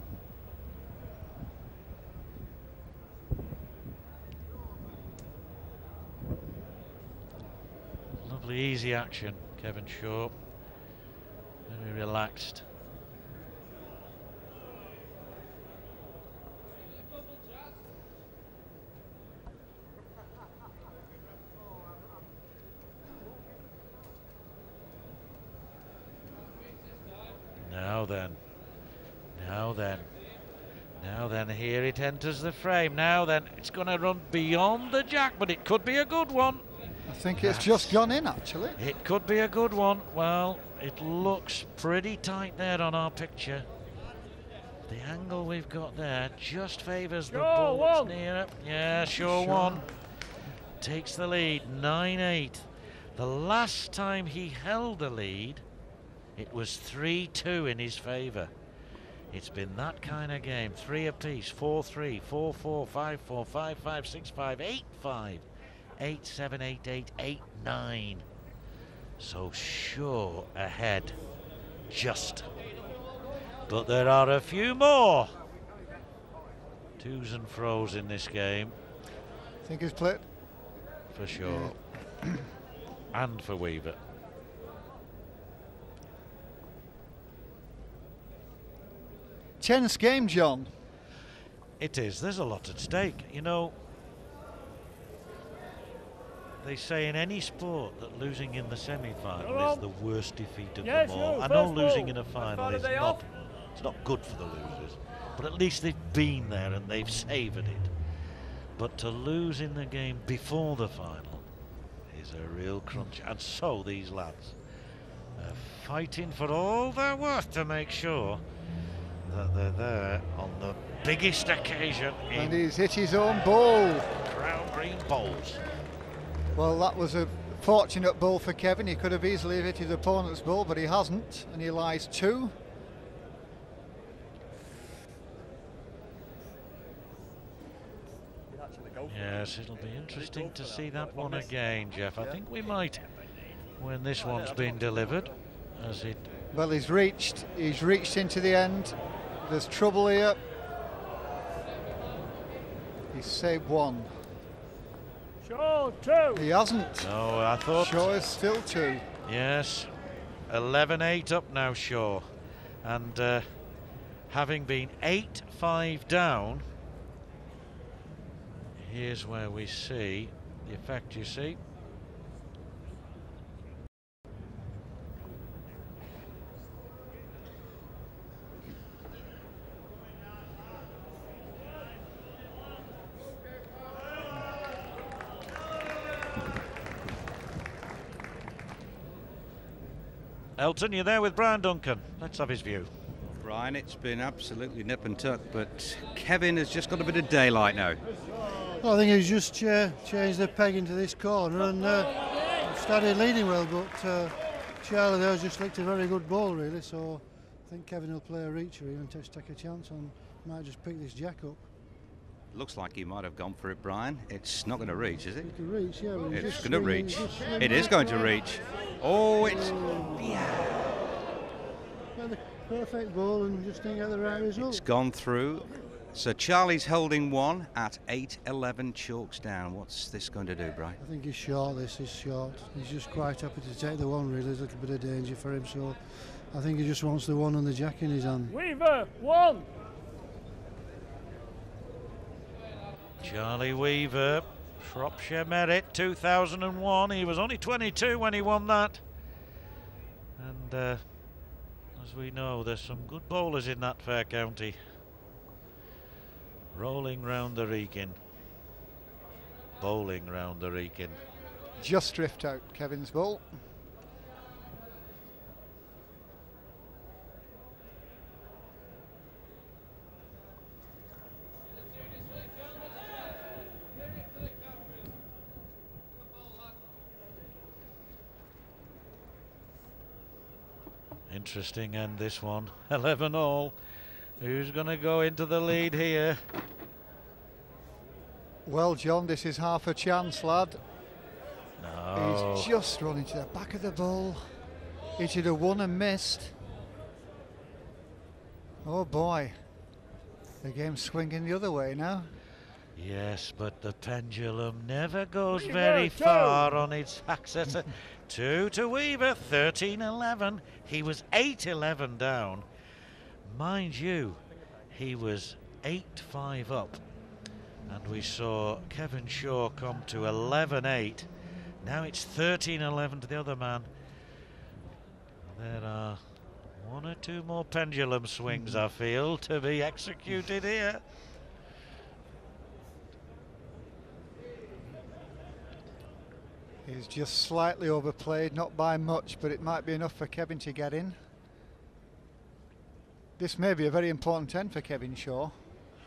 Speaker 4: Lovely easy action, Kevin Shaw. Very relaxed. Now then. Now then. Now then, here it enters the frame. Now then, it's going to run beyond the jack, but it could be a good one.
Speaker 21: I think it's just gone in actually.
Speaker 4: It could be a good one. Well, it looks pretty tight there on our picture. The angle we've got there just favours the
Speaker 10: Shaw
Speaker 4: ball that's
Speaker 10: one.
Speaker 4: nearer. Yeah, sure,
Speaker 10: Shaw.
Speaker 4: one. Takes the lead, 9-8. The last time he held the lead, it was 3-2 in his favour. It's been that kind of game. Three apiece, 4-3, 4-4, 5-4, 5-5, 6-5, 8-5, 8-7, 8-8, 8-9. So Shaw ahead, just. But there are a few more. Twos and fro's in this game,
Speaker 21: I think he's played.
Speaker 4: for sure. and for Weaver.
Speaker 21: Tense game, John.
Speaker 4: It is. There's a lot at stake. You know, they say in any sport that losing in the semi-final is the worst defeat of
Speaker 10: Yes,
Speaker 4: them all. I know losing
Speaker 10: ball.
Speaker 4: in a final
Speaker 10: Final
Speaker 4: is not
Speaker 10: off.
Speaker 4: it's not good for the losers, but at least they've been there and they've savoured it. But to lose in the game before the final is a real crunch, and so these lads are fighting for all they're worth to make sure that they're there on the biggest occasion
Speaker 21: And he's hit his own ball.
Speaker 4: Crown Green Bowls.
Speaker 21: Well, that was a fortunate ball for Kevin. He could have easily hit his opponent's ball, but he hasn't, and he lies two.
Speaker 4: Yes, it'll be interesting to see that one again, Jeff. I think we might, when this one's been delivered, as it
Speaker 21: Well, he's reached. He's reached into the end. There's trouble here. He's saved one.
Speaker 10: Shaw, two.
Speaker 21: He hasn't.
Speaker 4: No, I thought.
Speaker 21: Shaw is still two.
Speaker 4: Yes, 11-8 up now, Shaw, and uh, having been 8-5 down, here's where we see the effect. You see. Elton, you're there with Brian Duncan. Let's have his view.
Speaker 6: Brian, it's been absolutely nip and tuck, but Kevin has just got a bit of daylight now.
Speaker 33: Well, I think he's just uh, changed the peg into this corner and uh, started leading well, but uh, Charlie there just licked a very good ball, really. So I think Kevin will play a reacher here and just take a chance on might just pick this jack up.
Speaker 6: Looks like he might have gone for it, Brian. It's not going to reach, is it?
Speaker 33: It could reach, yeah. but he's
Speaker 6: It's going to reach.
Speaker 33: he's just swinging
Speaker 6: It is going to reach. Oh, it's
Speaker 33: Well, the perfect ball and just didn't get the right result.
Speaker 6: it's gone through. So Charlie's holding one at 8-11 chalks down. What's this going to do, Brian?
Speaker 33: I think he's short. This is short. He's just quite happy to take the one. Really, there's a little bit of danger for him. So I think he just wants the one and the jack in his hand.
Speaker 10: Weaver, one.
Speaker 4: Charlie Weaver, Shropshire Merit, 2001. He was only 22 when he won that. And uh, as we know, there's some good bowlers in that fair county. Rolling round the Wrekin. Bowling round the Wrekin.
Speaker 21: Just drift out Kevin's ball.
Speaker 4: Interesting end this one. 11 all. Who's going to go into the lead here?
Speaker 21: Well, John, this is half a chance, lad.
Speaker 4: No.
Speaker 21: He's just run into the back of the ball. He should have won and missed. Oh boy, the game's swinging the other way now.
Speaker 4: Yes, but the pendulum never goes very far on its axis. Two to Weaver, 13-11. He was 8-11 down. Mind you, he was 8-5 up. And we saw Kevin Shaw come to 11-8. Now it's 13-11 to the other man. There are one or two more pendulum swings, I feel, to be executed here.
Speaker 21: He's just slightly overplayed, not by much, but it might be enough for Kevin to get in. This may be a very important end for Kevin Shaw.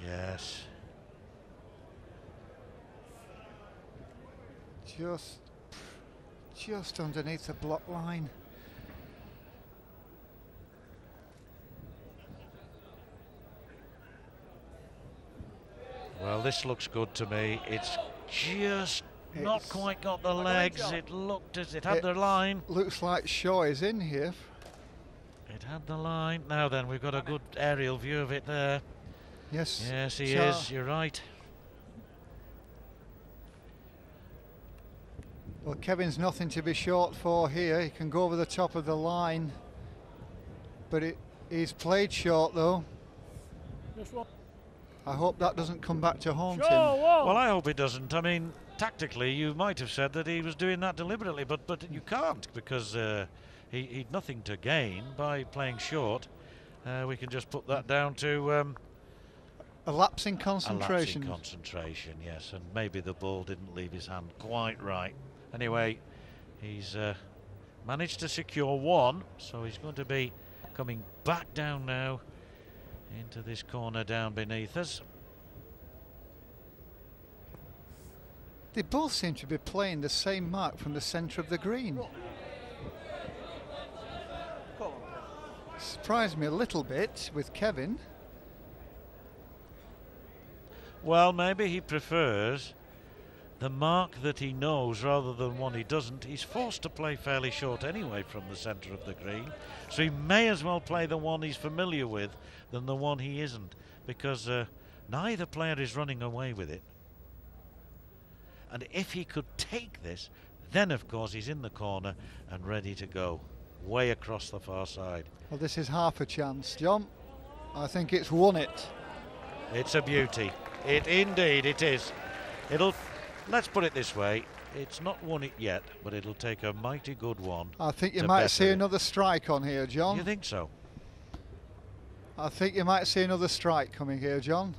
Speaker 4: Yes.
Speaker 21: Just, just underneath the block line.
Speaker 4: Well, this looks good to me. It's just not quite got the legs. It looked as it had
Speaker 21: It
Speaker 4: the line.
Speaker 21: Looks like Shaw is in here.
Speaker 4: It had the line. Now then, we've got a good aerial view of it there.
Speaker 21: Yes.
Speaker 4: Yes, he
Speaker 21: Shaw-
Speaker 4: is. You're right.
Speaker 21: Well, Kevin's nothing to be short for here. He can go over the top of the line, but it, he's played short though. I hope that doesn't come back to haunt him.
Speaker 4: Well, I hope it doesn't. I mean, tactically, you might have said that he was doing that deliberately, but but you can't because uh, he he'd nothing to gain by playing short. Uh, we can just put that down to um,
Speaker 21: A lapse in concentration.
Speaker 4: a lapse
Speaker 21: concentration.
Speaker 4: in concentration, yes, and maybe the ball didn't leave his hand quite right. Anyway, he's uh, managed to secure one, so he's going to be coming back down now into this corner down beneath us.
Speaker 21: They both seem to be playing the same mark from the centre of the green. Surprised me a little bit with Kevin.
Speaker 4: Well, maybe he prefers the mark that he knows rather than one he doesn't. He's forced to play fairly short anyway from the centre of the green, so he may as well play the one he's familiar with than the one he isn't, because uh, neither player is running away with it. And if he could take this, then of course he's in the corner and ready to go, way across the far side.
Speaker 21: Well, this is half a chance, John. I think it's won it.
Speaker 4: It's a beauty. It indeed it is. It'll let's put it this way. It's not won it yet, but it'll take a mighty good one.
Speaker 21: I think you might see
Speaker 4: it.
Speaker 21: another strike on here, John.
Speaker 4: You think so?
Speaker 21: I think you might see another strike coming here, John.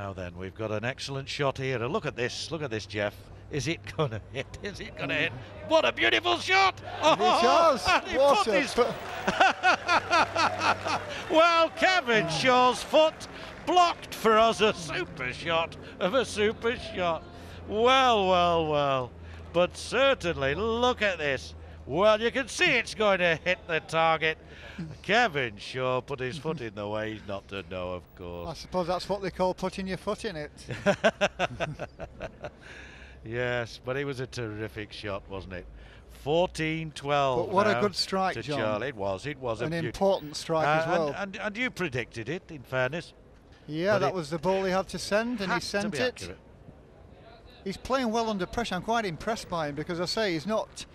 Speaker 4: Now then, we've got an excellent shot here. And look at this. Look at this, Jeff. Is it gonna hit? Is it gonna hit? What a beautiful shot! Oh,
Speaker 21: does.
Speaker 4: and he
Speaker 21: What
Speaker 4: put his- well, Kevin Shaw's foot blocked for us a super shot of a super shot. Well, well, well. But certainly, look at this. Well, you can see it's going to hit the target. Kevin Shaw put his foot in the way. He's not to know, of course.
Speaker 21: I suppose that's what they call putting your foot in it.
Speaker 4: yes, but it was a terrific shot, wasn't it? 14 12.
Speaker 21: But what a good strike,
Speaker 4: to
Speaker 21: John.
Speaker 4: Charlie. It was. It was
Speaker 21: An important strike
Speaker 4: Uh,
Speaker 21: as well.
Speaker 4: And, and, and you predicted it, in fairness.
Speaker 21: Yeah,
Speaker 4: But
Speaker 21: that was the ball he had to send, and he sent it.
Speaker 4: accurate.
Speaker 21: He's playing well under pressure. I'm quite impressed by him because I say he's not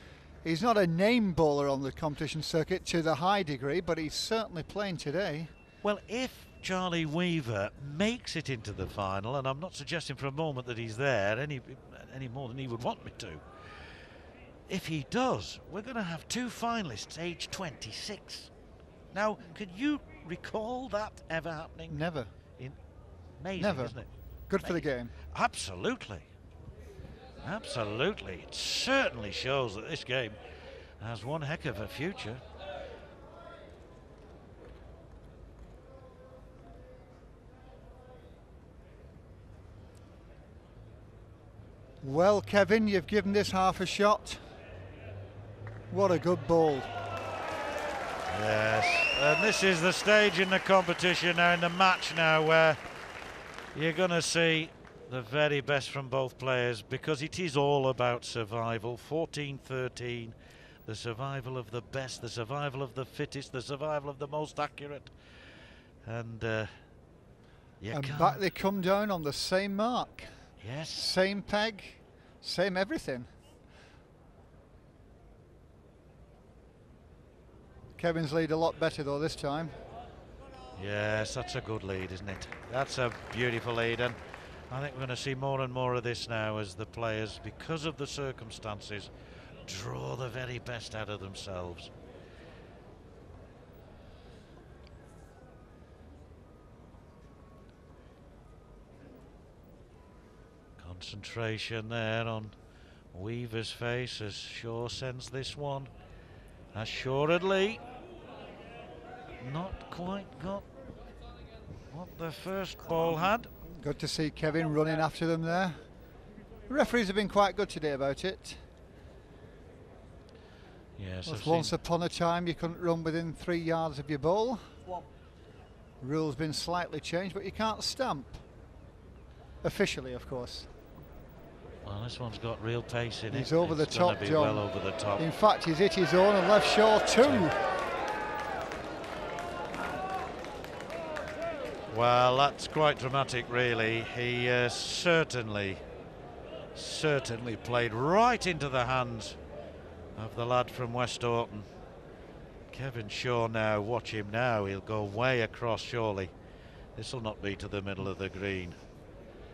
Speaker 21: he's not a name bowler on the competition circuit to the high degree, but he's certainly playing today.
Speaker 4: Well, if Charlie Weaver makes it into the final, and I'm not suggesting for a moment that he's there any any more than he would want me to. If he does, we're going to have two finalists, age 26. Now, could you recall that ever happening?
Speaker 21: Never.
Speaker 4: In amazing,
Speaker 21: Never.
Speaker 4: isn't it?
Speaker 21: Good for the game.
Speaker 4: Absolutely. Absolutely. It certainly shows that this game has one heck of a future.
Speaker 21: Well, Kevin, you've given this half a shot. What a good ball.
Speaker 4: Yes, and this is the stage in the competition now, in the match now, where you're going to see the very best from both players because it is all about survival. 14 13, the survival of the best, the survival of the fittest, the survival of the most accurate. And uh,
Speaker 21: and
Speaker 4: can't-
Speaker 21: back they come down on the same mark.
Speaker 4: Yes.
Speaker 21: Same peg, same everything. Kevin's lead a lot better though this time.
Speaker 4: Yes, that's a good lead, isn't it? That's a beautiful lead, and I think we're going to see more and more of this now as the players, because of the circumstances, draw the very best out of themselves. Concentration there on Weaver's face as Shaw sends this one. Assuredly, not quite got what the first ball had.
Speaker 21: Good to see Kevin running after them there. The referees have been quite good today about it.
Speaker 4: Yes,
Speaker 21: Well, once upon a time you couldn't run within three yards of your ball. Rules been slightly changed, but you can't stamp. Officially, of course.
Speaker 4: Well, this one's got real pace in it.
Speaker 21: He's over the
Speaker 4: It's gonna
Speaker 21: top, John.
Speaker 4: well over the top.
Speaker 21: In fact, he's hit his own and left Shaw two.
Speaker 4: Well, that's quite dramatic, really. He uh, certainly, certainly played right into the hands of the lad from Westhoughton. Kevin Shaw now, watch him now. He'll go way across, surely. This will not be to the middle of the green.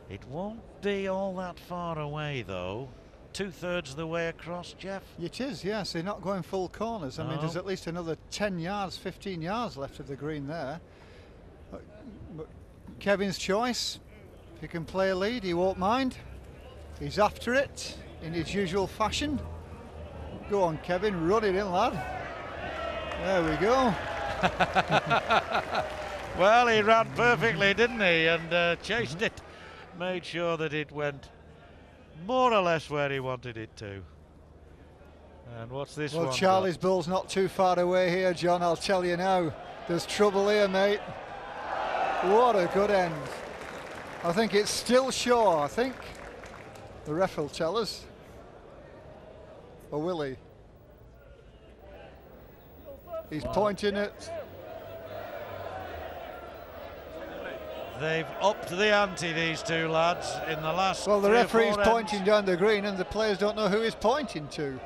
Speaker 4: It won't be all that far away, though. Two thirds of the way across, Jeff.
Speaker 21: It is, yes. They're not going full corners. I mean, there's at least another 10 yards, 15 yards left of the green there. Kevin's choice. If he can play a lead, he won't mind. He's after it in his usual fashion. Go on, Kevin, run it in, lad. There we go.
Speaker 4: Well, he ran perfectly, didn't he? And uh, chased it. Made sure that it went more or less where he wanted it to. And what's this
Speaker 21: well? Charlie's bull's not too far away here, John. I'll tell you now. There's trouble here, mate. What a good end. I think it's still Shaw, I think. The ref will tell us. Or will he? He's
Speaker 4: Well-
Speaker 21: pointing it.
Speaker 4: They've upped the ante, these two lads, in the last.
Speaker 21: Well, the
Speaker 4: three or
Speaker 21: referee's
Speaker 4: four
Speaker 21: pointing
Speaker 4: ends.
Speaker 21: down the green, and the players don't know who he's pointing to.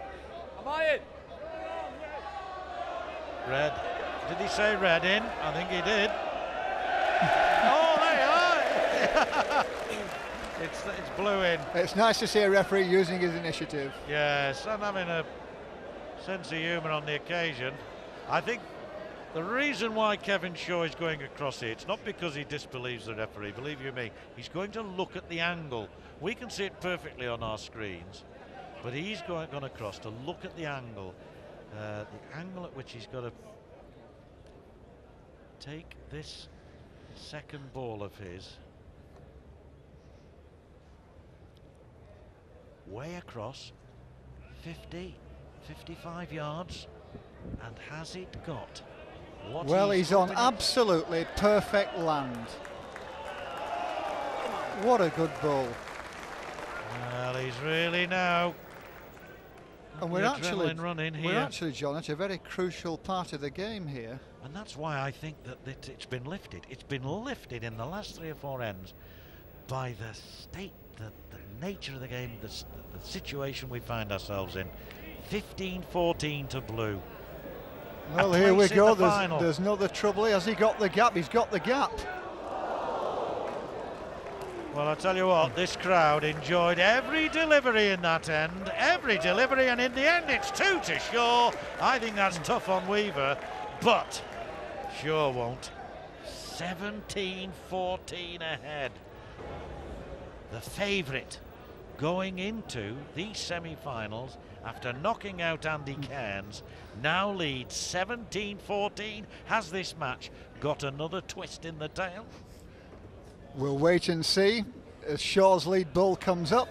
Speaker 10: Am I in?
Speaker 4: Red. Did he say red in? I think he did. Oh, there you are. it's, it's blue in.
Speaker 21: It's nice to see a referee using his initiative.
Speaker 4: Yes, and having a sense of humour on the occasion. I think the reason why Kevin Shaw is going across here, it's not because he disbelieves the referee, believe you me, he's going to look at the angle. We can see it perfectly on our screens, but he's going, gone across to look at the angle, uh, the angle at which he's got to take this second ball of his way across 50, 55 yards, and has it got what
Speaker 21: well, he's on absolutely perfect land. What a good ball.
Speaker 4: Well, he's really now.
Speaker 21: And we're actually,
Speaker 4: running
Speaker 21: we're actually, John, at a very crucial part of the game here.
Speaker 4: And that's why I think that it, it's been lifted. It's been lifted in the last three or four ends by the state, the, the nature of the game, the, the situation we find ourselves in. 15-14 to blue.
Speaker 21: Well, here we go.
Speaker 4: the
Speaker 21: There's, there's another trouble. Has he got the gap? He's got the gap.
Speaker 4: Well, I tell you what, this crowd enjoyed every delivery in that end, every delivery, and in the end, it's two to Shaw. I think that's tough on Weaver, but Shaw won't. 17 14 ahead. The favourite going into these semi finals after knocking out Andy hmm. Cairns now leads 17 14. Has this match got another twist in the tail?
Speaker 21: We'll wait and see as Shaw's lead bull comes up.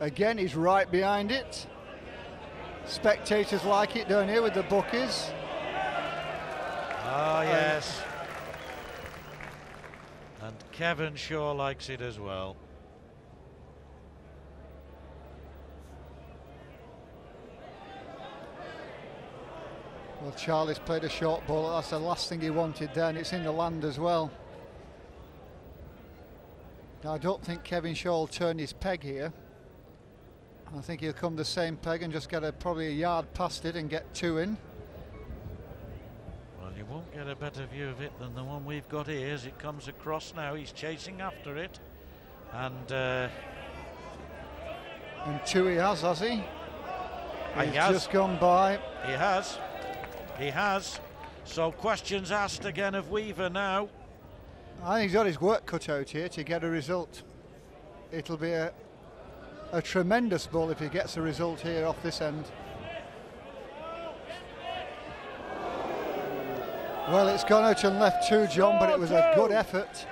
Speaker 21: Again, he's right behind it. Spectators like it down here with the bookies.
Speaker 4: Ah, yes. And Kevin Shaw likes it as well.
Speaker 21: Well, Charlie's played a short ball. That's the last thing he wanted there, and it's in the land as well. Now, I don't think Kevin Shaw will turn his peg here. I think he'll come the same peg and just get a, probably a yard past it and get two in.
Speaker 4: You won't get a better view of it than the one we've got here as it comes across now. He's chasing after it. And uh,
Speaker 21: And two he has, has he?
Speaker 4: He
Speaker 21: He's
Speaker 4: has.
Speaker 21: just gone by.
Speaker 4: he has. He has. So questions asked again of Weaver now.
Speaker 21: I think he's got his work cut out here to get a result. It'll be a, a tremendous ball if he gets a result here off this end. Well, it's gone out and left two, John, but it was a good effort.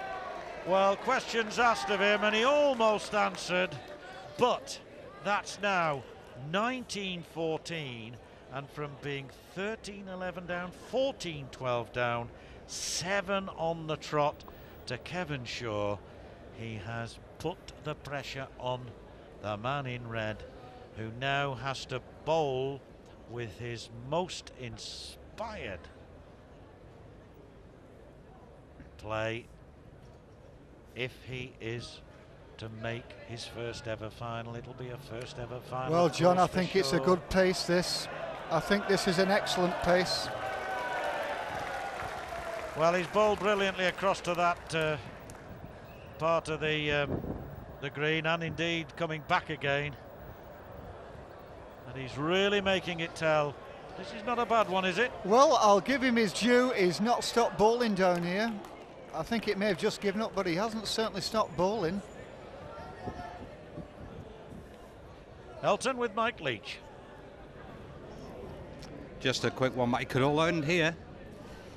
Speaker 4: Well, questions asked of him, and he almost answered, but that's now 1914, and from being 13 11 down, 14 12 down, 7 on the trot to Kevin Shaw, he has put the pressure on the man in red, who now has to bowl with his most inspired play if he is to make his first ever final. It'll be a first ever final.
Speaker 21: Well, John, I think it's a good pace, this. I think this is an excellent pace.
Speaker 4: Well, he's bowled brilliantly across to that uh, part of the um, the green, and indeed coming back again. And he's really making it tell. This is not a bad one, is it?
Speaker 21: Well, I'll give him his due. He's not stopped bowling down here. I think it may have just given up, but he hasn't certainly stopped bowling.
Speaker 4: Elton with Mike Leach.
Speaker 6: Just a quick one. It could all end here.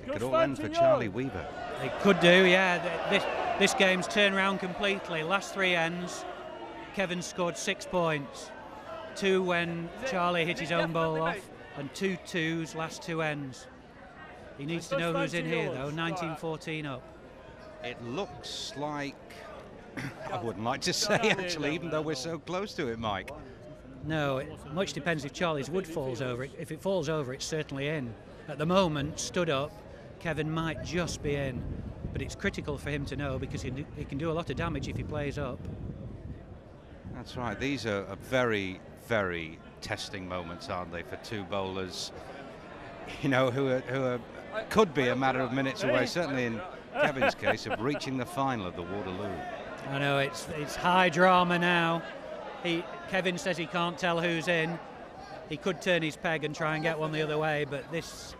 Speaker 6: It could all end for Charlie Weaver.
Speaker 20: It could do, yeah. This, this game's turned around completely. Last three ends, Kevin scored six points. Two when Charlie hit his own ball off, and two twos last two ends. He needs to know who's in here, though. 1914 up.
Speaker 6: It looks like. I wouldn't like to say, actually, even though we're so close to it, Mike.
Speaker 20: No, it much depends if Charlie's wood falls over. If it falls over, it's certainly in. At the moment, stood up, Kevin might just be in, but it's critical for him to know because he, he can do a lot of damage if he plays up.
Speaker 6: That's right. These are, are very, very testing moments, aren't they, for two bowlers? You know, who are, who are, could be a matter of minutes away. Certainly in Kevin's case, of reaching the final of the Waterloo.
Speaker 20: I know it's it's high drama now. He Kevin says he can't tell who's in. He could turn his peg and try and get one the other way, but this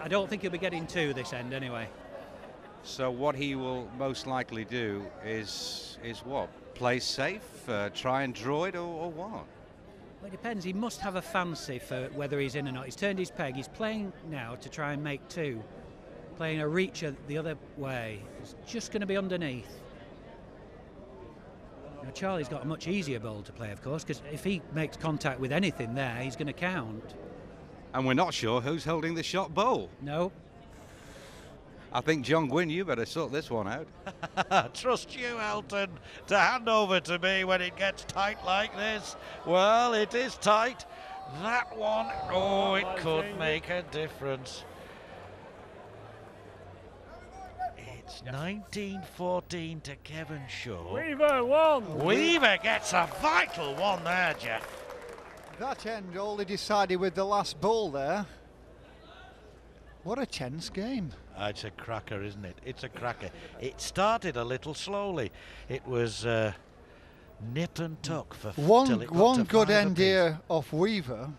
Speaker 20: I don't think he'll be getting two this end anyway.
Speaker 6: So what he will most likely do is is what? Play safe, uh, try and draw it, or, or what?
Speaker 20: Well, it depends. He must have a fancy for whether he's in or not. He's turned his peg. He's playing now to try and make two. Playing a reacher the other way. It's just going to be underneath. Now, Charlie's got a much easier bowl to play, of course, because if he makes contact with anything there, he's going to count.
Speaker 6: And we're not sure who's holding the shot bowl.
Speaker 20: No.
Speaker 6: I think John Gwynne, you better sort this one out.
Speaker 4: Trust you, Elton, to hand over to me when it gets tight like this. Well, it is tight. That one, oh, it could make a difference. It's 1914 to Kevin Shaw.
Speaker 10: Weaver, one.
Speaker 4: Weaver gets a vital one there, Jeff.
Speaker 21: That end only decided with the last ball there. What a tense game.
Speaker 4: Ah, it's a cracker, isn't it? It's a cracker. It started a little slowly. It was uh, nip and tuck for till
Speaker 21: One
Speaker 4: it got
Speaker 21: one
Speaker 4: to
Speaker 21: good
Speaker 4: five
Speaker 21: end here off Weaver.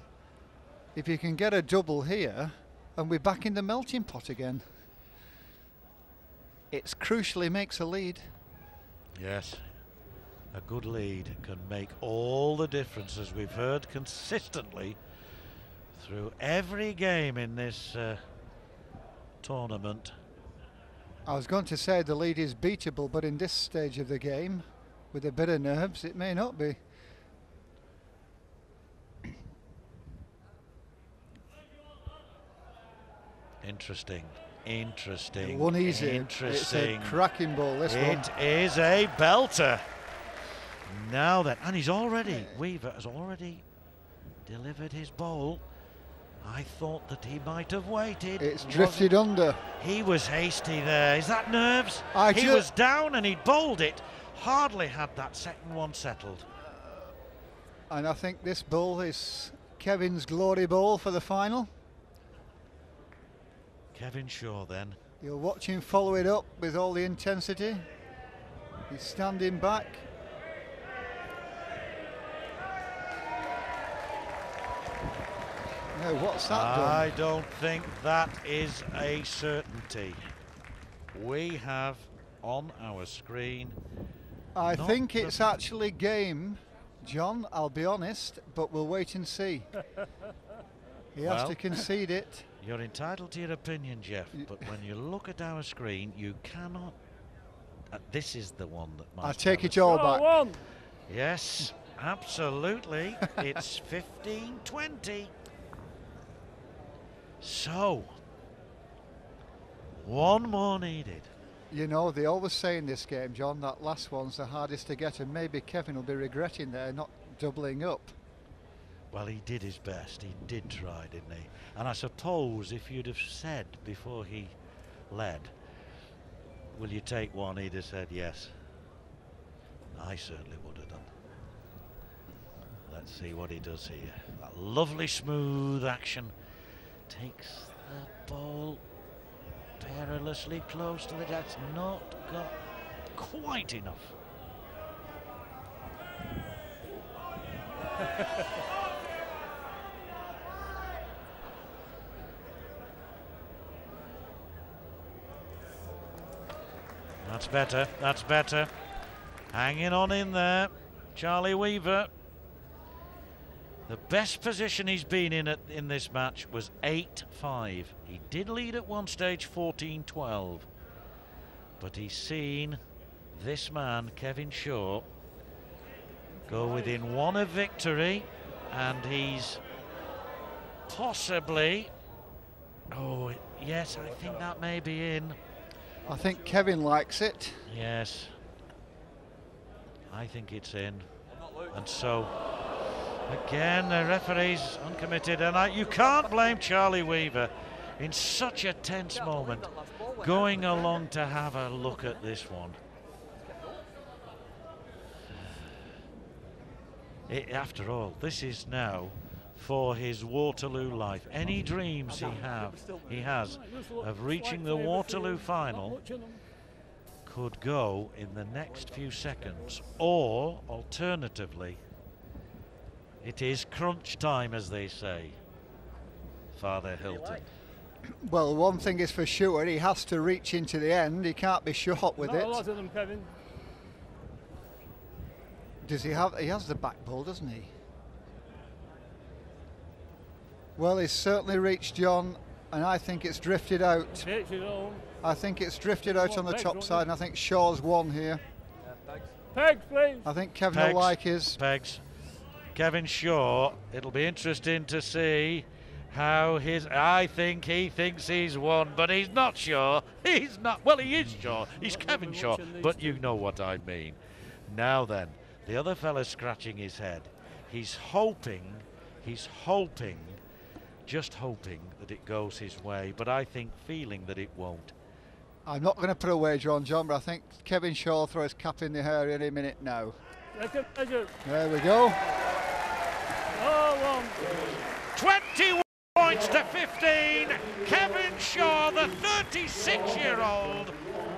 Speaker 21: If you can get a double here, and we're back in the melting pot again. It's crucially makes a lead.
Speaker 4: Yes, a good lead can make all the difference, as we've heard consistently through every game in this uh, tournament.
Speaker 21: I was going to say the lead is beatable, but in this stage of the game, with a bit of nerves, it may not be.
Speaker 4: Interesting. Interesting.
Speaker 21: One easy.
Speaker 4: Interesting.
Speaker 21: It's a cracking ball, this one.
Speaker 4: It is a belter. Now then, and he's already, Weaver has already delivered his bowl. I thought that he might have waited.
Speaker 21: It's drifted under.
Speaker 4: He was hasty there. Is that nerves?
Speaker 21: I
Speaker 4: he was down and he bowled it. Hardly had that second one settled.
Speaker 21: And I think this ball is Kevin's glory ball for the final.
Speaker 4: Kevin Shaw then.
Speaker 21: You'll watch him follow it up with all the intensity. He's standing back. No, what's that done?
Speaker 4: I don't think that is a certainty. We have on our screen.
Speaker 21: I think it's actually game, John, I'll be honest, but we'll wait and see. He has
Speaker 4: Well,
Speaker 21: to concede it.
Speaker 4: You're entitled to your opinion, Jeff, but when you look at our screen, you cannot. Uh, this is the one that.
Speaker 21: I take it
Speaker 4: Bowler-
Speaker 21: all back. One.
Speaker 4: Yes, absolutely. it's 15 20. So, one more needed.
Speaker 21: You know, they always say in this game, John, that last one's the hardest to get, and maybe Kevin will be regretting there not doubling up.
Speaker 4: Well, he did his best. He did try, didn't he? And I suppose if you'd have said before he led, will you take one, he'd have said yes. I certainly would have done. Let's see what he does here. That lovely smooth action takes the ball perilously close to the Jacks. Not got quite enough. That's better. That's better. Hanging on in there. Charlie Weaver. The best position he's been in at, in this match was 8-5. He did lead at one stage 14-12. But he's seen this man, Kevin Shaw, go within one of victory and he's possibly oh yes I think that may be in
Speaker 21: I think Kevin likes it.
Speaker 4: Yes. I think it's in. And so, again, the referee's uncommitted. And I, you can't blame Charlie Weaver in such a tense moment going along to have a look at this one. It, after all, this is now for his Waterloo life. Any dreams he have, he has of reaching the Waterloo final could go in the next few seconds, or alternatively, it is crunch time, as they say. Father Hilton.
Speaker 21: Well, one thing is for sure, he has to reach into the end. He can't be short with
Speaker 34: Not
Speaker 21: it.
Speaker 34: a lot of them, Kevin.
Speaker 21: Does he have? He has the back ball, doesn't he? Well, he's certainly reached John, and I think it's drifted out.
Speaker 34: Takes it home.
Speaker 21: I think it's drifted out on
Speaker 34: on,
Speaker 21: the
Speaker 34: Pegs,
Speaker 21: top side, and I think Shaw's won here.
Speaker 34: Pegs, please.
Speaker 21: I think Kevin
Speaker 4: Pegs,
Speaker 21: will like his.
Speaker 4: Pegs. Kevin Shaw, it'll be interesting to see how his. I think he thinks he's won, but he's not sure. He's not. Well, he is sure. He's Kevin Shaw, but you know what I mean. Now then, the other fella's scratching his head. He's hoping, he's hoping, just hoping that it goes his way, but I think feeling that it won't.
Speaker 21: I'm not going to put a wager on John, but I think Kevin Shaw will throw his cap in the air any minute now.
Speaker 34: Second measure.
Speaker 21: There we go.
Speaker 34: Oh, one.
Speaker 4: 21 points to 15. Kevin Shaw, the 36 year old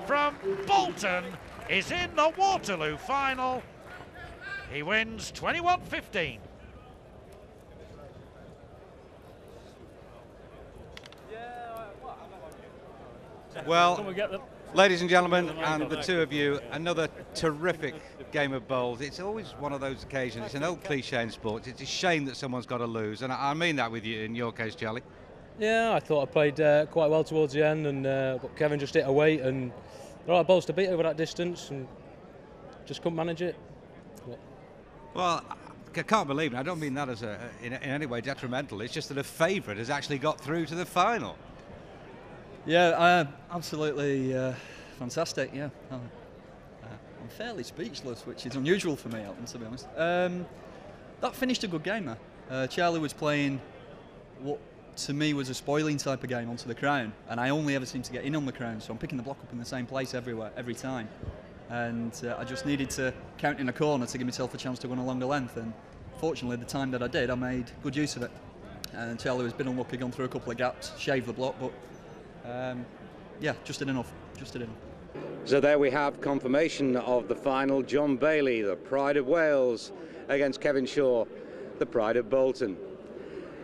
Speaker 4: from Bolton, is in the Waterloo final. He wins 21
Speaker 6: Well,
Speaker 34: Come and get them.
Speaker 6: ladies and gentlemen, and the two of you, another terrific game of bowls. It's always one of those occasions. It's an old cliche in sports. It's a shame that someone's got to lose, and I I mean that with you in your case, Charlie.
Speaker 28: Yeah, I thought I played uh, quite well towards the end, and uh, but Kevin just hit a weight and the right balls to beat over that distance, and just couldn't manage it. But
Speaker 6: Well, I can't believe it. I don't mean that as a, in, in any way detrimental. It's just that a favourite has actually got through to the final.
Speaker 30: Yeah, uh, absolutely uh, fantastic. Yeah, I'm, uh, I'm fairly speechless, which is unusual for me, Elton, to be honest. Um, that finished a good game. There, uh, Charlie was playing what to me was a spoiling type of game onto the crown, and I only ever seem to get in on the crown, so I'm picking the block up in the same place everywhere, every time. And uh, I just needed to count in a corner to give myself a chance to run a longer length, and fortunately, the time that I did, I made good use of it. And Charlie has been unlucky, gone through a couple of gaps, shaved the block, but um, yeah, just did enough, just did enough.
Speaker 1: So there we have confirmation of the final. John Bailey, the pride of Wales, against Kevin Shaw, the pride of Bolton.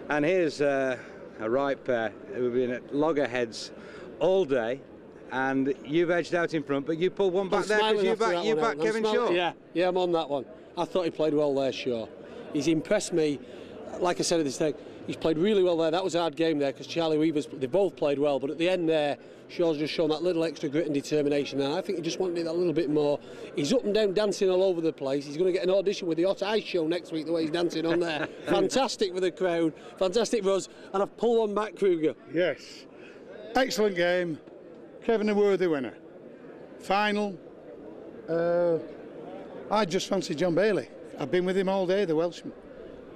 Speaker 1: And here's uh, a ripe pair who've been at loggerheads all day. And you've edged out in front, but you pulled one back
Speaker 8: I'm
Speaker 1: there because you
Speaker 8: after
Speaker 1: back, you
Speaker 8: one,
Speaker 1: back Kevin
Speaker 8: smiling-
Speaker 1: Shaw.
Speaker 8: Yeah, yeah, I'm on that one. I thought he played well there, Shaw. He's impressed me. Like I said at the thing, he's played really well there. That was a hard game there because Charlie Weaver's, they both played well, but at the end there, Shaw's just shown that little extra grit and determination there. I think he just wanted it a little bit more. He's up and down dancing all over the place. He's going to get an audition with the Hot Eyes show next week, the way he's dancing on there. fantastic with the crowd, fantastic for us. and I've pulled one back, Kruger.
Speaker 7: Yes. Excellent game. Kevin a worthy winner. Final. Uh, I just fancy John Bailey. I've been with him all day, the Welshman.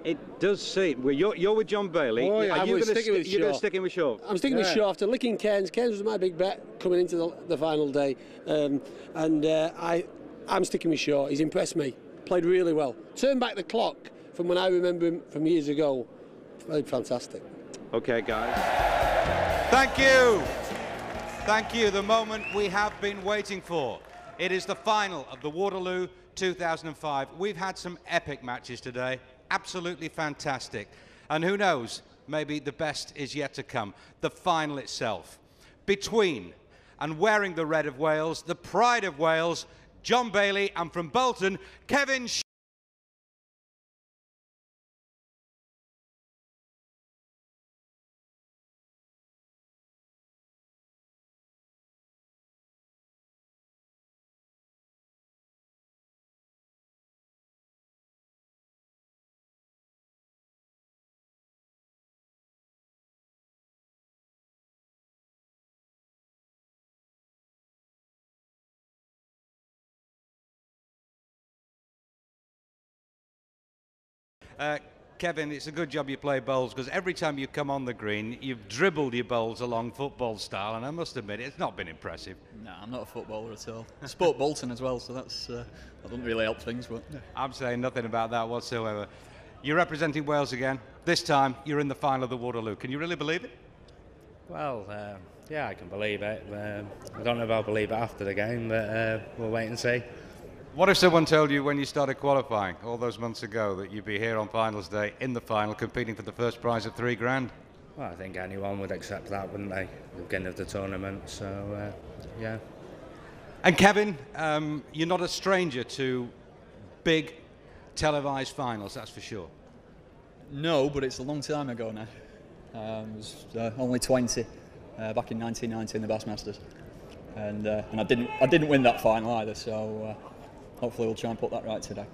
Speaker 1: It does seem. Well, you're, you're with John Bailey.
Speaker 8: Oh, yeah.
Speaker 1: Are
Speaker 8: I'm
Speaker 1: you
Speaker 8: with-
Speaker 1: gonna
Speaker 8: sticking with
Speaker 1: sti- You're going
Speaker 8: Shaw.
Speaker 1: to stick in with Shaw.
Speaker 8: I'm sticking with Shaw after licking Cairns. Cairns was my big bet coming into the, the final day, um, and uh, I, I'm sticking with Shaw. He's impressed me. Played really well. Turn back the clock from when I remember him from years ago. Played fantastic.
Speaker 1: Okay, guys.
Speaker 6: Thank you. Thank you. The moment we have been waiting for. It is the final of the Waterloo 2005. We've had some epic matches today. Absolutely fantastic. And who knows, maybe the best is yet to come. The final itself. Between and wearing the red of Wales, the pride of Wales, John Bailey, and from Bolton, Kevin Uh, Kevin, it's a good job you play bowls because every time you come on the green, you've dribbled your bowls along football style, and I must admit, it's not been impressive.
Speaker 30: No, I'm not a footballer at all. I sport Bolton as well, so that's uh, that doesn't really help things. But
Speaker 6: I'm saying nothing about that whatsoever. You're representing Wales again. This time, you're in the final of the Waterloo. Can you really believe it?
Speaker 26: Well, um, yeah, I can believe it. Um, I don't know if I'll believe it after the game, but uh, we'll wait and see.
Speaker 6: What if someone told you when you started qualifying all those months ago that you'd be here on finals day in the final competing for the first prize of three grand?
Speaker 26: Well, I think anyone would accept that, wouldn't they? The beginning of the tournament, so uh, yeah.
Speaker 6: And Kevin, um, you're not a stranger to big televised finals, that's for sure.
Speaker 30: no, but it's a long time ago now. Um, I was uh, only 20 uh, back in 1990 in the Bassmasters, and uh, and I didn't I didn't win that final either. So uh, hopefully we'll try and put that right today.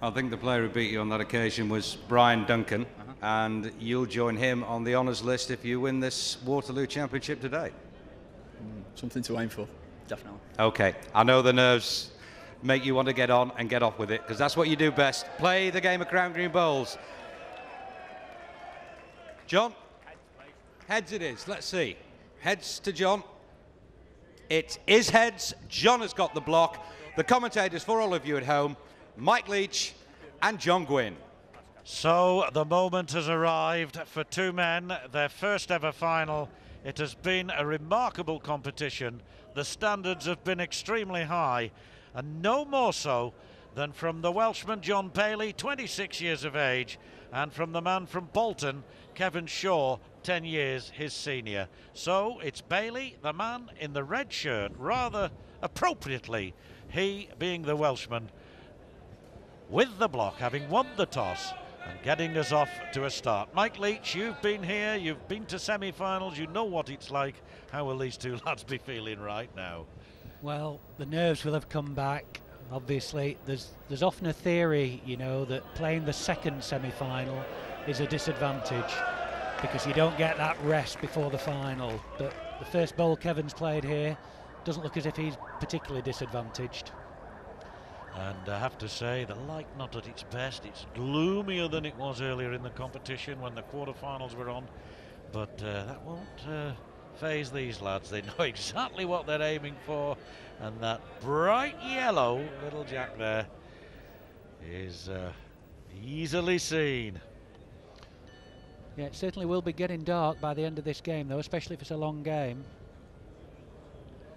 Speaker 6: I think the player who beat you on that occasion was Brian Duncan, uh-huh. and you'll join him on the honours list if you win this Waterloo Championship today.
Speaker 30: Hmm, something to aim for, definitely.
Speaker 6: Okay, I know the nerves make you want to get on and get off with it because that's what you do best. Play the game of Crown Green Bowls. John? Heads it is. Let's see. Heads to John. It is heads. John has got the block. The commentators for all of you at home, Mike Leach and John Gwynne.
Speaker 4: So the moment has arrived for two men, their first ever final. It has been a remarkable competition. The standards have been extremely high, and no more so than from the Welshman John Bailey, 26 years of age, and from the man from Bolton, Kevin Shaw, 10 years his senior. So it's Bailey, the man in the red shirt, rather appropriately, he being the Welshman, with the block, having won the toss and getting us off to a start. Mike Leach, you've been here, you've been to semi-finals, you know what it's like. How will these two lads be feeling right now?
Speaker 20: Well, the nerves will have come back. Obviously, there's there's often a theory, you know, that playing the second semi-final is a disadvantage because you don't get that rest before the final. But the first bowl Kevin's played here doesn't look as if he's particularly disadvantaged.
Speaker 4: And I have to say, the light not at its best. It's gloomier than it was earlier in the competition when the quarterfinals were on. But uh, that won't uh, phase these lads. They know exactly what they're aiming for, and that bright yellow little jack there is uh, easily seen.
Speaker 20: Yeah, it certainly will be getting dark by the end of this game, though, especially if it's a long game.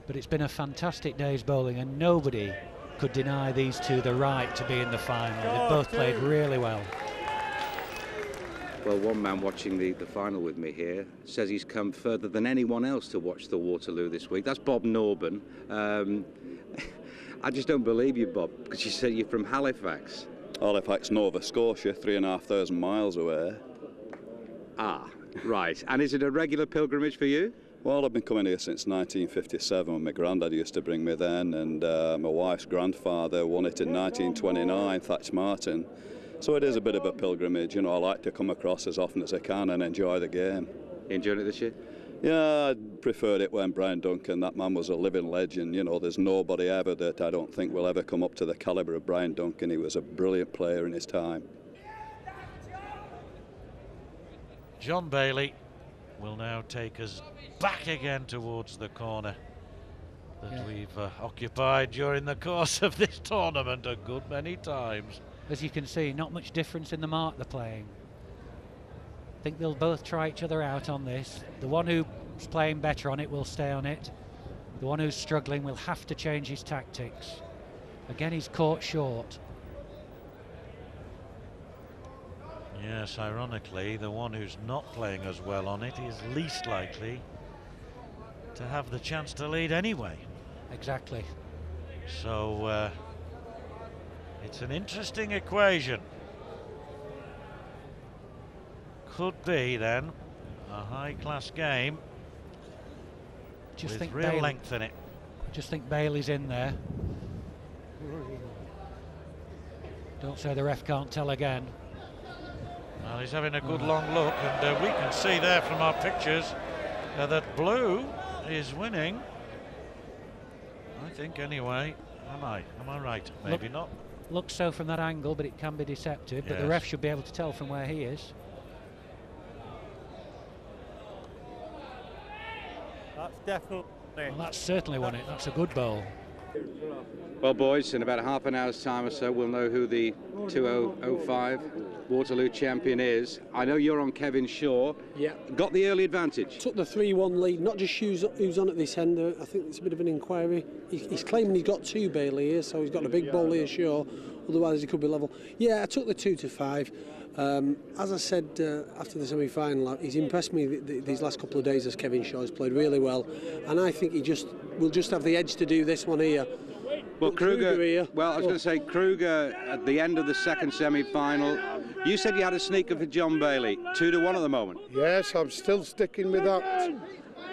Speaker 20: But it's been a fantastic day's bowling, and nobody could deny these two the right to be in the final. They've both played really well.
Speaker 1: Well, one man watching the, the final with me here says he's come further than anyone else to watch the Waterloo this week. That's Bob Norburn. Um, I just don't believe you, Bob, because you said you're from Halifax.
Speaker 35: Halifax, Nova Scotia, three and a half thousand miles away.
Speaker 1: Ah, right. And is it a regular pilgrimage for you?
Speaker 35: Well, I've been coming here since 1957 when my granddad used to bring me then, and uh, my wife's grandfather won it in 1929, Thatch Martin. So it is a bit of a pilgrimage. You know, I like to come across as often as I can and enjoy the game.
Speaker 1: Enjoying it this year?
Speaker 35: Yeah, I preferred it when Brian Duncan, that man was a living legend. You know, there's nobody ever that I don't think will ever come up to the calibre of Brian Duncan. He was a brilliant player in his time.
Speaker 4: John Bailey will now take us back again towards the corner that
Speaker 20: Yeah.
Speaker 4: we've uh, occupied during the course of this tournament a good many times.
Speaker 20: As you can see, not much difference in the mark they're playing. I think they'll both try each other out on this. The one who's playing better on it will stay on it. The one who's struggling will have to change his tactics. Again, he's caught short.
Speaker 4: Yes, ironically, the one who's not playing as well on it is least likely to have the chance to lead anyway.
Speaker 20: Exactly.
Speaker 4: So uh, it's an interesting equation. Could be then a high-class game
Speaker 20: Just
Speaker 4: with
Speaker 20: think
Speaker 4: real length in it.
Speaker 20: Just think Bailey's in there. Don't say the ref can't tell again.
Speaker 4: Well, he's having a good long look, and uh, we can see there from our pictures uh, that blue is winning. I think, anyway. Am I? Am I right? Maybe
Speaker 20: Look-
Speaker 4: not.
Speaker 20: Looks so from that angle, but it can be deceptive. But the ref should be able to tell from where he is.
Speaker 34: That's definitely.
Speaker 20: Well, that's certainly won it. That's a good bowl.
Speaker 1: Well, boys, in about half an hour's time or so, we'll know who the 2005 Waterloo champion is. I know you're on Kevin Shaw.
Speaker 8: Yeah.
Speaker 1: Got the early advantage.
Speaker 8: Took the 3 1 lead, not just who's, who's on at this end, uh, I think it's a bit of an inquiry. He's, he's claiming he's got two Bailey here, so he's got a big ball here, sure. Otherwise, he could be level. Yeah, I took the 2 to 5. Um, as I said uh, after the semi final, he's impressed me th- th- these last couple of days as Kevin Shaw has played really well. And I think he just will just have the edge to do this one here.
Speaker 1: Well,
Speaker 8: Got Kruger
Speaker 1: Kruger.
Speaker 8: here.
Speaker 1: Well, I was going to say Kruger at the end of the second semi-final. You said you had a sneaker for John Bailey, two to one at the moment.
Speaker 7: Yes, I'm still sticking with that.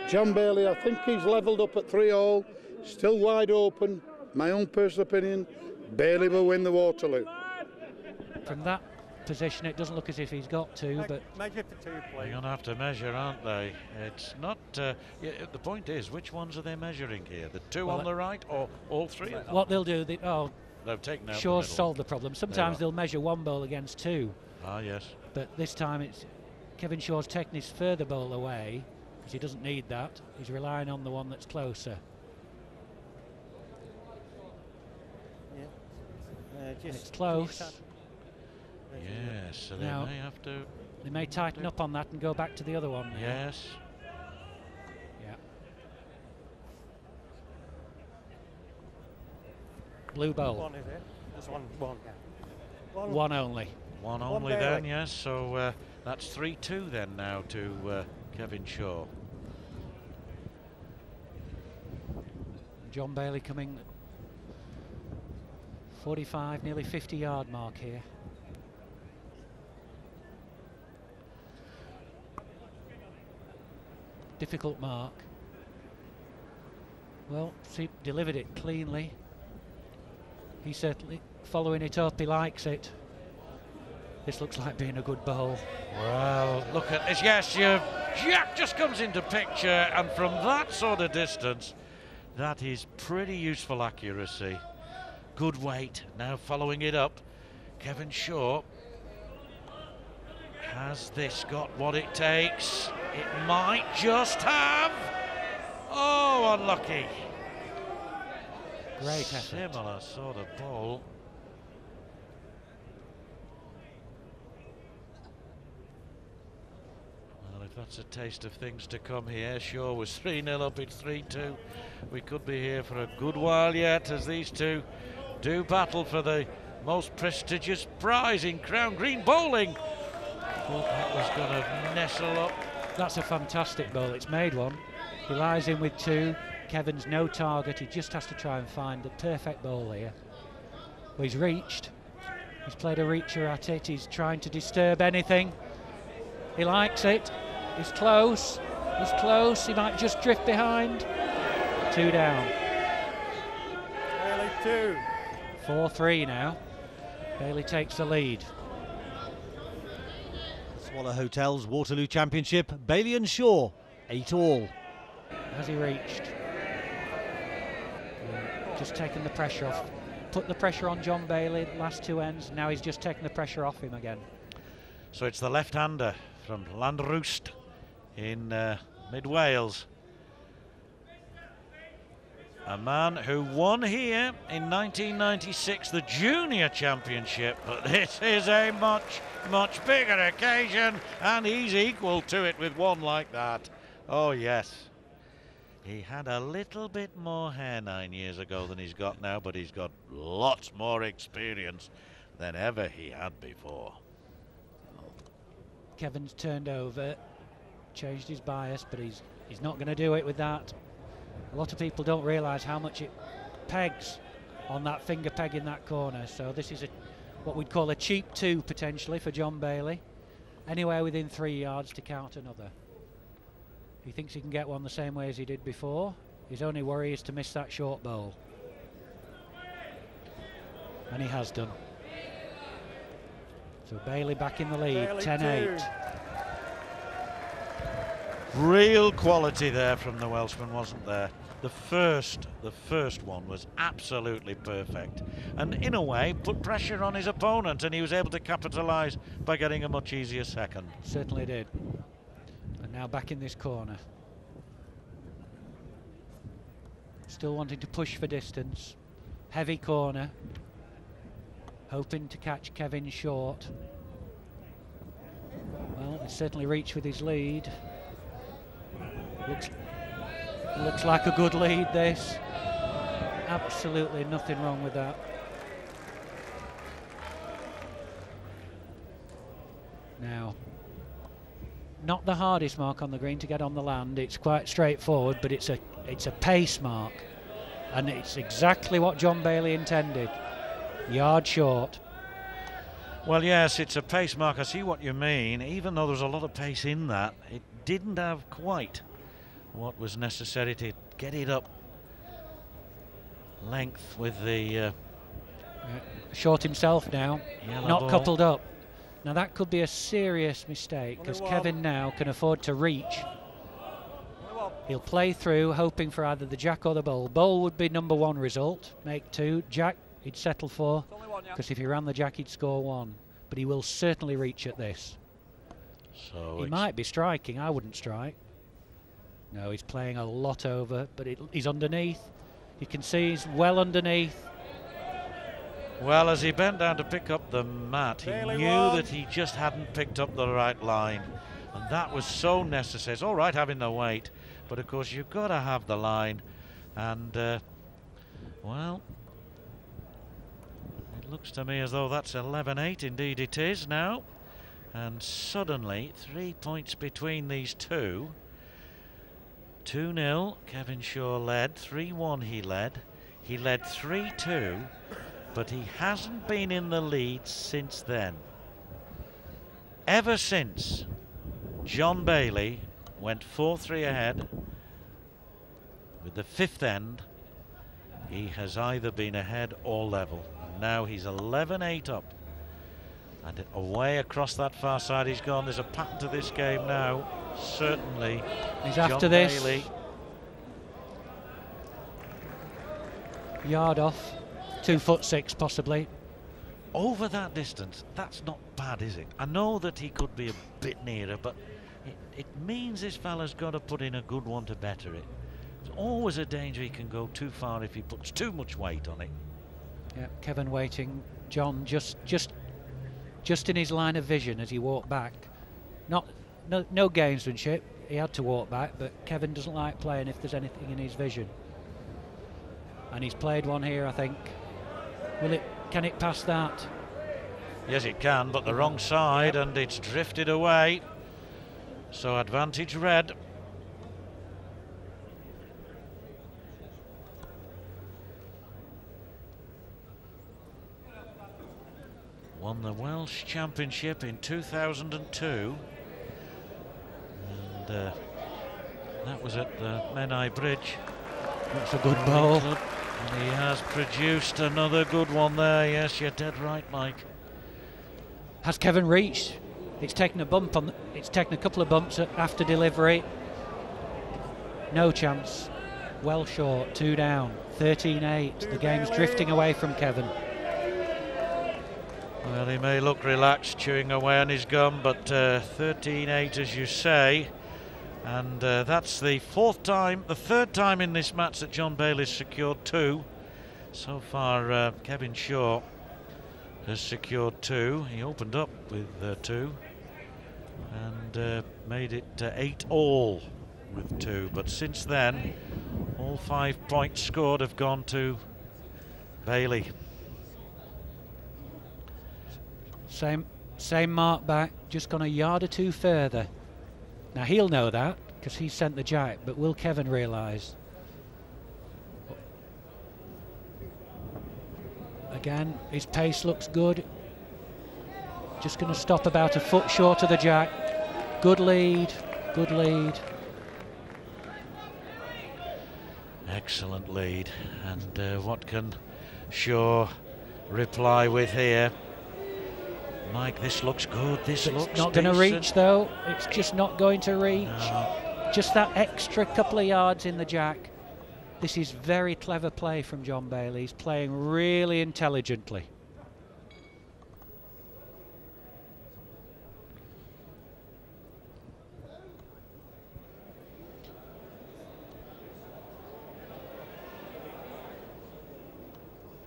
Speaker 7: John Bailey, I think he's levelled up at three all, still wide open. My own personal opinion, Bailey will win the Waterloo.
Speaker 20: From that position, it doesn't look as if he's got to, but
Speaker 34: Measure for two,
Speaker 4: They're going to have to measure, aren't they? It's not. Uh, yeah, the point is, which ones are they measuring here? The two
Speaker 20: Well,
Speaker 4: on the right, or all three?
Speaker 20: what they'll do, they, oh,
Speaker 4: They've taken out the
Speaker 20: Shaw's
Speaker 4: middle.
Speaker 20: solved the problem. Sometimes they'll measure one bowl against two,
Speaker 4: Ah, yes.
Speaker 20: but this time it's Kevin Shaw's taking his further bowl away because he doesn't need that. He's relying on the one that's closer.
Speaker 34: Uh, just
Speaker 20: it's close.
Speaker 4: Yes, so they
Speaker 20: Now-
Speaker 4: may have to.
Speaker 20: They may tighten up on that and go back to the other one. now.
Speaker 4: Yes.
Speaker 20: Yeah. Blue bowl.
Speaker 34: One is it? Just one. One. One.
Speaker 20: One only.
Speaker 4: One
Speaker 34: One
Speaker 4: only
Speaker 34: Bailey.
Speaker 4: then, yes. So uh, that's 3 2 then now to uh, Kevin Shaw.
Speaker 20: John Bailey coming 45, nearly 50 yard mark here. Difficult mark. Well, see, delivered it cleanly. He certainly following it up. He likes it. This looks like being a good bowl.
Speaker 4: Well, look at this. Yes, your Jack just comes into picture, and from that sort of distance, that is pretty useful accuracy. Good weight. Now following it up, Kevin Shaw. Has this got what it takes? It might just have. Oh, unlucky.
Speaker 20: Great effort.
Speaker 4: Similar sort of ball. Well, if that's a taste of things to come here, Shaw was 3 0 up, it's 3 2. We could be here for a good while yet as these two do battle for the most prestigious prize in Crown Green bowling. Thought that was going to nestle up.
Speaker 20: That's a fantastic ball. It's made one. He lies in with two. Kevin's no target. He just has to try and find the perfect ball here. Well, he's reached. He's played a reacher at it. He's trying to disturb anything. He likes it. He's close. He's close. He might just drift behind. Two down.
Speaker 34: Bailey two.
Speaker 20: 4 3 now. Bailey takes the lead.
Speaker 9: Swallow Hotels Waterloo Championship, Bailey and Shaw, 8 all.
Speaker 20: Has he reached? Just taking the pressure off. Put the pressure on John Bailey, last two ends. Now he's just taking the pressure off him again.
Speaker 4: So it's the left-hander from Landroost in uh, mid Wales. A man who won here in 1996 the Junior Championship, but this is a much, much bigger occasion, and he's equal to it with one like that. Oh, yes. He had a little bit more hair nine years ago than he's got now, but he's got lots more experience than ever he had before.
Speaker 20: Kevin's turned over, changed his bias, but he's he's not going to do it with that. A lot of people don't realise how much it pegs on that finger peg in that corner. So this is a what we'd call a cheap two potentially for John Bailey. Anywhere within three yards to count another. He thinks he can get one the same way as he did before. His only worry is to miss that short bowl. And he has done. So Bailey back in the lead, 10-8.
Speaker 4: Real quality there from the Welshman, wasn't there? The first, the first one was absolutely perfect, and in a way put pressure on his opponent, and he was able to capitalise by getting a much easier second.
Speaker 20: Certainly did. And now back in this corner. Still wanting to push for distance. Heavy corner. Hoping to catch Kevin short. Well, he certainly reached with his lead. Looks, looks like a good lead, this. Absolutely nothing wrong with that. Now, not the hardest mark on the green to get on the land. It's quite straightforward, but it's a it's a pace mark, and it's exactly what John Bailey intended. Yard short.
Speaker 4: Well, yes, it's a pace mark. I see what you mean. Even though there's a lot of pace in that, it didn't have quite what was necessary to get it up length with the. Uh,
Speaker 20: Short himself now, not
Speaker 4: ball.
Speaker 20: coupled up. Now that could be a serious mistake because. Kevin now can afford to reach. He'll play through, hoping for either the jack or the bowl. Bowl would be number one result, make two. Jack, he'd settle for, because if he ran the jack, he'd score one. But he will certainly reach at this.
Speaker 4: so
Speaker 20: He might be striking. I wouldn't strike. No, he's playing a lot over, but it, he's underneath. You can see he's well underneath.
Speaker 4: Well, as he bent down to pick up the mat, he
Speaker 34: Bailey
Speaker 4: knew
Speaker 34: one.
Speaker 4: that he just hadn't picked up the right line. And that was so necessary. It's all right having the weight, but of course you've got to have the line. And, uh, well, it looks to me as though that's 11 8. Indeed, it is now. And suddenly, three points between these two. 2 0, Kevin Shaw led. 3 1 he led. He led 3 2, but he hasn't been in the lead since then. Ever since John Bailey went 4 3 ahead with the fifth end, he has either been ahead or level. Now he's 11 8 up. And away across that far side he's gone. There's a pattern to this game now. Certainly.
Speaker 20: He's
Speaker 4: John
Speaker 20: after this.
Speaker 4: Bailey
Speaker 20: Yard off, two foot six possibly.
Speaker 4: over that distance, that's not bad, is it? I know that he could be a bit nearer, but it, it means this fella's got to put in a good one to better it. There's always a danger he can go too far if he puts too much weight on it.
Speaker 20: Yeah, Kevin waiting. John just just just in his line of vision as he walked back. Not no no gamesmanship. He had to walk back, but Kevin doesn't like playing if there's anything in his vision. And he's played one here, I think. Will it? Can it pass that?
Speaker 4: Yes, it can, but the wrong side, and it's drifted away. So advantage red. Won the Welsh Championship in 2002. And uh, that was at the Menai Bridge.
Speaker 20: That's a good ball.
Speaker 4: And he has produced another good one there. Yes, you're dead right, Mike.
Speaker 20: Has Kevin reached? It's taken a bump on. The, it's taken a couple of bumps after delivery. No chance. Well short. Two down. 13-8. The game's drifting away from Kevin.
Speaker 4: Well, he may look relaxed, chewing away on his gum, but 13-8, uh, as you say. And uh, that's the fourth time, the third time in this match that John Bailey's secured two. So far, uh, Kevin Shaw has secured two. He opened up with uh, two and uh, made it uh, eight all with two. But since then, all five points scored have gone to Bailey.
Speaker 20: Same, same mark back, just gone a yard or two further. Now he'll know that because he sent the jack, but will Kevin realise? Again, his pace looks good. Just going to stop about a foot short of the jack. Good lead, good lead.
Speaker 4: Excellent lead. And uh, what can Shaw reply with here? Mike, this looks good. This
Speaker 20: it's
Speaker 4: looks
Speaker 20: not going to reach though. It's just not going to reach. No. Just that extra couple of yards in the jack. This is very clever play from John Bailey. He's playing really intelligently.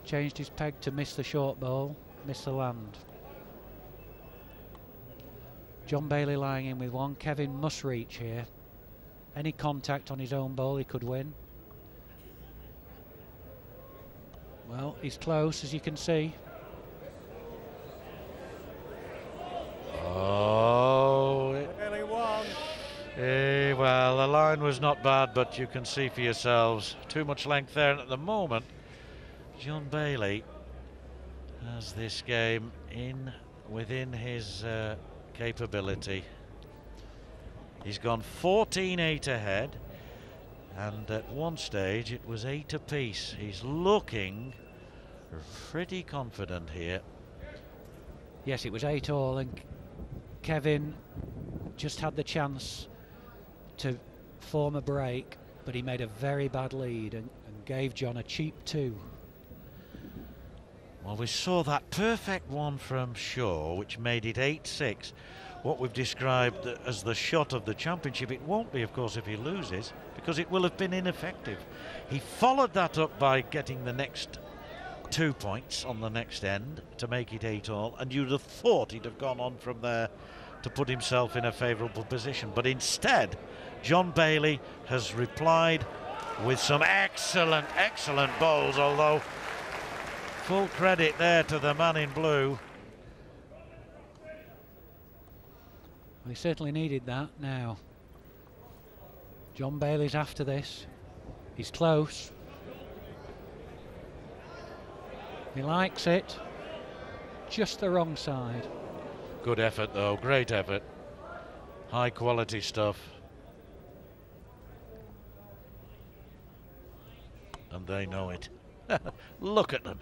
Speaker 20: Changed his peg to miss the short ball, miss the land. John Bailey lying in with one. Kevin must reach here. Any contact on his own ball, he could win. Well, he's close, as you can see.
Speaker 4: Oh. Eh, well, the line was not bad, but you can see for yourselves. Too much length there. And at the moment, John Bailey has this game in within his uh, capability. He's gone 14-8 ahead and at one stage it was 8 apiece. He's looking pretty confident here.
Speaker 20: Yes, it was 8 all and Kevin just had the chance to form a break but he made a very bad lead and, and gave John a cheap 2.
Speaker 4: Well, we saw that perfect one from Shaw, which made it 8-6. What we've described as the shot of the championship, it won't be, of course, if he loses, because it will have been ineffective. He followed that up by getting the next two points on the next end to make it 8 all, and you'd have thought he'd have gone on from there to put himself in a favourable position. But instead, John Bailey has replied with some excellent, excellent bowls, although Full credit there to the man in blue.
Speaker 20: We certainly needed that now. John Bailey's after this. He's close. He likes it. Just the wrong side.
Speaker 4: Good effort though, great effort. High quality stuff. And they know it. Look at them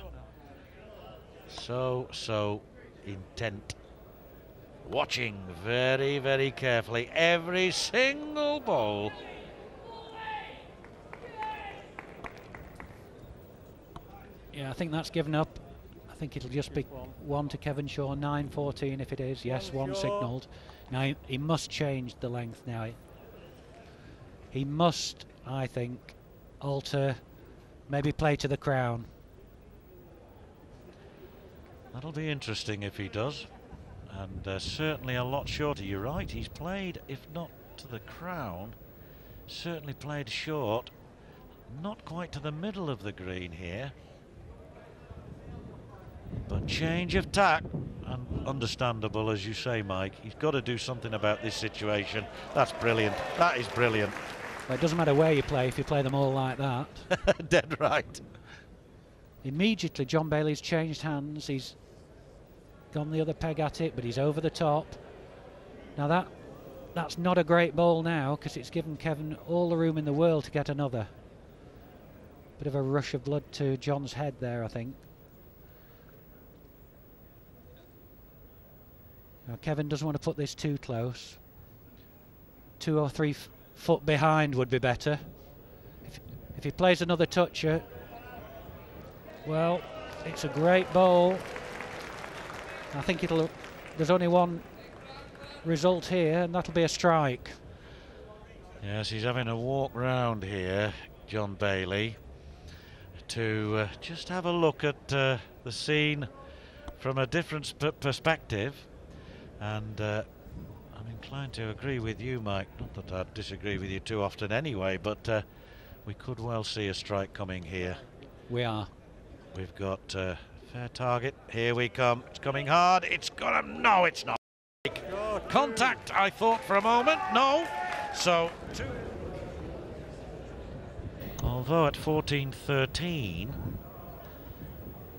Speaker 4: so, so intent. Watching very, very carefully every single ball.
Speaker 20: Yeah, I think that's given up. I think it'll just be one to Kevin Shaw, 9.14 if it is. Yes, one signalled. Now he, he must change the length now. He must, I think, alter, maybe play to the crown.
Speaker 4: That'll be interesting if he does. And uh, certainly a lot shorter. You're right, he's played, if not to the crown, certainly played short. Not quite to the middle of the green here. But change of tack, and understandable as you say, Mike. He's got to do something about this situation. That's brilliant. That is brilliant.
Speaker 20: Well, it doesn't matter where you play if you play them all like that.
Speaker 4: Dead right.
Speaker 20: Immediately, John Bailey's changed hands. He's gone the other peg at it, but he's over the top. Now that that's not a great ball now because it's given Kevin all the room in the world to get another. Bit of a rush of blood to John's head there, I think. Now Kevin doesn't want to put this too close. Two or three foot behind would be better. If, if he plays another toucher, uh, well, it's a great bowl. I think it'll. There's only one result here, and that'll be a strike.
Speaker 4: Yes, he's having a walk round here, John Bailey, to uh, just have a look at uh, the scene from a different perspective. And uh, I'm inclined to agree with you, Mike. Not that I'd disagree with you too often anyway, but uh, we could well see a strike coming here.
Speaker 20: We are.
Speaker 4: We've got uh, fair target. Here we come. It's coming hard. It's got him. no. It's not. Contact. I thought for a moment. No. So two. Although at 14-13,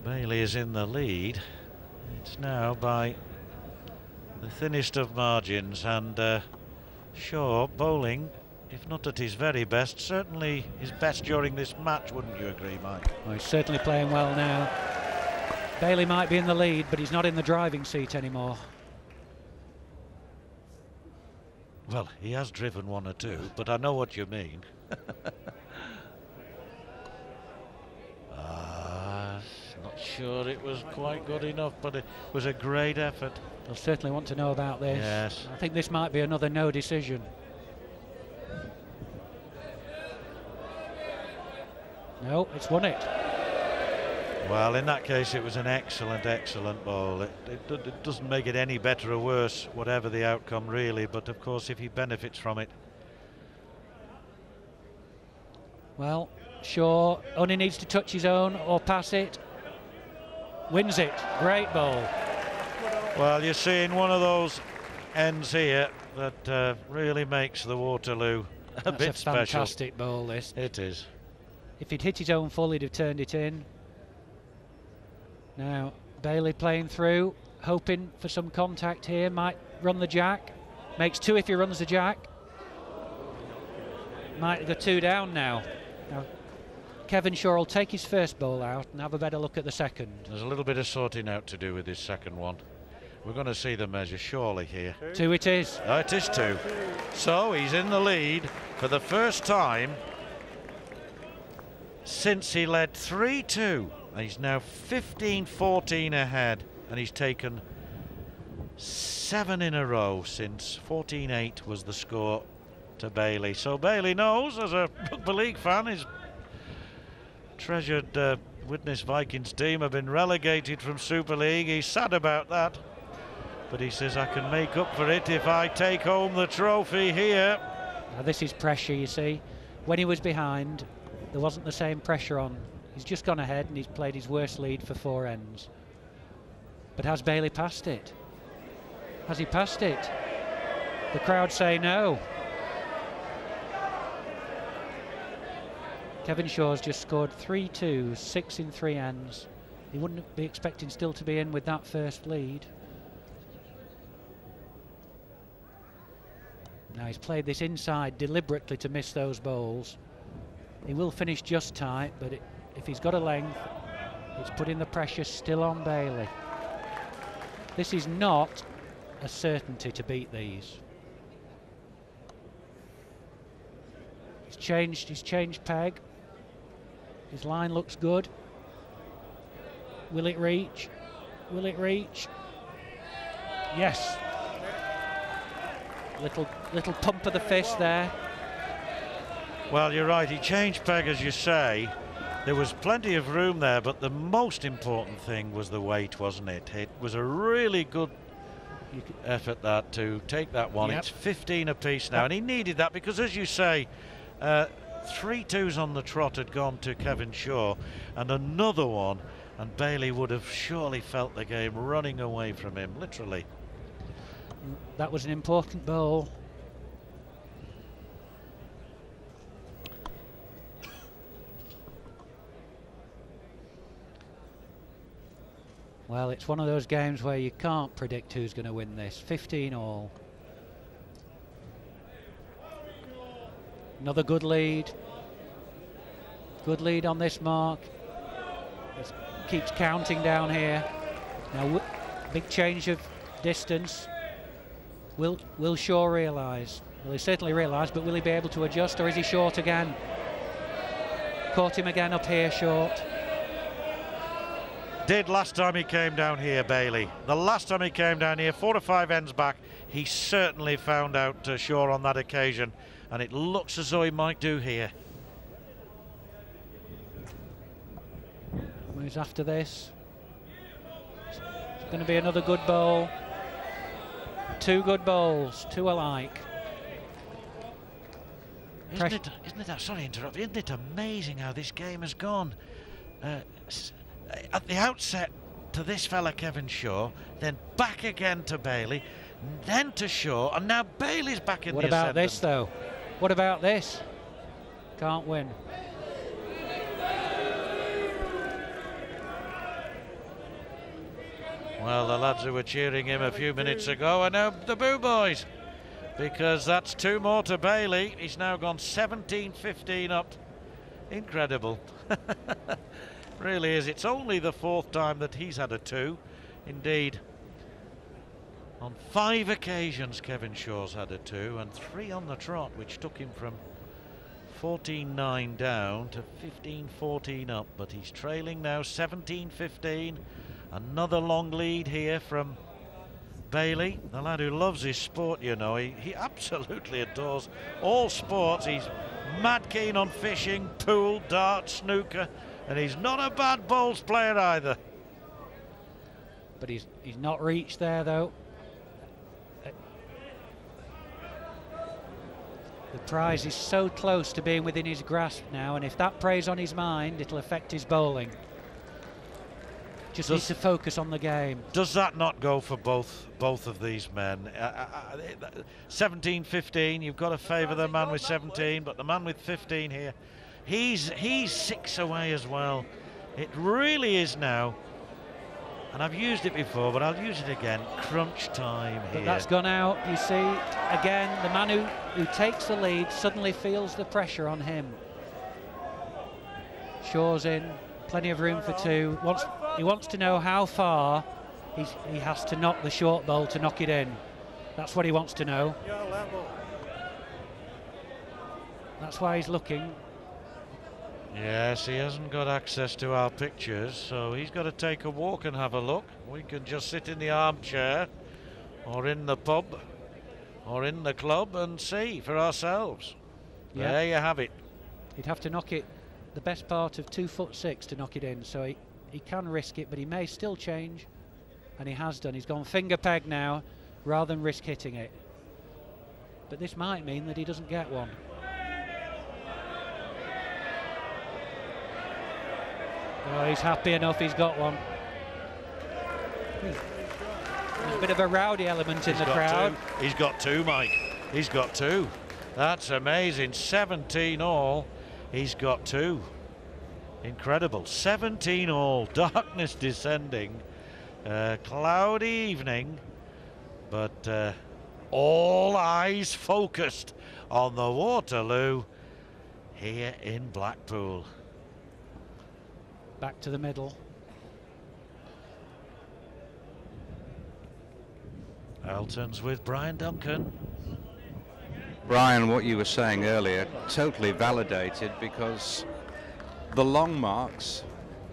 Speaker 4: Bailey is in the lead. It's now by the thinnest of margins and uh, Shaw bowling if not at his very best, certainly his best during this match, wouldn't you agree, Mike?
Speaker 20: Well, he's certainly playing well now. Bailey might be in the lead, but he's not in the driving seat anymore.
Speaker 4: Well, he has driven one or two, but I know what you mean. Ah, not sure it was quite good enough, but it was a great effort.
Speaker 20: They'll certainly want to know about this.
Speaker 4: Yes.
Speaker 20: I think this might be another no decision. No, it's won it.
Speaker 4: Well, in that case, it was an excellent, excellent ball. It, it, it, doesn't make it any better or worse, whatever the outcome, really. But of course, if he benefits from it.
Speaker 20: Well, Shaw only needs to touch his own or pass it. Wins it. Great ball.
Speaker 4: Well, you're seeing one of those ends here that uh, really makes the Waterloo a
Speaker 20: That's
Speaker 4: bit
Speaker 20: a
Speaker 4: special.
Speaker 20: fantastic ball, this.
Speaker 4: It is.
Speaker 20: If he'd hit his own full, he'd have turned it in. Now, Bailey playing through, hoping for some contact here. Might run the jack. Makes two if he runs the jack. Might go two down now. Now, Kevin Shaw will take his first ball out and have a better look at the second.
Speaker 4: There's a little bit of sorting out to do with this second one. We're going to see the measure surely here.
Speaker 20: Two it is.
Speaker 4: Oh, it is two. So he's in the lead for the first time since he led 3-2. He's now 15-14 ahead and he's taken seven in a row since 14-8 was the score to Bailey. So Bailey knows as a rugby league fan his treasured uh, Widnes Vikings team have been relegated from Super League. He's sad about that. But he says I can make up for it if I take home the trophy here.
Speaker 20: Now this is pressure, you see. When he was behind, there wasn't the same pressure on. He's just gone ahead and he's played his worst lead for four ends. But has Bailey passed it? Has he passed it? The crowd say no. Kevin Shaw's just scored 3 2, six in three ends. He wouldn't be expecting still to be in with that first lead. Now he's played this inside deliberately to miss those bowls. He will finish just tight, but it, if he's got a length, it's putting the pressure still on Bailey. This is not a certainty to beat these. He's changed, he's changed peg. His line looks good. Will it reach? Will it reach? Yes. Little little pump of the fist there.
Speaker 4: Well, you're right. He changed peg, as you say. There was plenty of room there, but the most important thing was the weight, wasn't it? It was a really good effort that to take that one.
Speaker 20: Yep.
Speaker 4: It's 15 apiece now, and he needed that because, as you say, uh, three twos on the trot had gone to Kevin Shaw, and another one, and Bailey would have surely felt the game running away from him, literally.
Speaker 20: That was an important bowl. Well, it's one of those games where you can't predict who's going to win this. 15 all. Another good lead. Good lead on this mark. It keeps counting down here. Now, big change of distance. Will Will Shaw realise? Well, he certainly realised, but will he be able to adjust, or is he short again? Caught him again up here short.
Speaker 4: Did last time he came down here, Bailey. The last time he came down here, four or five ends back, he certainly found out uh, Shaw on that occasion, and it looks as though he might do here.
Speaker 20: Who's after this? It's going to be another good bowl. Two good bowls, two alike.
Speaker 4: Isn't
Speaker 20: Press-
Speaker 4: it, isn't it, sorry to interrupt, isn't it amazing how this game has gone? Uh, at the outset to this fella Kevin Shaw, then back again to Bailey, then to Shaw, and now Bailey's back in
Speaker 20: What
Speaker 4: the
Speaker 20: about
Speaker 4: ascendant.
Speaker 20: this, though? What about this? Can't win.
Speaker 4: Well, the lads who were cheering him a few minutes ago are now the Boo Boys because that's two more to Bailey. He's now gone 17 15 up. Incredible. really is. It's only the fourth time that he's had a two. Indeed. On five occasions, Kevin Shaw's had a two, and three on the trot, which took him from 14 9 down to 15 14 up. But he's trailing now 17 15. Another long lead here from Bailey, the lad who loves his sport, you know. He, he absolutely adores all sports. He's mad keen on fishing, pool, dart, snooker, and he's not a bad bowls player either.
Speaker 20: But he's he's not reached there though. The prize is so close to being within his grasp now, and if that preys on his mind, it'll affect his bowling. Just needs to focus on the game.
Speaker 4: Does that not go for both both of these men? Uh, uh, uh, 17 15, you've got to favour the man with 17, but the man with 15 here, he's he's six away as well. It really is now, and I've used it before, but I'll use it again. Crunch time
Speaker 20: But that's gone out. You see, again, the man who, who takes the lead suddenly feels the pressure on him. Shaw's in, plenty of room for two. Wants, he wants to know how far he's, he has to knock the short bowl to knock it in. That's what he wants to know. That's why he's looking.
Speaker 4: Yes, he hasn't got access to our pictures, so he's got to take a walk and have a look. We can just sit in the armchair or in the pub or in the club and see for ourselves.
Speaker 20: Yeah.
Speaker 4: There you have it.
Speaker 20: He'd have to knock it the best part of two foot six to knock it in, so he, he can risk it, but he may still change, and he has done. He's gone finger peg now rather than risk hitting it. But this might mean that he doesn't get one. Oh, he's happy enough, he's got one. There's a bit of a rowdy element in
Speaker 4: He's
Speaker 20: the crowd.
Speaker 4: Two. He's got two, Mike. He's got two. That's amazing. 17 all. He's got two. Incredible. 17 all. Darkness descending. Uh, cloudy evening. But uh, all eyes focused on the Waterloo here in Blackpool.
Speaker 20: Back to the middle.
Speaker 4: Elton's with Brian Duncan.
Speaker 6: Brian, what you were saying earlier, totally validated because the long marks,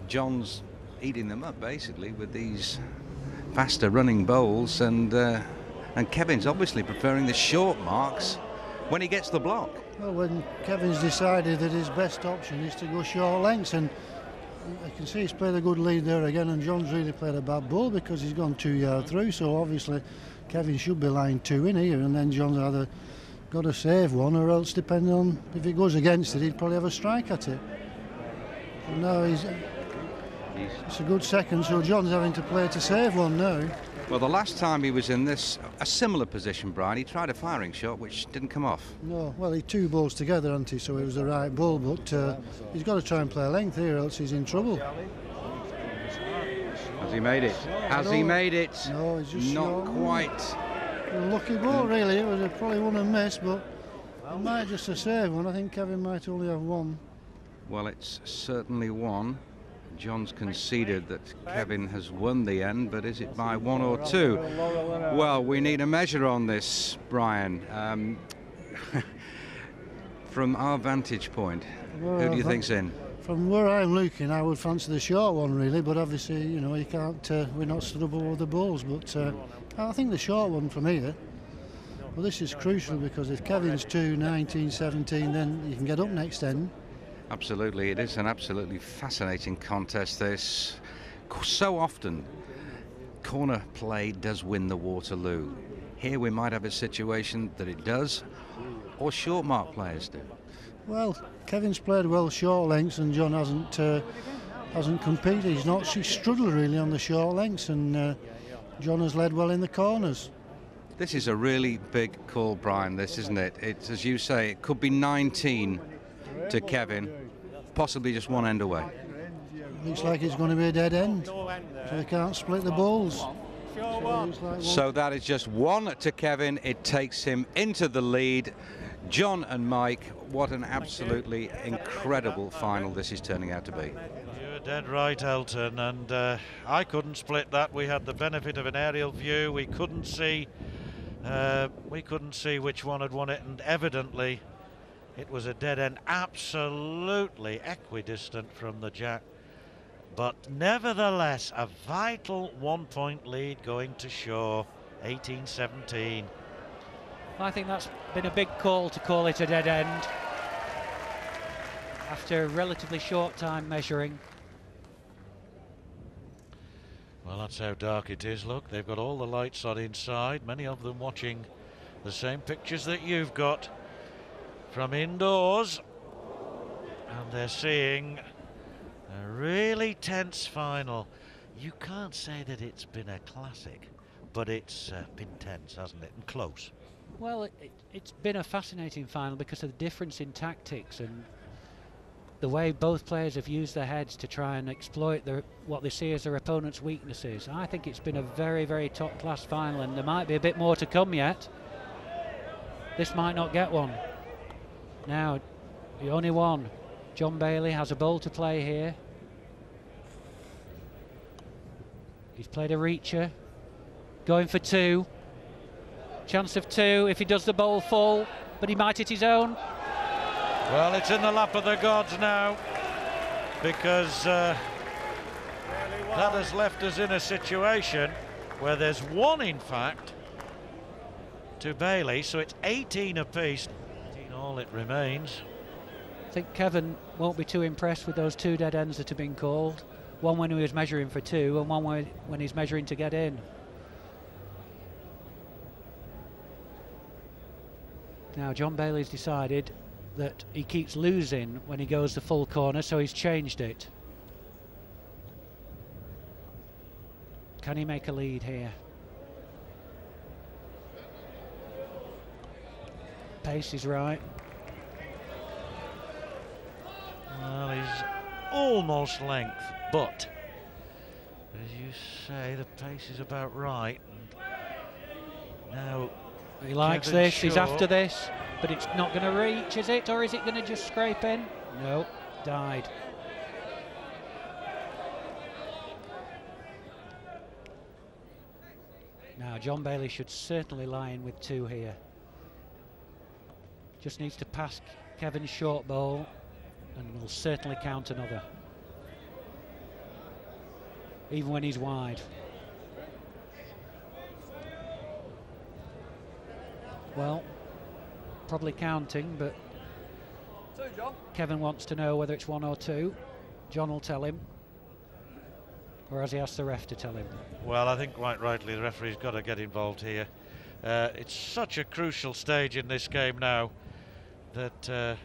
Speaker 6: John's eating them up basically with these faster running bowls, and uh, and Kevin's obviously preferring the short marks when he gets the block.
Speaker 33: Well, when Kevin's decided that his best option is to go short lengths, and I can see he's played a good lead there again, and John's really played a bad ball because he's gone two yard through. So obviously, Kevin should be lying two in here, and then John's either got to save one, or else, depending on if it goes against it, he'd probably have a strike at it. But now he's. It's a good second, so John's having to play to save one now.
Speaker 6: Well, the last time he was in this, a similar position, Brian, he tried a firing shot which didn't come off.
Speaker 33: No, well, he two balls together, hasn't he? So it was the right ball, but uh, he's got to try and play a length here, else he's in trouble.
Speaker 6: Has he made it? Has he made it?
Speaker 33: No, he's just
Speaker 6: Not
Speaker 33: short.
Speaker 6: quite.
Speaker 33: Lucky ball, really. It was a, probably one and miss, but it might just a save one. I think Kevin might only have one.
Speaker 6: Well, it's certainly one. John's conceded that Kevin has won the end, but is it by one or two? Well, we need a measure on this, Brian. Um, from our vantage point, who do you think's in?
Speaker 33: From where I'm looking, I would fancy the short one, really. But obviously, you know, you can't. Uh, we're not stood up over the balls, but uh, I think the short one from here. Well, this is crucial because if Kevin's 2, 19, 17, then you can get up next end.
Speaker 6: Absolutely, it is an absolutely fascinating contest. This so often corner play does win the Waterloo. Here we might have a situation that it does, or short mark players do.
Speaker 33: Well, Kevin's played well short lengths, and John hasn't uh, hasn't competed. He's not. He's struggled really on the short lengths, and uh, John has led well in the corners.
Speaker 6: This is a really big call, Brian. This isn't it? It's as you say, it could be 19 to Kevin, possibly just one end away.
Speaker 33: Looks like it's going to be a dead end, so they can't split the balls. So like
Speaker 6: So that is just one to Kevin. It takes him into the lead. John and Mike, what an absolutely incredible final this is turning out to be.
Speaker 4: You're dead right, Elton, and uh, I couldn't split that. We had the benefit of an aerial view. We couldn't see, uh, we couldn't see which one had won it, and evidently, it was a dead end, absolutely equidistant from the jack. But nevertheless, a vital one-point lead going to Shaw, 18-17.
Speaker 20: I think that's been a big call to call it a dead end after a relatively short time measuring.
Speaker 4: Well, that's how dark it is. Look, they've got all the lights on inside, many of them watching the same pictures that you've got from indoors. And they're seeing a really tense final. You can't say that it's been a classic, but it's uh, been tense, hasn't it? And close.
Speaker 20: Well, it, it's been a fascinating final because of the difference in tactics and the way both players have used their heads to try and exploit their, what they see as their opponent's weaknesses. I think it's been a very, very top class final, and there might be a bit more to come yet. This might not get one. Now, the only one. John Bailey has a ball to play here. He's played a reacher, going for two. Chance of two if he does the ball full, but he might hit his own.
Speaker 4: Well, it's in the lap of the gods now because uh, that has left us in a situation where there's one, in fact, to Bailey, so it's 18 apiece. 18 all it remains.
Speaker 20: I think Kevin won't be too impressed with those two dead ends that have been called. One when he was measuring for two, and one when he's measuring to get in. Now, John Bailey's decided that he keeps losing when he goes the full corner, so he's changed it. Can he make a lead here? Pace is right.
Speaker 4: Well, he's almost length, but as you say, the pace is about right. And now
Speaker 20: He likes
Speaker 4: Kevin
Speaker 20: this, he's after this, but it's not going to reach, is it? Or is it going to just scrape in? No, died. Now, John Bailey should certainly lie in with two here. Just needs to pass Kevin's short ball and will certainly count another. even when he's wide. Well, probably counting, but Kevin wants to know whether it's one or two. John will tell him. Or has he asked the ref to tell him?
Speaker 4: Well, I think quite rightly the referee's got to get involved here. Uh, it's such a crucial stage in this game now that, uh,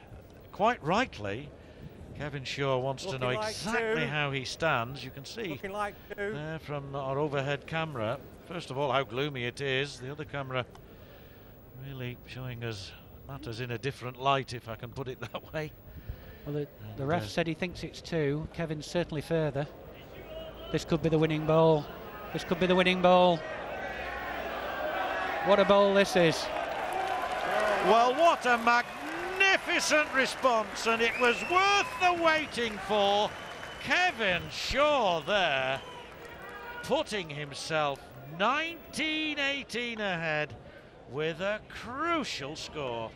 Speaker 4: quite rightly, Kevin Shaw wants
Speaker 34: Looking
Speaker 4: to know
Speaker 34: like
Speaker 4: exactly
Speaker 34: two.
Speaker 4: how he stands. You can see
Speaker 34: like
Speaker 4: there from our overhead camera, first of all, how gloomy it is. The other camera really showing us matters in a different light, if I can put it that way.
Speaker 20: Well, the, the ref
Speaker 4: uh,
Speaker 20: said he thinks it's two. Kevin's certainly further. This could be the winning ball. This could be the winning ball. What a ball this is.
Speaker 4: Well, what a magnificent response, and it was worth the waiting for. Kevin Shaw there, putting himself 19-18 ahead with a crucial score.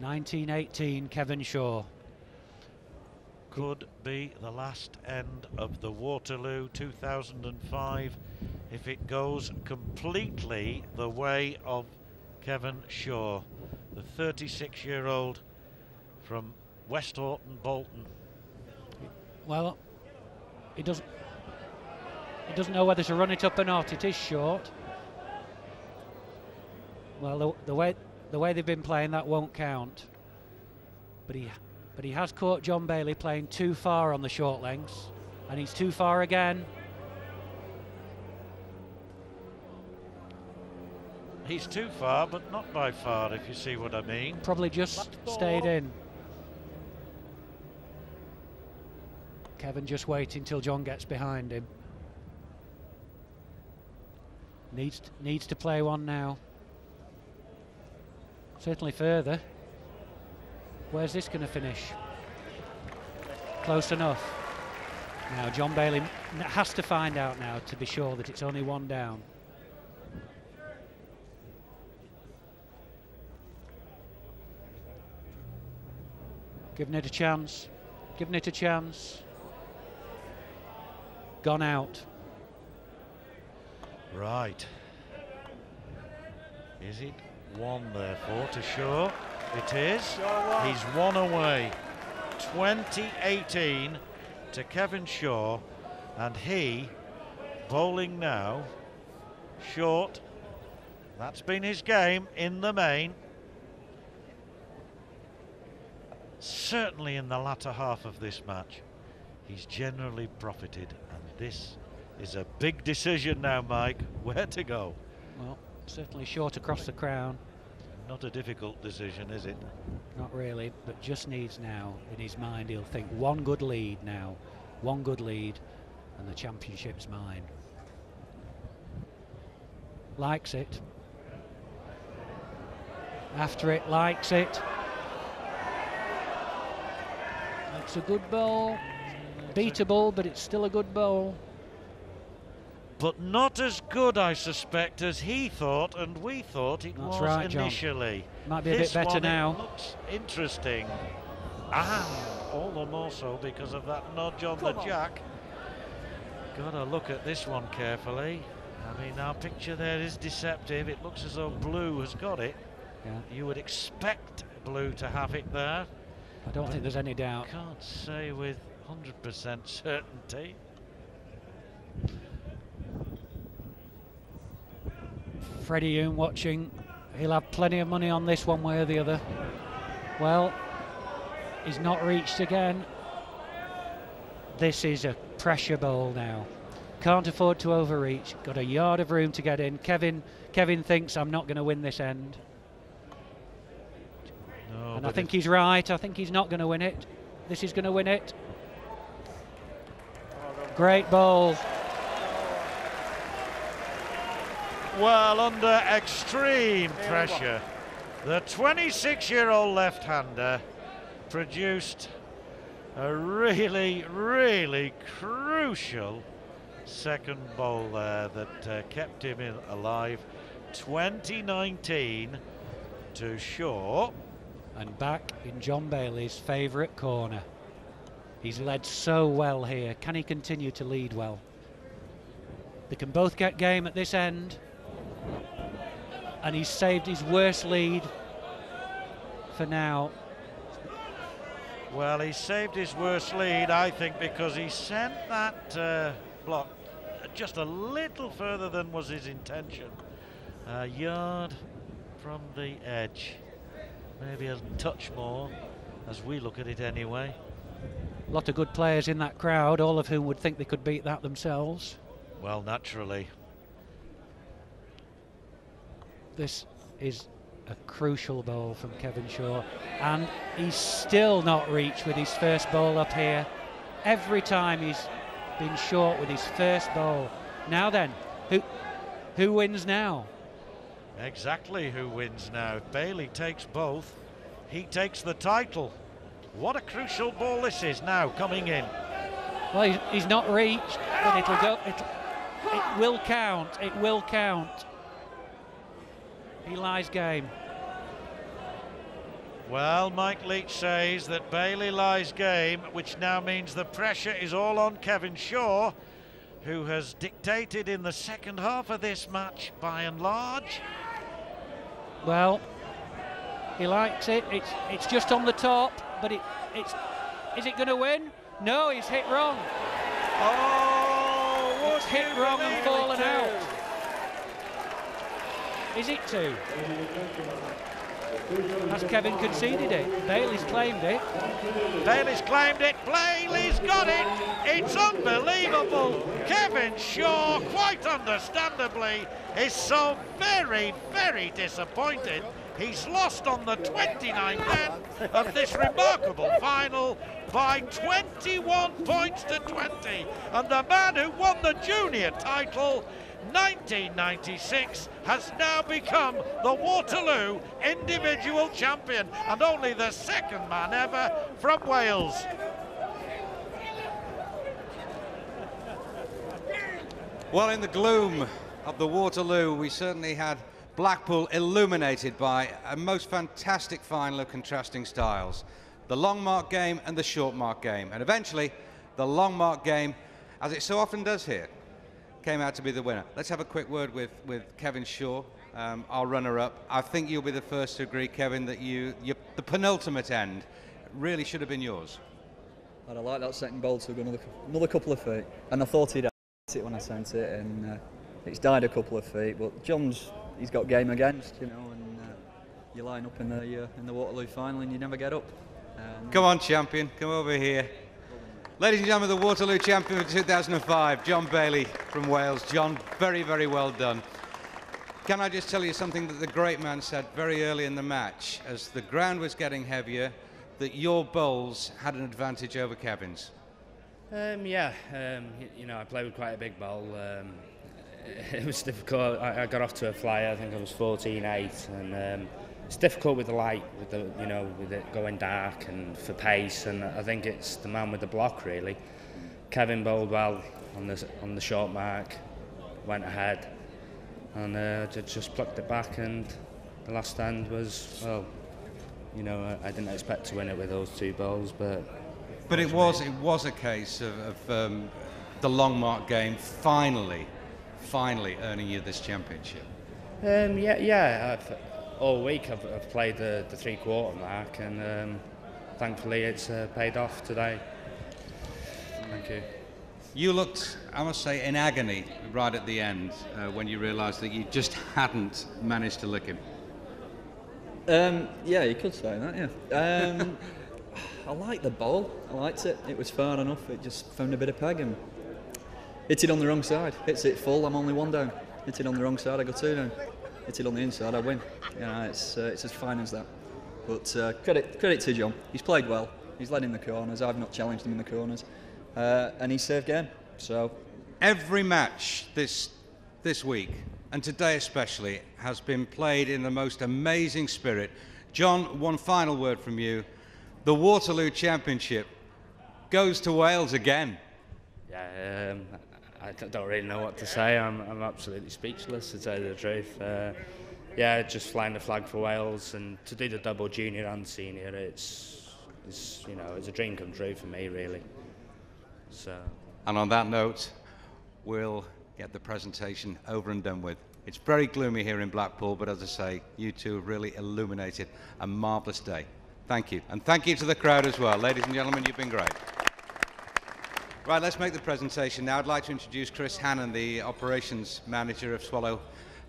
Speaker 20: 19-18, Kevin Shaw.
Speaker 4: Could be the last end of the Waterloo 2005 if it goes completely the way of Kevin Shaw, the 36 year old from Westhoughton Bolton.
Speaker 20: Well, he doesn't. He doesn't know whether to run it up or not. It is short. Well, the, the way the way they've been playing, that won't count. But he, but he has caught John Bailey playing too far on the short lengths, and he's too far again.
Speaker 4: He's too far, but not by far, if you see what I mean.
Speaker 20: Probably just stayed in. Kevin just waiting till John gets behind him. Needs needs to play one now. Certainly further. Where's this going to finish? Close enough. Now John Bailey has to find out now to be sure that it's only one down. Giving it a chance. Giving it a chance. Gone out.
Speaker 4: Right. Is it one, therefore, to Shaw? It is. He's one away. 2018 to Kevin Shaw, and he bowling now short. That's been his game in the main. Certainly in the latter half of this match, he's generally profited, and this is a big decision now, Mike. Where to go?
Speaker 20: Well, certainly short across the crown.
Speaker 4: Not a difficult decision, is it?
Speaker 20: Not really, but just needs now in his mind. He'll think one good lead now, one good lead, and the championship's mine. Likes it. After it, likes it. It's a good ball. Beatable, but it's still a good bowl.
Speaker 4: But not as good, I suspect, as he thought and we thought it
Speaker 20: That's
Speaker 4: was
Speaker 20: right, John.
Speaker 4: initially.
Speaker 20: Might be a bit better now.
Speaker 4: looks interesting. And all the more so because of that nudge on the
Speaker 34: on.
Speaker 4: jack. Gotta look at this one carefully. I mean, our picture there is deceptive. It looks as though blue has got it.
Speaker 20: Yeah.
Speaker 4: You would expect blue to have it there.
Speaker 20: I don't think there's any doubt.
Speaker 4: Can't say with 100% certainty.
Speaker 20: Freddie Hume watching. He'll have plenty of money on this one way or the other. Well, he's not reached again. This is a pressure bowl now. Can't afford to overreach. Got a yard of room to get in. Kevin Kevin thinks I'm not going to win this end.
Speaker 4: No,
Speaker 20: and I think he's right. I think he's not going to win it. This is going to win it. Great bowl.
Speaker 4: Well, under extreme pressure, the 26 year old left hander produced a really, really crucial second bowl there that uh, kept him in alive. 2019 to Shaw.
Speaker 20: And back in John Bailey's favourite corner. He's led so well here. Can he continue to lead well? They can both get game at this end. And he's saved his worst lead for now.
Speaker 4: Well, he saved his worst lead, I think, because he sent that uh, block just a little further than was his intention. A yard from the edge. Maybe a touch more, as we look at it anyway.
Speaker 20: A lot of good players in that crowd, all of whom would think they could beat that themselves.
Speaker 4: Well, naturally.
Speaker 20: This is a crucial bowl from Kevin Shaw, and he's still not reached with his first bowl up here. Every time he's been short with his first bowl. Now then, who who wins now?
Speaker 4: Exactly who wins now. Bailey takes both, he takes the title. What a crucial ball this is now coming in.
Speaker 20: Well, he's, he's not reached, but it'll go. It'll, it will count. It will count. He lies game.
Speaker 4: Well, Mike Leach says that Bailey lies game, which now means the pressure is all on Kevin Shaw, who has dictated in the second half of this match by and large.
Speaker 20: Well, he likes it. It's it's just on the top, but it it's is it going to win? No, he's hit wrong.
Speaker 4: Oh,
Speaker 20: hit wrong and fallen out. Is it two? Has Kevin conceded it? Bailey's claimed it.
Speaker 4: Bailey's claimed it. Bailey's got it. It's unbelievable. Kevin Shaw, quite understandably, is so very, very disappointed. He's lost on the 29th end of this remarkable final by 21 points to 20. And the man who won the junior title 1996 has now become the Waterloo individual champion and only the second man ever from Wales.
Speaker 6: Well, in the gloom of the Waterloo, we certainly had Blackpool illuminated by a most fantastic final of contrasting styles. The long mark game and the short mark game. And eventually, the long mark game, as it so often does here, came out to be the winner. Let's have a quick word with, with Kevin Shaw, um, our runner-up. I think you'll be the first to agree, Kevin, that you, you the penultimate end really should have been yours.
Speaker 30: I'd have liked that second bowl to go another, another couple of feet, and I thought he'd it when I sent it, and uh, it's died a couple of feet. But John's he's got game against, you know, and uh, you line up in the uh, in the Waterloo final and you never get up. Um,
Speaker 6: Come on, champion, come over here. Ladies and gentlemen, the Waterloo champion of 2005, John Bailey from Wales. John, very, very well done. Can I just tell you something that the great man said very early in the match, as the ground was getting heavier, that your bowls had an advantage over Kevin's?
Speaker 26: Um, yeah, um, you know, I played with quite a big bowl. Um, it was difficult. I, I got off to a flyer. I think I was 14-8, and um, it's difficult with the light, with the you know, with it going dark and for pace. And I think it's the man with the block really. Kevin Boldwell on the on the short mark, went ahead, and uh, just plucked it back. And the last stand was well, you know, I, didn't expect to win it with those two balls, but
Speaker 6: But it was it was a case of, of um, the long mark game finally, finally earning you this championship.
Speaker 26: Um, yeah, yeah. I've, all week I've, I've played the, the three quarter mark, and um, thankfully it's uh, paid off today. Thank you.
Speaker 6: You looked, I must say, in agony right at the end uh, when you realised that you just hadn't managed to lick him.
Speaker 30: Um, yeah, you could say that. Yeah. Um, I liked the ball. I liked it. It was far enough. It just found a bit of peg and hit it on the wrong side. Hits it full. I'm only one down. Hit it on the wrong side. I go two down. Hit it on the inside. I win. You know, it's uh, it's as fine as that. But uh, credit credit to John. He's played well. He's led in the corners. I've not challenged him in the corners, uh, and he saved game. So
Speaker 6: Every match this this week and today especially has been played in the most amazing spirit. John, one final word from you. The Waterloo Championship goes to Wales again.
Speaker 26: Yeah, um, I don't really know what to say. I'm, I'm absolutely speechless to tell you the truth. Uh, yeah, just flying the flag for Wales and to do the double junior and senior, it's it's you know it's a dream come true for me really. So.
Speaker 6: And on that note, we'll get the presentation over and done with. It's very gloomy here in Blackpool, but as I say, you two have really illuminated a marvellous day. Thank you. And thank you to the crowd as well. Ladies and gentlemen, you've been great. Right, let's make the presentation now. I'd like to introduce Chris Hannon, the operations manager of Swallow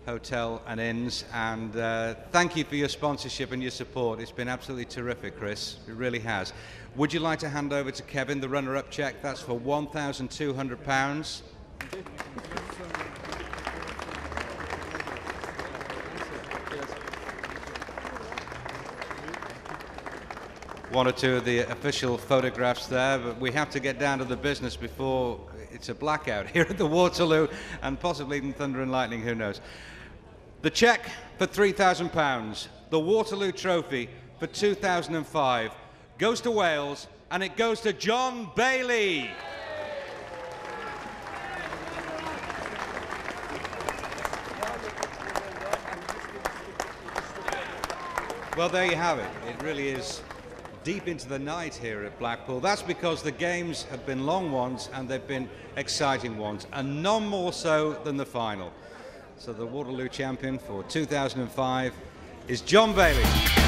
Speaker 6: Hotel and Inns. And uh, thank you for your sponsorship and your support. It's been absolutely terrific, Chris. It really has. Would you like to hand over to Kevin the runner up check? That's for £1,200. One or two of the official photographs there, but we have to get down to the business before it's a blackout here at the Waterloo and possibly even Thunder and Lightning, who knows. The cheque for £3,000, the Waterloo Trophy for 2005 goes to Wales and it goes to John Bailey. Well, there you have it. It really is deep into the night here at Blackpool. That's because the games have been long ones and they've been exciting ones, and none more so than the final. So the Waterloo champion for 2005 is John Bailey.